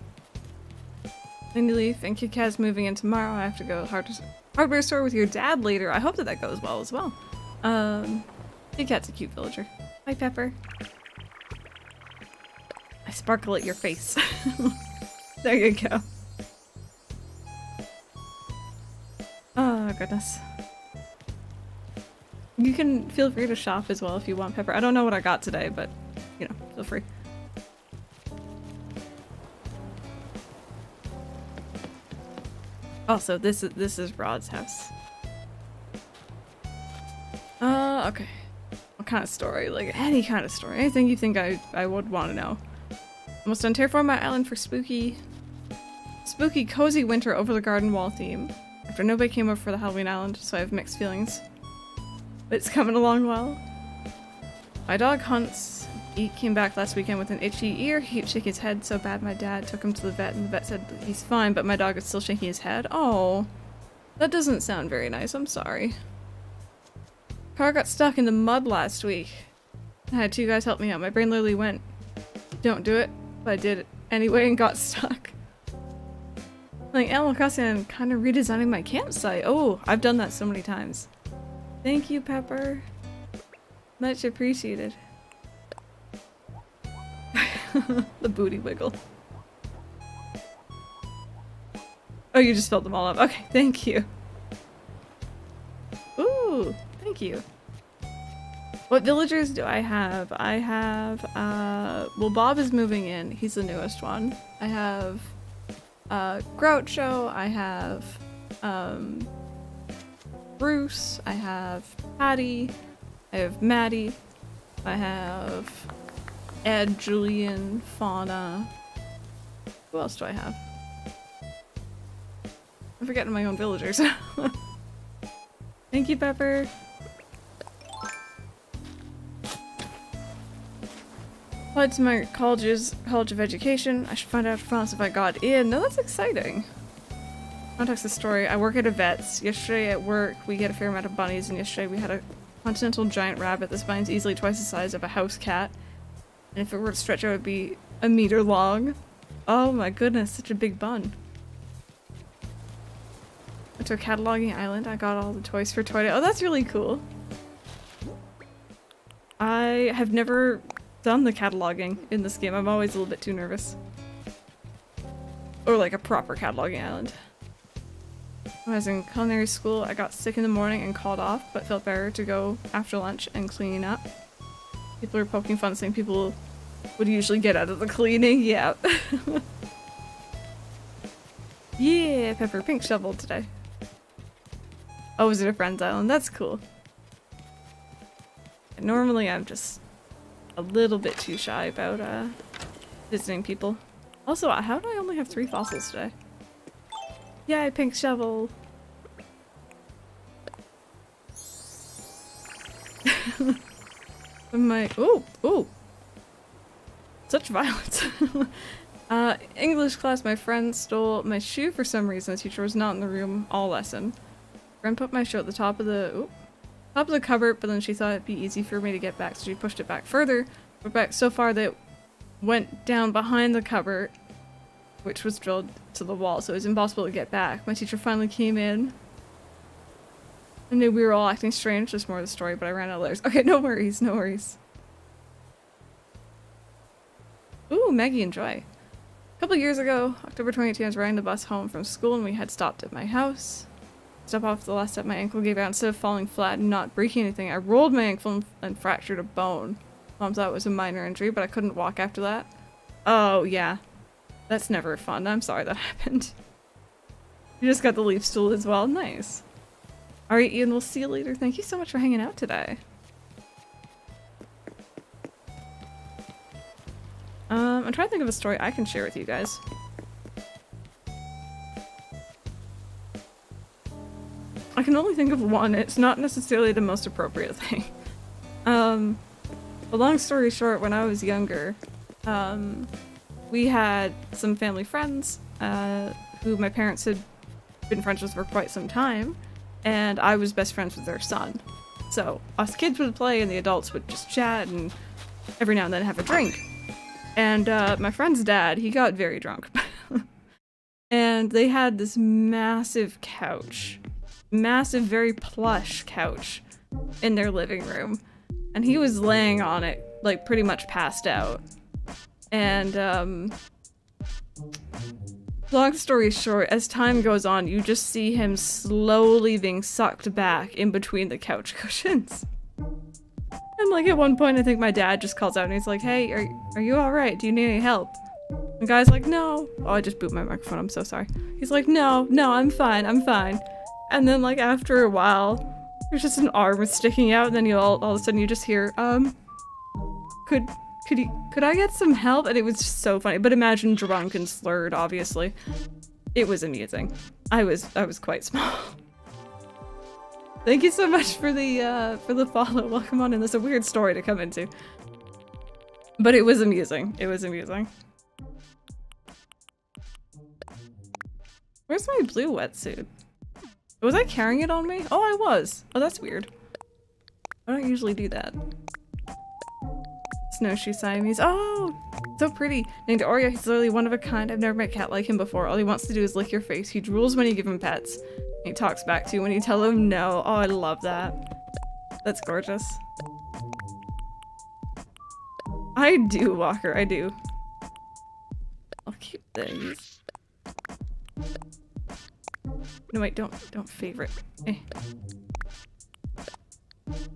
Lindy Leaf and Kit Kat's moving in tomorrow. I have to go hard hardware store with your dad later. I hope that that goes well as well. Um, Kit Kat's a cute villager. Hi, Pepper. I sparkle at your face. there you go. Oh, goodness. You can feel free to shop as well if you want, Pepper. I don't know what I got today, but, you know, feel free. Also, this is this is Rod's house. Uh, okay. What kind of story? Like any kind of story. Anything you think I, I would want to know. Almost done terraforming my island for spooky spooky cozy winter over the garden wall theme. After nobody came over for the Halloween island, so I have mixed feelings. But it's coming along well. My dog hunts. He came back last weekend with an itchy ear. He shaking his head so bad my dad took him to the vet and the vet said he's fine, but my dog is still shaking his head. Oh, that doesn't sound very nice. I'm sorry. Car got stuck in the mud last week. I had two guys help me out. My brain literally went, don't do it, but I did it anyway and got stuck. Like Animal Crossing, I'm kind of redesigning my campsite. Oh, I've done that so many times. Thank you, Pepper. Much appreciated. the booty wiggle. Oh, you just filled them all up. Okay, thank you. Ooh, thank you. What villagers do I have? I have, uh, well, Bob is moving in. He's the newest one. I have, uh, Groucho. I have, um, Bruce. I have Patty. I have Maddie. I have Ed, Julian, Fauna. Who else do I have? I'm forgetting my own villagers. Thank you, Pepper. To my college's College of Education. I should find out finals if I got in. No, that's exciting. Context the story. I work at a vet's. Yesterday at work, we get a fair amount of bunnies, and yesterday we had a continental giant rabbit. This bine's easily twice the size of a house cat. And if it were to stretch it would be a meter long. Oh my goodness, such a big bun. Went to a cataloging island. I got all the toys for Toy Oh, that's really cool. I have never done the cataloging in this game. I'm always a little bit too nervous. Or like a proper cataloging island. When I was in culinary school, I got sick in the morning and called off, but felt better to go after lunch and clean up. People were poking fun saying people would usually get out of the cleaning. Yeah. yeah, Pepper Pink shovel today. Oh, is it a friend's island? That's cool. Normally I'm just a little bit too shy about uh, visiting people. Also, how do I only have three fossils today? Yay, pink shovel! my- oh, oh! Such violence. uh, English class, my friend stole my shoe for some reason. The teacher was not in the room all lesson. Friend put my shoe at the top of the- top of the cupboard, but then she thought it'd be easy for me to get back, so she pushed it back further, but back so far that it went down behind the cupboard, which was drilled to the wall, so it was impossible to get back. My teacher finally came in. I knew we were all acting strange, just more of the story, but I ran out of letters. Okay, no worries, no worries. Ooh, Maggie and Joy. A couple years ago, October 2018, I was riding the bus home from school and we had stopped at my house. Step off the last step, my ankle gave out. Instead of falling flat and not breaking anything, I rolled my ankle and fractured a bone. Mom thought it was a minor injury, but I couldn't walk after that. Oh, yeah. That's never fun. I'm sorry that happened. You just got the leaf stool as well. Nice. Alright, Ian, we'll see you later. Thank you so much for hanging out today. Um, I'm trying to think of a story I can share with you guys. I can only think of one. It's not necessarily the most appropriate thing. Um, a long story short, when I was younger, um, we had some family friends uh, who my parents had been friends with for quite some time, and I was best friends with their son. So us kids would play and the adults would just chat and every now and then have a drink. And uh, my friend's dad, he got very drunk. and they had this massive couch. Massive, very plush couch in their living room. And he was laying on it, like pretty much passed out. And, um, long story short, as time goes on, you just see him slowly being sucked back in between the couch cushions. And like at one point, I think my dad just calls out and he's like, hey, are, are you alright? Do you need any help? The guy's like, no. Oh, I just booped my microphone. I'm so sorry. He's like, no, no, I'm fine. I'm fine. And then like after a while, There's just an arm sticking out, and then you all all of a sudden you just hear, um, could could you could I get some help? And it was just so funny. But imagine drunk and slurred, obviously. It was amusing. I was I was quite small. Thank you so much for the uh for the follow. Welcome on in. That's a weird story to come into. But it was amusing. It was amusing. Where's my blue wetsuit? Was I carrying it on me? Oh, I was. Oh, that's weird. I don't usually do that. Snowshoe Siamese. Oh, so pretty. Named Oreo, he's literally one of a kind. I've never met a cat like him before. All he wants to do is lick your face. He drools when you give him pets. He talks back to you when you tell him no. Oh, I love that. That's gorgeous. I do, Walker, I do. I'll keep these. No, wait, don't, don't favorite. Eh.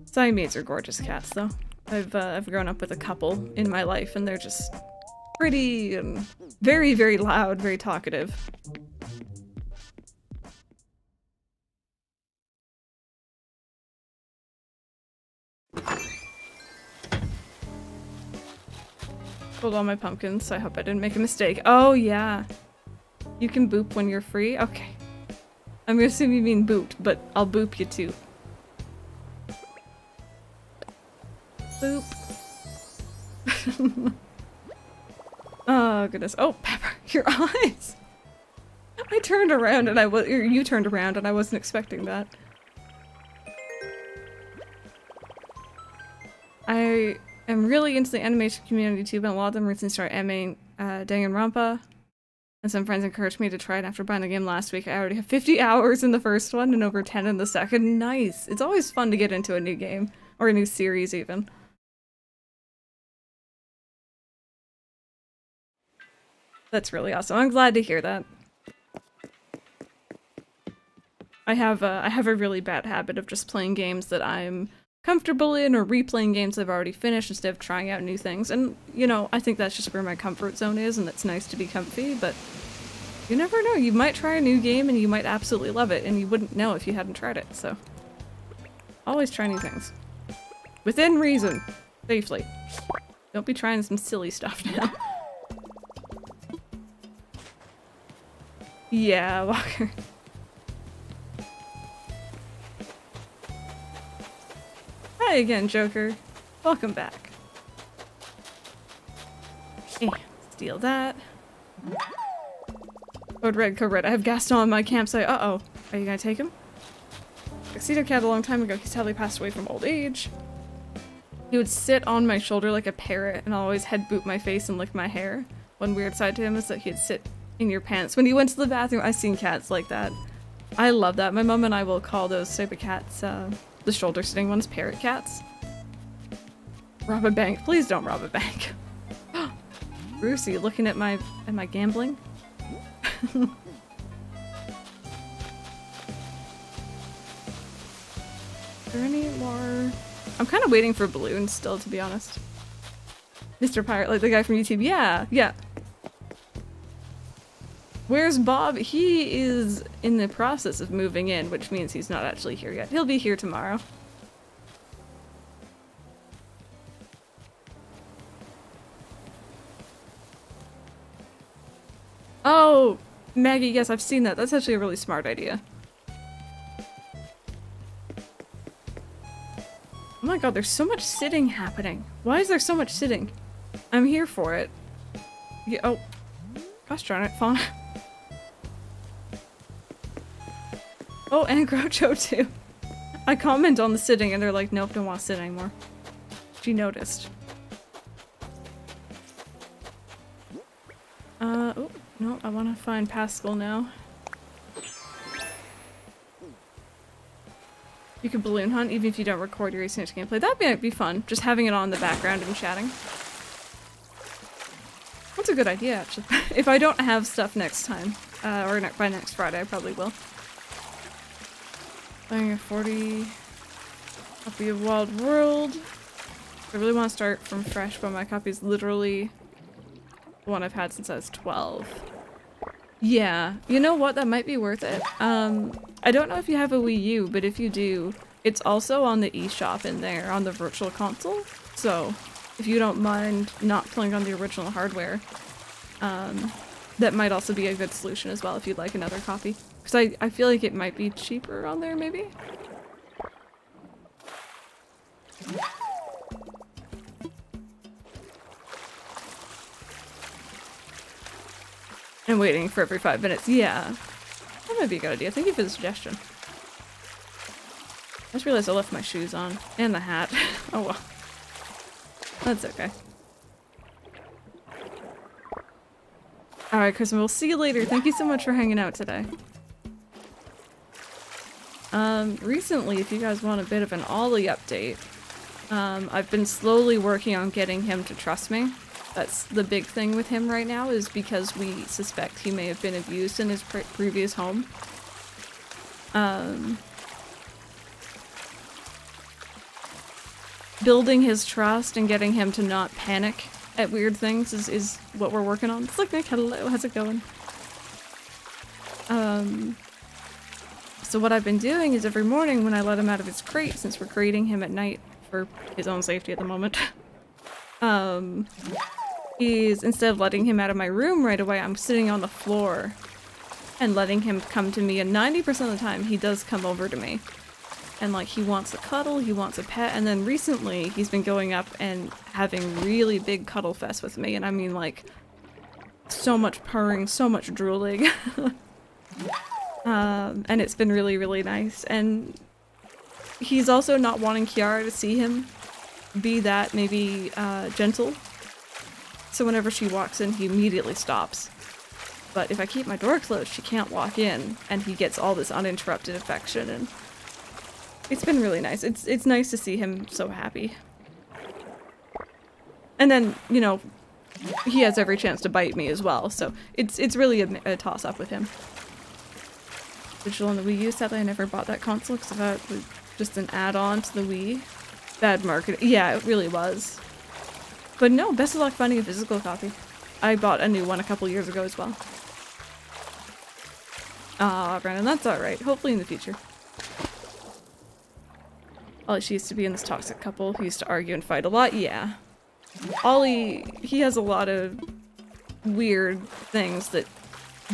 Siamese are gorgeous cats, though. I've, uh, I've grown up with a couple in my life, and they're just pretty, and very, very loud, very talkative. Hold on my pumpkins. So I hope I didn't make a mistake. Oh, yeah. You can boop when you're free? Okay. I'm gonna assume you mean boot, but I'll boop you too. Boop. oh, goodness. Oh, Pepper, your eyes! I turned around and I was- er, you turned around and I wasn't expecting that. I am really into the animation community too, but a lot of them recently started animating uh, Danganronpa. And some friends encouraged me to try it after buying the game last week. I already have 50 hours in the first one and over 10 in the second. Nice! It's always fun to get into a new game. Or a new series, even. That's really awesome. I'm glad to hear that. I have a, I have a really bad habit of just playing games that I'm comfortable in or replaying games I've already finished instead of trying out new things. And, you know, I think that's just where my comfort zone is and it's nice to be comfy, but you never know. You might try a new game and you might absolutely love it and you wouldn't know if you hadn't tried it, so. Always try new things. Within reason. Safely. Don't be trying some silly stuff now. yeah, Walker. Hi again, Joker. Welcome back. Eh, steal that. Code red, code red. I have Gaston on my campsite. Uh-oh. Are you gonna take him? Tuxedo Cat a long time ago. He sadly passed away from old age. He would sit on my shoulder like a parrot and always head boot my face and lick my hair. One weird side to him is that he'd sit in your pants. When he went to the bathroom, I've seen cats like that. I love that. My mom and I will call those type of cats, uh, the shoulder sitting ones, parrot cats. Rob a bank. Please don't rob a bank. Bruce, are you looking at my at my gambling? There any more? I'm kind of waiting for balloons still, to be honest. Mr. Pirate, like the guy from YouTube. Yeah, yeah. Where's Bob? He is in the process of moving in, which means he's not actually here yet. He'll be here tomorrow. Oh, Maggie, yes, I've seen that. That's actually a really smart idea. Oh my god, there's so much sitting happening. Why is there so much sitting? I'm here for it. Yeah, oh. Gosh darn it, Fauna. Oh, and Groucho too. I comment on the sitting and they're like, nope, don't want to sit anymore. She noticed. Uh, oh, no, I want to find Pascal now. You can balloon hunt even if you don't record your Racing gameplay. That'd be, be fun, just having it on in the background and chatting. That's a good idea, actually. if I don't have stuff next time, uh, or by next Friday, I probably will. Playing a 40 copy of Wild World. I really want to start from fresh, but my copy is literally the one I've had since I was 12. Yeah, you know what? That might be worth it. Um, I don't know if you have a Wii U, but if you do, it's also on the eShop in there on the virtual console. So if you don't mind not playing on the original hardware, um, that might also be a good solution as well if you'd like another copy. Because I, I feel like it might be cheaper on there, maybe? And waiting for every five minutes. Yeah. That might be a good idea. Thank you for the suggestion. I just realized I left my shoes on. And the hat. oh well. That's okay. Alright, Chris, we'll see you later. Thank you so much for hanging out today. Um, recently, if you guys want a bit of an Ollie update, um, I've been slowly working on getting him to trust me. That's the big thing with him right now, is because we suspect he may have been abused in his pre previous home. Um, building his trust and getting him to not panic at weird things is, is what we're working on. It's like Nick, hello, how's it going? Um, so what I've been doing is every morning when I let him out of his crate, since we're crating him at night for his own safety at the moment, um, is instead of letting him out of my room right away, I'm sitting on the floor and letting him come to me, and 90% of the time he does come over to me and like he wants a cuddle, he wants a pet, and then recently he's been going up and having really big cuddle fest with me, and I mean like so much purring, so much drooling. um, and it's been really, really nice. And he's also not wanting Kiara to see him be that maybe uh, gentle. So whenever she walks in, he immediately stops. But if I keep my door closed, she can't walk in, and he gets all this uninterrupted affection and it's been really nice. It's it's nice to see him so happy. And then, you know, he has every chance to bite me as well, so it's it's really a, a toss-up with him. Digital on the Wii U, sadly I never bought that console because it was just an add-on to the Wii. Bad marketing. Yeah, it really was. But no, best of luck finding a physical copy. I bought a new one a couple years ago as well. Ah, Brandon, that's alright. Hopefully in the future. Ollie, she used to be in this toxic couple who used to argue and fight a lot. Yeah. Ollie, he has a lot of weird things that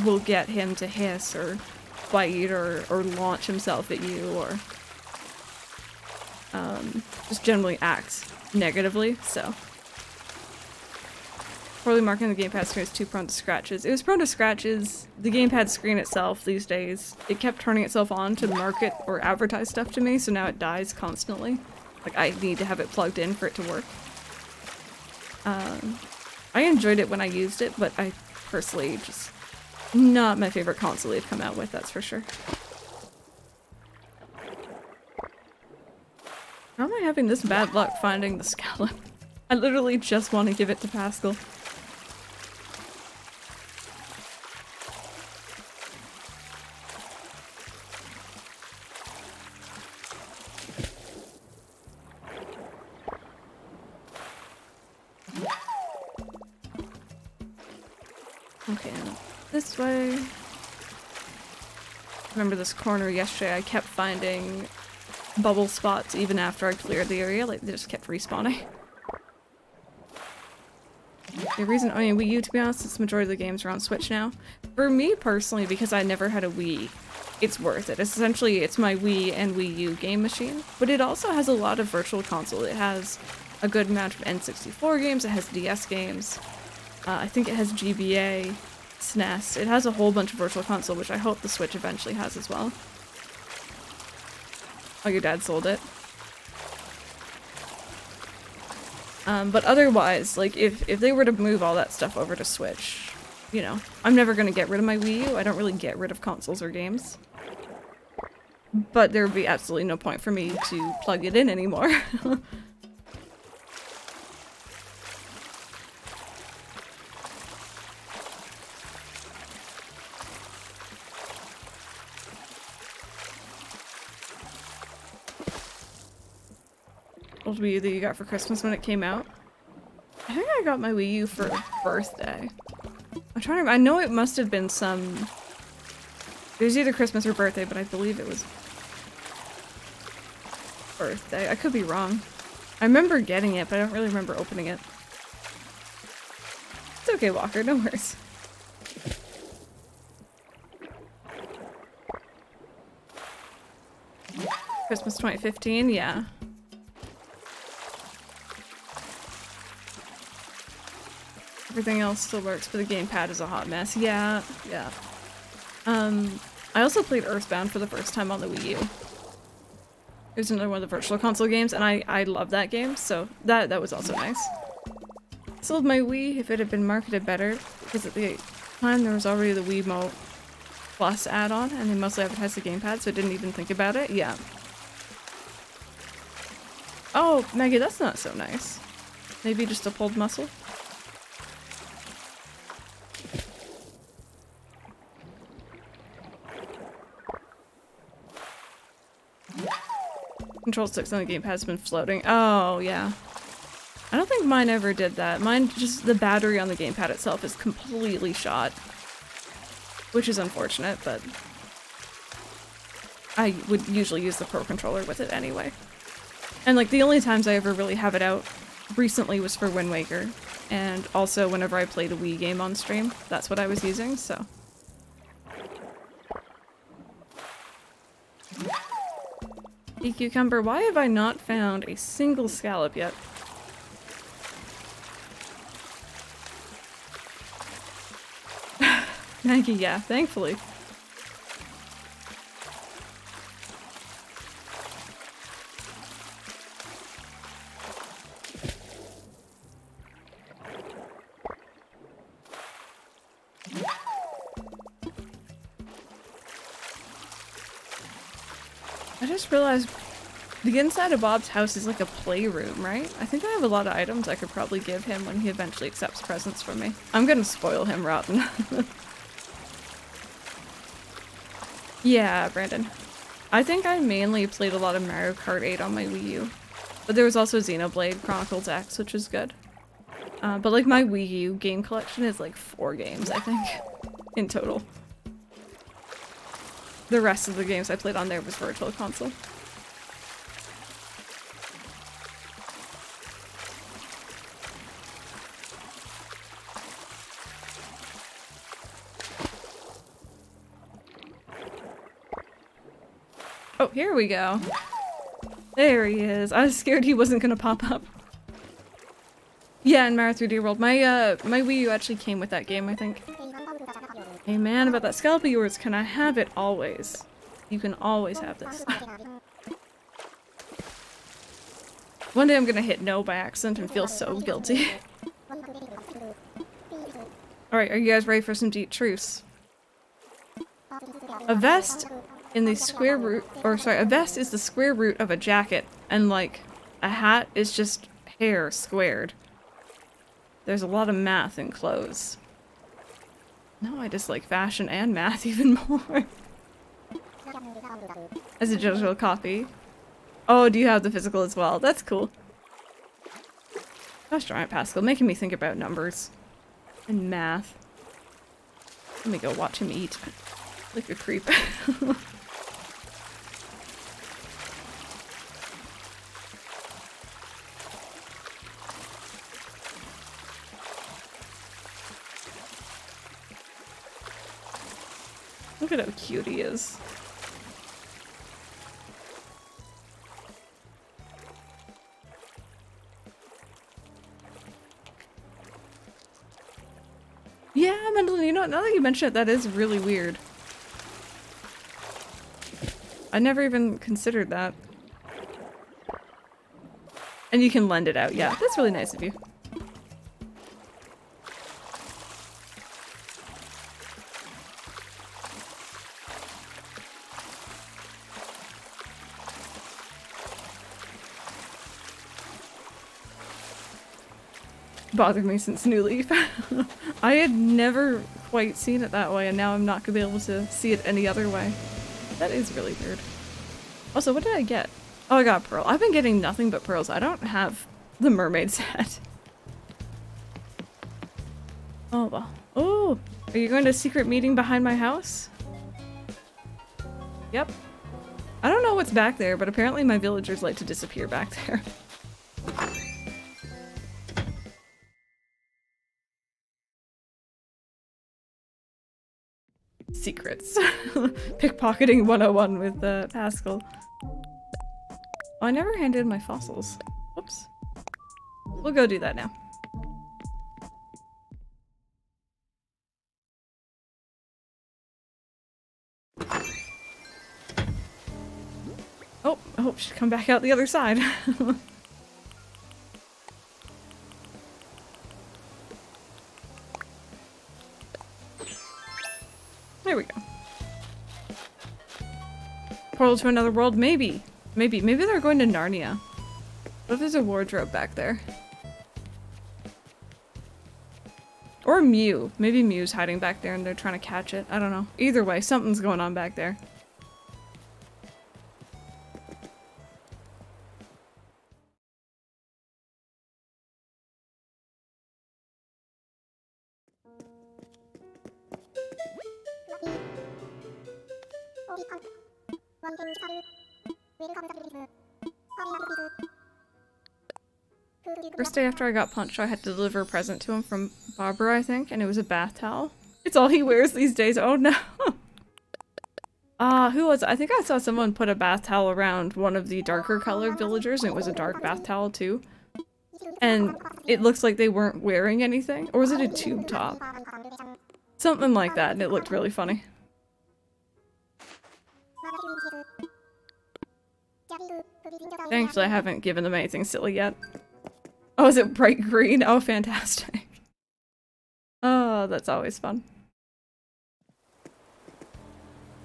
will get him to hiss or bite or, or launch himself at you or um, just generally acts negatively, so. Poorly marking the gamepad screen is too prone to scratches. It was prone to scratches. The gamepad screen itself these days, it kept turning itself on to market or advertise stuff to me, so now it dies constantly. Like, I need to have it plugged in for it to work. Um, I enjoyed it when I used it, but I personally just not my favorite console they've come out with, that's for sure. How am I having this bad luck finding the scallop? I literally just want to give it to Pascal. Way. Remember this corner yesterday, I kept finding bubble spots even after I cleared the area, like they just kept respawning. The reason, I mean Wii U to be honest, it's the majority of the games are on Switch now. For me personally, because I never had a Wii, it's worth it. Essentially, it's my Wii and Wii U game machine, but it also has a lot of virtual console. It has a good amount of N64 games, it has DS games, uh, I think it has GBA, SNES. It has a whole bunch of Virtual Console, which I hope the Switch eventually has as well. Oh, your dad sold it. Um, but otherwise, like, if, if they were to move all that stuff over to Switch, you know, I'm never gonna get rid of my Wii U. I don't really get rid of consoles or games. But there would be absolutely no point for me to plug it in anymore. old Wii U that you got for Christmas when it came out? I think I got my Wii U for birthday. I'm trying to I know it must have been some... It was either Christmas or birthday, but I believe it was... birthday. I could be wrong. I remember getting it, but I don't really remember opening it. It's okay, Walker, no worries. Christmas 2015, yeah. Everything else still works, but the gamepad is a hot mess. Yeah, yeah. Um, I also played Earthbound for the first time on the Wii U. It was another one of the virtual console games, and I, I love that game, so that, that was also nice. Sold my Wii if it had been marketed better, because at the time there was already the Wii Wiimote Plus add-on, and they mostly advertised the gamepad, so I didn't even think about it. Yeah. Oh, Maggie, that's not so nice. Maybe just a pulled muscle? Control sticks on the gamepad has been floating. Oh, yeah. I don't think mine ever did that. Mine, just the battery on the gamepad itself is completely shot. Which is unfortunate, but I would usually use the Pro Controller with it anyway. And like the only times I ever really have it out recently was for Wind Waker. And also whenever I played a Wii game on stream, that's what I was using, so. Cucumber, why have I not found a single scallop yet? Maggie, yeah, thankfully. I just realized the inside of Bob's house is like a playroom, right? I think I have a lot of items I could probably give him when he eventually accepts presents from me. I'm gonna spoil him rotten. yeah, Brandon. I think I mainly played a lot of Mario Kart 8 on my Wii U. But there was also Xenoblade Chronicles X, which is good. Uh, but like my Wii U game collection is like four games, I think, in total. The rest of the games I played on there was Virtual Console. Oh, here we go. There he is. I was scared he wasn't gonna pop up. Yeah, in Mario 3D World. My, uh, my Wii U actually came with that game, I think. Hey man, about that scalp of yours, can I have it always? You can always have this. One day I'm gonna hit no by accident and feel so guilty. Alright, are you guys ready for some deep truths? A vest in the square root, or sorry, a vest is the square root of a jacket, and like, a hat is just hair squared. There's a lot of math in clothes. No, I dislike fashion and math even more. As a digital copy. Oh, do you have the physical as well? That's cool. Gosh darn it, Pascal, making me think about numbers. And math. Let me go watch him eat. Like a creep. Look at how cute he is. Yeah, Mendelin, you know, now that you mention it, that is really weird. I never even considered that. And you can lend it out, yeah. That's really nice of you. Bothered me since New Leaf. I had never quite seen it that way and now I'm not gonna be able to see it any other way. That is really weird. Also, what did I get? Oh, I got pearl. I've been getting nothing but pearls. I don't have the mermaid set. Oh, well. Oh, are you going to a secret meeting behind my house? Yep. I don't know what's back there, but apparently my villagers like to disappear back there. Secrets. Pickpocketing 101 with uh, Pascal. Oh, I never handed my fossils. Whoops. We'll go do that now. Oh, I hope she'd come back out the other side. Portal to another world? Maybe. Maybe. Maybe they're going to Narnia. What if there's a wardrobe back there? Or Mew. Maybe Mew's hiding back there and they're trying to catch it. I don't know. Either way, something's going on back there. First day after I got punched, I had to deliver a present to him from Barbara, I think, and it was a bath towel. It's all he wears these days. Oh no! Ah, uh, who was I think I saw someone put a bath towel around one of the darker colored villagers, and it was a dark bath towel too. And it looks like they weren't wearing anything. Or was it a tube top? Something like that, and it looked really funny. Thankfully, I haven't given them anything silly yet. Oh, is it bright green? Oh, fantastic. Oh, that's always fun.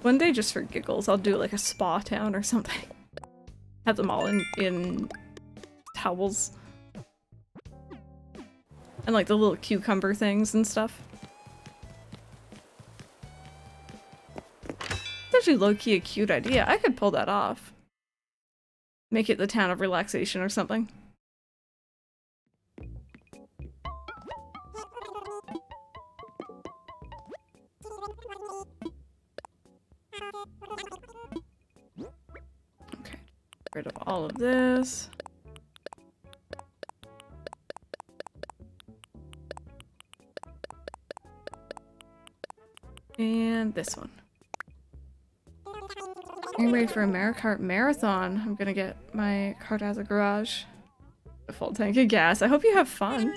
One day, just for giggles, I'll do like a spa town or something. Have them all in, in towels. And like the little cucumber things and stuff. It's actually low-key a cute idea. I could pull that off. Make it the town of relaxation or something. Okay, rid of all of this. And this one. Ready for a Mario Kart marathon. I'm gonna get my cart out of the garage. A full tank of gas. I hope you have fun.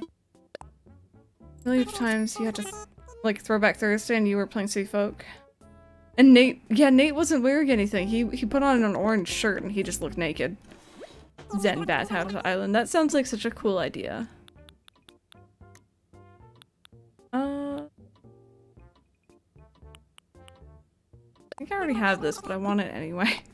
A million times you had to like Throwback Thursday and you were playing City Folk. And Nate, yeah, Nate wasn't wearing anything. He he put on an orange shirt and he just looked naked. Zen Bathhouse Island. That sounds like such a cool idea. Uh, I think I already have this, but I want it anyway.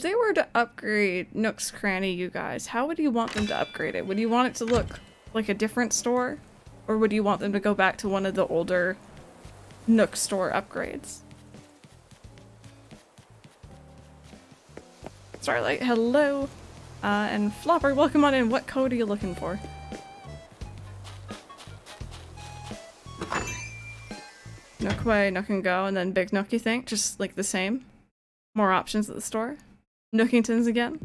If they were to upgrade Nook's Cranny, you guys, how would you want them to upgrade it? Would you want it to look like a different store? Or would you want them to go back to one of the older Nook store upgrades? Starlight, hello! Uh, and Flopper, welcome on in. What code are you looking for? Nook Way, Nook and Go, and then Big Nook, you think? Just like the same? More options at the store? Nookingtons again?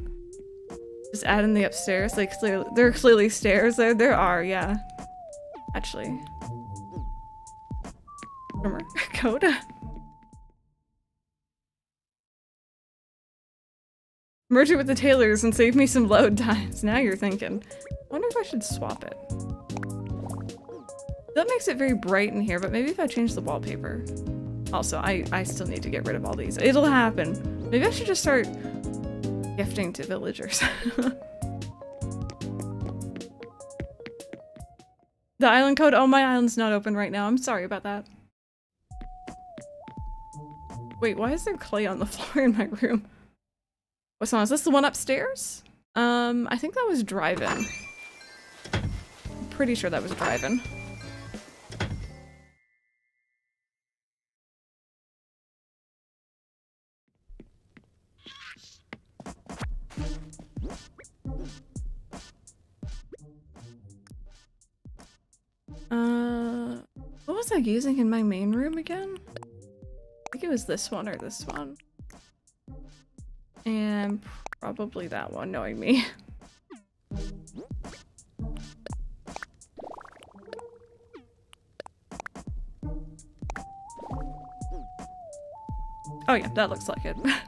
Just add in the upstairs. Like clearly, there are clearly stairs there. There are, yeah. Actually. Remember, Coda. Merge it with the tailors and save me some load times. Now you're thinking. I wonder if I should swap it. That makes it very bright in here, but maybe if I change the wallpaper. Also, I, I still need to get rid of all these. It'll happen. Maybe I should just start gifting to villagers. the island code? Oh, my island's not open right now. I'm sorry about that. Wait, why is there clay on the floor in my room? What's on? Is this the one upstairs? Um, I think that was Drive-In. Pretty sure that was Drive-In. Uh, what was I using in my main room again? I think it was this one or this one. And probably that one, knowing me. Oh yeah, that looks like it. I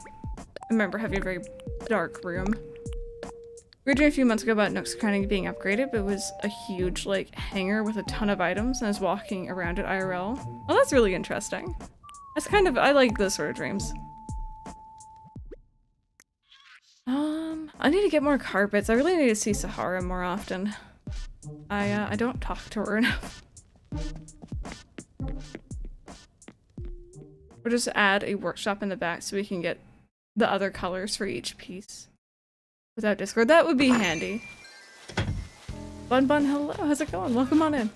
remember having a very dark room. We were a few months ago about Nook's Cranny being upgraded, but it was a huge, like, hangar with a ton of items, and I was walking around it IRL. Oh, that's really interesting. That's kind of- I like those sort of dreams. Um, I need to get more carpets. I really need to see Sahara more often. I, uh, I don't talk to her enough. Or just add a workshop in the back so we can get the other colors for each piece without Discord. That would be handy. Bun Bun, hello. How's it going? Welcome on in.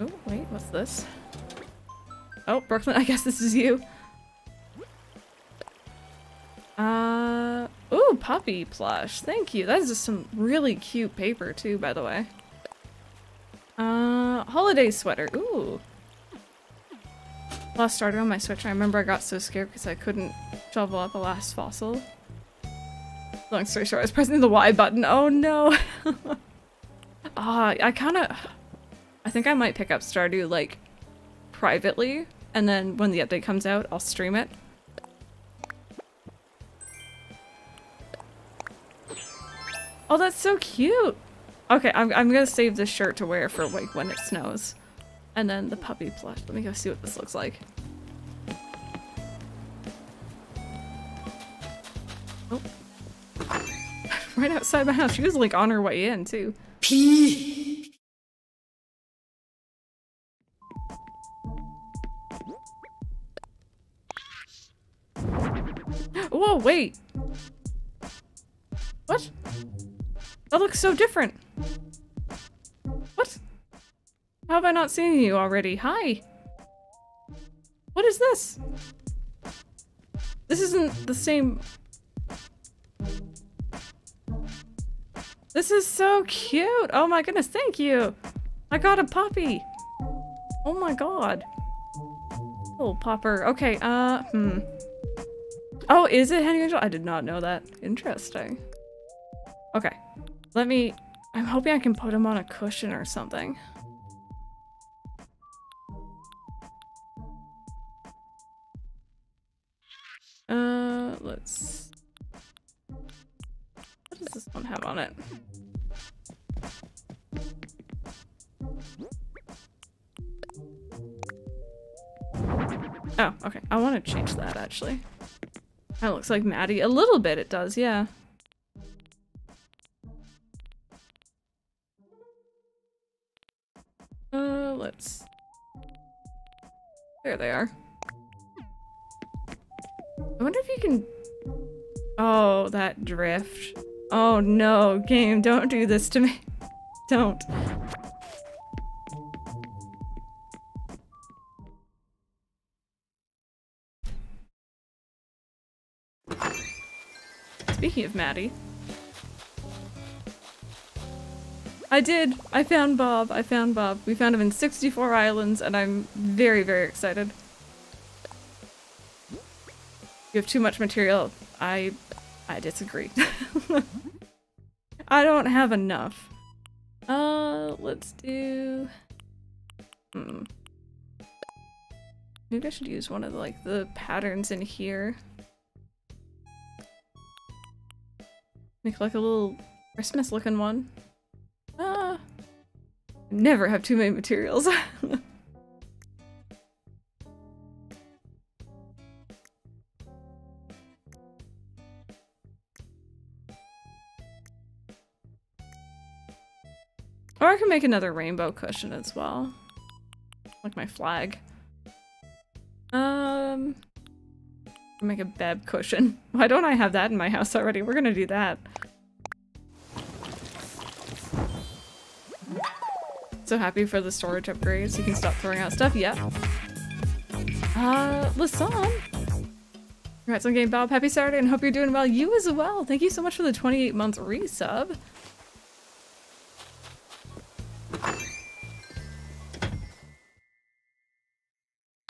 Oh, wait, what's this? Oh, Brooklyn, I guess this is you. Uh, ooh, puppy plush. Thank you. That is just some really cute paper too, by the way. Uh, holiday sweater. Ooh. Lost started on my Switch. I remember I got so scared because I couldn't shovel up the last fossil. Long story short, I was pressing the Y button. Oh no! Ah, uh, I kind of... I think I might pick up Stardew, like, privately, and then when the update comes out, I'll stream it. Oh, that's so cute! Okay, I'm, I'm gonna save this shirt to wear for, like, when it snows. And then the puppy plush. Let me go see what this looks like. Oh. right outside my house. She was, like, on her way in, too. Pee! Whoa, wait! What? That looks so different. What? How have I not seen you already? Hi! What is this? This isn't the same... This is so cute! Oh my goodness, thank you! I got a puppy! Oh my god. Little popper. Okay, uh, hmm. Oh, is it Henry Angel? I did not know that. Interesting. Okay. Let me... I'm hoping I can put him on a cushion or something. Uh, let's... What does this one have on it? Oh, okay. I want to change that, actually. That looks like Maddie. A little bit it does, yeah. Uh, let's... There they are. I wonder if you can... Oh, that drift. Oh no, game, don't do this to me. Don't. Speaking of Maddie. I did! I found Bob. I found Bob. We found him in 64 islands and I'm very, very excited. You have too much material. I... I disagree. I don't have enough. Uh, let's do... Hmm. Maybe I should use one of the, like, the patterns in here. Make like a little Christmas looking one. Ah, never have too many materials. Or I can make another rainbow cushion as well. Like my flag. Um, make a bed cushion. Why don't I have that in my house already? We're gonna do that. So happy for the storage upgrades. You can stop throwing out stuff. Yeah. Uh, Lasan. Congrats on Game Bob. Happy Saturday and hope you're doing well. You as well. Thank you so much for the 28 month resub.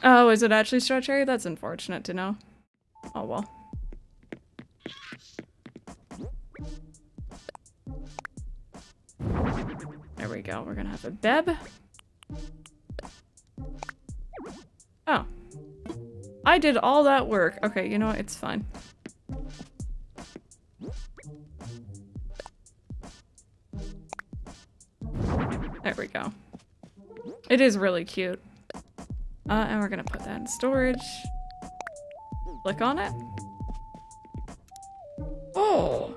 Oh, is it actually strawberry? That's unfortunate to know. Oh well. There we go. We're gonna have a beb. Oh. I did all that work. Okay, you know what? It's fine. There we go. It is really cute. Uh, and we're gonna put that in storage. Click on it. Oh!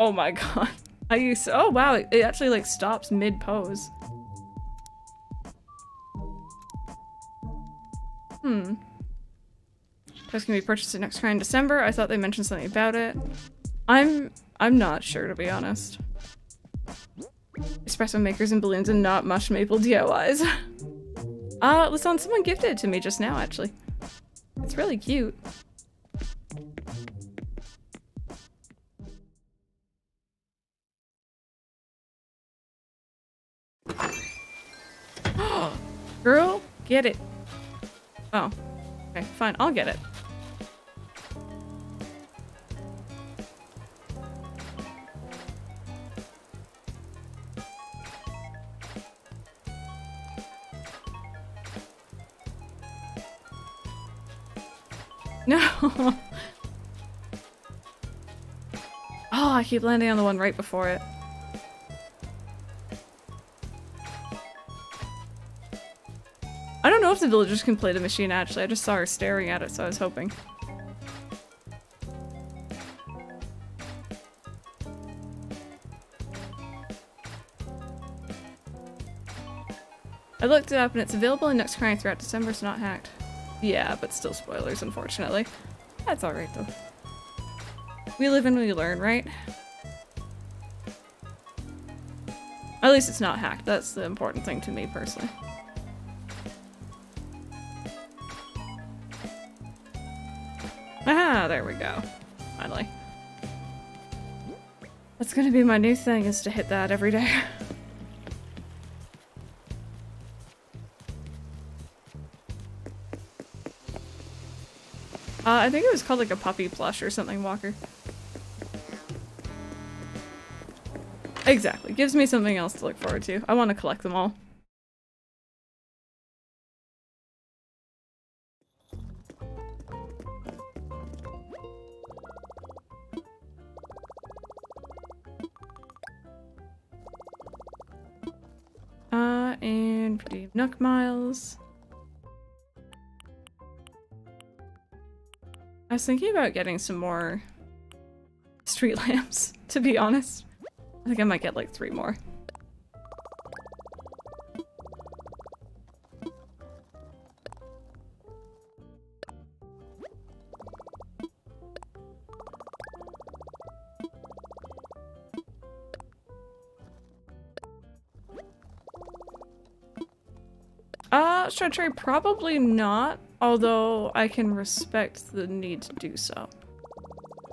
Oh my god. I used to- oh wow, it actually like stops mid-pose. Hmm. This can be purchased in Nook's Cranny in December. I thought they mentioned something about it. I'm I'm not sure to be honest. Espresso makers and balloons and not mush maple DIYs. uh, listen, someone gifted it to me just now actually. It's really cute. Girl, get it. Oh. Okay, fine. I'll get it. Keep landing on the one right before it. I don't know if the villagers can play the machine actually, I just saw her staring at it so I was hoping. I looked it up and it's available in Nook's Cranny throughout December, it's not hacked. Yeah, but still spoilers, unfortunately. That's alright though. We live and we learn, right? Least it's not hacked, that's the important thing to me personally. Ah, there we go. Finally. That's gonna be my new thing, is to hit that every day. Uh, I think it was called like a puppy plush or something, Walker. Exactly. Gives me something else to look forward to. I want to collect them all. Uh, and pretty Nook Miles. I was thinking about getting some more street lamps, to be honest. I think I might get like three more. Uh, should Probably not, although I can respect the need to do so.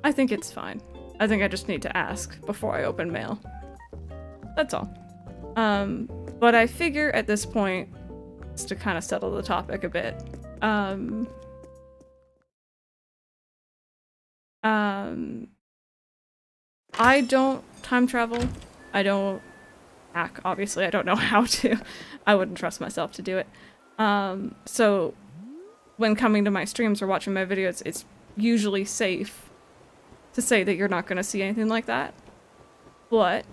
I think it's fine. I think I just need to ask before I open mail. That's all. Um, but I figure at this point, just to kind of settle the topic a bit, um, um, I don't time travel. I don't hack, obviously. I don't know how to. I wouldn't trust myself to do it. Um, so when coming to my streams or watching my videos, it's usually safe to say that you're not going to see anything like that. But,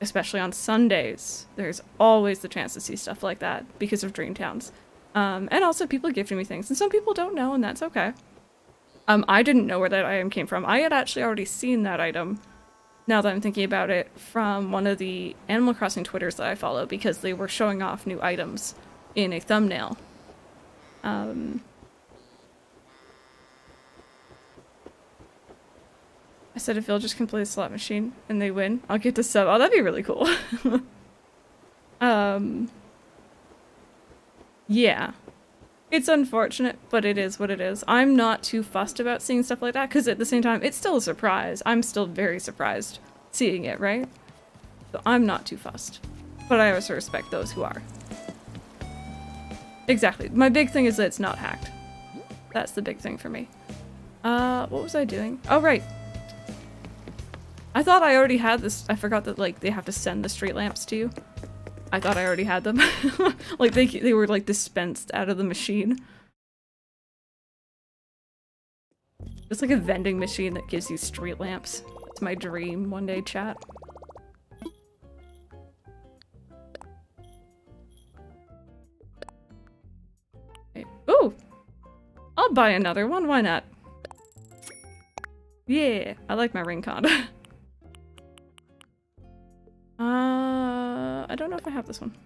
especially on Sundays, there's always the chance to see stuff like that because of Dreamtowns. Um, and also people gifting me things, and some people don't know, and that's okay. Um, I didn't know where that item came from. I had actually already seen that item, now that I'm thinking about it, from one of the Animal Crossing Twitters that I follow because they were showing off new items in a thumbnail. Um, said if villagers can play the slot machine and they win, I'll get to sub. Oh, that'd be really cool. um, yeah. It's unfortunate, but it is what it is. I'm not too fussed about seeing stuff like that because at the same time, it's still a surprise. I'm still very surprised seeing it, right? So I'm not too fussed. But I also respect those who are. Exactly. My big thing is that it's not hacked. That's the big thing for me. Uh, what was I doing? Oh, right. I thought I already had this. I forgot that, like, they have to send the street lamps to you. I thought I already had them. like, they, they were, like, dispensed out of the machine. It's like a vending machine that gives you street lamps. It's my dream one day, chat. Ooh! I'll buy another one, why not? Yeah, I like my ring card. Uh, I don't know if I have this one.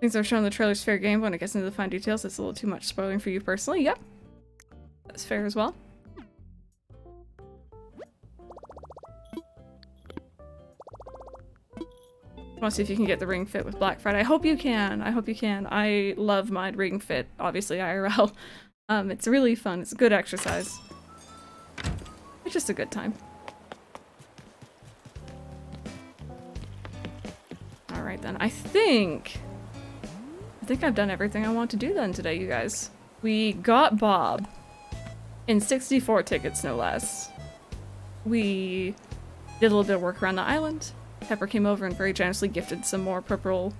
Things are shown in the trailer's fair game, when it gets into the fine details, it's a little too much spoiling for you personally. Yep. That's fair as well. want to see if you can get the ring fit with Black Friday. I hope you can. I hope you can. I love my ring fit, obviously IRL. Um, it's really fun. It's a good exercise. It's just a good time. Alright then, I think... I think I've done everything I want to do then today, you guys. We got Bob. In 64 tickets, no less. We did a little bit of work around the island. Pepper came over and very generously gifted some more purple...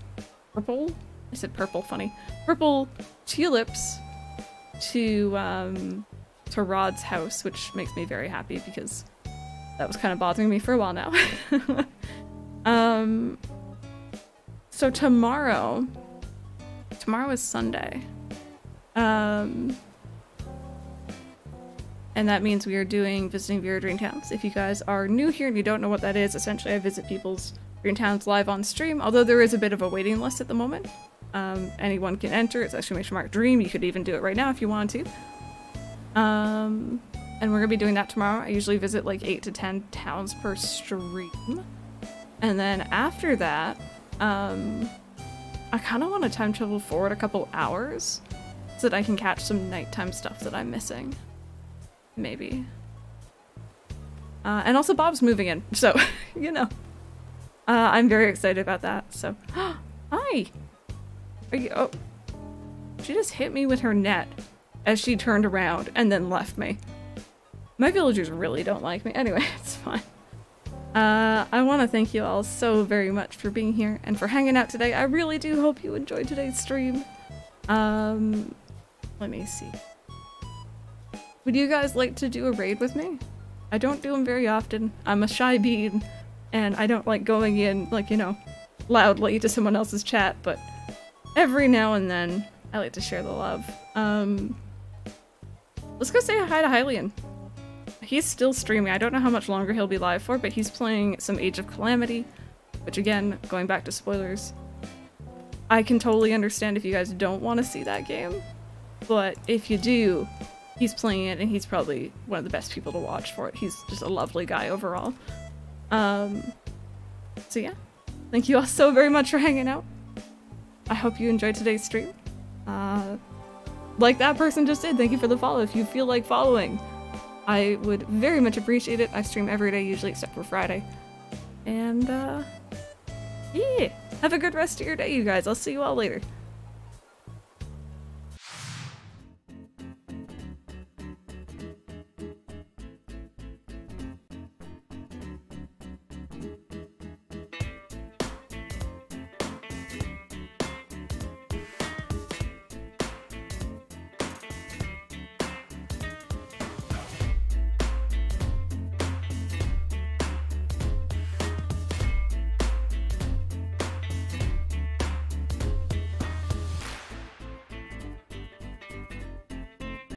Purple? I said purple, funny. Purple tulips to, um, to Roald's house, which makes me very happy because that was kind of bothering me for a while now. um, so tomorrow, tomorrow is Sunday. Um, and that means we are doing visiting Vera Dream Towns. If you guys are new here and you don't know what that is, essentially I visit people's Dream Towns live on stream, although there is a bit of a waiting list at the moment. Um, anyone can enter, it's exclamation mark dream, you could even do it right now if you want to. Um, and we're gonna be doing that tomorrow. I usually visit like 8 to 10 towns per stream. And then after that, um, I kind of want to time travel forward a couple hours so that I can catch some nighttime stuff that I'm missing. Maybe. Uh, and also Bob's moving in, so, you know. Uh, I'm very excited about that, so. Hi! Are you- oh. She just hit me with her net as she turned around and then left me. My villagers really don't like me. Anyway, it's fine. Uh, I want to thank you all so very much for being here and for hanging out today. I really do hope you enjoyed today's stream. Um, let me see. Would you guys like to do a raid with me? I don't do them very often. I'm a shy bean, and I don't like going in, like, you know, loudly to someone else's chat, but every now and then I like to share the love. Um, let's go say hi to Hylian he's still streaming. I don't know how much longer he'll be live for, but he's playing some Age of Calamity, which again, going back to spoilers, I can totally understand if you guys don't want to see that game, but if you do, he's playing it and he's probably one of the best people to watch for it. He's just a lovely guy overall. Um, so yeah, thank you all so very much for hanging out. I hope you enjoyed today's stream. Uh, like that person just did, thank you for the follow if you feel like following. I would very much appreciate it. I stream every day usually except for Friday. And uh, yeah, have a good rest of your day, you guys. I'll see you all later.